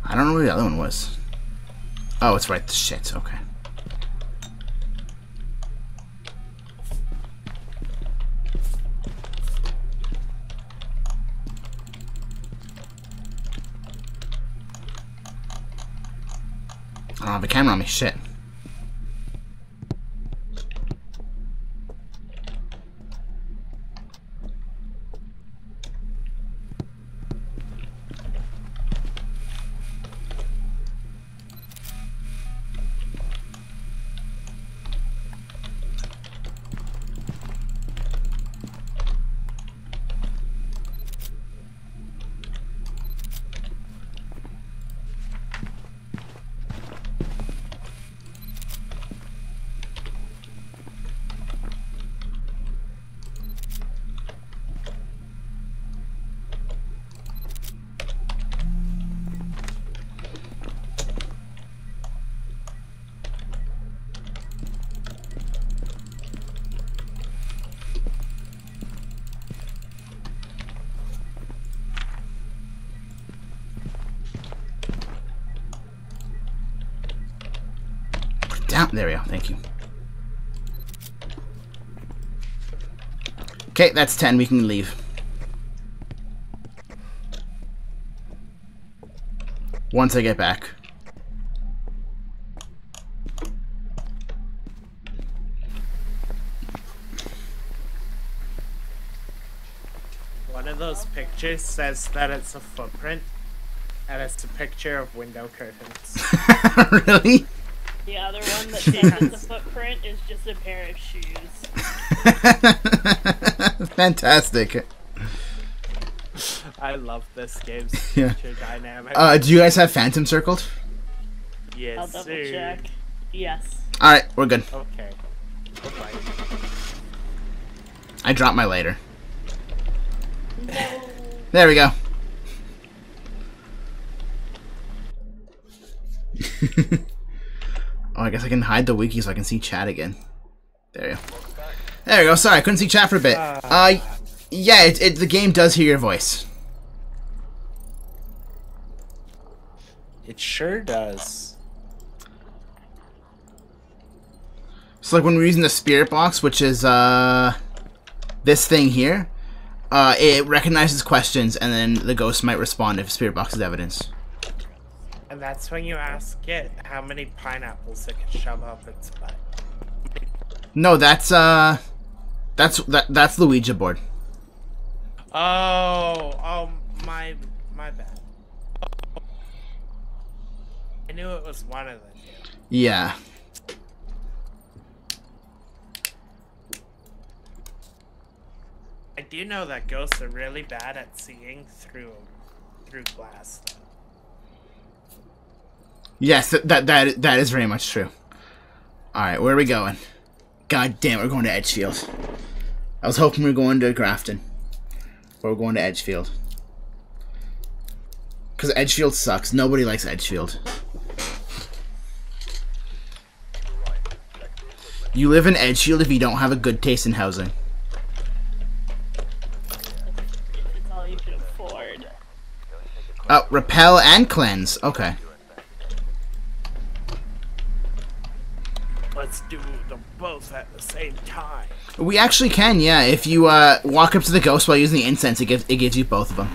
Speaker 1: I don't know where the other one was. Oh, it's right. The shit. Okay. Camera on me. Shit. There we go. Thank you. Okay, that's 10. We can leave. Once I get back.
Speaker 4: One of those pictures says that it's a footprint, and it's a picture of window curtains.
Speaker 1: really?
Speaker 2: The other one that says it's a footprint is just a pair of shoes.
Speaker 1: Fantastic.
Speaker 4: I love this game's
Speaker 1: Yeah.
Speaker 4: picture dynamic.
Speaker 1: Uh, do you guys have Phantom circled?
Speaker 4: yes,
Speaker 2: I'll double
Speaker 4: sir.
Speaker 2: check. Yes.
Speaker 1: Alright, we're good.
Speaker 4: Okay. Goodbye.
Speaker 1: I dropped my lighter. There we go. Oh, I guess I can hide the wiki so I can see chat again. There you go. There we go. Sorry, I couldn't see chat for a bit. Uh, yeah, it, it, the game does hear your voice.
Speaker 4: It sure does.
Speaker 1: So like when we're using the spirit box, which is uh this thing here, uh it recognizes questions and then the ghost might respond if spirit box is evidence.
Speaker 4: And that's when you ask it how many pineapples it can shove up its butt.
Speaker 1: No, that's uh that's that that's the Ouija board.
Speaker 4: Oh, oh, my, my bad. I knew it was one of the two.
Speaker 1: Yeah.
Speaker 4: I do know that ghosts are really bad at seeing through, through glass. Though.
Speaker 1: Yes, that that that, is very much true. All right, where are we going? God damn, we're going to Edgefield. I was hoping we were going to Grafton. But we're going to Edgefield. Because Edgefield sucks. Nobody likes Edgefield. You live in Edgefield if you don't have a good taste in housing.
Speaker 2: It's all you can afford.
Speaker 1: Oh, repel and cleanse. Okay.
Speaker 4: Let's do them both at the same time.
Speaker 1: We actually can, yeah. If you uh, walk up to the ghost while using the incense, it gives it gives you both of them.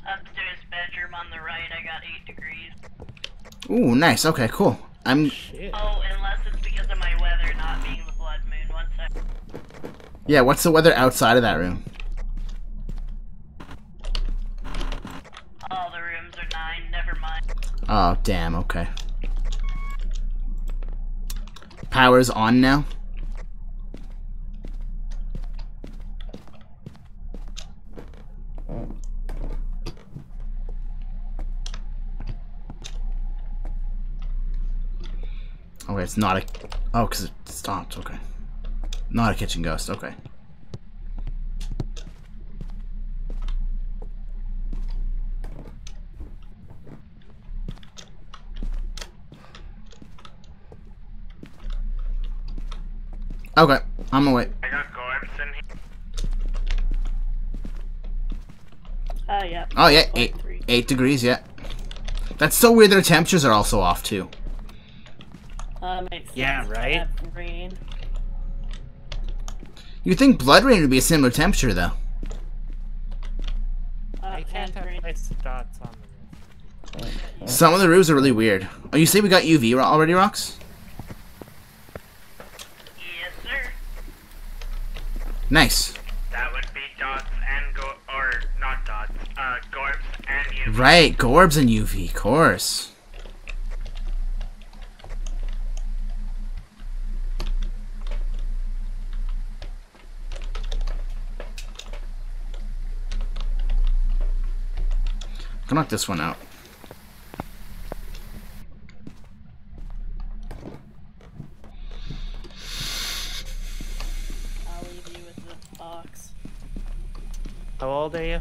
Speaker 2: Upstairs bedroom on the right, I got 8 degrees.
Speaker 1: Ooh, nice. Okay, cool. I'm
Speaker 4: Shit.
Speaker 2: Oh, unless it's because of my weather not being the blood moon. One sec.
Speaker 1: yeah. What's the weather outside of that room?
Speaker 2: All the rooms are 9, never mind.
Speaker 1: Oh, damn. Okay. Power's on now. Okay, it's not a. Oh, because it stopped. Okay. Not a kitchen ghost. Okay. Okay, I'm away.
Speaker 4: I got Gorbs in here.
Speaker 2: Oh, yeah.
Speaker 1: Oh yeah, eight eight degrees. Yeah. That's so weird. Their temperatures are also off too.
Speaker 2: Makes
Speaker 4: Yeah, right?
Speaker 2: Rain.
Speaker 1: You'd think Blood Rain would be a similar temperature though.
Speaker 2: Uh,
Speaker 4: I can't have place dots on the roof.
Speaker 1: Some of the roofs are really weird. Oh, you say we got UV already, Rox?
Speaker 2: Yes, sir.
Speaker 1: Nice.
Speaker 4: That would be dots and go or not dots. Uh, Gorbs and you.
Speaker 1: Right, Gorbs and UV, of course. Can knock this one out.
Speaker 2: I'll leave you with the box.
Speaker 4: How old are you?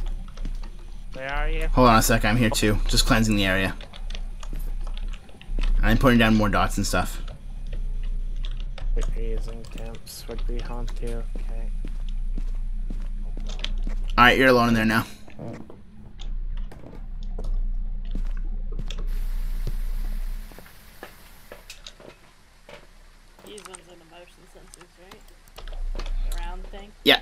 Speaker 4: Where are you?
Speaker 1: Hold on a sec, I'm here too. Just cleansing the area. I'm putting down more dots and stuff.
Speaker 4: Using temps would be haunt you. Okay.
Speaker 1: Alright, you're alone in there now.
Speaker 2: These ones are the motion sensors, right? The round thing.
Speaker 1: Yeah.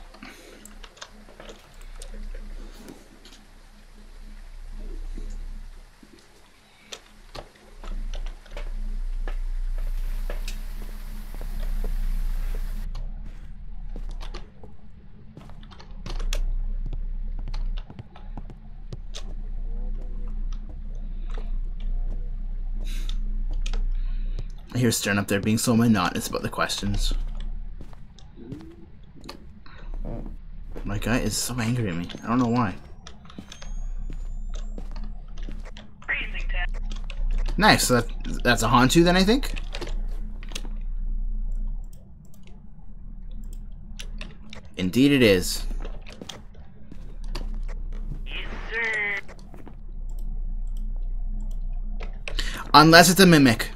Speaker 1: I hear Stern up there being so monotonous about the questions. My guy is so angry at me. I don't know why. Nice. So that, that's a Hantu then, I think? Indeed it is.
Speaker 2: Yes, sir.
Speaker 1: Unless it's a mimic.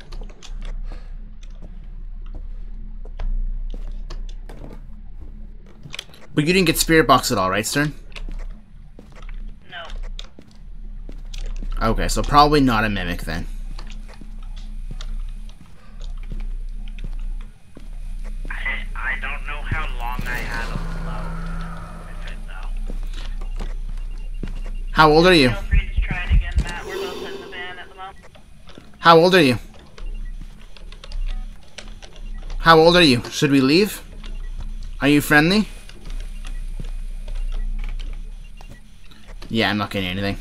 Speaker 1: But you didn't get Spirit Box at all, right, Stern?
Speaker 2: No.
Speaker 1: Okay, so probably not a mimic then.
Speaker 4: I, I don't know how long I had a low with it though.
Speaker 1: How old are you?
Speaker 2: Feel free to try it again, Matt. We're both in the van at the moment.
Speaker 1: How old are you? How old are you? Should we leave? Are you friendly? Yeah, I'm not getting anything.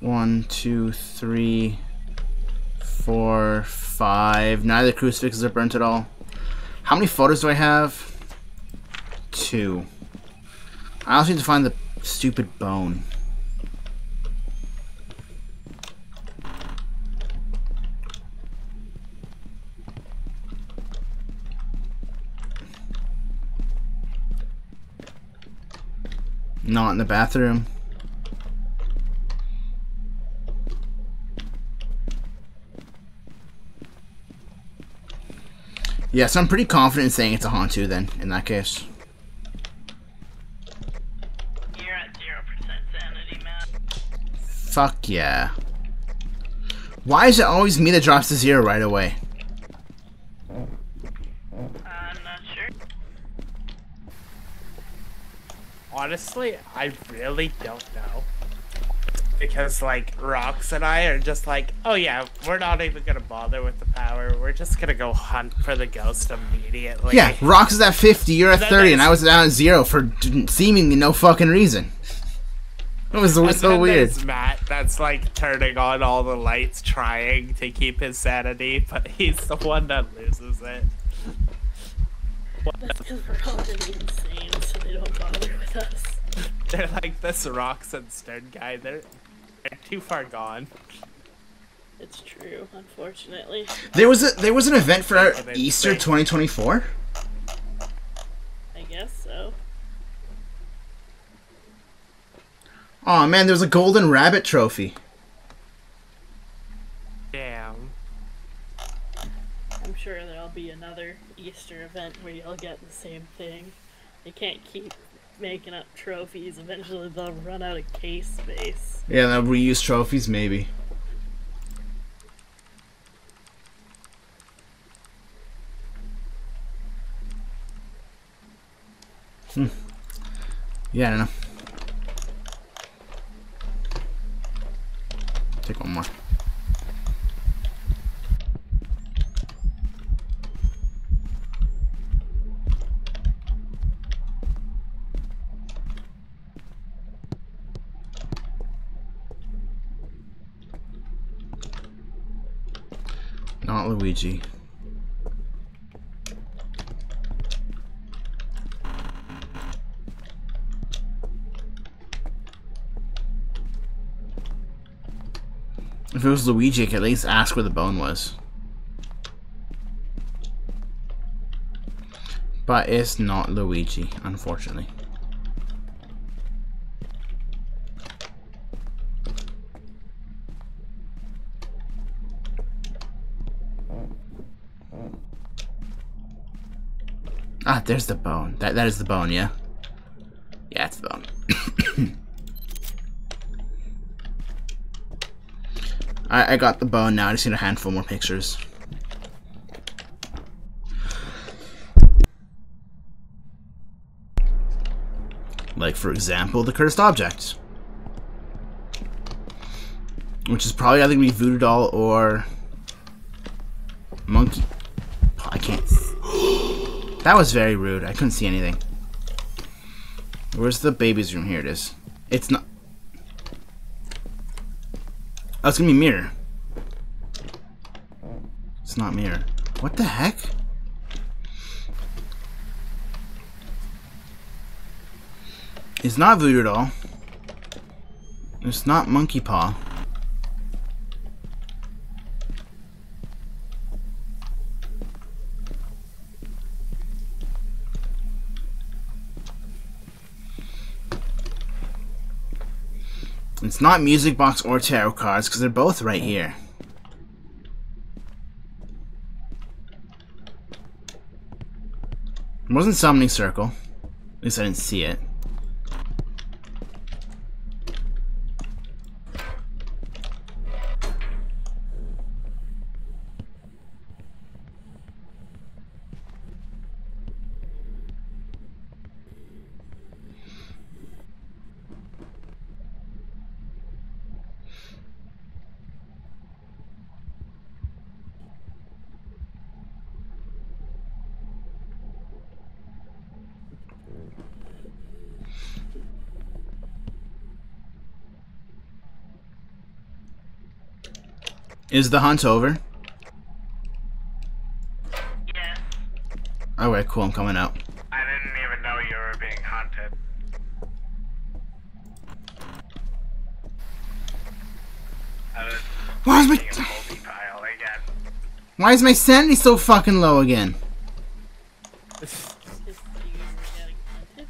Speaker 1: One, two, three, four, five. Neither crucifixes are burnt at all. How many photos do I have? Two. I also need to find the stupid bone. Not in the bathroom. Yes, I'm pretty confident in saying it's a Hantu then, in that case.
Speaker 2: You're at 0% sanity, Matt.
Speaker 1: Fuck yeah. Why is it always me that drops to zero right away?
Speaker 4: Honestly, I really don't know. Because, like, Rox and I are just like, oh yeah, we're not even gonna bother with the power. We're just gonna go hunt for the ghost immediately.
Speaker 1: Yeah, Rox is at 50, you're at
Speaker 4: That
Speaker 1: 30, and I was down at zero for seemingly no fucking reason. It was
Speaker 4: And
Speaker 1: so
Speaker 4: then
Speaker 1: weird.
Speaker 4: there's Matt that's like turning on all the lights, trying to keep his sanity, but he's the one that loses it.
Speaker 2: That's because we're all already insane, so they don't bother with us.
Speaker 4: They're like this Rox and Stern guy. They're, they're too far gone.
Speaker 2: It's true, unfortunately.
Speaker 1: There was a there was an event for
Speaker 4: And then
Speaker 1: Easter 2024.
Speaker 2: I guess so.
Speaker 1: Oh man, there's a golden rabbit trophy.
Speaker 4: Damn.
Speaker 2: I'm sure there'll be another Easter event where you'll get the same thing. They can't keep making up trophies. Eventually they'll run out of case space.
Speaker 1: Yeah, they'll reuse trophies maybe. Hmm. Yeah, I don't know. Take one more. Not Luigi. If it was Luigi, I could at least ask where the bone was. But it's not Luigi, unfortunately. Ah, there's the bone. That that is the bone, yeah. Yeah, it's the bone. I I got the bone now. I just need a handful more pictures. Like for example, the cursed object, which is probably either gonna be Voodoo Doll or Monkey I can't. That was very rude. I couldn't see anything. Where's the baby's room? Here it is. It's not. Oh, it's gonna be mirror. It's not mirror. What the heck? It's not voodoo doll. It's not monkey paw. Not music box or tarot cards because they're both right here. It wasn't summoning circle. At least I didn't see it. Is the hunt over?
Speaker 4: Yeah.
Speaker 1: Alright, cool, I'm coming out.
Speaker 4: I didn't even know you were being hunted.
Speaker 1: Why is my
Speaker 4: being a multi-pile again.
Speaker 1: Why is my sanity so fucking low again?
Speaker 2: Just you were getting hunted.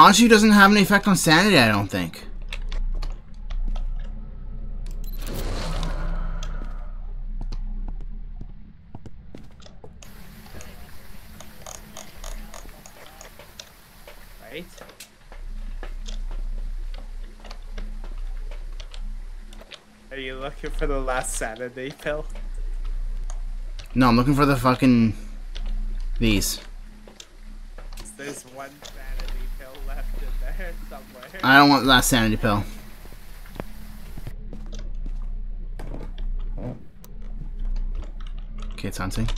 Speaker 1: Hanshi doesn't have any effect on sanity, I don't think.
Speaker 4: Right? Are you looking for the last sanity pill?
Speaker 1: No, I'm looking for the fucking... These.
Speaker 4: There's one somewhere.
Speaker 1: I don't want that sanity pill. Okay, it's hunting.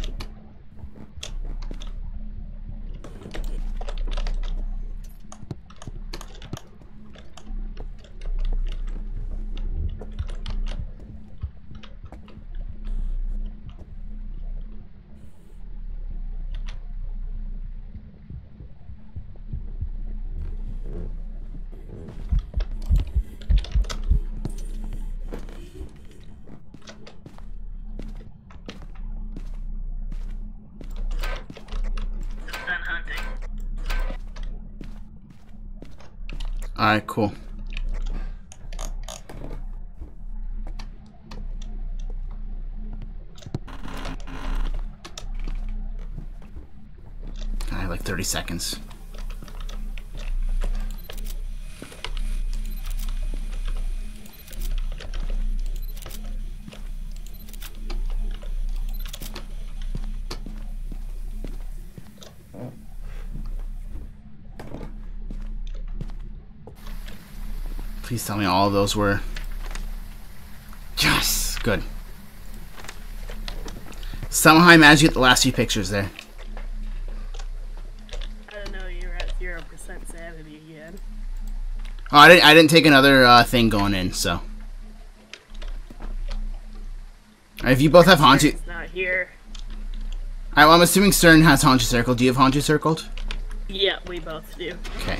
Speaker 2: Done hunting.
Speaker 1: Alright, cool. I have like 30 seconds. Please tell me all of those were. Yes! Good. Somehow I managed to get the last few pictures there.
Speaker 2: I don't know, you're at 0% sanity again.
Speaker 1: Oh, I didn't, I didn't take another uh, thing going in, so. If you both have Hanji.
Speaker 2: It's not here.
Speaker 1: I, I'm assuming Stern has Hanji circled. Do you have Hanji circled?
Speaker 2: Yeah, we both do.
Speaker 1: Okay.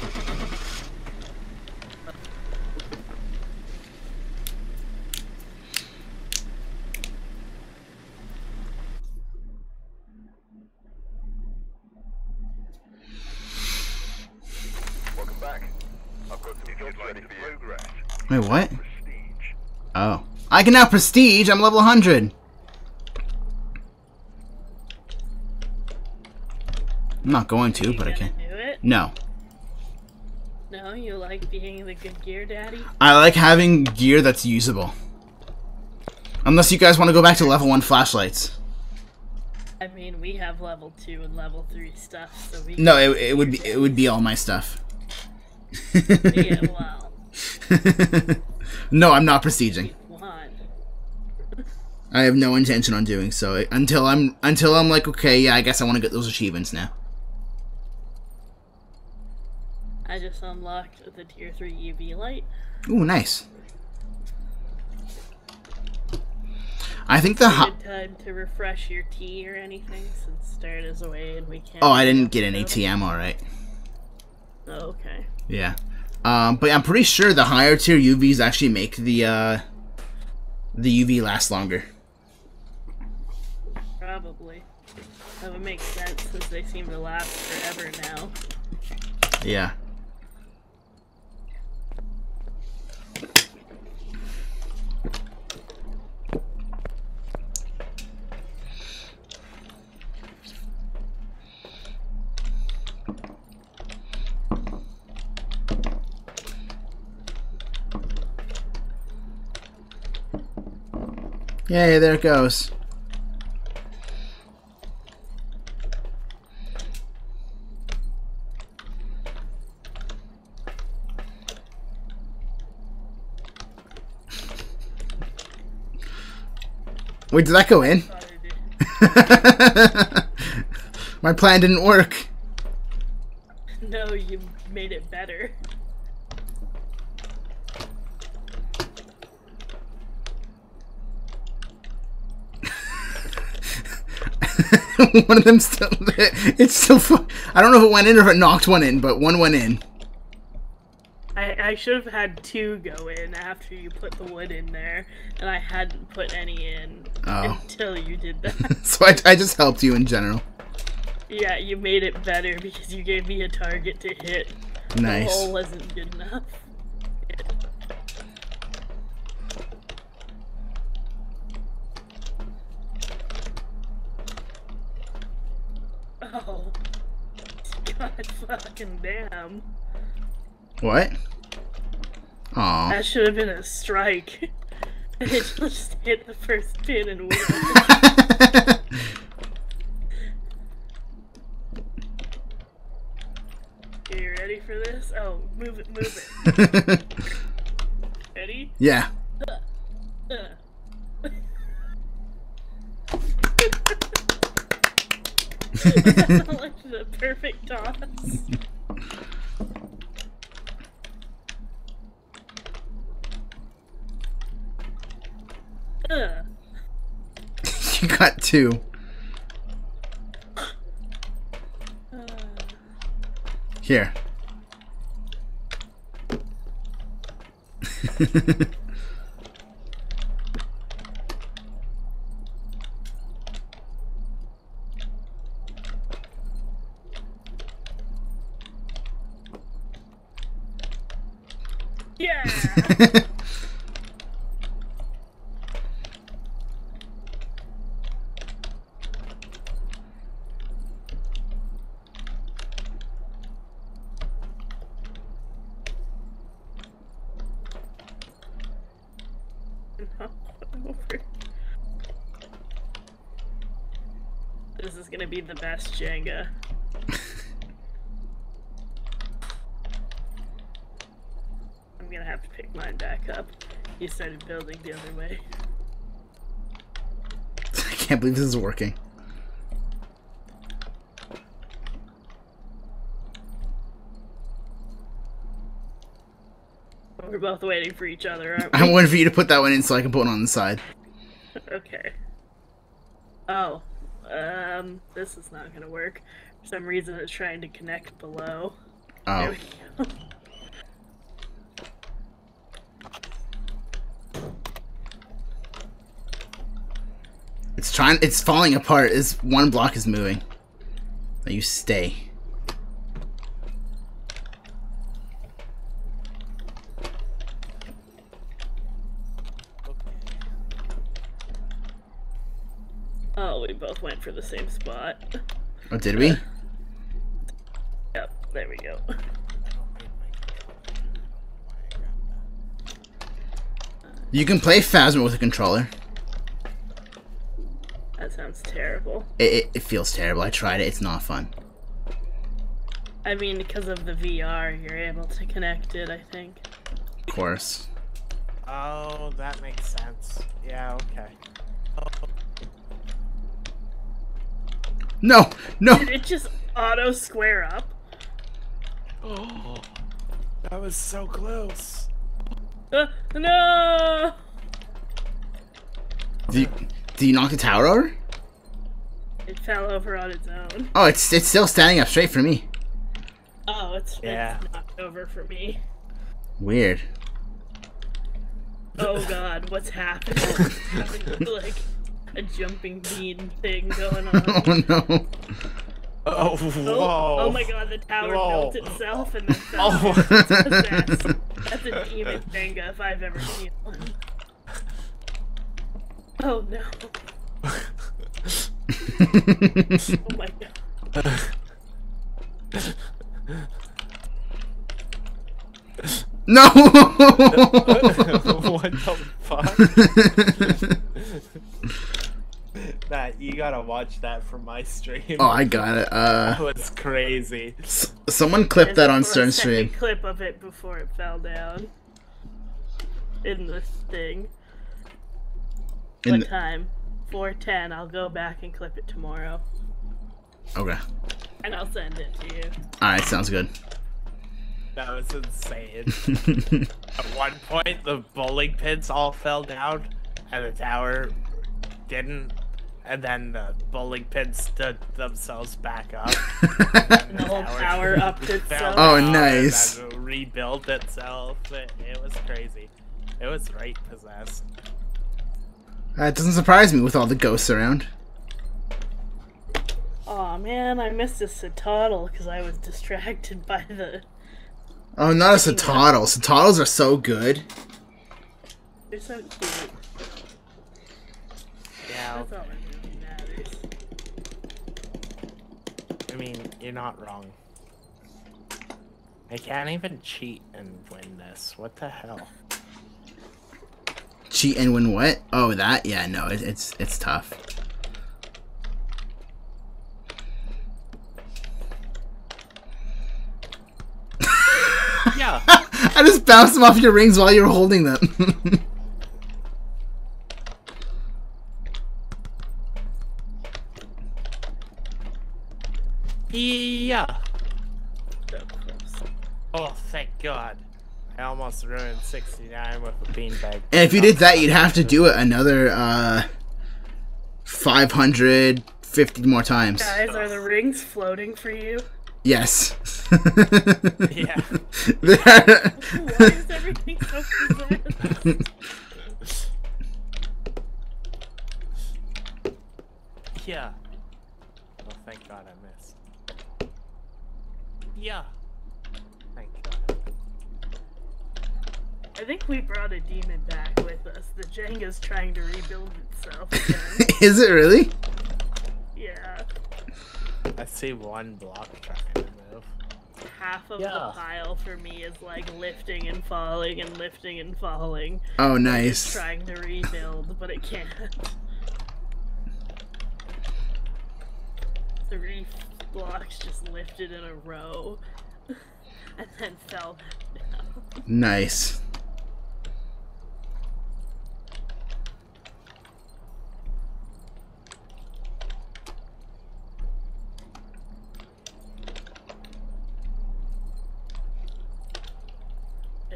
Speaker 7: Welcome back. I've got some jobs ready for you. Progress.
Speaker 1: Wait, what?
Speaker 7: Prestige.
Speaker 1: Oh. I can now prestige. I'm level 100. I'm not going to, but I can.
Speaker 2: do it?
Speaker 1: No.
Speaker 2: No, you like being the good gear daddy?
Speaker 1: I like having gear that's usable. Unless you guys want to go back to level 1 flashlights.
Speaker 2: I mean, we have level 2 and level 3 stuff, so we
Speaker 1: No, it, it would be it would be all my stuff.
Speaker 2: yeah, well,
Speaker 1: no, I'm not besieging. I have no intention on doing so until I'm until I'm like, okay, yeah, I guess I want to get those achievements now.
Speaker 2: I just unlocked the tier 3 UV light.
Speaker 1: Ooh, nice. I think the
Speaker 2: Good time to refresh your tea or anything since Start is away and we can't.
Speaker 1: Oh, I didn't get an
Speaker 2: Oh,
Speaker 1: ATM, alright.
Speaker 2: okay.
Speaker 1: Yeah. Um, but I'm pretty sure the higher tier UVs actually make the uh, the UV last longer.
Speaker 2: Probably. That would make sense since they seem to last forever now.
Speaker 1: Yeah. Yay, there it goes. Wait, did that go in?
Speaker 2: Thought I did.
Speaker 1: My plan didn't work.
Speaker 2: No, you made it better.
Speaker 1: one of them still. It's still. I don't know if it went in or if it knocked one in, but one went in.
Speaker 2: I, I should have had two go in after you put the wood in there, and I hadn't put any in
Speaker 1: Oh.
Speaker 2: until you did that.
Speaker 1: So I, I just helped you in general.
Speaker 2: yeah, you made it better because you gave me a target to hit.
Speaker 1: Nice.
Speaker 2: The hole wasn't good enough. Oh. God fucking damn.
Speaker 1: What? Aw.
Speaker 2: That should have been a strike. it just hit the first pin and. Okay, you ready for this? Oh, move it, move it. Ready?
Speaker 1: yeah.
Speaker 2: Uh. like the perfect toss.
Speaker 1: You got two. Here.
Speaker 2: yeah. This is gonna be the best Jenga. I'm gonna have to pick mine back up. You started building the other way.
Speaker 1: I can't believe this is working.
Speaker 2: We're both waiting for each other, aren't we?
Speaker 1: I'm waiting for you to put that one in so I can put one on the side.
Speaker 2: Okay. Oh, um, this is not gonna work. For some reason, it's trying to connect below.
Speaker 1: Oh. It's trying it's falling apart. Is one block is moving. Now you stay.
Speaker 2: Oh, we both went for the same spot.
Speaker 1: Oh, did we?
Speaker 2: Yep, there we go.
Speaker 1: You can play Phasmo with a controller.
Speaker 2: That sounds terrible.
Speaker 1: It, it, it feels terrible. I tried it. It's not fun.
Speaker 2: I mean, because of the VR, you're able to connect it, I think.
Speaker 1: Of course.
Speaker 4: Oh, that makes sense. Yeah, okay.
Speaker 1: No, no.
Speaker 2: Did it just auto square up?
Speaker 4: Oh, that was so close.
Speaker 2: Uh, no!
Speaker 1: Do you, do you knock the tower over?
Speaker 2: It fell over on its own.
Speaker 1: Oh, it's it's still standing up straight for me.
Speaker 2: Oh, it's,
Speaker 4: Yeah.
Speaker 2: it's knocked over for me.
Speaker 1: Weird.
Speaker 2: Oh god, what's happening? Like a jumping bean thing going on.
Speaker 1: oh no.
Speaker 4: Oh, whoa.
Speaker 2: Oh, oh my god, the tower
Speaker 4: Whoa.
Speaker 2: built itself and then fell.
Speaker 4: Oh.
Speaker 2: Possessed. That's a demon Jenga if I've ever seen one. Oh no. Oh my god.
Speaker 1: no.
Speaker 4: what the fuck? That you gotta watch that from my stream.
Speaker 1: oh, I got it.
Speaker 4: that
Speaker 1: Uh,
Speaker 4: was crazy.
Speaker 1: s- someone clipped that on Stern Stream.
Speaker 2: clip of it before it fell down. In this thing.
Speaker 1: In
Speaker 2: what
Speaker 1: the-
Speaker 2: time? 410. I'll go back and clip it tomorrow.
Speaker 1: okay.
Speaker 2: And I'll send it to you.
Speaker 1: All right, sounds good.
Speaker 4: That was insane. At one point, the bowling pins all fell down, and the tower didn't. And then the bowling pins stood themselves back up.
Speaker 2: The whole tower upped itself.
Speaker 1: Oh,
Speaker 4: down and
Speaker 1: nice.
Speaker 4: then rebuilt itself. It, it was crazy. It was right possessed.
Speaker 1: Uh, that doesn't surprise me with all the ghosts around.
Speaker 2: Aw man, I missed a Citadel because I was distracted by the.
Speaker 1: Oh, not a Satotl. Satotls are so good.
Speaker 2: They're so cute.
Speaker 4: Yeah,
Speaker 2: That's all that really matters.
Speaker 4: I mean, you're not wrong. I can't even cheat and win this. What the hell?
Speaker 1: Cheat and win what? Oh, that? Yeah, no, it, it's it's tough.
Speaker 4: Yeah.
Speaker 1: I just bounced them off your rings while you were holding them.
Speaker 4: Yeah. Oh, thank God. I almost ruined 69 with a beanbag.
Speaker 1: and if you did that, you'd have to do it another uh, 550 more times.
Speaker 2: Guys, are the rings floating for you?
Speaker 1: Yes.
Speaker 4: Yeah.
Speaker 1: They're-
Speaker 2: Why is everything so possessed?
Speaker 4: Yeah. Oh, thank God I missed. Yeah. Thank God.
Speaker 2: I think we brought a demon back with us. The Jenga's trying to rebuild itself again.
Speaker 1: Is it really?
Speaker 2: yeah.
Speaker 4: I see one block trying to move.
Speaker 2: Half of
Speaker 4: Yeah.
Speaker 2: the pile for me is like lifting and falling and lifting and falling.
Speaker 1: Oh, nice.
Speaker 2: Trying to rebuild, but it can't. Three blocks just lifted in a row and then fell back down.
Speaker 1: Nice.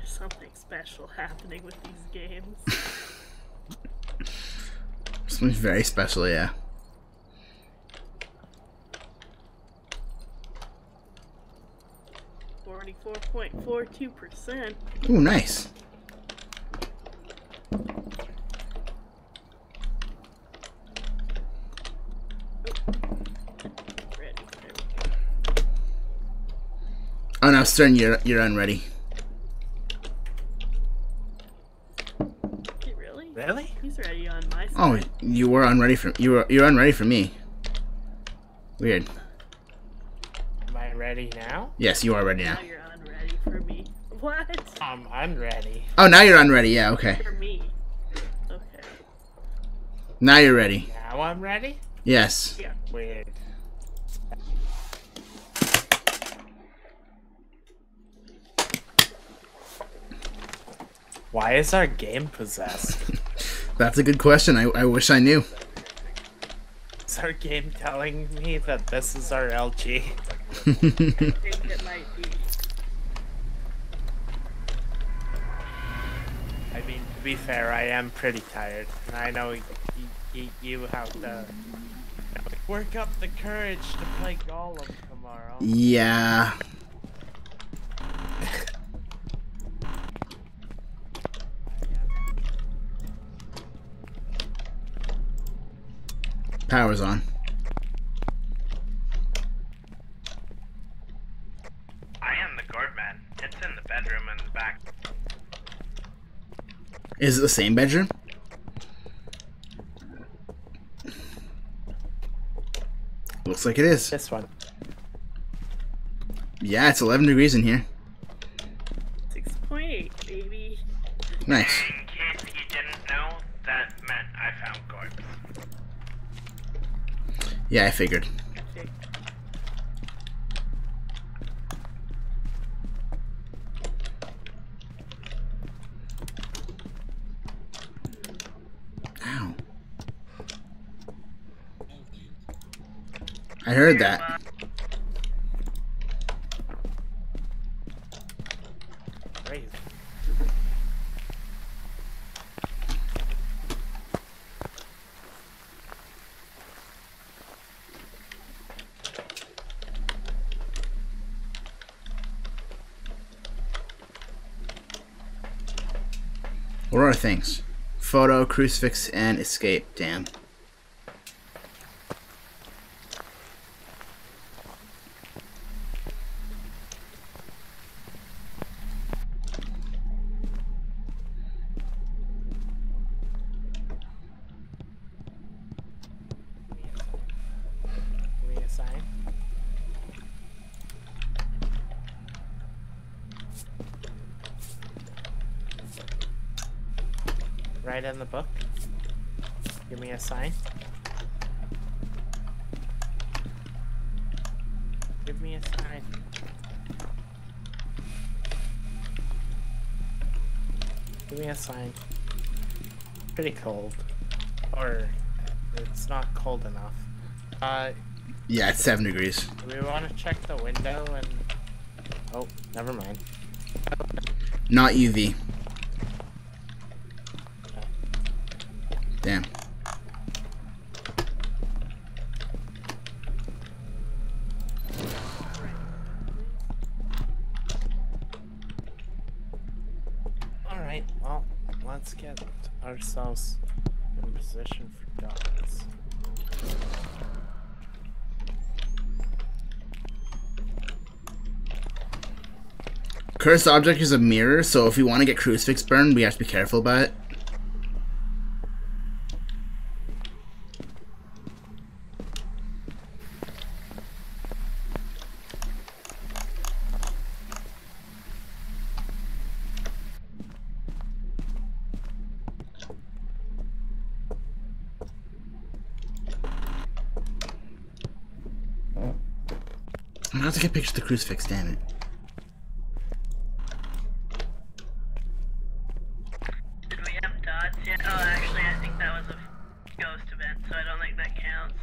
Speaker 2: There's something special happening with these games.
Speaker 1: Something very special, yeah.
Speaker 2: Forty-four point four two percent.
Speaker 1: Ooh, nice.
Speaker 2: Ready. There we go.
Speaker 1: Oh no, Stern, you're you're unready. Oh, you were unready for you were you're unready for me. Weird.
Speaker 4: Am I ready now?
Speaker 1: Yes, you are ready now.
Speaker 2: now you're unready for me. What?
Speaker 4: I'm unready.
Speaker 1: Oh, now you're unready. Yeah, okay.
Speaker 2: For me. Okay.
Speaker 1: Now you're ready.
Speaker 4: Now I'm ready.
Speaker 1: Yes.
Speaker 2: Yeah.
Speaker 4: Weird. Why is our game possessed?
Speaker 1: That's a good question. I, I wish I knew.
Speaker 4: is our game telling me that this is our LG?
Speaker 2: I think it might be.
Speaker 4: I mean, to be fair, I am pretty tired, and I know y- y- you have to work up the courage to play Gollum tomorrow.
Speaker 1: Yeah. Power's on.
Speaker 4: I am the guard man. It's in the bedroom in the back.
Speaker 1: Is it the same bedroom? Looks like it is.
Speaker 4: This one.
Speaker 1: Yeah, it's 11 degrees in here.
Speaker 2: 6.8, baby.
Speaker 1: Nice.
Speaker 4: In case you didn't know, that meant I found corpse.
Speaker 1: Yeah, I figured.
Speaker 2: Okay.
Speaker 1: Ow. I heard that.
Speaker 4: Crazy.
Speaker 1: What are our things? Photo, crucifix, and escape. Damn.
Speaker 4: Give me a sign. Right in the book. Give me a sign. Give me a sign. Give me a sign. Pretty cold. Or it's not cold enough. Uh,
Speaker 1: Yeah, it's 7 degrees.
Speaker 4: do we want to check the window and... Oh, never mind.
Speaker 1: Not UV. Damn.
Speaker 4: Alright, well, let's get ourselves in position for dots.
Speaker 1: Cursed object is a mirror, so if we want to get crucifix burned, we have to be careful about it. I'm gonna have to get pictures of the crucifix, damn it.
Speaker 2: Did we have dots yet? Oh, actually, I think that was a ghost event, so I don't think that counts.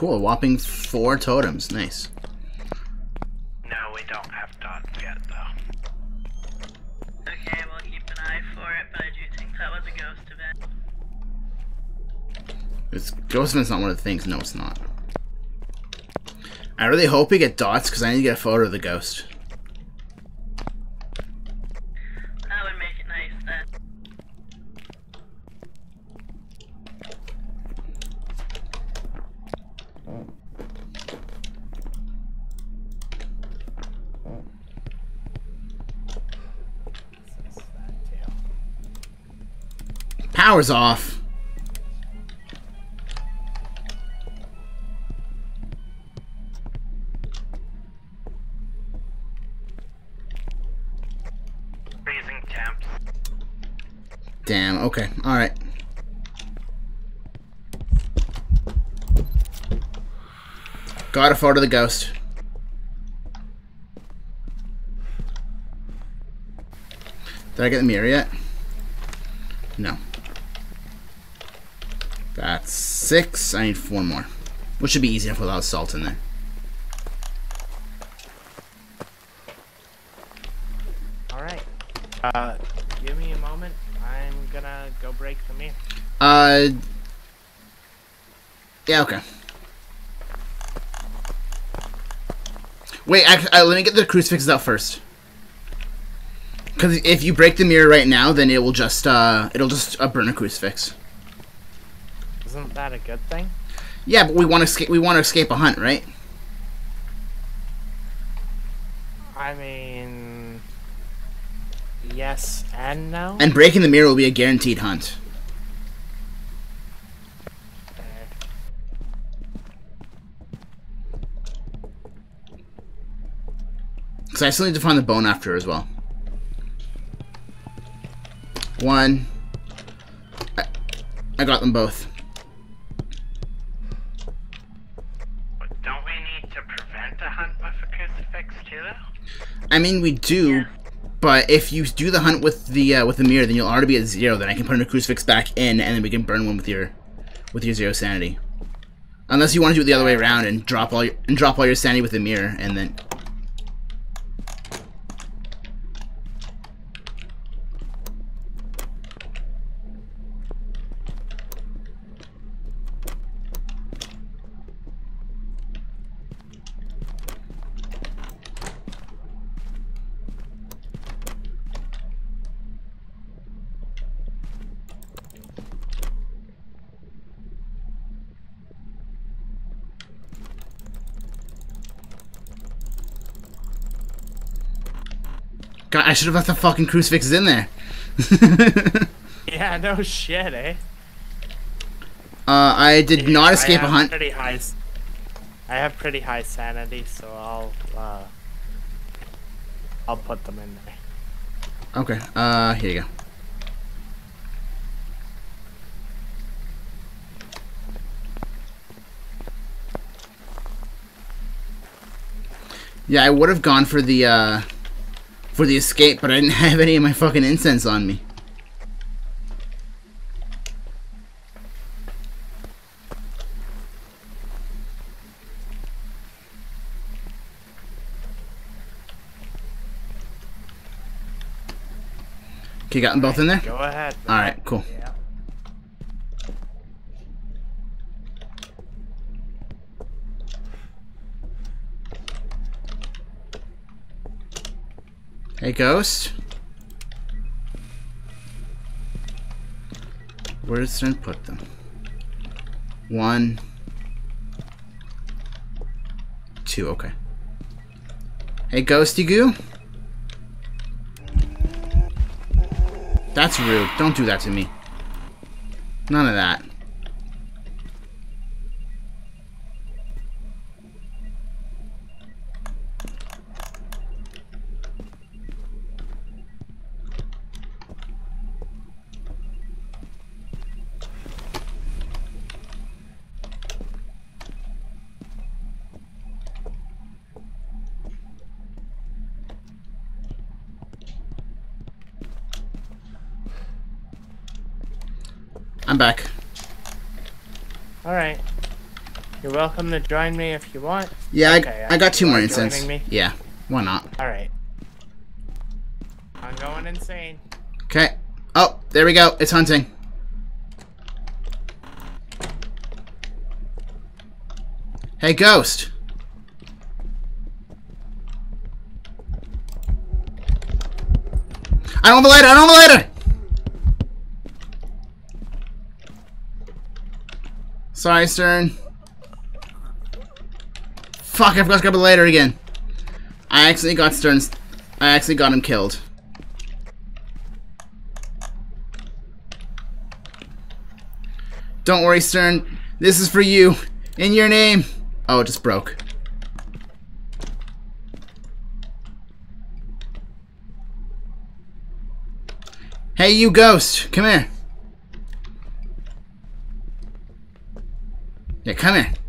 Speaker 1: Cool, a whopping four totems. Nice.
Speaker 4: No, we don't have dots yet, though.
Speaker 2: Okay, we'll keep an eye for it, but I do think that was a ghost event.
Speaker 1: It's Ghost Event's not one of the things. No, it's not. I really hope we get dots because I need to get a photo of the ghost. power's off. Damn, okay. Alright. Gotta photo the ghost. Did I get the mirror yet? Six. I need four more. Which should be easy enough without salt in there.
Speaker 4: Alright. Uh, give me a moment. I'm gonna go break the mirror.
Speaker 1: Uh. Yeah, okay. Wait, act- uh, let me get the crucifixes out first. Because if you break the mirror right now, then it will just, uh, it'll just uh, burn a crucifix.
Speaker 4: That a good thing?
Speaker 1: Yeah, but we want to escape. We want to escape a hunt, right?
Speaker 4: I mean, yes and no.
Speaker 1: And breaking the mirror will be a guaranteed hunt. Because I still need to find the bone after as well. One. I, I got them both.
Speaker 4: but don't we need to prevent a hunt with a crucifix too, though?
Speaker 1: I mean, we do, but if you do the hunt with the uh, with the mirror, then you'll already be at zero. Then I can put a crucifix back in, and then we can burn one with your with your zero sanity. Unless you want to do it the other way around and drop all your, and drop all your sanity with the mirror, and then I should have left the fucking crucifixes in there.
Speaker 4: Yeah, no shit, eh?
Speaker 1: Uh, I did not escape a hunt.
Speaker 4: Pretty high. I have pretty high sanity, so I'll uh, I'll put them in there.
Speaker 1: Okay, uh, here you go. Yeah, I would have gone for the, uh, for the escape, but I didn't have any of my fucking incense on me. Okay, got them both in there?
Speaker 4: Go ahead.
Speaker 1: Alright, cool.
Speaker 4: Yeah.
Speaker 1: Hey, Ghost. Where did Stern put them? One. Two, okay. Hey, Ghosty Goo. That's rude. Don't do that to me. None of that. Back.
Speaker 4: Alright. You're welcome to join me if you want.
Speaker 1: Yeah, I,
Speaker 4: Okay,
Speaker 1: I got two more incense.
Speaker 4: me?
Speaker 1: Yeah, why not?
Speaker 4: Alright. I'm going insane.
Speaker 1: Okay. Oh, there we go. It's hunting. Hey, Ghost. I don't have a lighter. I don't have a lighter. Sorry, Stern. Fuck, I forgot to grab a lighter again. I actually got Stern's... I actually got him killed. Don't worry, Stern. This is for you. In your name. Oh, it just broke. Hey, you ghost. Come here. Yeah, come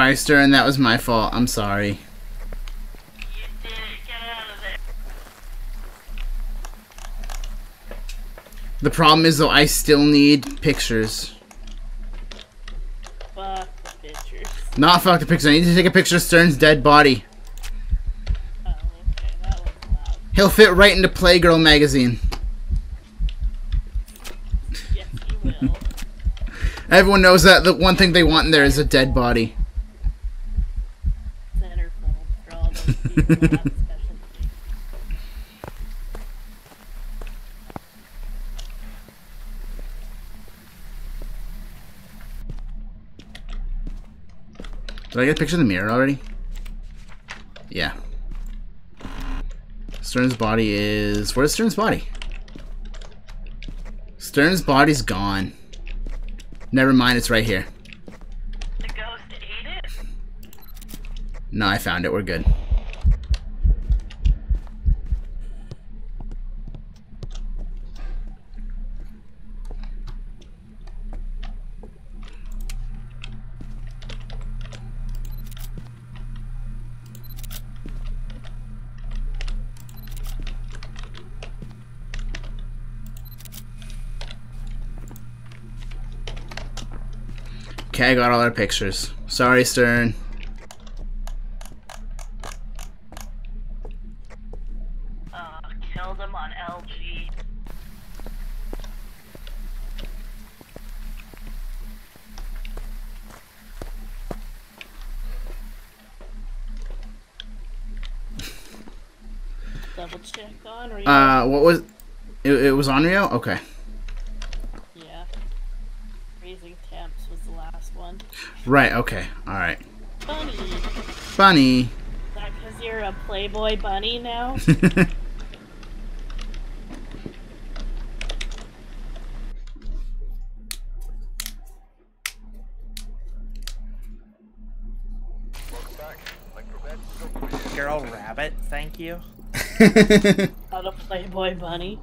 Speaker 1: Sorry, Stern, that was my fault. I'm sorry.
Speaker 2: You did it. Get out of there.
Speaker 1: The problem is, though, I still need pictures.
Speaker 2: Fuck the pictures.
Speaker 1: Not fuck the pictures. I need to take a picture of Stern's dead body.
Speaker 2: Oh, okay. That loud.
Speaker 1: He'll fit right into Playgirl magazine.
Speaker 2: Yes.
Speaker 1: Everyone knows that the one thing they want in there is a dead body.
Speaker 2: Centerfold for all those people who have specialty.
Speaker 1: Did I get a picture of the mirror already? Yeah. Stern's body is. Where's Stern's body? Stern's body's gone. Never mind, it's right here.
Speaker 2: The ghost ate it?
Speaker 1: No, I found it. We're good. Okay, I got all our pictures. Sorry, Stern.
Speaker 2: Uh, killed him on LG. Double check on Rio.
Speaker 1: Uh, what was? It, it was on Rio. Okay.
Speaker 2: yeah. Raising temps was the last one.
Speaker 1: Right. Okay. All right.
Speaker 2: Bunny. Bunny.
Speaker 1: Is
Speaker 2: that because you're a Playboy bunny now?
Speaker 7: Welcome back. Like Prevent,
Speaker 4: Girl rabbit, thank you.
Speaker 2: Not a Playboy bunny.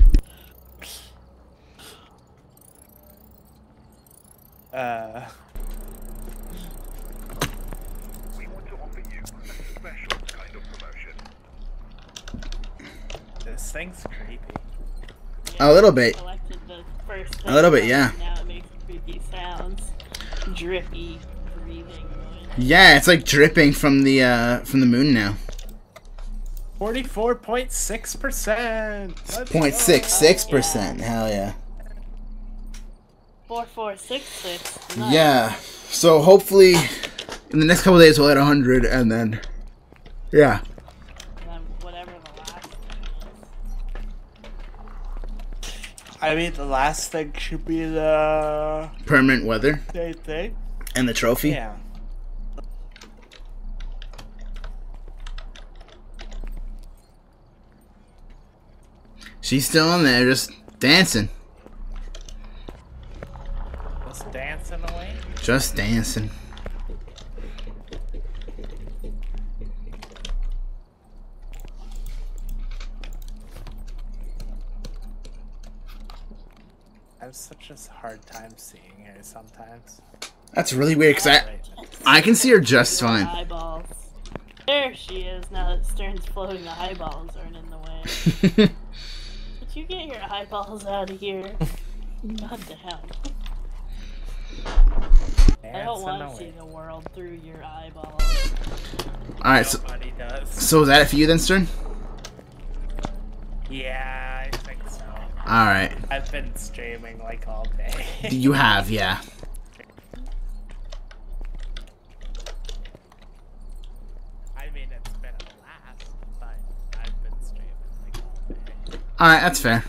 Speaker 7: A
Speaker 1: little bit.
Speaker 2: Collected the first
Speaker 1: A little bit, yeah.
Speaker 2: Now it makes creepy sounds. Drippy, breathing noise.
Speaker 1: Yeah, it's like dripping from the uh from the moon now.
Speaker 4: Forty-four point six percent.
Speaker 1: Point six six percent. Hell yeah.
Speaker 2: 4466. Nice.
Speaker 1: Yeah. So hopefully, in the next couple days we'll hit hundred, and then, yeah.
Speaker 4: I mean, the last thing should be the
Speaker 1: Permanent weather
Speaker 4: same thing.
Speaker 1: and the trophy.
Speaker 4: Yeah.
Speaker 1: She's still in there, just dancing,
Speaker 4: Just dancing away.
Speaker 1: just dancing.
Speaker 4: Have such a hard time seeing her sometimes.
Speaker 1: That's really weird because I I can see her just fine.
Speaker 2: Eyeballs. There she is. Now that Stern's floating, the eyeballs aren't in the way. But you get your eyeballs out of here. God damn. I don't want to see the world through your eyeballs.
Speaker 1: All right. So, so is that it for you then, Stern?
Speaker 4: Yeah, I think so.
Speaker 1: All right.
Speaker 4: I've been streaming like all day.
Speaker 1: You have, yeah.
Speaker 4: I mean, it's been a blast, but I've been streaming like all day.
Speaker 1: All right, that's fair.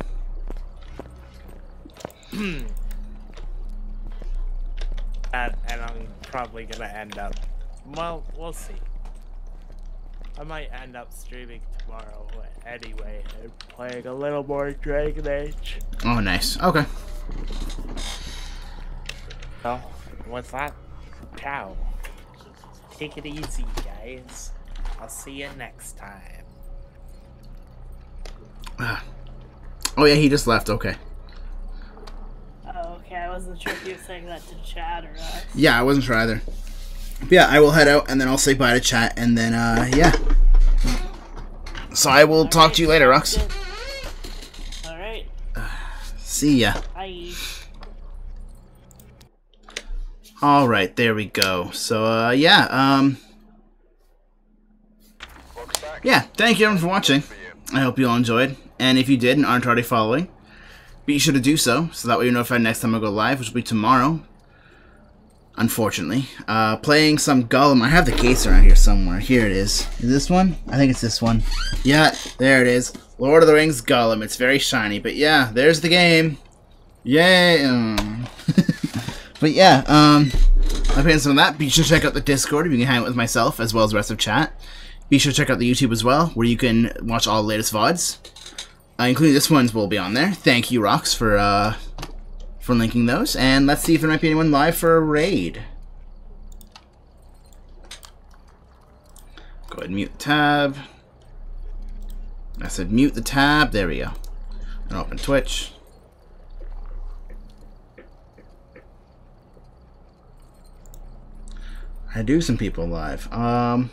Speaker 4: And, and I'm probably gonna end up. Well, we'll see. I might end up streaming tomorrow anyway and playing a little more Dragon Age.
Speaker 1: Oh, nice. Okay.
Speaker 4: So, with that, ciao. Take it easy, guys. I'll see you next time. Ah.
Speaker 1: Oh yeah, he just left. Okay.
Speaker 2: Oh, okay. I wasn't sure if you were saying that to chat or us.
Speaker 1: Yeah, I wasn't sure either. But yeah, I will head out and then I'll say bye to chat and then uh yeah. So I will talk to you later, Rox.
Speaker 2: Alright.
Speaker 1: See ya.
Speaker 2: Bye.
Speaker 1: All right, there we go. So uh yeah, um yeah, thank you everyone for watching. I hope you all enjoyed. And if you did and aren't already following, be sure to do so, so that way you're notified next time I go live, which will be tomorrow. Unfortunately. Uh, playing some Gollum. I have the case around here somewhere. Here it is. Is this one? I think it's this one. Yeah, there it is. Lord of the Rings Gollum. It's very shiny, but yeah, there's the game. Yay! um. but yeah, um, I'm playing some of that. Be sure to check out the Discord if you can hang out with myself as well as the rest of chat. Be sure to check out the YouTube as well, where you can watch all the latest VODs. Uh, including this one's will be on there. Thank you, Rox, for uh, for linking those. And let's see if there might be anyone live for a raid. Go ahead and mute the tab. I said mute the tab. There we go. And open Twitch. I do some people live. Um,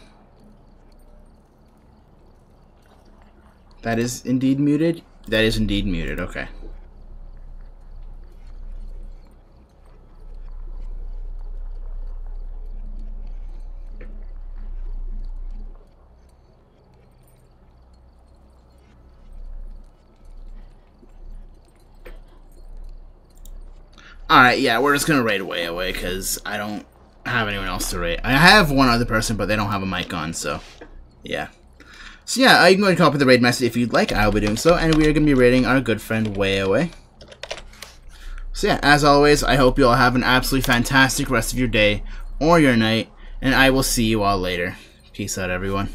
Speaker 1: that is indeed muted. That is indeed muted. Okay. Alright, yeah, we're just gonna raid away away because I don't have anyone else to raid. I have one other person, but they don't have a mic on, so yeah. So yeah, uh, you can go ahead and copy the raid message if you'd like. I'll be doing so, and we are going to be raiding our good friend Way Away. So yeah, as always, I hope you all have an absolutely fantastic rest of your day or your night, and I will see you all later. Peace out, everyone.